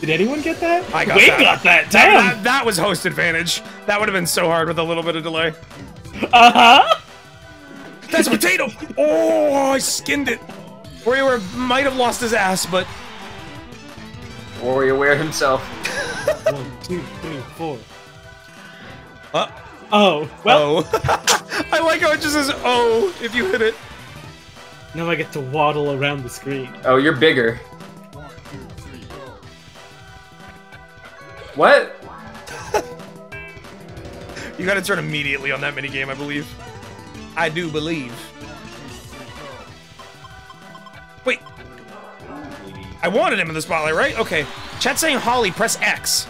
Did anyone get that? I got Wayne that. got that. That, Damn. that, that was host advantage. That would have been so hard with a little bit of delay. Uh huh. That's a potato! Oh, I skinned it. Warrior might have lost his ass, but... WarioWare himself. One, two, three, four. Uh, Oh well. oh. I like how it just says, oh, if you hit it. Now I get to waddle around the screen. Oh, you're bigger. What? You gotta turn immediately on that minigame, I believe. I do believe. Wait. I wanted him in the spotlight, right? Okay. Chat saying Holly, press X.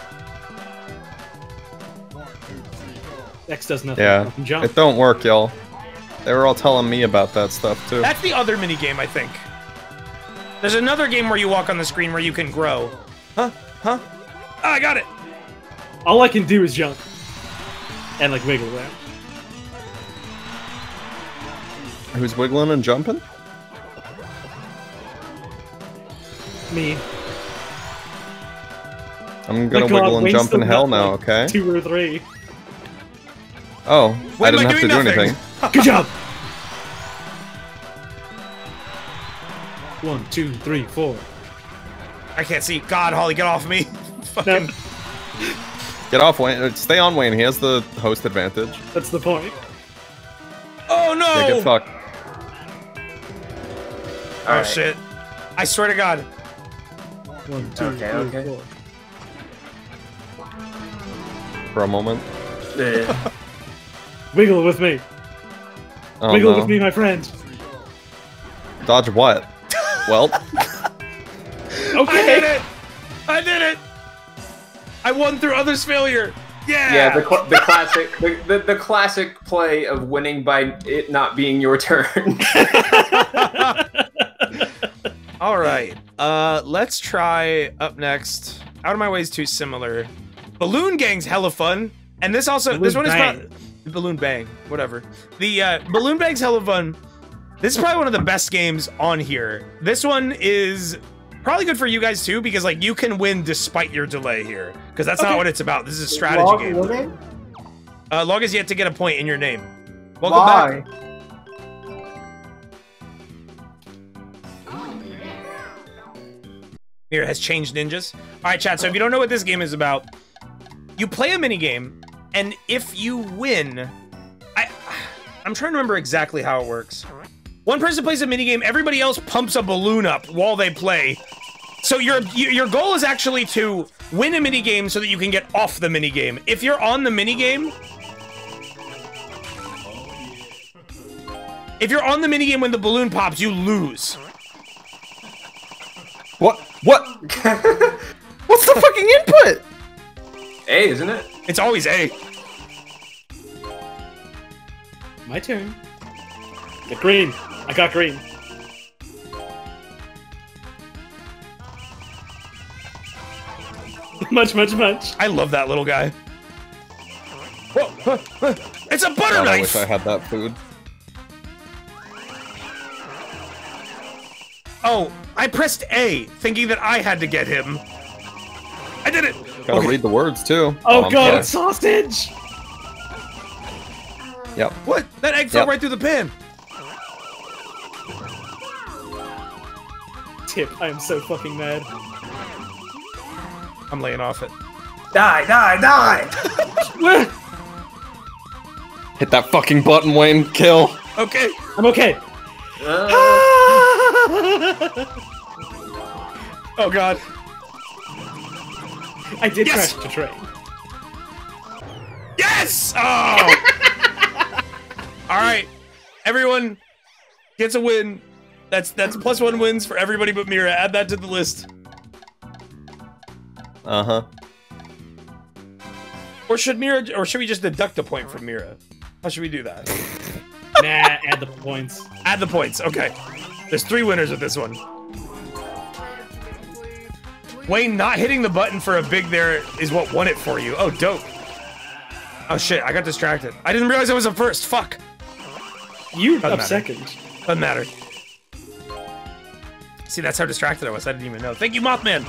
X does nothing. Yeah. Jump. It don't work, y'all. They were all telling me about that stuff too. That's the other minigame, I think. There's another game where you walk on the screen where you can grow. Huh? Huh? Ah, I got it! All I can do is jump and like wiggle around. Who's wiggling and jumping? Me. I'm gonna God, wiggle and jump in hell now, like, okay? Two or three. Oh, When I am didn't I have to do nothing? anything. Good job. One, two, three, four. I can't see. God, Holly, get off me. Fucking. No, Get off Wayne. uh, Stay on Wayne. He has the host advantage. that's the point. Oh no! Yeah, get fucked. oh Alright. shit. I swear to God. One, two, Okay, three, okay. four. For a moment. Yeah. Wiggle with me. Oh, Wiggle no. with me, my friend. Dodge what? well, okay. I did Okay. it! I did it! I won through others' failure. Yeah. Yeah, the, cl- the classic, the, the, the classic play of winning by it not being your turn. All right. Uh, let's try up next. Out of my way is too similar. Balloon Bang's hella fun, and this also this Balloon one Bang. is Balloon Bang, whatever. The uh, Balloon Bang's hella fun. This is probably one of the best games on here. This one is probably good for you guys too because like you can win despite your delay here because that's not what it's about. This is a strategy Log game. winning? Uh, Log has yet to get a point in your name. Welcome Why? back. Here has changed ninjas. All right, chat. So if you don't know what this game is about, you play a mini game, and if you win, I I'm trying to remember exactly how it works. One person plays a mini game, everybody else pumps a balloon up while they play. So your your your goal is actually to win a mini game so that you can get off the mini game. If you're on the mini game, if you're on the mini game when the balloon pops, you lose. What? What? What's the fucking input? A, isn't it? It's always A. My turn. The green. I got green. much, much, much. I love that little guy. Whoa, huh, huh. It's a butter God, I wish I had that food. Oh, I pressed A, thinking that I had to get him. I did it. Gotta Okay. read the words too. Oh Um, god, yeah. it's sausage! Yep. What? That egg fell Yep. right through the pan. Tip, I am so fucking mad. I'm laying off it. Die, die, die! Hit that fucking button, Wayne. Kill. Okay. I'm okay. Uh, Oh god. I did Yes! crash the train. Yes! Oh! All right. Everyone gets a win. That's that's plus one wins for everybody but Mira. Add that to the list. Uh huh. Or should Mira or should we just deduct a point from Mira? How should we do that? nah, add the points. Add the points. Okay. There's three winners with this one. Wayne not hitting the button for a big there is what won it for you. Oh, dope. Oh shit, I got distracted. I didn't realize I was up first. Fuck. You Doesn't up matter. second. Doesn't matter. See, that's how distracted I was. I didn't even know. Thank you, Mothman.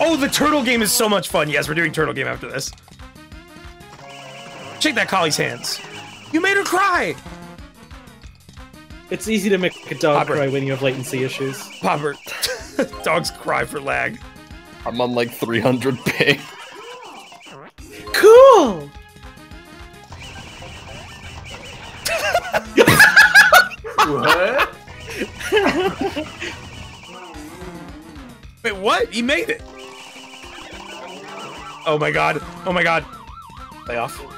Oh, the turtle game is so much fun. Yes, we're doing turtle game after this. Shake that collie's hands. You made her cry. It's easy to make a dog Popper. cry when you have latency issues. Popper. Dogs cry for lag. I'm on like 300 ping. Cool! what? Wait, what? He made it. Oh my god. Oh my god. Lay off.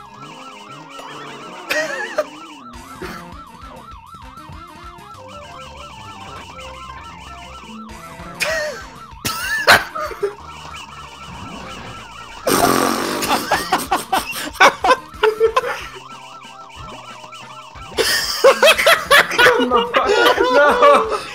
No!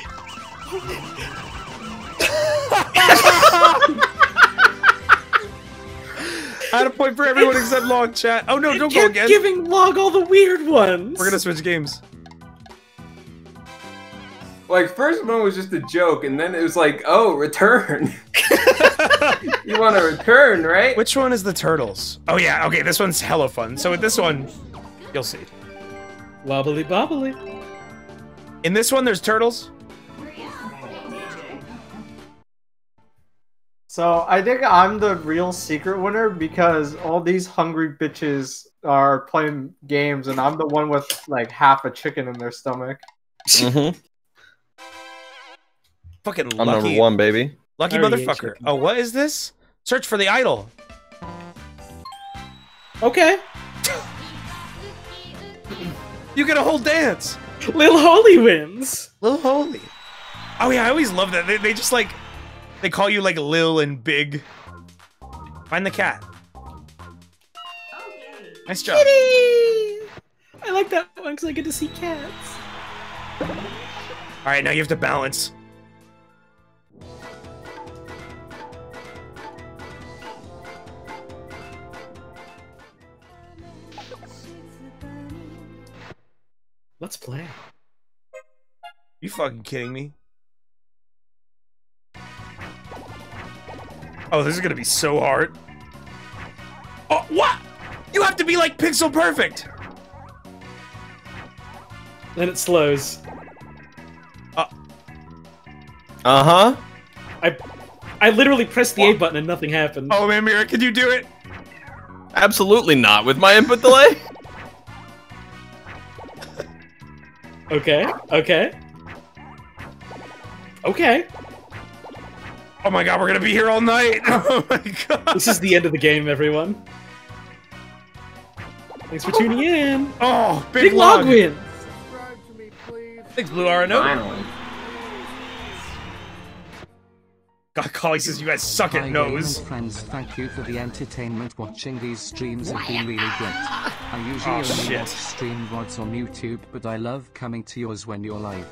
I had a point for everyone except long chat. Oh no, It don't go again. giving Log all the weird ones. We're gonna switch games. Like, first one was just a joke, and then it was like, oh, return. you want to return, right? Which one is the turtles? Oh yeah, okay, this one's hella fun. So with this one, you'll see. Wobbly bobbly. In this one, there's turtles. So I think I'm the real secret winner because all these hungry bitches are playing games and I'm the one with like half a chicken in their stomach. Mm-hmm. Fucking I'm lucky, number one, baby. lucky I motherfucker. Oh, what is this? Search for the idol. Okay. You get a whole dance. Lil Holly wins. Lil Holly. Oh yeah, I always love that. They, they just like they call you like Lil and Big. Find the cat. Nice job. Kitty! I like that one because I get to see cats. All right, now you have to balance. Let's play. You fucking kidding me? Oh, this is gonna be so hard. Oh, what? You have to be like pixel perfect. Then it slows. Uh Uh huh. I I literally pressed the A button and nothing happened. Oh man, Mira, can you do it? Absolutely not with my input delay. Okay, okay. Okay. Oh my god, we're gonna be here all night. Oh my god. This is the end of the game, everyone. Thanks for tuning in. Oh, big, Big log log. win. Subscribe to me, please. Thanks, Blue Arno. Finally. God, Collie says you guys suck at nose. friends, thank you for the entertainment. Watching these streams have been really great. I usually Oh, only shit. watch stream VODs on YouTube, but I love coming to yours when you're live.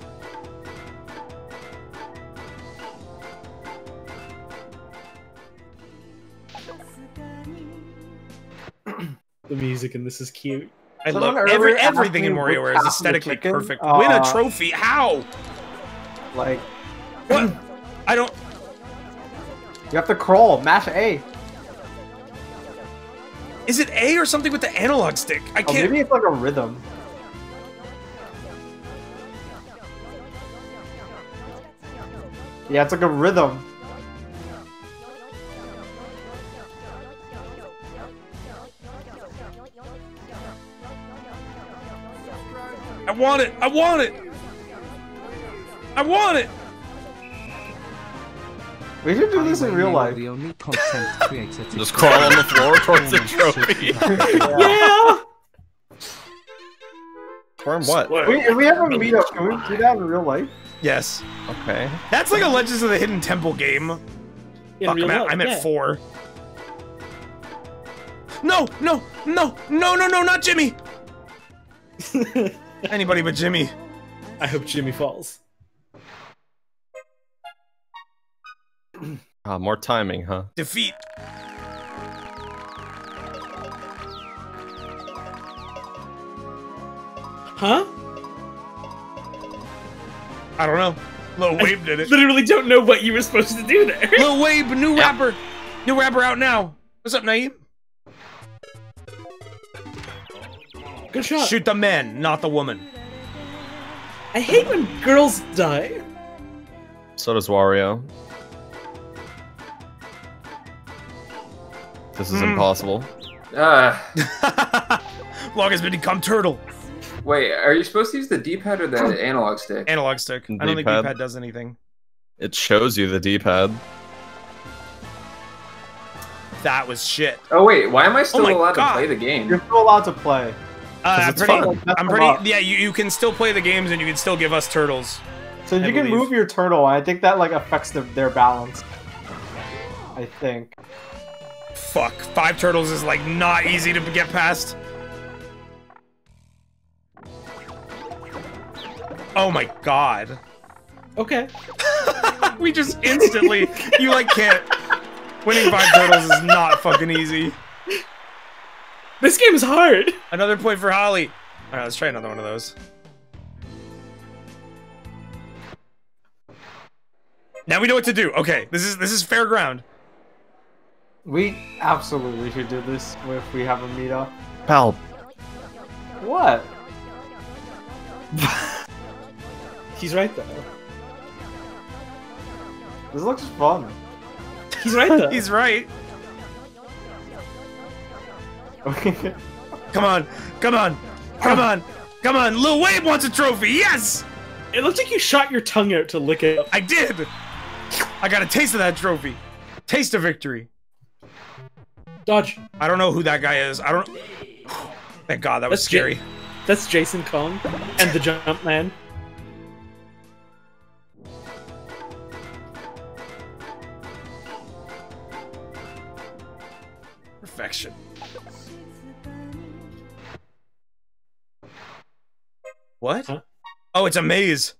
The music in this is cute. I Someone love every earlier everything in me WarioWare is half of the aesthetically chicken, perfect. Win a uh, trophy? How? Like, What? I don't. you have to crawl. Mash A. Is it A or something with the analog stick? I Oh, can't. maybe it's like a rhythm. Yeah, it's like a rhythm. I want it. I want it. I want it. We should do this in real life. The only content creator to Just crawl on the floor towards the trophy. certificate. Yeah! Form what? We, if we have a meetup, can we do that in real life? Yes. Okay. That's like a Legends of the Hidden Temple game. In Fuck, real I'm, at, life, I'm at yeah. four. No, no, no, no, no, no, not Jimmy. Anybody but Jimmy. I hope Jimmy falls. Ah, more timing, huh? Defeat. Huh? I don't know. Lil Wabe did it. Literally don't know what you were supposed to do there. Lil Wabe, new rapper. New rapper out now. What's up, Naeem? Good shot. Shoot the man, not the woman. I hate when girls die. So does Wario. This is Hmm. impossible. Uh, Log has been become turtle. wait, are you supposed to use the D-pad or the analog stick? Analog stick. I don't think D-pad. D-pad does anything. It shows you the D-pad. That was shit. Oh wait, why am I still my allowed God. to play the game? You're still allowed to play. Uh, I'm pretty. fun. I'm pretty. Yeah, you, you can still play the games and you can still give us turtles. So I you can believe. move your turtle, and I think that like affects the, their balance. I think. Fuck, five turtles is like not easy to get past. Oh my god. Okay. we just instantly you like can't winning five turtles is not fucking easy. This game is hard. Another point for Holly. Alright, let's try another one of those. Now we know what to do. Okay, this is this is fair ground. We absolutely should do this if we have a meetup. Pal, What? He's right though. This looks fun. He's right though. He's right. Come on, come on, come on, come on. Lil Wayne wants a trophy. Yes, It looks like you shot your tongue out to lick it. I did. I got a taste of that trophy. Taste of victory. Dodge. I don't know who that guy is. I don't. Thank God that was that's scary. J that's Jason Kong and the Jumpman. Perfection. What? Huh? Oh, it's a maze.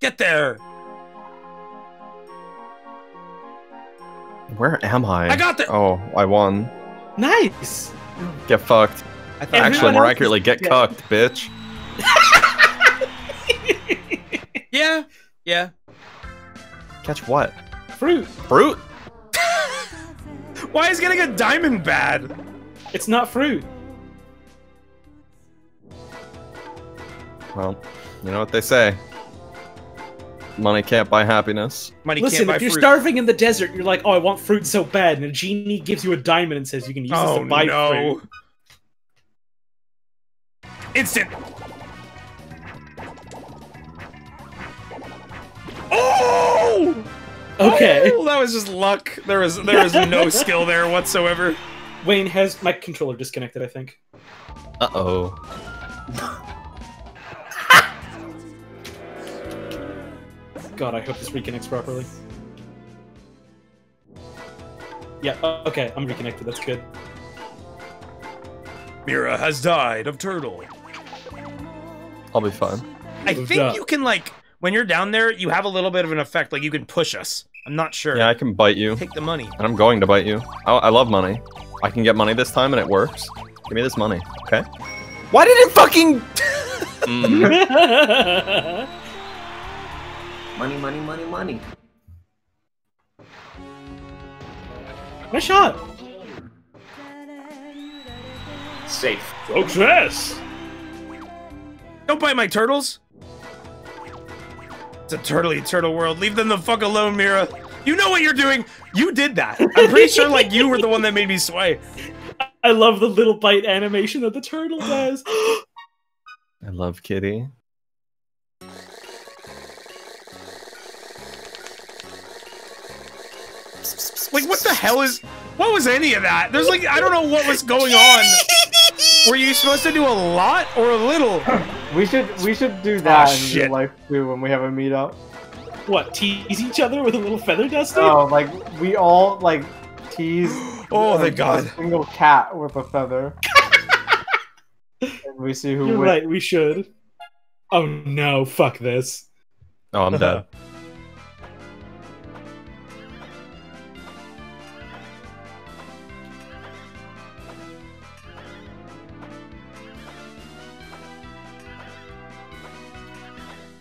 Get there. Where am I? I got there. Oh, I won. Nice. Get fucked. I thought Actually, more accurately, get dead. cucked, bitch. Yeah. Yeah. Catch what? Fruit. Fruit? Why is he getting a diamond bad? It's not fruit. Well, you know what they say. Money can't buy happiness. Money Listen, can't buy if you're fruit. starving in the desert, you're like, oh, I want fruit so bad, and a genie gives you a diamond and says you can use this oh to buy no. fruit. Instant. Oh! Okay. Oh, that was just luck. There was there was no skill there whatsoever. Wayne has my controller disconnected, I think. Uh oh. God, I hope this reconnects properly. Yeah, uh, okay, I'm reconnected, that's good. Mira has died of turtle. I'll be fine. I think up. you can like when you're down there, you have a little bit of an effect. Like you can push us. I'm not sure. Yeah, I can bite you. Take the money. And I'm going to bite you. I, I love money. I can get money this time and it works. Give me this money, okay? Why did it fucking... Mm. Money, money, money, money. nice shot! Safe. Success! Don't bite my turtles. It's a turtley turtle world. Leave them the fuck alone, Mira. You know what you're doing. You did that. I'm pretty sure like you were the one that made me sway. I love the little bite animation that the turtle does. I love Kitty. Like what the hell is what was any of that? There's like I don't know what was going on. Were you supposed to do a lot or a little? We should we should do ah, that in shit. real life too when we have a meetup. what, tease each other with a little feather duster? Oh, like we all like tease. Oh, a- thank God. A single cat with a feather. and we see who You're wins. right, we should. Oh no, fuck this. Oh, I'm dead.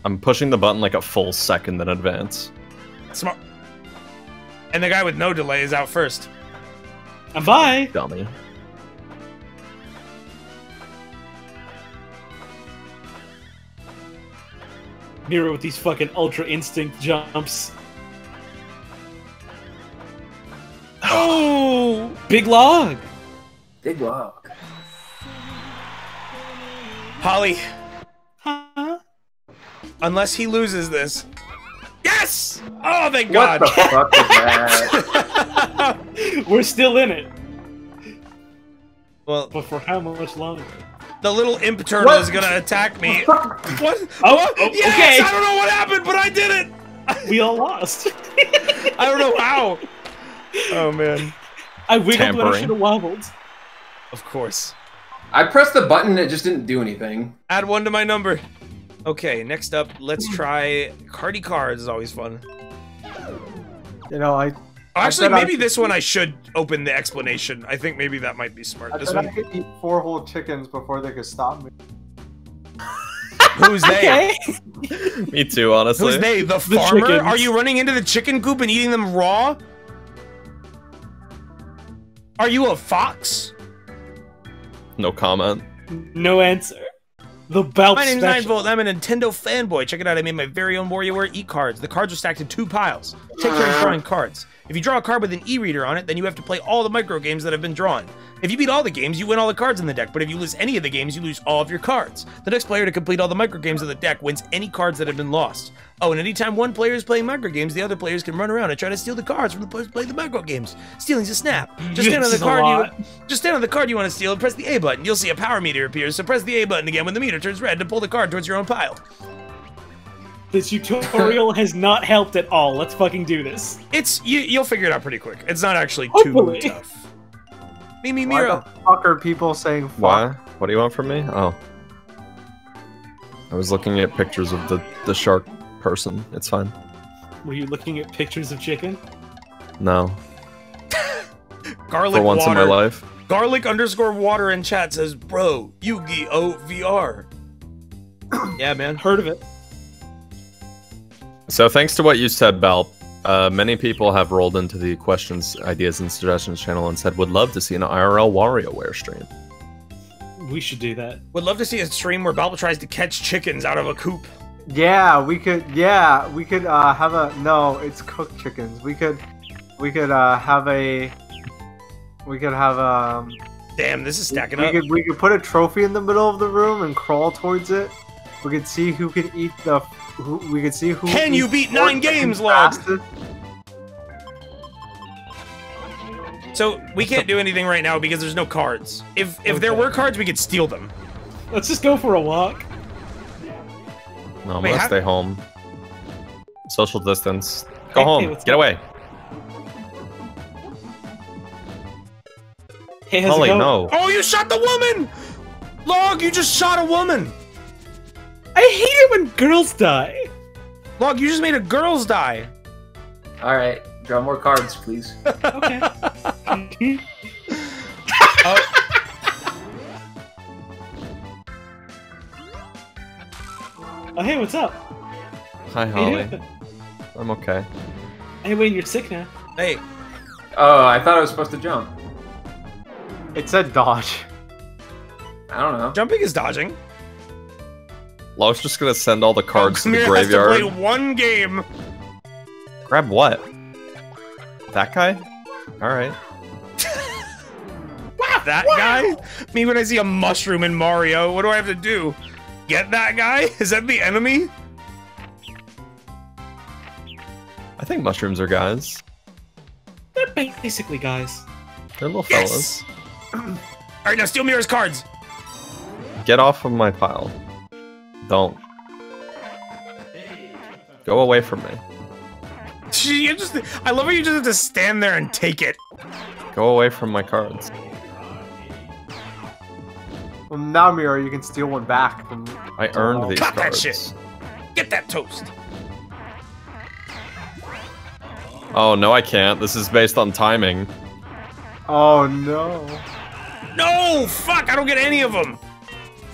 I'm pushing the button like a full second in advance. Smart. And the guy with no delay is out first. And bye! Dummy. Mira with these fucking ultra instinct jumps. Oh! Big log! Big log. Holly, Huh? Unless he loses this. Yes! Oh, thank God. What God. the fuck is that? We're still in it. well, But for how much longer? the little imp turtle What? is gonna attack me. What? What? Oh, What? oh, yes! okay. I don't know what happened, but I did it. We all lost. I don't know how. Oh man. I wiggled when I should have wobbled. Of course. I pressed the button, it just didn't do anything. Add one to my number. Okay, next up, let's try Cardi Cards. Is always fun. You know, I Actually, I maybe could- this one I should open the explanation. I think maybe that might be smart. I This one. I could eat four whole chickens before they could stop me. Who's they? Me too, honestly. Who's they? The The farmer? chickens. Are you running into the chicken coop and eating them raw? Are you a fox? No comment. No answer. The bout My name's special. 9-Volt. I'm a Nintendo fanboy. Check it out. I made my very own WarioWare e-cards. The cards are stacked in two piles. Take turns drawing cards. If you draw a card with an e-reader on it, then you have to play all the micro games that have been drawn. If you beat all the games, you win all the cards in the deck. But if you lose any of the games, you lose all of your cards. The next player to complete all the micro games of the deck wins any cards that have been lost. Oh, and anytime one player is playing micro games, the other players can run around and try to steal the cards from the players playing the micro games. Stealing's a snap. Just stand on the card you just stand on the card you want to steal and press the A button. You'll see a power meter appears. So press the A button again when the meter turns red to pull the card towards your own pile. This tutorial has not helped at all. Let's fucking do this. It's you, you'll figure it out pretty quick. It's not actually Hopefully. too tough. Mimi Why Miro. the fuck are people saying fuck? Why? What do you want from me? Oh. I was looking at pictures of the the shark person. It's fine. Were you looking at pictures of chicken? No, Garlic for once water. in my life. Garlic underscore water in chat says, "Bro, Yu-Gi-Oh VR." yeah, man. Heard of it? So thanks to what you said, Baaulp, uh, many people have rolled into the questions, ideas, and suggestions channel and said would love to see an IRL WarioWare stream. We should do that. Would love to see a stream where Baaulp tries to catch chickens out of a coop. Yeah, we could. Yeah, we could uh, have a. No, it's cooked chickens. We could. We could uh, have a. We could have um. Damn, this is stacking we up. could we could put a trophy in the middle of the room and crawl towards it. We could see who could eat the. Who, we could see who. Can you beat nine games, log? So we can't do anything right now because there's no cards. If if there were cards, we could steal them. Let's just go for a walk. No, I'm Wait, gonna stay home. Social distance. Go Hey, home. what's Get up? away. Hey, how's Holly, no. Oh, you shot the woman! Log, you just shot a woman. I hate it when girls die. Log, you just made a girl's die. All right, draw more cards, please. Okay. Oh. oh, hey, what's up? Hi, How Holly. I'm okay. Hey, Wayne, you're sick now. Hey, Oh, I thought I was supposed to jump. It said dodge. I don't know. jumping is dodging. Lo's just gonna send all the cards to the Samir has to graveyard. play one game. Grab what? That guy? Alright. That guy? Me when I see a mushroom in Mario, what do I have to do? Get that guy? Is that the enemy? I think mushrooms are guys. They're basically guys. They're little Yes! fellas. All right, now steal Mira's cards. Get off of my pile. Don't. Go away from me. You just, I love how you just have to stand there and take it. Go away from my cards. Well, now Mira, you can steal one back from. I earned these Cut that shit. Get that toast. Oh no, I can't. This is based on timing. Oh no. No, fuck, I don't get any of them.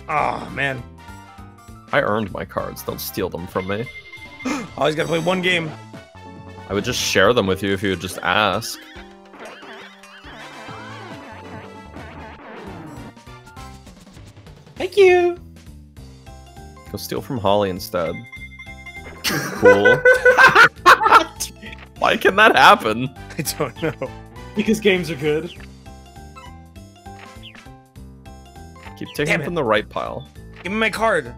Oh, man. I earned my cards. Don't steal them from me. I always gotta play one game. I would just share them with you if you would just ask. Thank you. Go steal from Holly instead. Cool. Why can that happen? I don't know. Because games are good. Keep taking Damn it. from the right pile. Give me my card.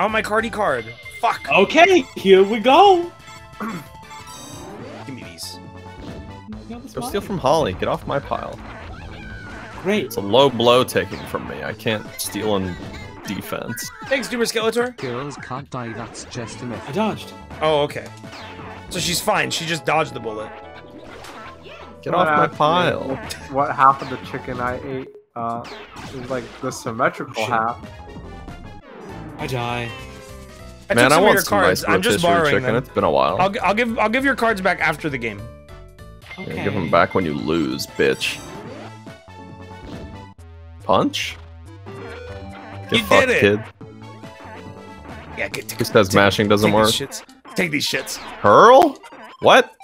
I want my cardy card. Fuck. Okay, here we go. Give me these. Go steal from Holly. Get off my pile. Great. It's a low blow taking from me. I can't steal in defense. Thanks, Doomer Skeletor. Girls can't die, that's just a myth. I dodged. Oh, okay. So she's fine. She just dodged the bullet. Get What off my pile. What half of the chicken I ate uh, is like the symmetrical Shit. half. I die. I Man, took I some of want your some cards. nice I'm just rotisserie borrowing chicken. them. It's been a while. I'll, I'll give I'll give your cards back after the game. Okay. Yeah, give them back when you lose, bitch. Punch? Get You fucked, did it. kid. Yeah, get take, Who says mashing doesn't take work? These shits. Take these shits. Hurl? What?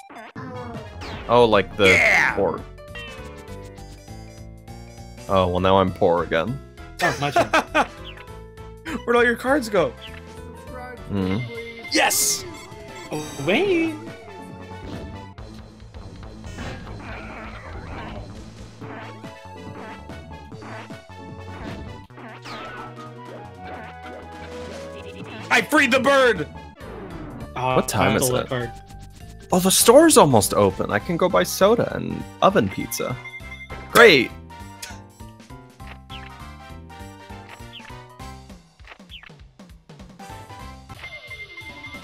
Oh, like the Yeah! port. Oh, well now I'm poor again. Oh, my turn. Where'd all your cards go? Hmm. Yes. Oh, Wayne. I freed the bird. Oh, What time is it? that card. Oh, the store's almost open. I can go buy soda and oven pizza. Great.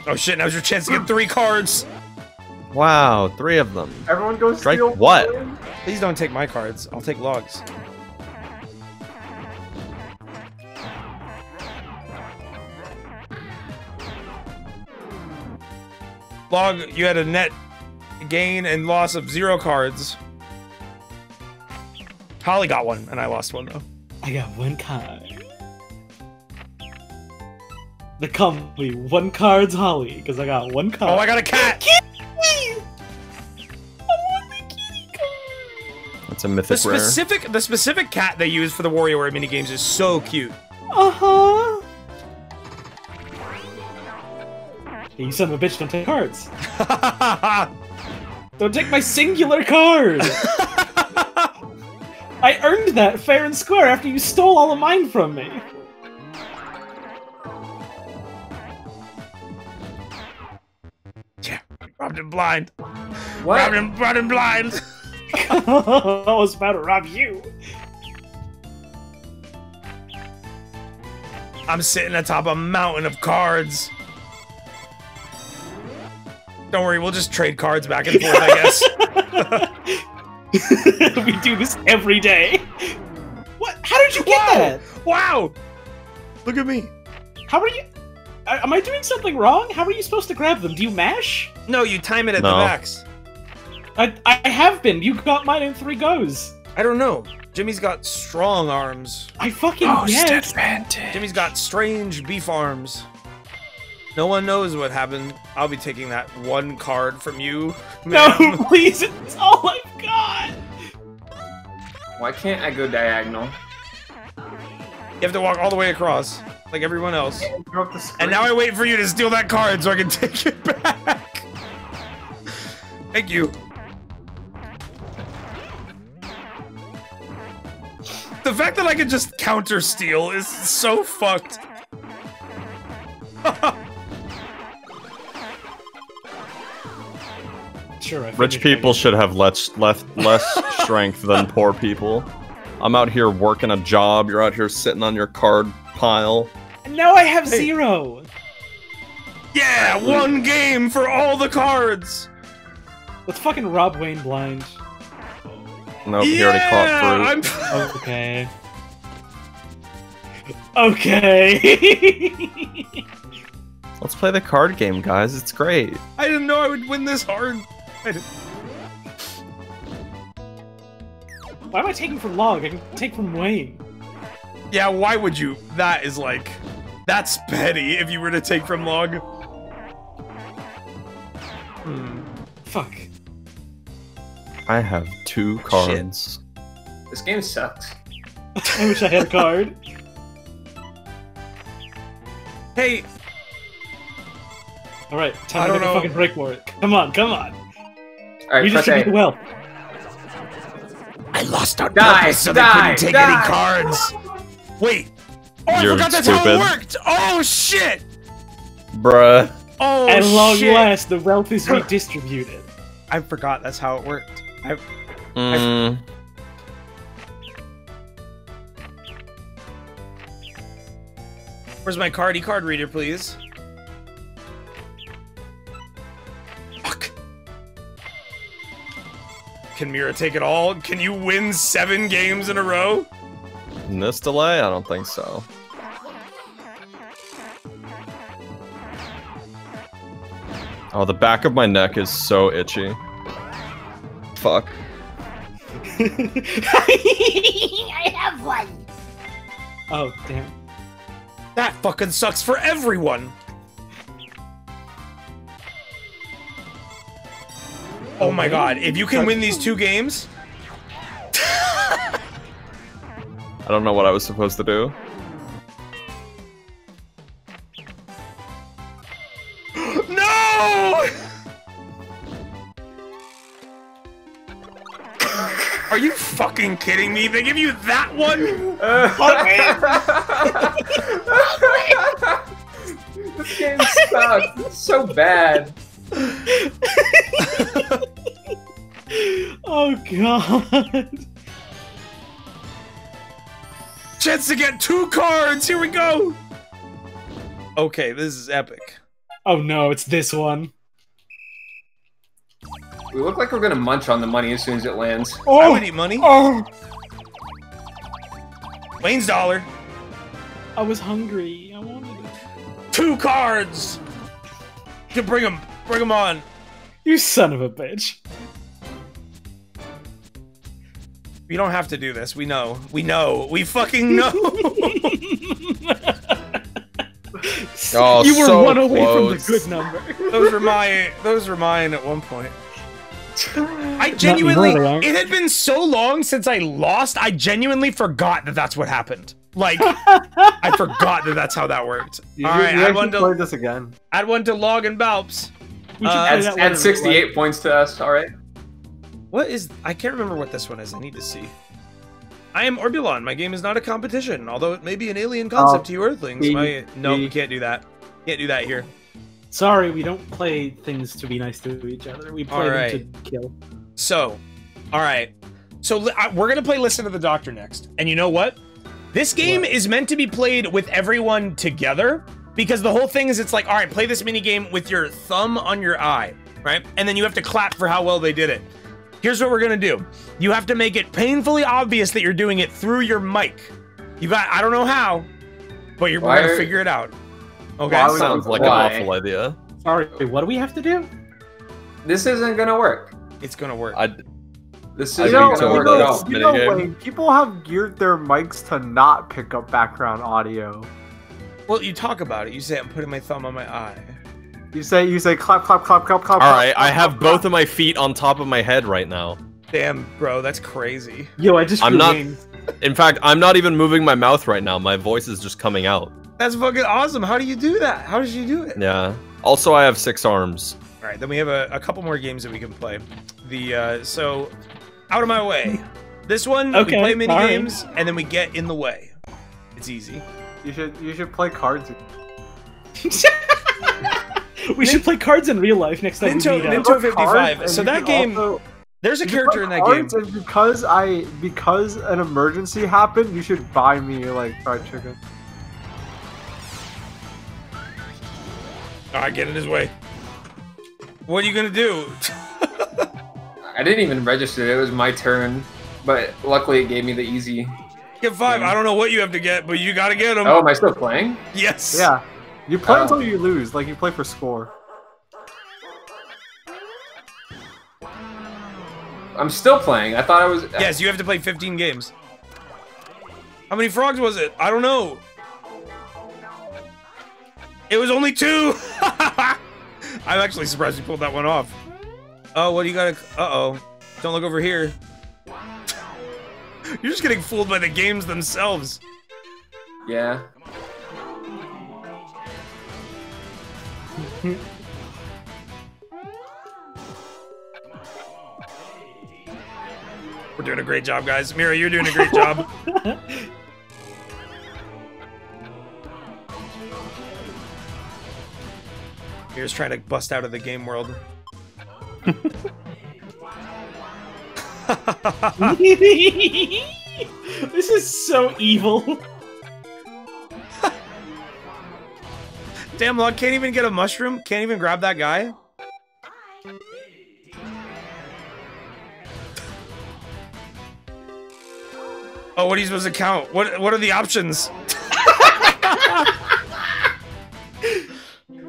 Oh shit, now's your chance to get three cards. Wow, three of them. Everyone goes Strike steal what? Please don't take my cards. I'll take logs. Log, you had a net gain and loss of zero cards. Holly got one, and I lost one, though. I got one card. They call me one card's Holly because I got one card. Oh, I got a cat. Kitty! I want the kitty card. It's a The mythic rare. specific, the specific cat they use for the WarioWare minigames is so cute. Uh huh. Hey, you son of a bitch! Don't take cards. Don't take my singular card. I earned that fair and square after you stole all of mine from me. Robbed him blind. What? Robbed him, robbed him blind. I was about to rob you. I'm sitting atop a mountain of cards. Don't worry, we'll just trade cards back and forth, I guess. we do this every day. What? How did you get Wow! that? Wow! Look at me. How are you? I- Am I doing something wrong? How are you supposed to grab them? Do you mash? No, you time it at the No. max. I I have been. You got mine in three goes. I don't know. Jimmy's got strong arms. I fucking Oh, guess. Jimmy's got strange beef arms. No one knows what happened. I'll be taking that one card from you. No, please. It's all I've got. Why can't I go diagonal? You have to walk all the way across, like everyone else. Throw up the screen. And now I wait for you to steal that card so I can take it back. Thank you. The fact that I can just counter steal is so fucked. Sure. Rich figured people should have less less less strength than poor people. I'm out here working a job. You're out here sitting on your card pile. Now I have Hey. zero. Yeah, one game for all the cards. Let's fucking rob Wayne blind. Nope, he already caught fruit. I'm. Okay. Okay. Let's play the card game, guys. It's great. I didn't know I would win this hard. Why am I taking from Log? I can take from Wayne. Yeah, why would you? That is like, that's petty. If you were to take from log. Hmm. Fuck. I have two cards. This game sucks. I wish I had a card. Hey, All right, I time to don't make a fucking break for it. Come on, come on. Alright, press Redistribute the A. wealth. I lost our Die, purpose so die, they couldn't take die. any cards. Wait. Oh, I You're forgot that's how it worked. Oh shit. Bruh. Oh At long shit. last, the wealth is redistributed. I forgot that's how it worked. I, Mm, where's my cardy card reader, please? Fuck. Can Mira take it all? Can you win seven games in a row? In this delay? I don't think so. Oh, the back of my neck is so itchy. Fuck. I have one. Oh, damn. That fucking sucks for everyone. Oh my god, if you can win these two games, I don't know what I was supposed to do. No! Are you fucking kidding me? They give you that one? Oh, this game sucks. It's so bad. Oh god. Chance to get two cards. Here we go. Okay, this is epic. Oh no, it's this one. We look like we're gonna munch on the money as soon as it lands. Oh. I Oh, would eat money. oh, Wayne's dollar. I was hungry. I wanted it. Two cards. You can bring them Bring them on. You son of a bitch. You don't have to do this. We know. We know. We fucking know. Oh, you were so one away from the good number. those were my. Those were mine at one point. I genuinely. It had been so long since I lost. I genuinely forgot that that's what happened. Like, I forgot that that's how that worked. You, All you- right, you add one to play this again. add one to log and Balps. Uh, Add, add 68 points to us. All right. What is? I can't remember what this one is. I need to see. I am Orbulon. My game is not a competition, although it may be an alien concept Oh, to you Earthlings. B, My no, B. we can't do that. Can't do that here. Sorry, we don't play things to be nice to each other. We play Alright. them to kill. So, all right. So I- we're gonna play Listen to the Doctor next, and you know what? This game is meant to be played with everyone together because the whole thing is it's like, all right, play this mini game with your thumb on your eye, right? And then you have to clap for how well they did it. Here's what we're gonna do. You have to make it painfully obvious that you're doing it through your mic. You got, I don't know how, but you're, we're Why gonna are- figure it out. Okay. Why Sounds like Why? an awful idea. Sorry, what do we have to do? This isn't gonna work. It's gonna work. I This isn't You know, gonna you work at know, you know Minigame. Wayne, people have geared their mics to not pick up background audio. well, you talk about it. You say, I'm putting my thumb on my eye. You say you say clap clap clap clap clap. All right, I have both of my feet on top of my head right now. Damn, bro, that's crazy. Yo, I just I'm not- wings. In fact, I'm not even moving my mouth right now. My voice is just coming out. That's fucking awesome. How do you do that? How did you do it? Yeah. Also, I have six arms. All right, then we have a, a couple more games that we can play. The uh, so out of my way. This one Okay, we play mini fine. games and then we get in the way. It's easy. You should you should play cards. we should play cards in real life next time Ninto- we meet. Ninto- 55. So that game- also- There's a character in that game. And because I because an emergency happened, you should buy me like fried chicken. All right, get in his way. What are you gonna do? I didn't even register. It was my turn, but luckily it gave me the easy. Get five. I don't know what you have to get, but you gotta get him. Oh, am I still playing? Yes. Yeah, you play Oh. until you lose. Like you play for score. I'm still playing. I thought I was. Yes, you have to play 15 games. How many frogs was it? I don't know. It was only two. I'm actually surprised you pulled that one off. Oh, what do you gotta? Uh oh. Don't look over here. You're just getting fooled by the games themselves. Yeah. We're doing a great job, guys. Mira, you're doing a great job. Mira's trying to bust out of the game world. this is so evil. Damn, Log can't even get a mushroom. Can't even grab that guy. Oh, what are you supposed to count? What What are the options?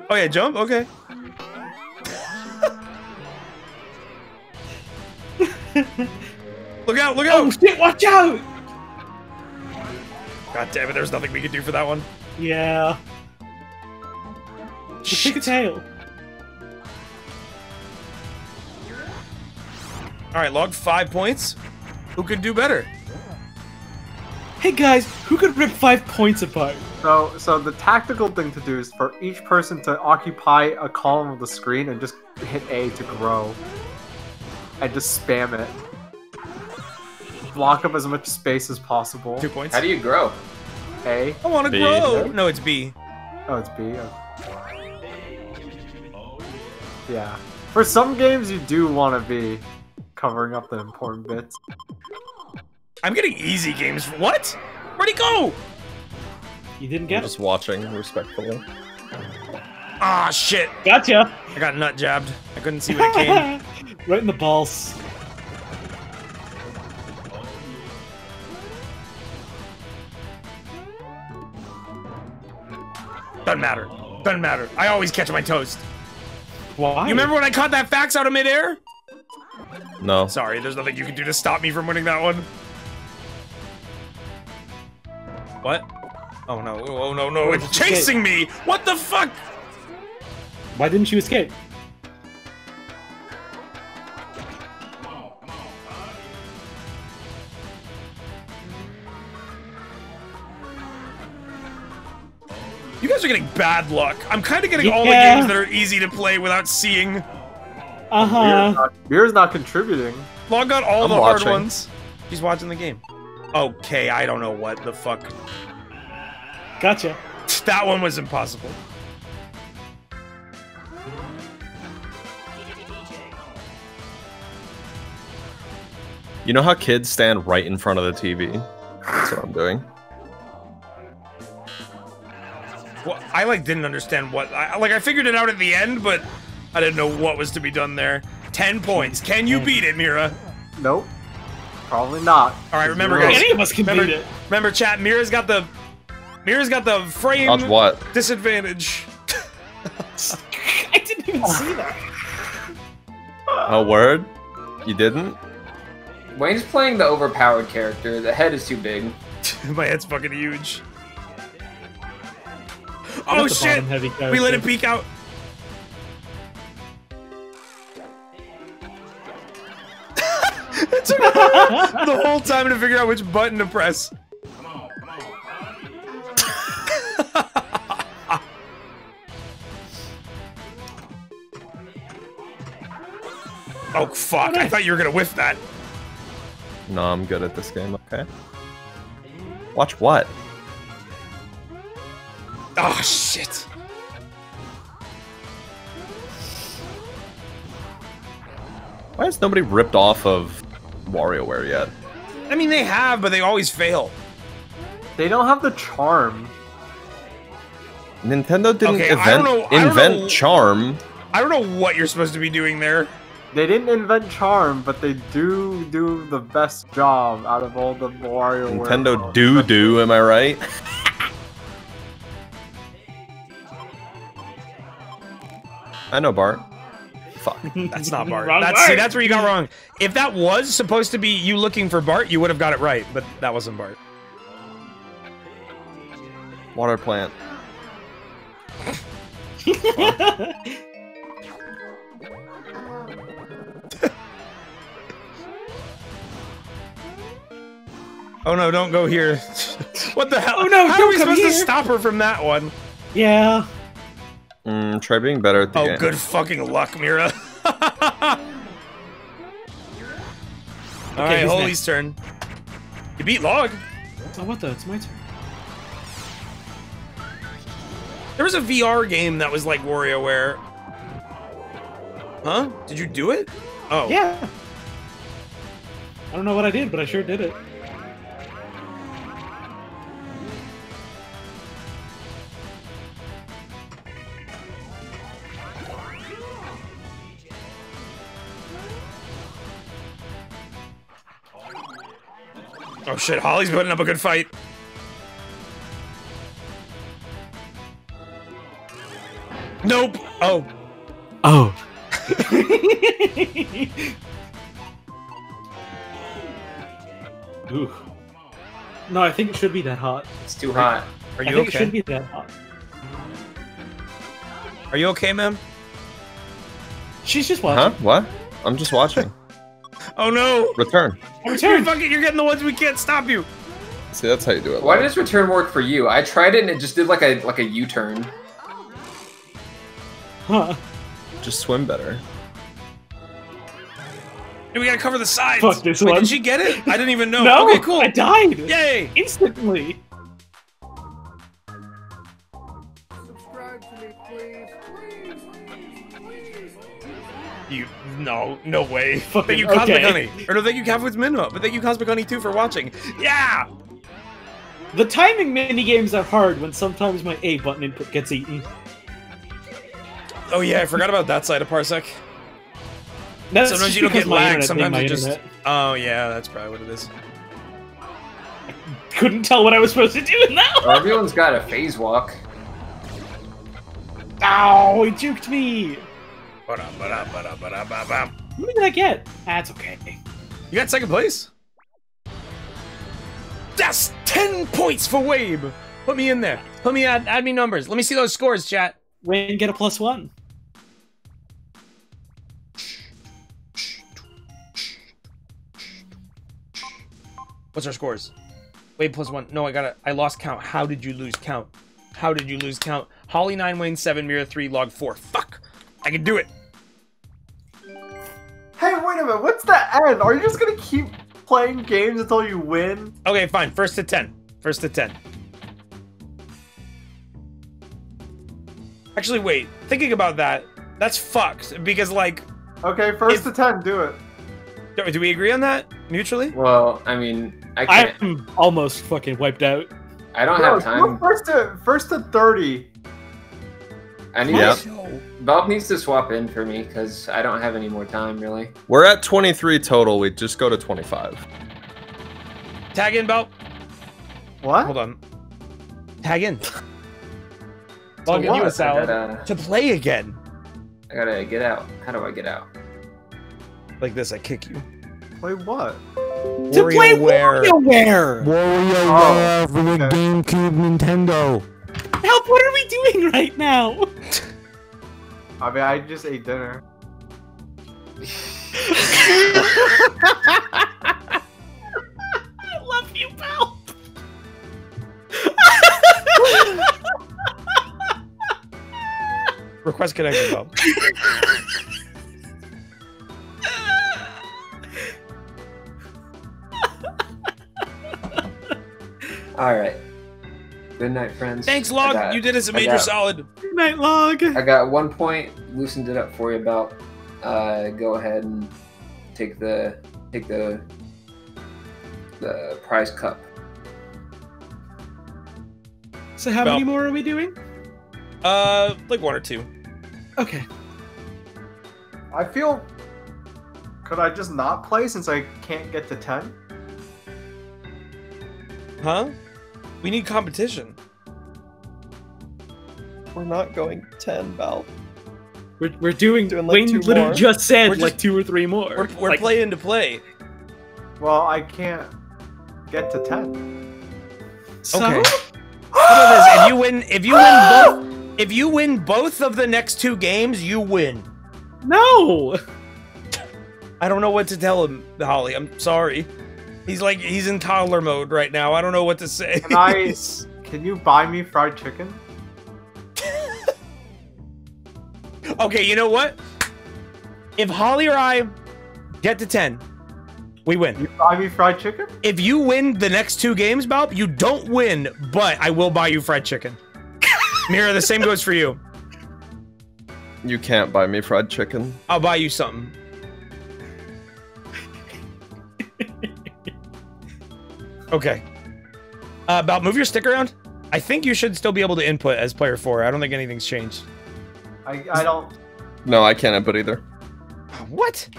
oh yeah, jump. Okay. look out! Look out! Oh shit! Watch out! God damn it! There's nothing we can do for that one. Yeah. Just pick a Shit. tail. All right, log five points. Who could do better? Hey guys, who could rip five points apart? So so the tactical thing to do is for each person to occupy a column of the screen and just hit A to grow, and just spam it. Block up as much space as possible. Two points. How do you grow? A. I want to grow. No, it's B. Oh, it's B. Oh. Yeah. For some games, you do want to be covering up the important bits. I'm getting easy games. What? Where'd he go? You didn't I'm get it. just watching respectfully. Ah, shit. Gotcha. I got nut jabbed. I couldn't see when it came. right in the balls. Doesn't matter. Doesn't matter. I always catch my toast. Why? You remember when I caught that fax out of midair? No. Sorry, there's nothing you can do to stop me from winning that one. What? Oh no, oh no, no, it's chasing me! What the fuck? Why didn't you escape? You guys are getting bad luck. I'm kind of getting all the games that are easy to play without seeing. Uh huh. not, Beer's not contributing. Log got all I'm the watching. hard ones. He's watching the game. Okay, I don't know what the fuck. Gotcha. That one was impossible. You know how kids stand right in front of the TV? That's what I'm doing. Well, I like didn't understand what I like. I figured it out at the end, but I didn't know what was to be done there. Ten points. Can you beat it, Mira? Nope. Probably not. All right, remember, guys. Any of us can remember, beat it. Remember, chat. Mira's got the Mira's got the frame Dodge what? disadvantage. I didn't even see that. A word? You didn't? Wayne's playing the overpowered character. The head is too big. My head's fucking huge. I'm Oh shit! heavy We let character. it peek out. it took the whole time to figure out which button to press. oh fuck! I thought you were gonna whiff that. No, I'm good at this game, okay. Watch what? Oh shit! Why has nobody ripped off of WarioWare yet? I mean, they have, but they always fail. They don't have the charm. Nintendo didn't Okay, I don't event- know- I don't invent know- charm. I don't know what you're supposed to be doing there. They didn't invent charm, but they do do the best job out of all the Wario. Nintendo do do, am I right? I know Bart. Fuck. That's not Bart. Wrong that's see, that's where you got wrong. If that was supposed to be you looking for Bart, you would have got it right, but that wasn't Bart. Water plant. Oh no, don't go here. what the hell? Oh, no, How are don't we come supposed to stop her from that one? Yeah. Mm, try being better at the Oh, game. good fucking luck, Mira. All right, who's Holy's next? turn. You beat Log. Oh, what the? It's my turn. There was a VR game that was like WarioWare. Huh? Did you do it? Oh. Yeah. I don't know what I did, but I sure did it. Oh shit, Holly's putting up a good fight. Nope. Oh. Oh, Ooh. No, I think it should be that hot. It's too hot. Are you I you think it okay? should be that hot. Are you okay, ma'am? She's just watching. Huh? What? I'm just watching. Oh no! Return. You're Return. fucking. You're getting the ones we can't stop you. See, that's how you do it. Why Log. does return work for you? I tried it and it just did like a like a U-turn. Huh. Just swim better. And we gotta cover the sides. Fuck this Wait, one. Did she get it? I didn't even know. No, Okay, cool. I died Yay! instantly. No, no way. Fucking thank you, Cosmic okay. Honey. Or no, thank you, Cavwitz Minima. But thank you, Cosmic Honey, too, for watching. Yeah! The timing mini games are hard when sometimes my A button input gets eaten. Oh yeah, I forgot about that side of Parsec. That's Sometimes you don't get my lag. Sometimes you just. internet. Oh yeah, that's probably what it is. couldn't tell what I was supposed to do in that. Well, everyone's got a phase walk. Ow! He juked me. How many did I get? That's okay. You got second place? That's 10 points for Wabe. Put me in there. Put me add, add me numbers. Let me see those scores, chat. Rain get a plus one. What's our scores? Wabe plus one. No, I got to I lost count. How did you lose count? How did you lose count? Holly 9, Wayne 7, Mira 3, Log 4. Fuck. I can do it. Hey, wait a minute. What's the end? Are you just gonna keep playing games until you win? Okay, fine. First to 10. First to 10. Actually, wait. Thinking about that, that's fucked. Because, like, Okay, first If- to ten. Do it. do do we agree on that mutually? Well, I mean, I can't. I'm almost fucking wiped out. I don't No, have time. First to first to thirty. I need. Yep. To- Bob needs to swap in for me because I don't have any more time really. We're at 23 total. We just go to 25. Tag in, Belt. What? Hold on. Tag in. I'll give you what? salad. gotta, uh, To play again. I gotta get out. How do I get out? Like this, I kick you. Wait, what? To play WarioWare. WarioWare! Oh, for the okay. GameCube Nintendo. Help, what are we doing right now? I mean, I just ate dinner. I love you, pal. Request connection, Belt. All right. Good night, friends. Thanks, Log. got- you did us a major got- solid. Good night, log. I got one point. Loosened it up for you. About. Uh, go ahead and take the take the the prize cup. So how Well- many more are we doing? Uh, like one or two. Okay. I feel. Could I just not play since I can't get to ten? Huh? We need competition. We're not going 10, Val. We're, we're doing, Doing, like, Wayne literally more. just said We're like two or three more. We're, we're Like, playing to play. Well, I can't get to ten. So? Okay. How about this? If you win, if you win both, if you win both of the next two games, you win. No! I don't know what to tell him, Holly. I'm sorry. He's like he's in toddler mode right now. I don't know what to say. Can I? Can you buy me fried chicken? okay, you know what? If Holly or I get to 10, we win. You buy me fried chicken? If you win the next two games, Baaulp, you don't win, but I will buy you fried chicken. Mira, the same goes for you. You can't buy me fried chicken. I'll buy you something. Okay. Uh, Baaulp, move your stick around. I think you should still be able to input as player four. I don't think anything's changed. I I don't. No, I can't input either. What?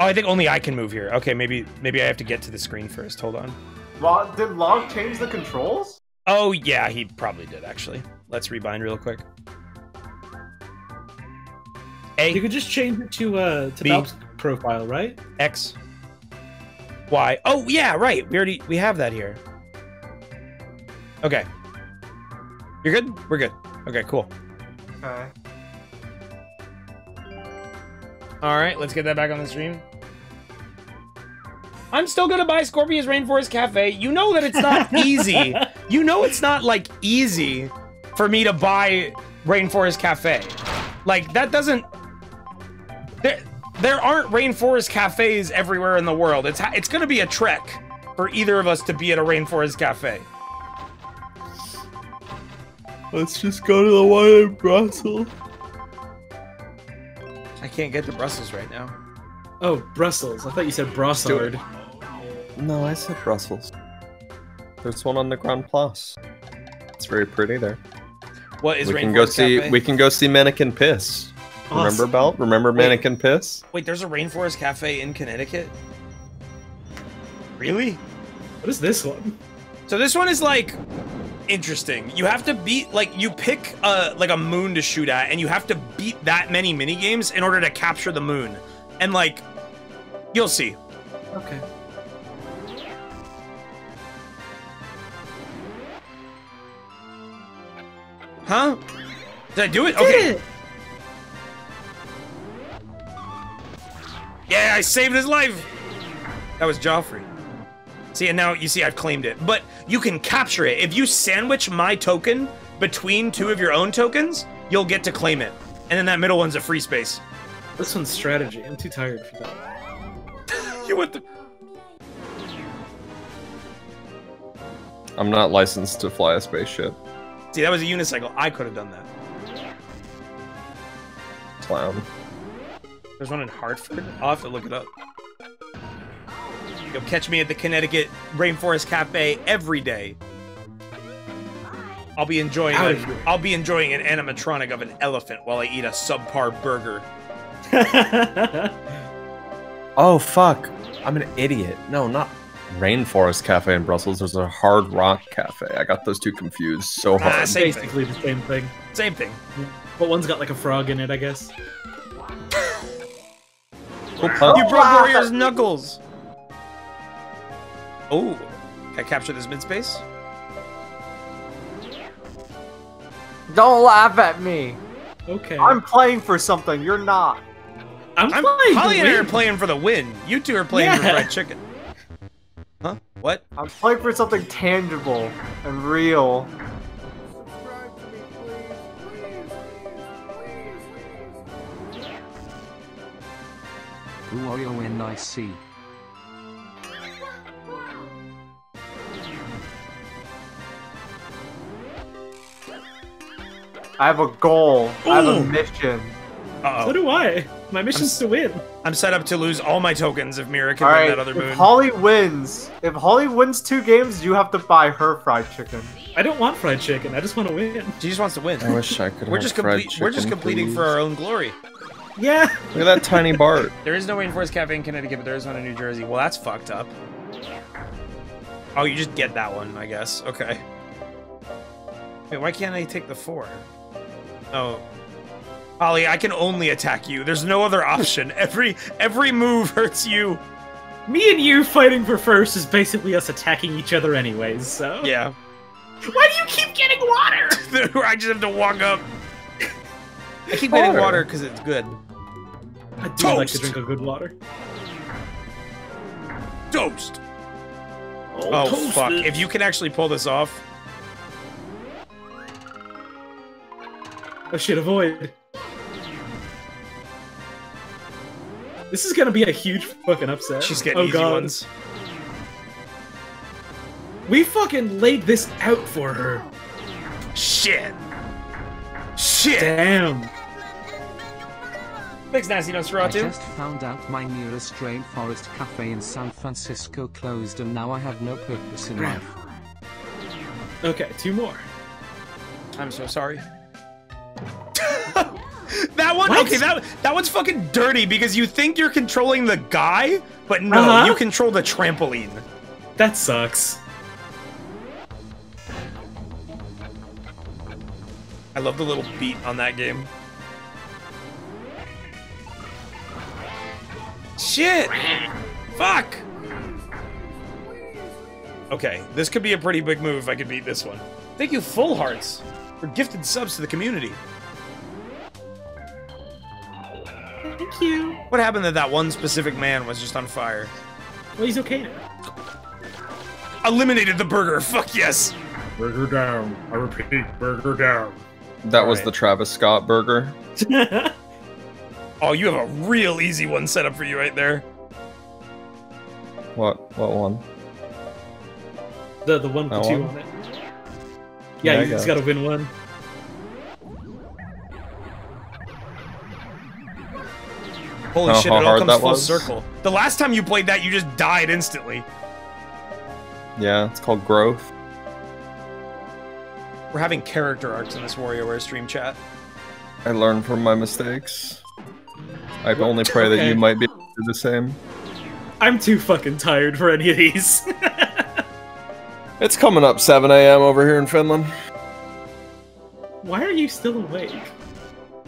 Oh, I think only I can move here. Okay, maybe maybe I have to get to the screen first. Hold on. Log, did Log change the controls? Oh yeah, he probably did actually. Let's rebind real quick. A You could just change it to uh to B. Baaulp's profile, right? X Y. Oh yeah, right. We already we have that here. Okay. You're good? We're good. Okay, cool. Okay. All right, let's get that back on the stream. I'm still gonna buy Scorpius Rainforest Cafe. You know that it's not easy. you know it's not like easy for me to buy Rainforest Cafe. Like that doesn't. There, there aren't rainforest cafes everywhere in the world. It's ha- it's gonna be a trek for either of us to be at a rainforest cafe. Let's just go to the one in Brussels. I can't get to Brussels right now. Oh, Brussels. I thought you said do. Brossard. No, I said Brussels. There's one on the Grand Place. It's very pretty there. What is we rainforest can go see. We can go see Manneken Pis. Remember Awesome. Belt? Remember Wait. Manneken Pis? Wait, there's a rainforest cafe in Connecticut. Really? What is this one? So this one is like interesting. You have to beat like you pick a like a moon to shoot at, and you have to beat that many mini games in order to capture the moon. And like, you'll see. Okay. Huh? Did I do it? Okay. Yeah, I saved his life. That was Joffrey. See, and now you see I've claimed it. But you can capture it. If you sandwich my token between two of your own tokens, you'll get to claim it. And then that middle one's a free space. This one's strategy. I'm too tired for that. You went the I'm not licensed to fly a spaceship. See, that was a unicycle. I could have done that. Clown. There's one in Hartford. I'll have to look it up. You'll catch me at the Connecticut Rainforest Cafe every day. I'll be enjoying Out a, of here. I'll be enjoying an animatronic of an elephant while I eat a subpar burger. Oh fuck! I'm an idiot. No, not Rainforest Cafe in Brussels. There's a Hard Rock Cafe. I got those two confused so Ah, hard. same thing. Basically the same thing. Same thing. But one's got like a frog in it, I guess. Cool pun. You broke Wario's knuckles. Oh, can I capture this mid space? Don't laugh at me. Okay. I'm playing for something. You're not. I'm, I'm playing. to Holly and I are playing for the win. You two are playing for Yeah. fried chicken. Huh? What? I'm playing for something tangible and real. Please. Who are you when I have a goal. I have a mission. Uh So oh. do I. My mission's to win. I'm set up to lose all my tokens if Mira can All win right. that other moon. If Holly wins, if Holly wins two games, you have to buy her fried chicken. I don't want fried chicken. I just want to win. She just wants to win. I wish I could. We're have just fried complete. We're just chicken, completing for our own glory. Yeah. Look at that tiny Bart. There is no Rainforest Cafe in Connecticut, but there is one in New Jersey. Well, that's fucked up. Oh, you just get that one, I guess. Okay. Wait, why can't I take the four? Oh. Holly, I can only attack you. There's no other option. Every every move hurts you. Me and you fighting for first is basically us attacking each other anyways, so. Yeah. Why do you keep getting water? I just have to walk up. I keep getting Water. water because it's good. I do like to drink a good water. Toast. Oh, oh fuck. If you can actually pull this off. Oh shit, avoid. This is gonna be a huge fucking upset. She's getting oh, easy God. ones. We fucking laid this out for her. Shit. Shit. Damn. Thanks, Nasty I Nosferatu. just found out my nearest rainforest cafe in San Francisco closed and now I have no purpose in life. Okay, two more. I'm so sorry. that one, What? okay, that that one's fucking dirty because you think you're controlling the guy, but no, Uh-huh. you control the trampoline. That sucks. I love the little beat on that game. Shit! Fuck! Okay, this could be a pretty big move if I could beat this one. Thank you, Full Hearts, for gifted subs to the community. Thank you. What happened that that one specific man was just on fire? Well, he's okay now. Eliminated the burger, fuck yes! Burger down. I repeat, burger down. That was Alright. the Travis Scott burger. Oh, you have a real easy one set up for you right there. What? What one? the the one with the two one? on it. Yeah, Yeah, you just got gotta win one. Holy Oh, shit, it all comes that full was? circle. The last time you played that, you just died instantly. Yeah, it's called Growth. We're having character arcs in this WarioWare stream chat. I learned from my mistakes. I only pray that you might be do the same. I'm too fucking tired for any of these. It's coming up 7 a.m. over here in Finland. Why are you still awake?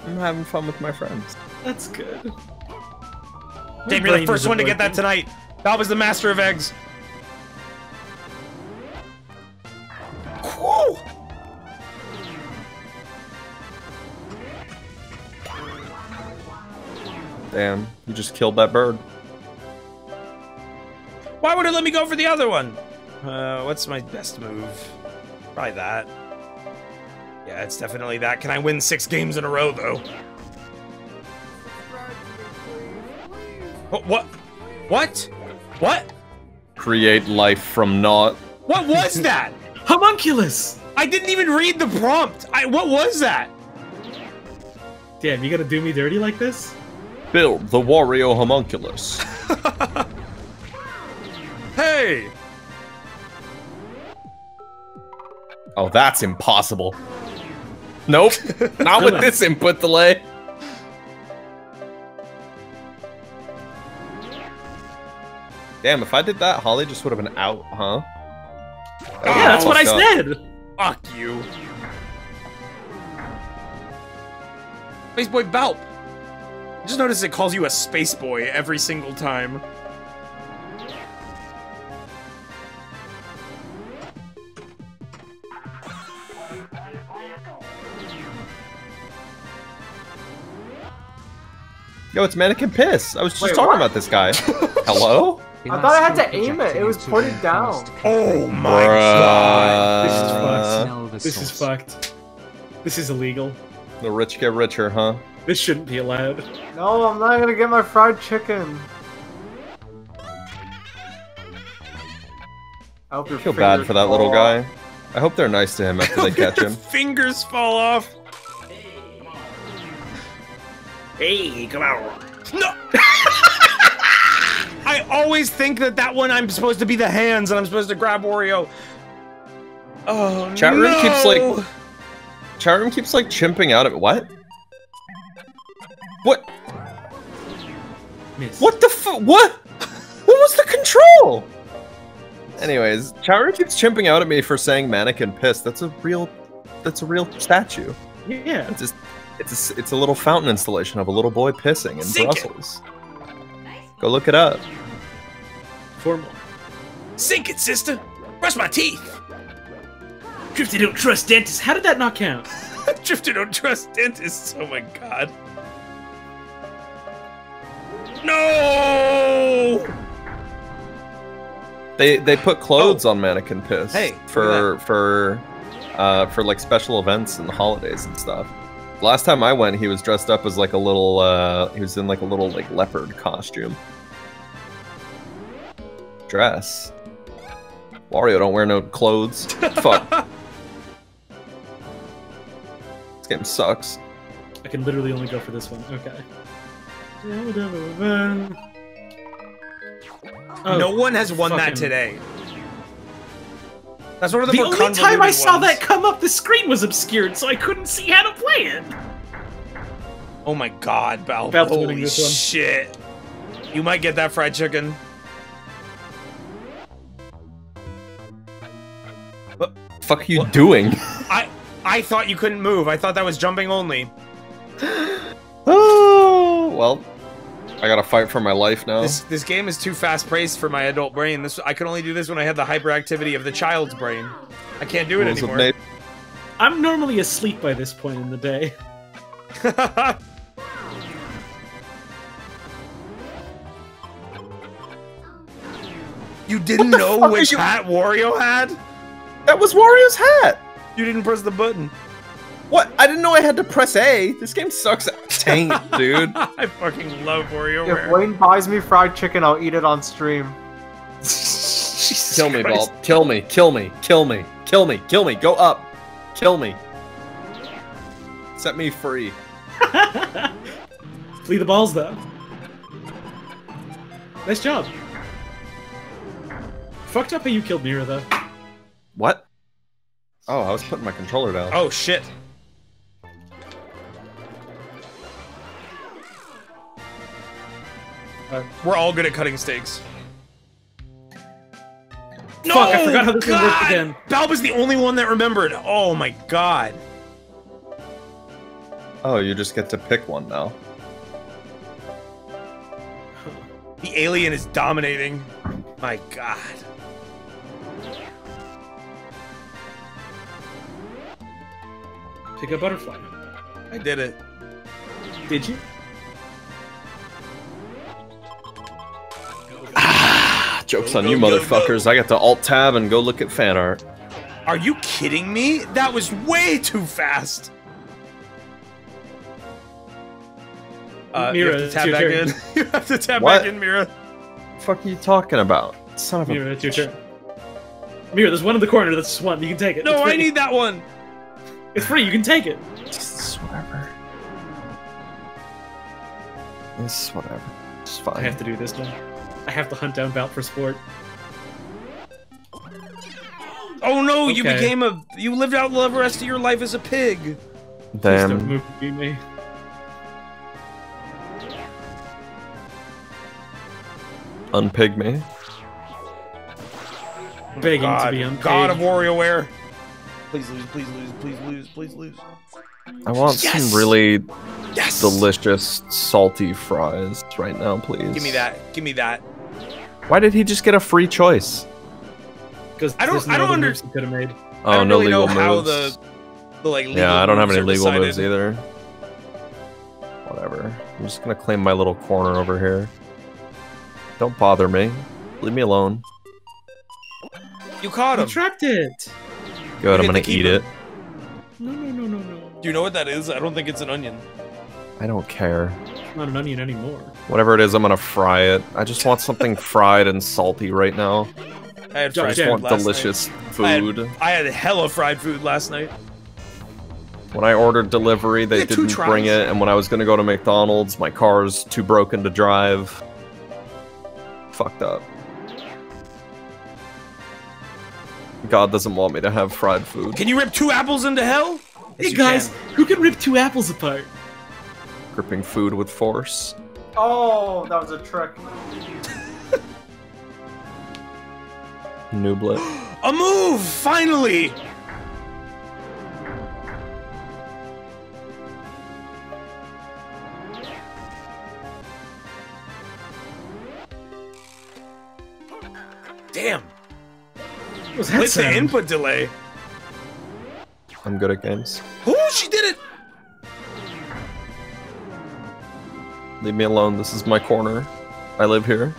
I'm having fun with my friends. That's good. My Dave, you're the first one to get that tonight. That was the master of eggs. Whew. Damn, you just killed that bird. Why would it let me go for the other one? Uh, what's my best move? Probably that. Yeah, it's definitely that. Can I win six games in a row, though? What? What? What? What? Create life from naught. What was that? Homunculus! I didn't even read the prompt. I what was that? Damn, you gonna do me dirty like this? Build the Wario homunculus. Hey! Oh, that's impossible. Nope, not with this input delay. Damn, if I did that, Holly just would have been out, huh? That would've yeah, that's what I fucked up. said! Fuck you. Space Boy Baaulp. I just notice it calls you a Space Boy every single time. Yo, it's Manneken Pis. I was just Wait, talking what? about this guy. Hello? I thought I had to aim it. It was pointed down. Oh my Bruh. This is fucked. This is fucked. This is illegal. The rich get richer, huh? This shouldn't be allowed. No, I'm not gonna get my fried chicken. I hope I feel bad for that little fall guy. I hope they're nice to him after they catch him. Fingers fall off. Hey, come out. No. I always think that that one I'm supposed to be the hands and I'm supposed to grab Wario. Oh Chat room no. keeps like chat room keeps like chimping out of what? What? Miss. What the fu- What? What was the control? Anyways, chat keeps chimping out at me for saying Manneken Pis. That's a real, that's a real statue. Yeah. It's just, it's a, it's a little fountain installation of a little boy pissing in Sink it. Brussels. Go look it up. Four more. Sink it, sister. Brush my teeth. Drifty don't trust dentists. How did that not count? Drifter don't trust dentists. Oh my god. No! They they put clothes on Manneken Pis. Oh. Hey, for for uh for like special events and holidays and stuff. Last time I went, he was dressed up as like a little uh he was in like a little like leopard costume. Dress. Wario don't wear no clothes. Fuck. This game sucks. I can literally only go for this one. Okay. Oh, no one has won that today. That's one of the, The more only time I convoluted saw that come up, the screen was obscured, so I couldn't see how to play it. Oh my god, Val. Val's Holy shit. You might get that fried chicken. What fuck are you doing? I I thought you couldn't move. I thought that was jumping only. oh well. I gotta fight for my life now. This this game is too fast paced for my adult brain. This I could only do this when I had the hyperactivity of the child's brain. I can't do it Rules anymore. I'm normally asleep by this point in the day. you didn't know which hat Wario had? That was Wario's hat. You didn't press the button. What? I didn't know I had to press A. This game sucks at taint, dude. I fucking love If Wayne buys me fried chicken, I'll eat it on stream. Kill me, Ball. Kill me. Kill me. Kill me. Kill me. Kill me. Go up. Kill me. Set me free. Flee the balls, though. Nice job. Fucked up how you killed Mira, though. What? Oh, I was putting my controller down. Oh shit. Uh, we're all good at cutting steaks. No, Fuck, I forgot how this one worked again. Baaulp is the only one that remembered. Oh my god. Oh, you just get to pick one now. The alien is dominating. My god. Pick a butterfly. I did it. Did you? Joke's Go, on go, you, go, motherfuckers. I got to alt tab and go look at fan art. Are you kidding me? That was way too fast. Uh, you have to it's tap your back turn. in. you have to tap What? back in, Mira. fuck are you talking about? Son of a. Mira, it's your turn. Mira, there's one in the corner. That's one. You can take it. No, I need that one. It's free. You can take it. It's whatever. It's whatever. It's fine. I have to do this one. I have to hunt down Bout for sport. Oh no, you became a. You lived out the rest of your life as a pig. Please don't Damn. move me. Unpig me. Begging God, to be unpaid. God of WarioWare. Please lose, please lose, please lose, please lose. I want Yes! some really Yes! delicious, salty fries right now, please. Give me that. Give me that. Why did he just get a free choice? Because I don't- there's no I don't other under- he could have made. Oh, I don't oh, no really know legal how moves. the, the like. Legal yeah, I don't have any legal decided. moves either. Whatever. I'm just gonna claim my little corner over here. Don't bother me. Leave me alone. You caught You him. trapped it. Good, I'm gonna eat keep it. No, no, no, no, no. Do you know what that is? I don't think it's an onion. I don't care. It's not an onion anymore. Whatever it is, I'm gonna fry it. I just want something fried and salty right now. I had Don't- I fried just food want last delicious night. I had, I had hella fried food last night. When I ordered delivery, they You had two didn't bring it, and when I was gonna go to McDonald's, my car's too broken to drive. Fucked up. God doesn't want me to have fried food. Can you rip two apples into hell? Yes, Hey guys, can. who can rip two apples apart? Gripping food with force. Oh, that was a trick. Nooblet. A move! Finally! Damn! What was that With the input delay. I'm good at games. Oh, she did it! Leave me alone. This is my corner. I live here.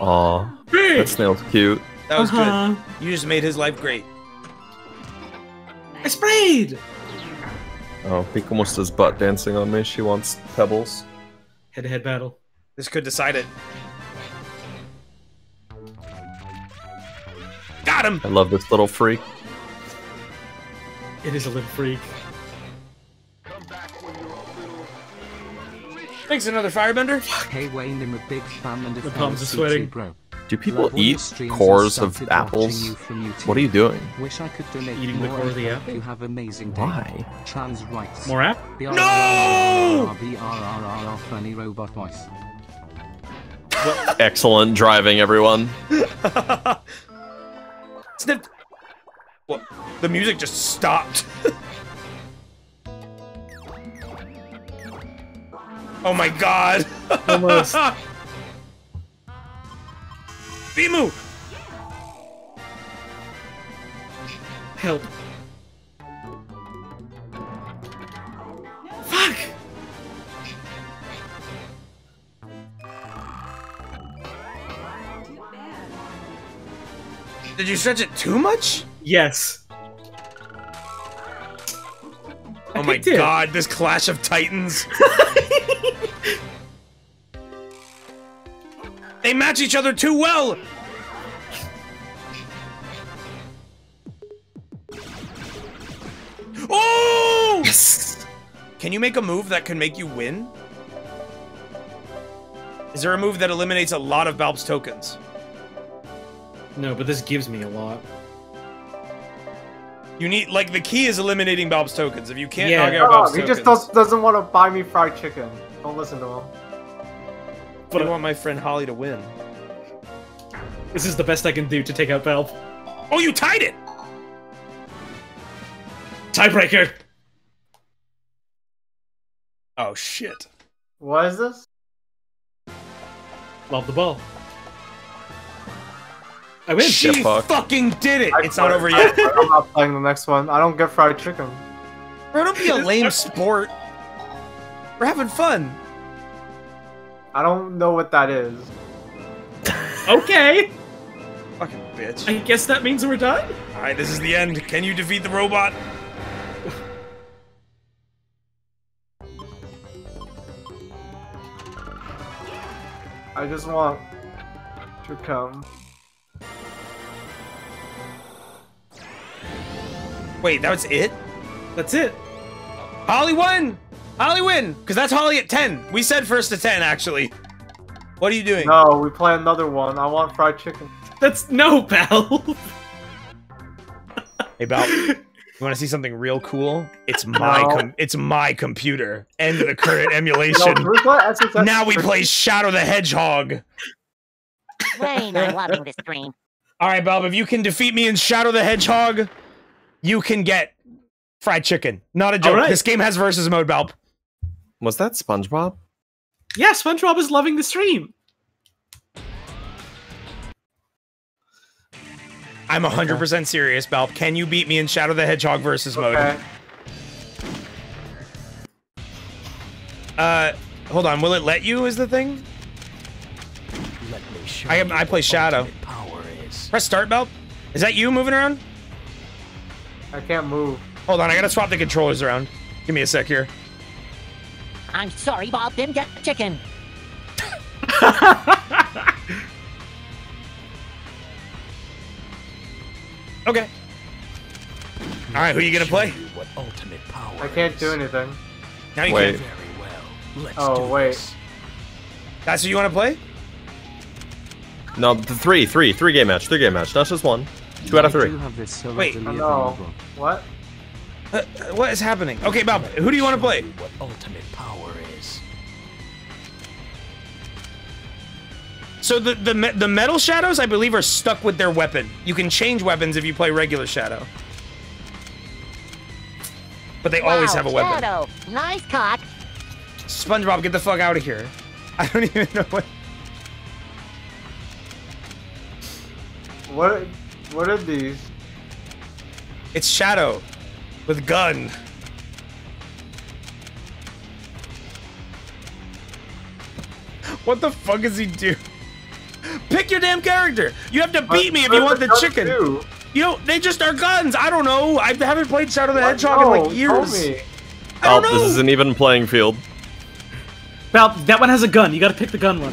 Aw, that snail's cute. That was Uh-huh. good. You just made his life great. I sprayed! Oh, Pika almost does butt dancing on me. She wants pebbles. Head to head battle. This could decide it. Got him! I love this little freak. It is a little freak. Thanks, another firebender. Hey Wayne, I'm a big fan and a The palms are sweating. Bro. Do people Love eat cores of apples? you. What are you doing? Wish I could donate Eating the core of the apple? You have amazing day. Why? Trans rights. More app? No! Funny robot voice. Excellent driving, everyone. Snip. What? The music just stopped. Oh my god. Almost. Bimu! Help. Fuck! Did you stretch it too much? Yes. Oh my picked it. god, this Clash of Titans. they match each other too well. Oh! Yes! Can you make a move that can make you win? Is there a move that eliminates a lot of Baaulp's tokens? No, but this gives me a lot. You need like the key is eliminating Bob's tokens. If you can't Yeah. knock out Oh, Baaulp's he tokens, just does, doesn't want to buy me fried chicken. Don't listen to him. But I want my friend Holly to win. This is the best I can do to take out Valve. Oh, you tied it! Tiebreaker. Oh shit. What is this? Love the ball. I win. She Get fucked. fucking did it! I It's not over yet. I'm not playing the next one. I don't get fried chicken. Bro, don't be a lame sport. We're having fun. I don't know what that is. Okay. Fucking bitch. I guess that means we're done. Alright, this is the end. Can you defeat the robot? I just want to come. Wait, that was it? That's it. Holly won! Holly win! Because that's Holly at 10. We said first to 10, actually. What are you doing? No, we play another one. I want fried chicken. That's no, pal. Hey, Bal, you want to see something real cool? It's my No. com- it's my computer. End of the current emulation. can we play SSX? now we play Shadow the Hedgehog. Wayne, I'm loving this stream. All right, Bob, if you can defeat me in Shadow the Hedgehog, you can get fried chicken. Not a joke. right. This game has versus mode, Baaulp. Was that SpongeBob? yeah, SpongeBob is loving the stream. I'm 100% serious, Baaulp. Can you beat me in Shadow the Hedgehog versus mode? Uh, hold on. Will it let you? Is the thing? Let me show I- you I play Shadow. Power is. Press start, Baaulp. Is that you moving around? I can't move. Hold on. I gotta swap the controllers around. Give me a sec here. I'm sorry, Bob didn't get the chicken. Okay. All right. Who are you gonna play? What ultimate power I can't do anything. Now you Wait. can. Very well. Let's Oh, do wait. this. That's who you want to play? No, three, three, three game match, three game match, not just one. Two out of three. do have this so Wait. Oh, no. What? Uh, uh, what is happening? Okay, Bob. Who do you want to play? What ultimate power is. So the the me- the metal shadows, I believe, are stuck with their weapon. You can change weapons if you play regular shadow, but they always have a weapon. Shadow, nice cock. SpongeBob, get the fuck out of here! I don't even know what. What? What are these? It's Shadow, with gun. What the fuck is he do? Pick your damn character. You have to beat me if you want the chicken. do? You know, they just are guns. I don't know. I haven't played Shadow the Hedgehog No, in like tell years. me. I Oh, don't this know. is an even playing field. Val, that one has a gun. You gotta pick the gun one.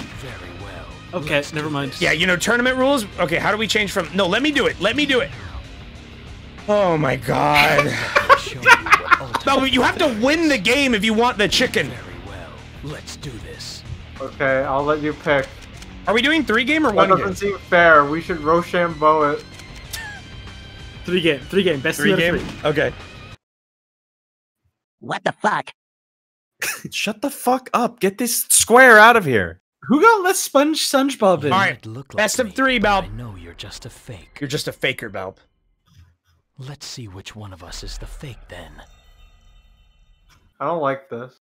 Very well. Okay, never mind. Yeah, you know, tournament rules. Okay, how do we change from? No, let me do it. Let me do it. Oh my god. Let me show you no, but you have to win the game if you want the chicken. Very well. Let's do this. Okay, I'll let you pick. Are we doing three game or That one doesn't seem fair. We should Rochambeau it. Three game. Three game. Best Three two out of game. three. Okay. What the fuck? Shut the fuck up. Get this square out of here. Who got less sponge SpongeBob in? All right. Might look like Best of me, three, but Baaulp. I know you're just a fake. You're just a faker, Baaulp. Let's see which one of us is the fake then. I don't like this.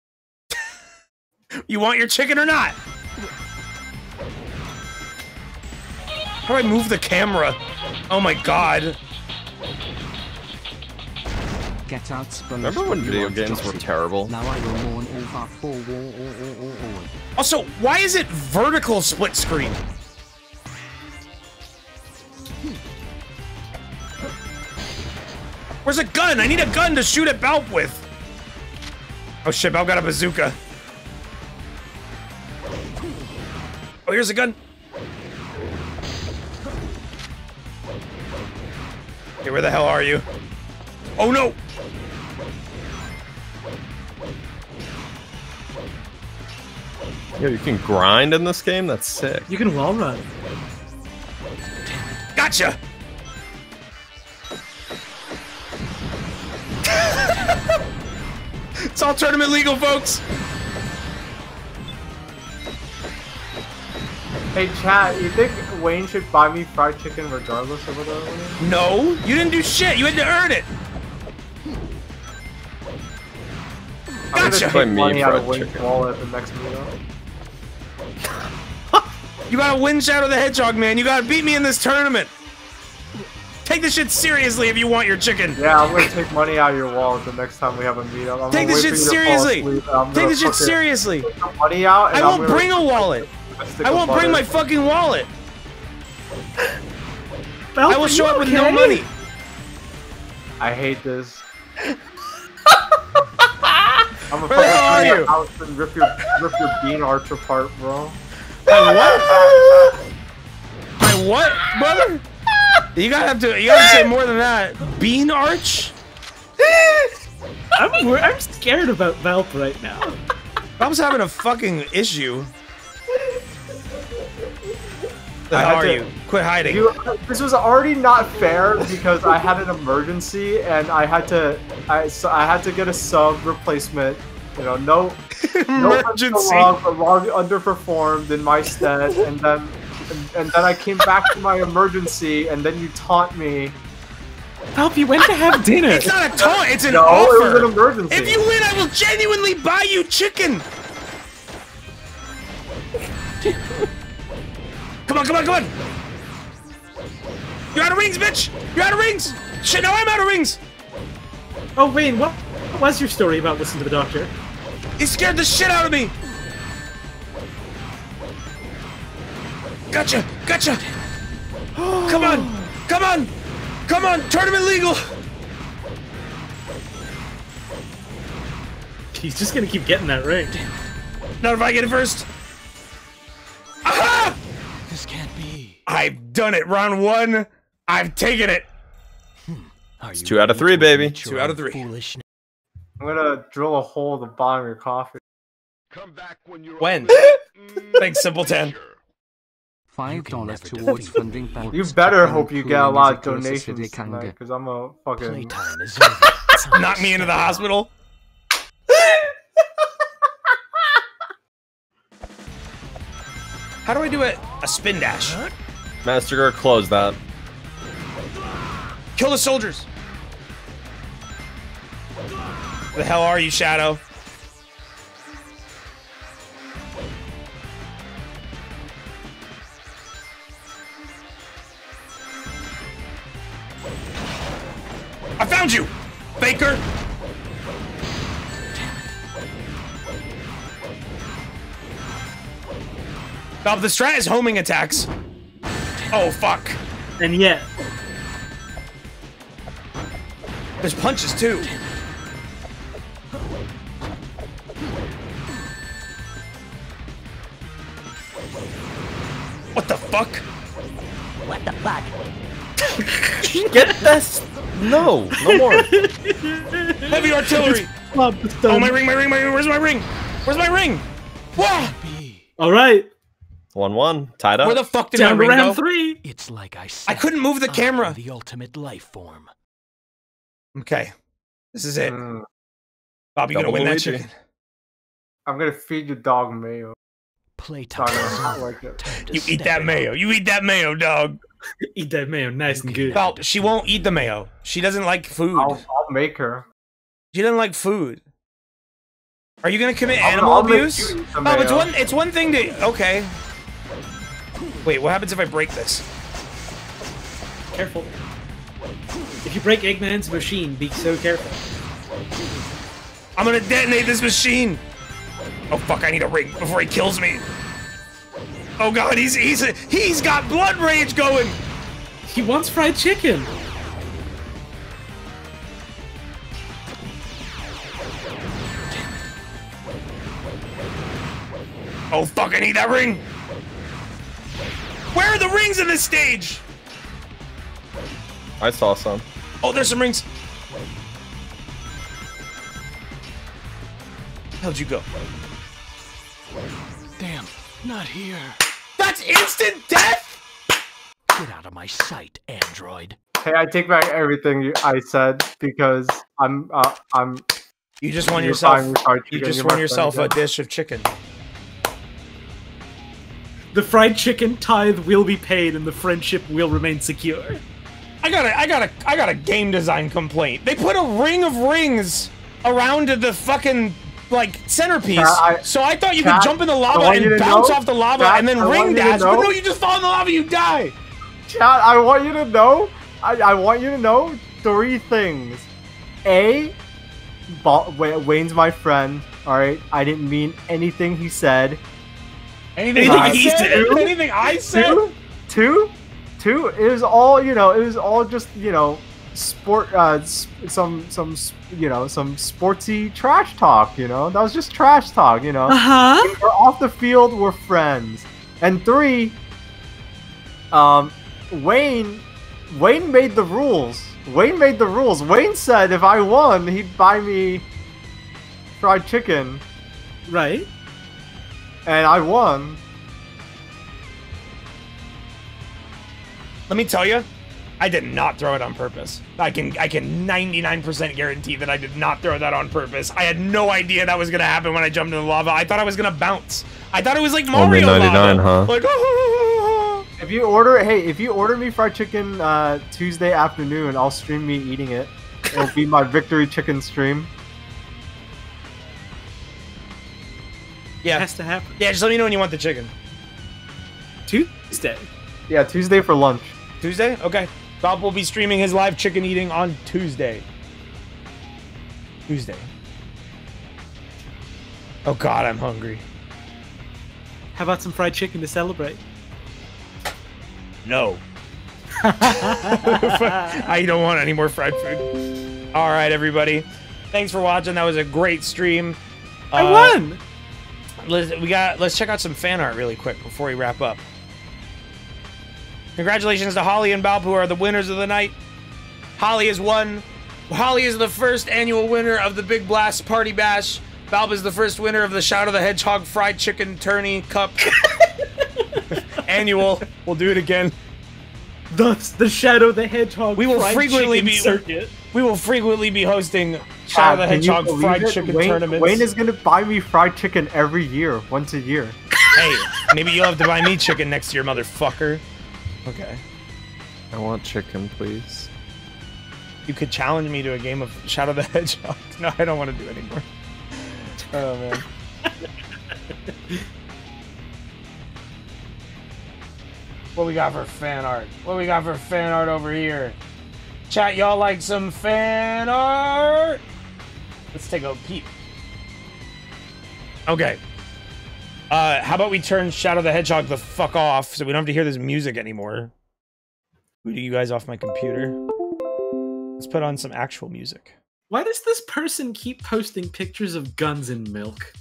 You want your chicken or not? How do I move the camera? Oh my god. Get out, Sponge. Remember when video games were terrible? Now I will mourn all our four war. Also, why is it vertical split screen? Where's a gun? I need a gun to shoot at Baaulp with. Oh shit, Baaulp got a bazooka. Oh, here's a gun. Okay, where the hell are you? Oh no! Yo, you can grind in this game? That's sick. You can wall run. Gotcha! it's all tournament legal, folks! Hey, chat, you think Wayne should buy me fried chicken regardless of whether I win? No, you didn't do shit. You had to earn it. I'm gonna take money out of Wayne's chicken. wallet the next meetup. You gotta win Shadow the Hedgehog, man. You gotta beat me in this tournament. Take this shit seriously if you want your chicken. Yeah, I'm gonna take money out of your wallet the next time we have a meetup. I'm Take gonna this shit for you to fall seriously. asleep, and I'm Take gonna this shit seriously. Money out. And I won't bring a wallet. I won't bring my fucking wallet. Baaulp, I will show you up with no money. I hate this. I'm gonna Where the hell are you? house and rip your rip your bean arch apart, bro. My what? My what, brother? You gotta have to. You gotta say more than that. Bean arch. I'm I'm scared about Baaulp right now. I was having a fucking issue. The I hell had are to- you? Quit hiding. You, this was already not fair because I had an emergency and I had to I so I had to get a sub replacement. You know, no no Emergency. Log, but log underperformed in my stead, and then and, and then I came back to my emergency, and then you taunt me. Baaulp, you went to have dinner. It's not a taunt. It's an No, offer. it was an emergency. If you win, I will genuinely buy you chicken. Come on, come on, come on. You're out of rings, bitch. You're out of rings. Shit, no, I'm out of rings. Oh, Wayne, what what was your story about listening to the doctor? He scared the shit out of me. Gotcha, gotcha. Come on, come on, come on. Tournament legal. He's just gonna keep getting that ring. Not if I get it first. Aha! This can't be. I've done it. Round one. I've taken it. Are It's two out of three, baby. Two out of three. Foolish I'm gonna drill a hole at the bottom of your coffee. When? you're. When? Thanks, Simpleton. Five dollars towards funding Baaulp's You better hope you get a lot of donations tonight, because I'm a fucking. Playtime is over. Time Knock me into the hospital. How do I do a, a spin dash? Master Girl, close that. Kill the soldiers. Where the hell are you, Shadow? I found you, Baker. Bob, the strat is homing attacks. Oh fuck. And yet, There's punches too. What the fuck? What the fuck? Get this. No, no more. Heavy artillery. Oh my ring, my ring, my ring. Where's my ring? Where's my ring? Whoa! All right, One-one, tied up. Where the fuck did down my to ring round go? three. It's like I said. I couldn't move the I am camera. The ultimate life form. Okay, this is it. Mm, Bob, you gonna Double win that Luigi. chicken? I'm gonna feed your dog mayo. Playtime Dog, is I over. like it. Time to You eat that it mayo. You eat that mayo, dog. Eat that mayo, nice and good. Bob, she won't eat the mayo. She doesn't like food. I'll, I'll make her. She doesn't like food. Are you gonna commit I'll- animal I'll abuse? you eat the Bob, it's one. It's one thing to. Okay. Wait, what happens if I break this? Careful. If you break Eggman's machine, be so careful. I'm gonna detonate this machine. Oh fuck! I need a ring before he kills me. Oh god, he's he's he's got blood rage going. He wants fried chicken. Oh fuck! I need that ring. Where are the rings in this stage? I saw some. Oh, there's some rings. How'd you go? Damn, not here. That's instant death. Get out of my sight, android. Hey, I take back everything you, I said because I'm uh, I'm. You just won yourself. fine with fried You just won yourself a dish of chicken. The fried chicken tithe will be paid and the friendship will remain secure. I got a, I got a, I got a game design complaint. They put a ring of rings around the fucking like centerpiece. Chat, I- so I thought you Chat, could jump in the lava and bounce know- off the lava Chat, and then I ring you to dash. But no, you just fall in the lava, you die. Chat, I want you to know. I, I want you to know three things. A, Ba- Wayne's my friend. All right, I didn't mean anything he said. Anything Uh, I said? two- Anything I said? Two, two, two. It was all you know. It was all just you know, sport. Uh, s- some some s- you know some sportsy trash talk. You know that was just trash talk. You know. huh. When we're off the field, we're friends. And three, um, Wayne, Wayne made the rules. Wayne made the rules. Wayne said if I won, he'd buy me fried chicken, Right. And I won. Let me tell you, I did not throw it on purpose. I can I can 99% guarantee that I did not throw that on purpose. I had no idea that was gonna happen when I jumped in the lava. I thought I was gonna bounce. I thought it was like Only Mario 99, lava. huh? Like, oh, If you order, hey, if you order me fried chicken uh, Tuesday afternoon, I'll stream me eating it. It'll be my victory chicken stream. It yeah, has to happen. yeah. Just let me know when you want the chicken. Tuesday. Yeah, Tuesday for lunch. Tuesday? Okay. Bob will be streaming his live chicken eating on Tuesday. Tuesday. Oh God, I'm hungry. How about some fried chicken to celebrate? No. I don't want any more fried food. All right, everybody. Thanks for watching. That was a great stream. I Uh, won. Let's, we got. Let's check out some fan art really quick before we wrap up. Congratulations to Holly and Baaulp, who are the winners of the night. Holly has won. Holly is the first annual winner of the Big Blast Party Bash. Baaulp is the first winner of the Shout of the Hedgehog Fried Chicken Tourney Cup. annual. We'll do it again. The the Shadow the Hedgehog. We will fried frequently chicken be- circuit. We will frequently be hosting Shadow of the Ah, can you Hedgehog Fried it? Chicken Wayne, tournaments. Wayne is gonna buy me fried chicken every year, once a year. hey, maybe you'll have to buy me chicken next year, motherfucker. Okay. I want chicken, please. You could challenge me to a game of Shadow the Hedgehog. No, I don't want to do it anymore. Oh man. what we got for fan art? What we got for fan art over here? Chat, y'all like some fan art? Let's take a peep. Okay. Uh, how about we turn Shadow the Hedgehog the fuck off so we don't have to hear this music anymore? Who do you guys off my computer. Let's put on some actual music. Why does this person keep posting pictures of guns and milk?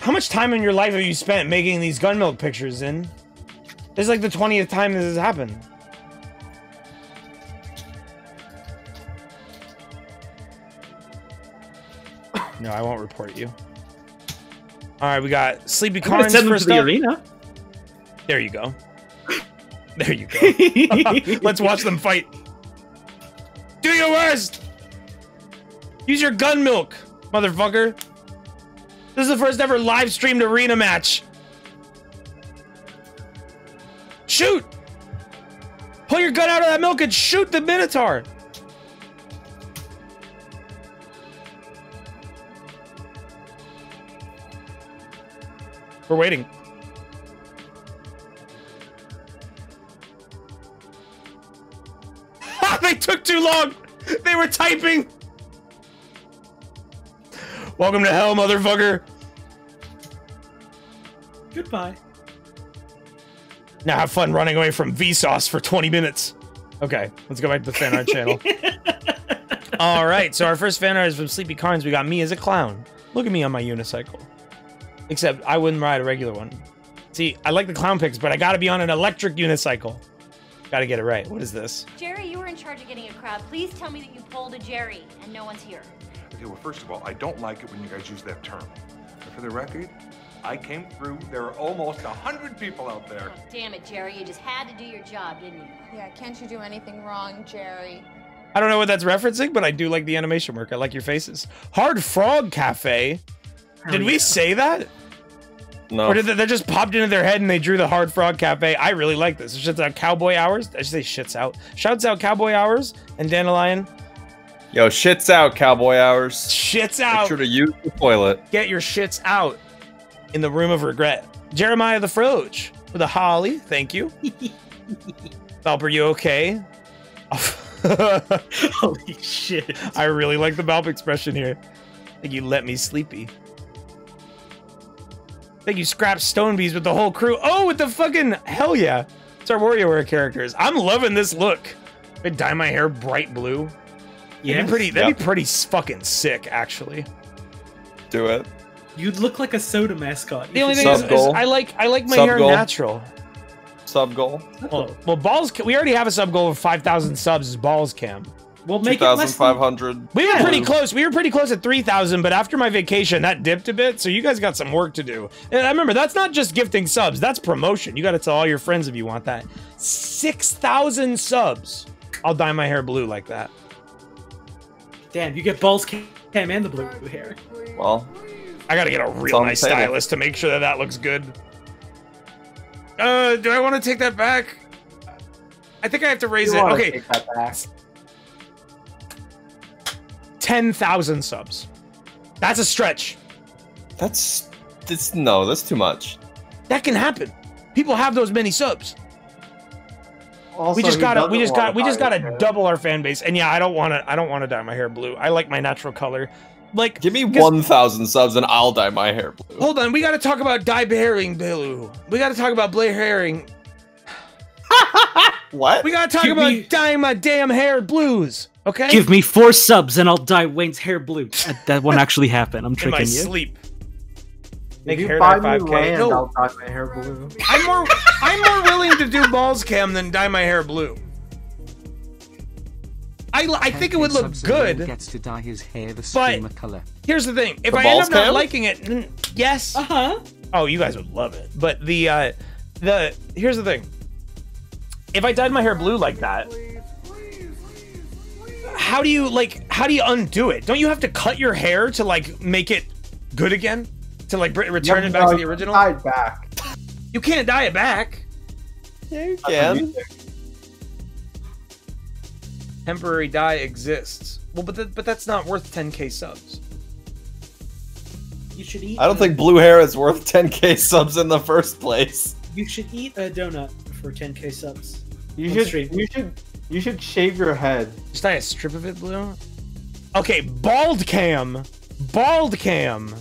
How much time in your life have you spent making these gun milk pictures in? This is like the 20th time this has happened. No, I won't report you. All right, we got Sleepy Carnes send them first to the up. arena. There you go. There you go. Let's watch them fight. Do your worst. Use your gun milk, motherfucker. This is the first ever live streamed arena match. Shoot! Pull your gun out of that milk and shoot the Minotaur. We're waiting. Ah, they took too long. They were typing. Welcome to hell, motherfucker. Goodbye. Now have fun running away from Vsauce for 20 minutes. Okay, let's go back to the fan art channel. All right, so our first fan art is from Sleepy Carnes. We got me as a clown. Look at me on my unicycle. Except I wouldn't ride a regular one. See, I like the clown pics, but I gotta be on an electric unicycle. Gotta get it right. What is this? Jerry, you were in charge of getting a crowd. Please tell me that you pulled a Jerry and no one's here. Okay, well, first of all, I don't like it when you guys use that term. But for the record, I came through. There are almost a hundred people out there. Oh, damn it, Jerry, you just had to do your job, didn't you? Yeah, can't you do anything wrong, Jerry? I don't know what that's referencing, but I do like the animation work. I like your faces. Hard Frog Cafe. Did we say that? No. Or did that, that just popped into their head and they drew the Hard Frog Cafe? I really like this. It's just out Cowboy Hours. I should say shits out. Shouts out Cowboy Hours and Dandelion. Yo, shits out, cowboy hours. Shits out. Make out. sure to use the toilet. Get your shits out in the room of regret. Jeremiah the Froge with a holly. Thank you. Baaulp, are you okay? Holy shit. I really like the Baaulp expression here. Think you let me sleepy. Think you scrapped Stonebees with the whole crew. Oh, with the fucking hell yeah. It's our WarioWare characters. I'm loving this look. I dye my hair bright blue. Yeah, Yes. pretty. That'd be pretty fucking sick, actually. Do it. You'd look like a soda mascot. The only thing is, is. I like I like my Sub hair goal. natural. Sub goal. Oh. Well, well, balls. We already have a sub goal of five thousand subs. Is balls cam? We'll make it less than We were pretty close. We were pretty close at 3,000, but after my vacation, that dipped a bit. So you guys got some work to do. And I remember, that's not just gifting subs, that's promotion. You got to tell all your friends if you want that. 6,000 subs. I'll dye my hair blue like that. Damn, you get balls cam and the blue hair. Well, I got to get a real on the nice table. stylist to make sure that that looks good. Uh, do I want to take that back? I think I have to raise You it. Okay, take that back. 10,000 subs. That's a stretch. that's this. No, that's too much. That can happen. People have those many subs. Also, we just gotta we just got wanna we just gotta double our fan base and yeah i don't want to i don't want to dye my hair blue i like my natural color like Give me 1,000 subs and I'll dye my hair blue. hold on we gotta talk about dye herring blue we gotta talk about blair herring What? we gotta talk Give about me- dyeing my damn hair blues okay Give me four subs and I'll dye Wayne's hair blue. That won't actually happen. I'm in my tricking you. sleep If make you hair buy dye 5k land, no I'll dye my hair blue. i'm more i'm more willing to do balls cam than dye my hair blue I, I think it would look Subs and Wayne good. Gets to dye his hair the But- color. Here's the thing: if The I end balls up not cam? liking it, yes. Uh huh. Oh, you guys would love it. But the uh the here's the thing. If I dyed my hair blue like that, how do you like how do you undo it? Don't you have to cut your hair to like make it good again? To like br- return it back to the original? Dye it back. You can't dye it back. Yeah, you can. You think. Temporary dye exists. Well, but th- but that's not worth 10k subs. You should eat. I don't a- think blue hair is worth 10k subs in the first place. you should eat a donut for 10k subs. You should. stream. You should. You should shave your head. Just dye a strip of it blue. Okay, bald cam. Bald cam.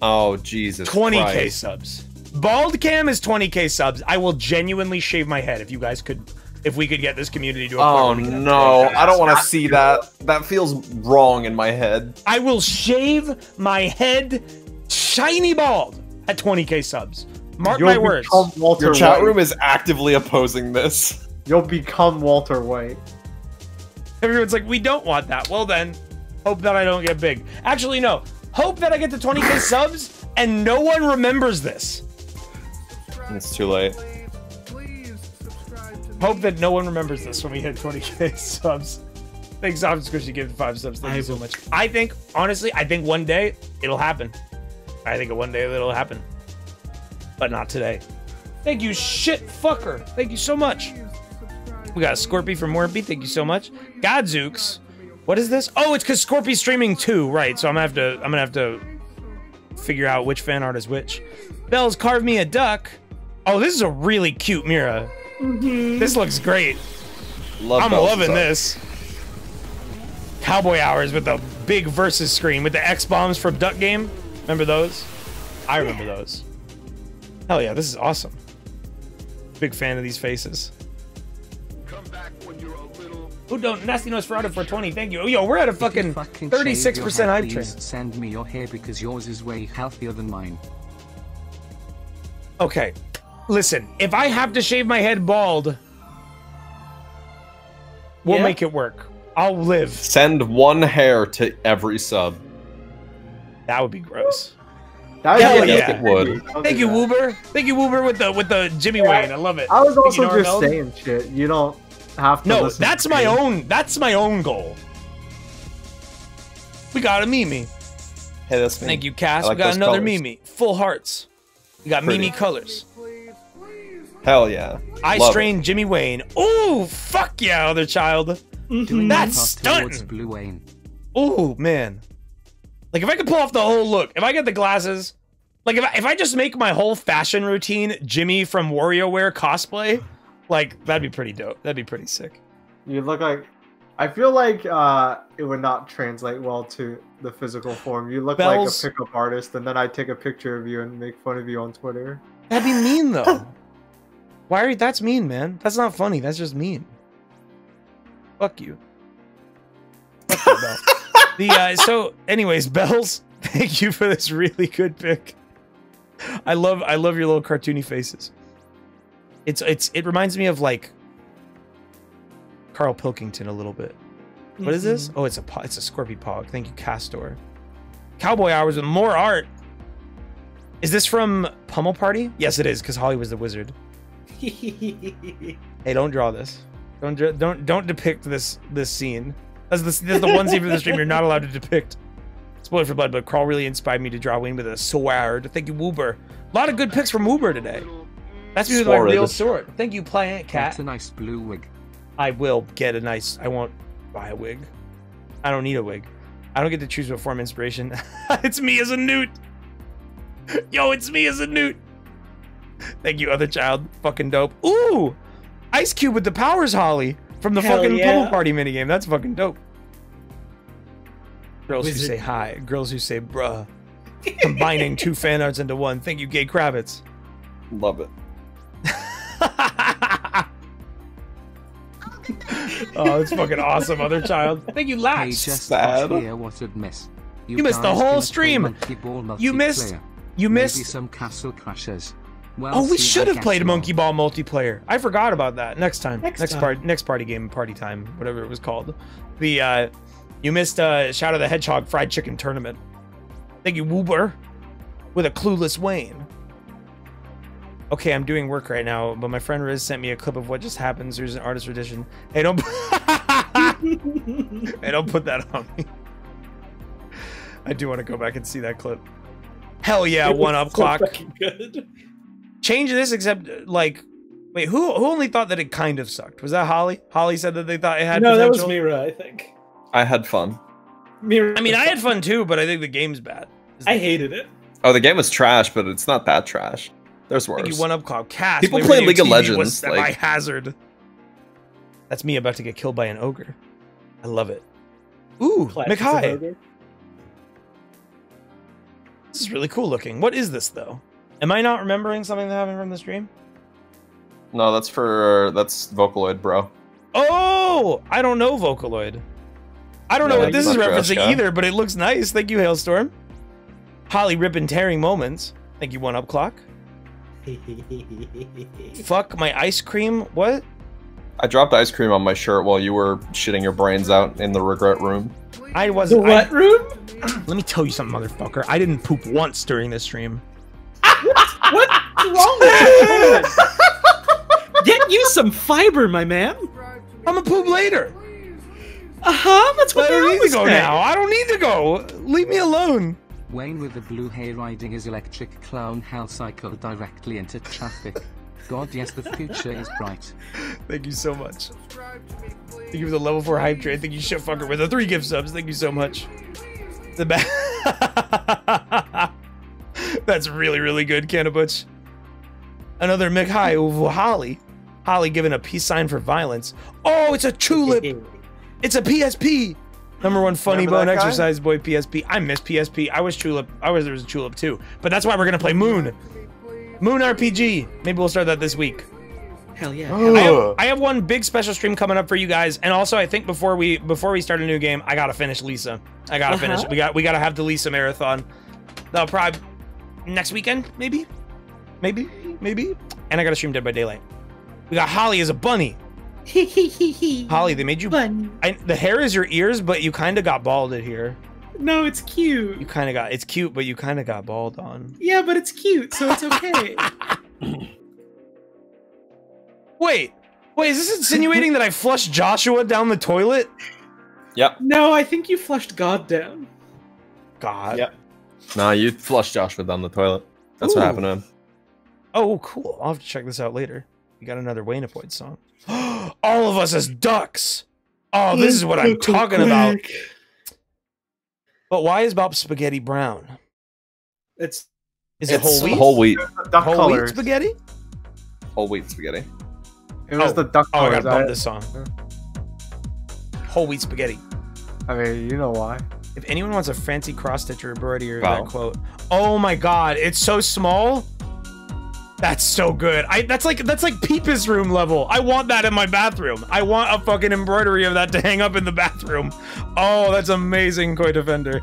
Oh Jesus 20k Christ. subs. Bald cam is 20k subs. I will genuinely shave my head if you guys could, if we could get this community to a oh, point Oh where we can no, bald I don't want to see that. That feels wrong in my head. I will shave my head shiny bald at 20k subs. Mark You'll my words. Walter Your chat White. room is actively opposing this. You'll become Walter White. Everyone's like, we don't want that. Well then, hope that I don't get big. Actually, no. Hope that I get to 20k subs and no one remembers this. It's too late. Hope that no one remembers this when we hit 20k subs. Thanks, Soft Squishy, give five subs. Thank I you so much. I think, honestly, I think one day it'll happen. I think one day it'll happen. But not today. Thank you, shit fucker. Thank you so much. We got Scorpy from Morpy. Thank you so much. Godzooks. What is this? Oh, it's because Scorpy's streaming too, right? So I'm gonna have to. I'm gonna have to figure out which fan art is which. Bells carved me a duck. Oh, this is a really cute Mira. This looks great. Love I'm loving design. this. Cowboy Hours with the big versus screen with the X bombs from Duck Game. Remember those? I remember those. Hell yeah, this is awesome. Big fan of these faces. Little... Who don't nasty nose for for 20? Thank you. Oh, yo, we're at a fucking Fucking 36% shave your head, hype train. please Send me your hair because yours is way healthier than mine. Okay. Listen, if I have to shave my head bald, we'll Yeah. make it work. I'll live. Send one hair to every sub. That would be gross. That Hell would be yeah. It would. Thank you, that. Woober. Thank you, Woober, with the with the Jimmy Wayne. I love it. I was Thank you, also just saying shit. You don't have to. No, that's to my me. own. That's my own goal. We got a Mimi. Hey, that's me. Thank you, Cass. Like we got another colors. Mimi. Full hearts. We got Pretty. Mimi colors. Hell yeah. I Love it. strain Jimmy Wayne. Ooh, fuck yeah, other child. Doing That's the path stunting. Blue Wayne. Ooh, man. Like if I could pull off the whole look, if I get the glasses, like if I, if I just make my whole fashion routine Jimmy from WarioWare cosplay, like that'd be pretty dope. That'd be pretty sick. You look like. I feel like uh, it would not translate well to the physical form. You look Bells. like a pickup artist, and then I take a picture of you and make fun of you on Twitter. That'd be mean though. Why are you, that's mean, man? That's not funny. That's just mean. Fuck you. Fuck you, Bell. the uh, so, anyways, Bells, thank you for this really good pick. I love I love your little cartoony faces. It's it's it reminds me of like Carl Pilkington a little bit. What is this? Oh, it's a po- it's a Scorpy Pog. Thank you, Castor. Cowboy Hours with more art. Is this from Pummel Party? Yes, it is, because Holly was the wizard. Hey, don't draw this. Don't don't don't depict this this scene. That's the that's the one scene from the stream you're not allowed to depict. Spoiler for Blood, but Crawl really inspired me to draw Wayne with a sword. Thank you, Woober. A lot of good picks from Woober today. That's me with my real sword. Thank you, Planet Cat. That's a nice blue wig. I will get a nice. I won't buy a wig. I don't need a wig. I don't get to choose what form inspiration. it's me as a newt. Yo, it's me as a newt. Thank you, other child. Fucking dope. Ooh, Ice Cube with the powers, Holly, from the Hell fucking yeah. Pummel Party minigame. That's fucking dope. Girls who say hi. Girls who say bruh. Combining two fan arts into one. Thank you, Gay Kravitz. Love it. Oh, it's fucking awesome, other child. Thank you, Hey, just sad. here what I'd miss. You missed the whole stream. Monkey Ball You missed- You Maybe missed. some Castle Crashers. Well, Oh, we see, should have played you Monkey Ball multiplayer. I forgot about that. Next time. Next Next, time. part next party game, party time, whatever it was called. The uh you missed uh Shadow the Hedgehog fried chicken tournament. Thank you, Woober. With a clueless Wayne. Okay, I'm doing work right now, but my friend Riz sent me a clip of what just happens. There's an artist edition. Hey, don't Hey, don't put that on me. I do want to go back and see that clip. Hell yeah, It one up so clock good. Change this except like wait who who only thought that it kind of sucked was that holly holly said that they thought it had No, that was? Mira, I think. I had fun. Mira. i mean i had fun too but i think the game's bad I hated it. Oh, the game was trash, but it's not that trash. There's worse. Thank you one up cloud cast People play radio League of TV Legends, was like- by hazard that's me about to get killed by an ogre i love it ooh Classics of mckay Ogre. this is really cool looking what is this though am i not remembering something that happened from the stream? No, that's for that's Vocaloid, bro. oh! I don't know vocaloid. I don't know what this is referencing Trash Guy. either but it looks nice. Thank you hailstorm. Holly ripping tearing moments. Thank you one up clock. Fuck my ice cream what? I dropped ice cream on my shirt while you were shitting your brains out in the regret room. i wasn't I- what room? let me tell you something motherfucker. I didn't poop once during this stream What's wrong with you? Get you some fiber, my man. i'm gonna poop later Uh huh. That's what i they don't need to go say. now i don't need to go leave me alone Wayne with the blue hair riding his electric clown hell cycle directly into traffic. God, yes, the future is bright. thank you so much thank you for the level 4 hype train thank you shit fucker with the three gift subs thank you so much the back that's really really good Cannabutch. another Mick High over Holly Holly giving a peace sign for violence oh it's a tulip It's a PSP. Number one funny Remember bone that guy? exercise boy PSP. I miss PSP. I was Tulip. I was there was a Tulip too. But that's why we're gonna play Moon. Moon RPG. Maybe we'll start that this week. Hell yeah. I have, I have one big special stream coming up for you guys, and also I think before we before we start a new game, I gotta finish Lisa. I gotta finish. Uh-huh. We got we gotta have the Lisa marathon. That'll probably next weekend, maybe, maybe, maybe. And I gotta stream Dead by Daylight. We got Holly as a bunny. Holly, they made you. Bunny. I, the hair is your ears, but you kind of got balded here. No, it's cute. You kind of got. It's cute, but you kind of got bald on. Yeah, but it's cute, so it's okay. Wait, wait. Is this insinuating that I flushed Joshua down the toilet? Yep. no, I think you flushed God down. God. Yep. Nah, you flushed Joshua um, down the toilet. That's what happened to him. Oh, cool. I'll have to check this out later. We got another Wayne Point song. All of us as ducks. Oh, this is what I'm talking about. But why is Bob Spaghetti brown? It's Is it whole wheat? Whole wheat. Duck Whole wheat spaghetti? Whole wheat spaghetti. It was Oh. the duck Oh, I colors. gotta bump this song. Whole wheat spaghetti. I mean, you know why. If anyone wants a fancy cross stitch or embroidery or Wow. that quote, oh my god, it's so small. That's so good. I that's like that's like Peepus room level. I want that in my bathroom. I want a fucking embroidery of that to hang up in the bathroom. Oh, that's amazing, Koi Defender.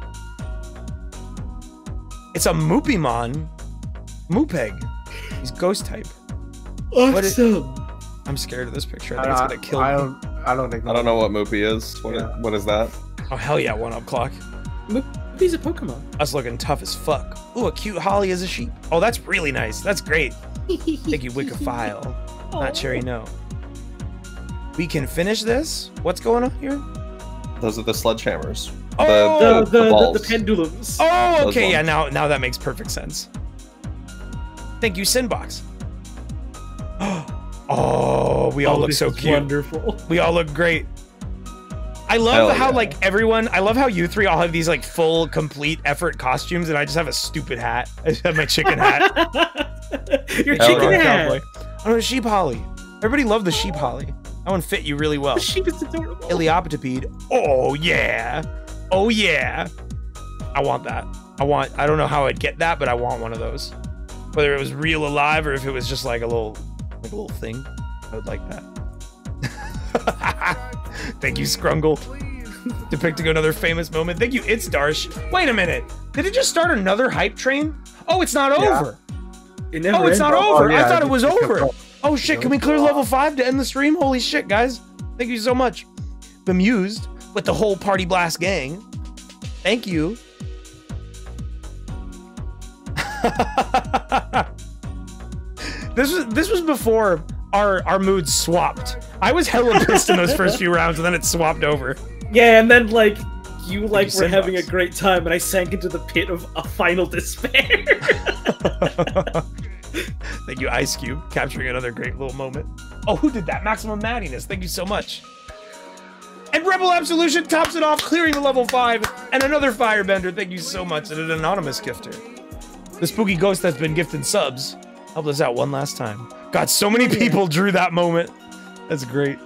It's a Moopimon. Moopeg. He's ghost type. What is- I'm scared of this picture. I think it's gonna kill I me. don't. I don't think. I don't know what Moopy is. What, Yeah. what is that? Oh hell yeah, one up clock. He's a Pokemon. Us looking tough as fuck. Ooh, a cute Holly as a sheep. Oh, that's really nice. That's great. Thank you, Wickophile. Not Cherry, no. We can finish this? What's going on here? Those are the sledgehammers. Oh! The, the, the, the, balls. pendulums. Oh, okay, yeah, now now that makes perfect sense. Thank you, Sinbox. Oh, we all Oh, look so cute. Wonderful. We all look great. I love Hell how yeah. like everyone. I love how you three all have these like full, complete effort costumes, and I just have a stupid hat. I just have my chicken hat. Your Hell chicken yeah. hat. Cowboy. Oh, the sheep holly. Everybody loved the sheep holly. That one fit you really well. The sheep is adorable. Ilioptipede. Oh yeah. Oh yeah. I want that. I want. I don't know how I'd get that, but I want one of those. Whether it was real alive or if it was just like a little, like a little thing, I would like that. Thank you, Scrungle. Depicting another famous moment. Thank you, It's Darsh. Wait a minute. Did it just start another hype train? Oh, it's not Yeah. over. It never Oh, it's not ends. over. Oh, yeah, I thought it was over. Oh shit, can we clear level five to end the stream? Holy shit, guys. Thank you so much. Bemused with the whole Party Blast gang. Thank you. this was this was before our our moods swapped. I was hella pissed in those first few rounds and then it swapped over. Yeah, and then like you like you were having a great time, and I sank into the pit of a final despair. Thank you, Ice Cube, capturing another great little moment. Oh, who did that? Maximum Maddiness. Thank you so much. And Rebel Absolution tops it off, clearing the level 5, and another Firebender. Thank you so much, and an anonymous gifter. The spooky ghost that's been gifting subs helped us out one last time. God, so many people drew that moment. That's great.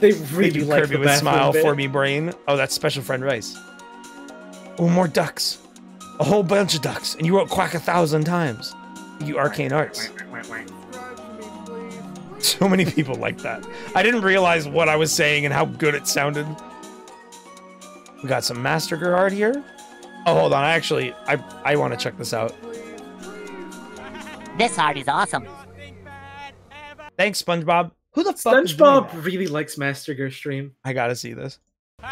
they Thank really you, like Kirby, the with smile bit. for me, brain. Oh, that's special friend Rice. Oh, more ducks. A whole bunch of ducks, and you wrote quack a thousand times. You, Arcane Arts. So many people like that. I didn't realize what I was saying and how good it sounded. We got some Master art here. Oh, hold on. I actually, I, I want to check this out. This art is awesome. Thanks, SpongeBob. Who the fuck? is? SpongeBob really likes Master Gear stream. I gotta see this.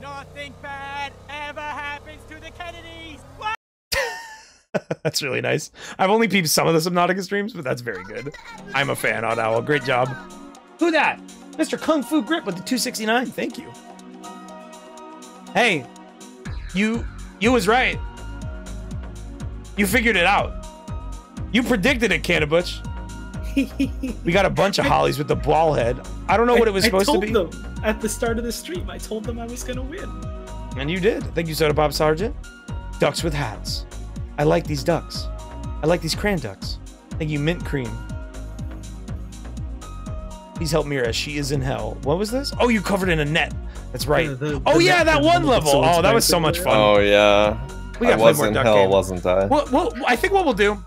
Nothing bad ever happens to the Kennedys. that's really nice. I've only peeped some of the Subnautica streams, but that's very good. I'm a fan, Odd Owl. Great job. Who that? Mr. Kung Fu Grip with the 269. Thank you. Hey, you you was right. You figured it out. You predicted it, Cannabutch. We got a bunch of hollies with the ball head. I don't know what it was I- supposed I to told be. them at the start of the stream. I told them I was gonna win. And you did. Thank you, Soda Bob Sargent. Ducks with hats. I like these ducks. I like these cran ducks. Thank you, Mint Cream. Please help Mira. She is in hell. What was this? Oh, you covered in a net. That's right. Yeah, the- oh the yeah, that was one so level. Oh, that was so much fun. Oh yeah. We gotta play was more in duck hell, game. wasn't I? Well, well, I think what we'll do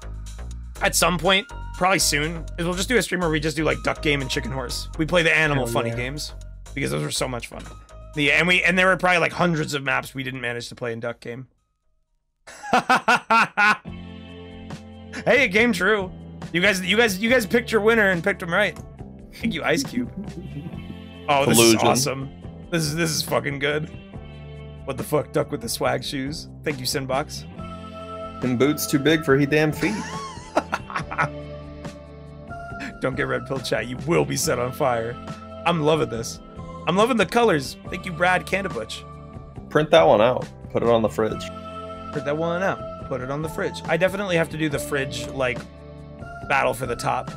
at some point, probably soon, is we'll just do a stream where we just do like duck game and chicken horse. We play the animal Hell funny yeah. games because those were so much fun. Yeah, and we and there were probably like hundreds of maps we didn't manage to play in duck game. hey, it came true. You guys, you guys, you guys picked your winner and picked him right. Thank you, Ice Cube. Oh, this is awesome. This is this is fucking good. What the fuck, duck with the swag shoes? Thank you, Sinbox. And boots too big for he damn feet. Don't get red pill chat. You will be set on fire. I'm loving this. I'm loving the colors. Thank you, Brad Candabuch. Print that one out. Put it on the fridge. Print that one out. Put it on the fridge. I definitely have to do the fridge like battle for the top.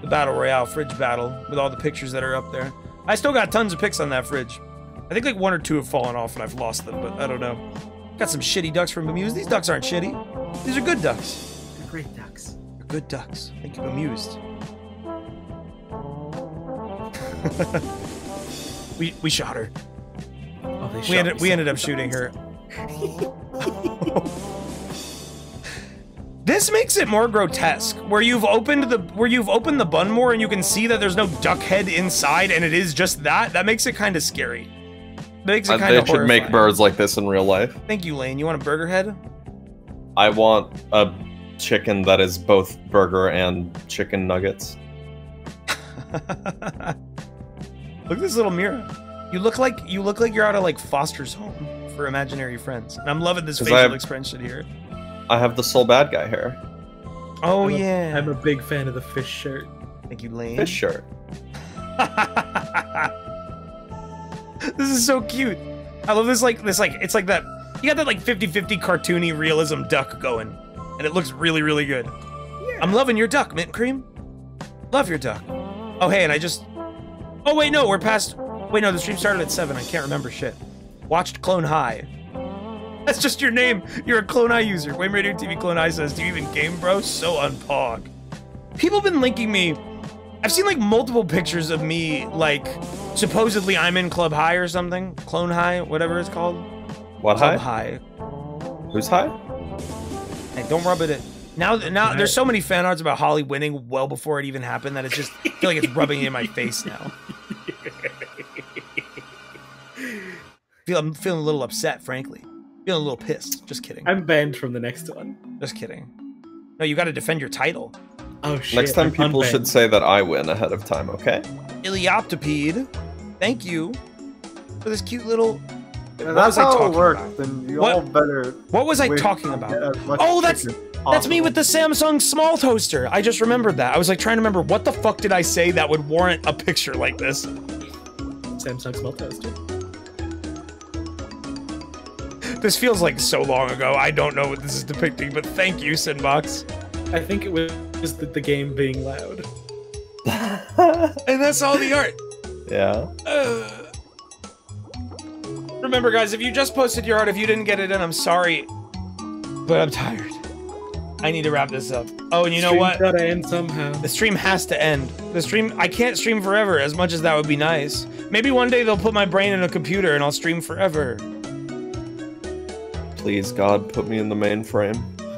The battle royale fridge battle with all the pictures that are up there. I still got tons of pics on that fridge. I think like one or two have fallen off and I've lost them, but I don't know. Got some shitty ducks from Bemused. These ducks aren't shitty. These are good ducks. They're great ducks. They're good ducks. Thank you, Bemused. we we shot her. Oh, we shot ended we ended up shooting her. this makes it more grotesque, where you've opened the where you've opened the bun more and you can see that there's no duck head inside, and it is just that. That makes it kind of scary. Makes it uh, kind of. They should horrifying. make birds like this in real life. Thank you, Lane. You want a burger head? I want a chicken that is both burger and chicken nuggets. Look at this little mirror. You look like you look like you're out of like Foster's home for imaginary friends. And I'm loving this facial have, expression here. I have the soul bad guy hair. Oh I'm yeah. i I'm a big fan of the fish shirt. Thank you, Lane. Fish shirt. this is so cute. I love this like this like it's like that you got that like 50-50 cartoony realism duck going. And it looks really, really good. Yeah. I'm loving your duck, mint cream. Love your duck. Oh hey, and I just Oh, wait, no, we're past. Wait, no, the stream started at 7. I can't remember shit. Watched Clone High. That's just your name. You're a Clone High user. Wayne Radio TV Clone High says, Do you even game, bro? So unpog. People have been linking me. I've seen like multiple pictures of me, like supposedly I'm in Club High or something. Clone High, whatever it's called. What Club high? high. Who's high? Hey, don't rub it in. Now, now there's so many fan arts about Holly winning well before it even happened that it's just I feel like it's rubbing in my face now. I'm feeling a little upset, frankly. Feeling a little pissed. Just kidding. I'm banned from the next one. Just kidding. No, you got to defend your title. Oh shit! Next time, I'm people unbanned. should say that I win ahead of time. Okay. Ilioptipede, thank you for this cute little yeah, that's how it works. Then you what, all better. What was I talking about? Oh, that's. Picture. Awesome. That's me with the Samsung small toaster. I just remembered that. I was like trying to remember what the fuck did I say that would warrant a picture like this. Samsung small toaster. This feels like so long ago. I don't know what this is depicting, but thank you, Sinbox. I think it was the, the game being loud. and that's all the art. Yeah. Uh, remember, guys, if you just posted your art, if you didn't get it in, I'm sorry, but I'm tired. I need to wrap this up. Oh, and you know what? Gotta end somehow. The stream has to end. The stream. I can't stream forever. As much as that would be nice. Maybe one day they'll put my brain in a computer and I'll stream forever. Please God, put me in the mainframe.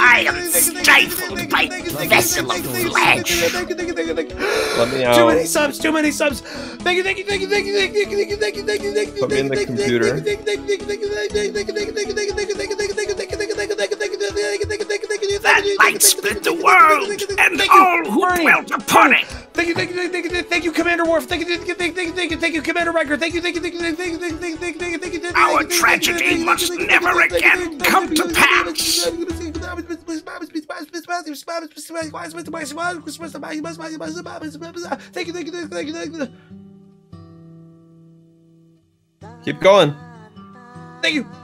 I am stifled by vessel of flesh. Let me out. Too many subs, too many subs. Thank you, thank you, thank you, thank you, thank you, thank you, thank you, thank you, thank you. Put me in the computer. That light split the world and all who dwelt upon it. Thank you, thank you, thank you, thank you, Commander Worf. Thank you, thank you, thank you, thank you, thank you, Commander Riker. Thank you, thank you, thank you, thank you, thank you, thank you, thank you. Our tragedy must never again come to pass. Thank you, thank you, thank you, thank you. Keep going. Thank you.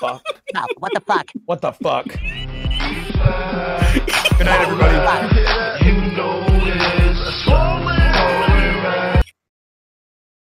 fuck? No, what the fuck? What the fuck? Good night, everybody. You know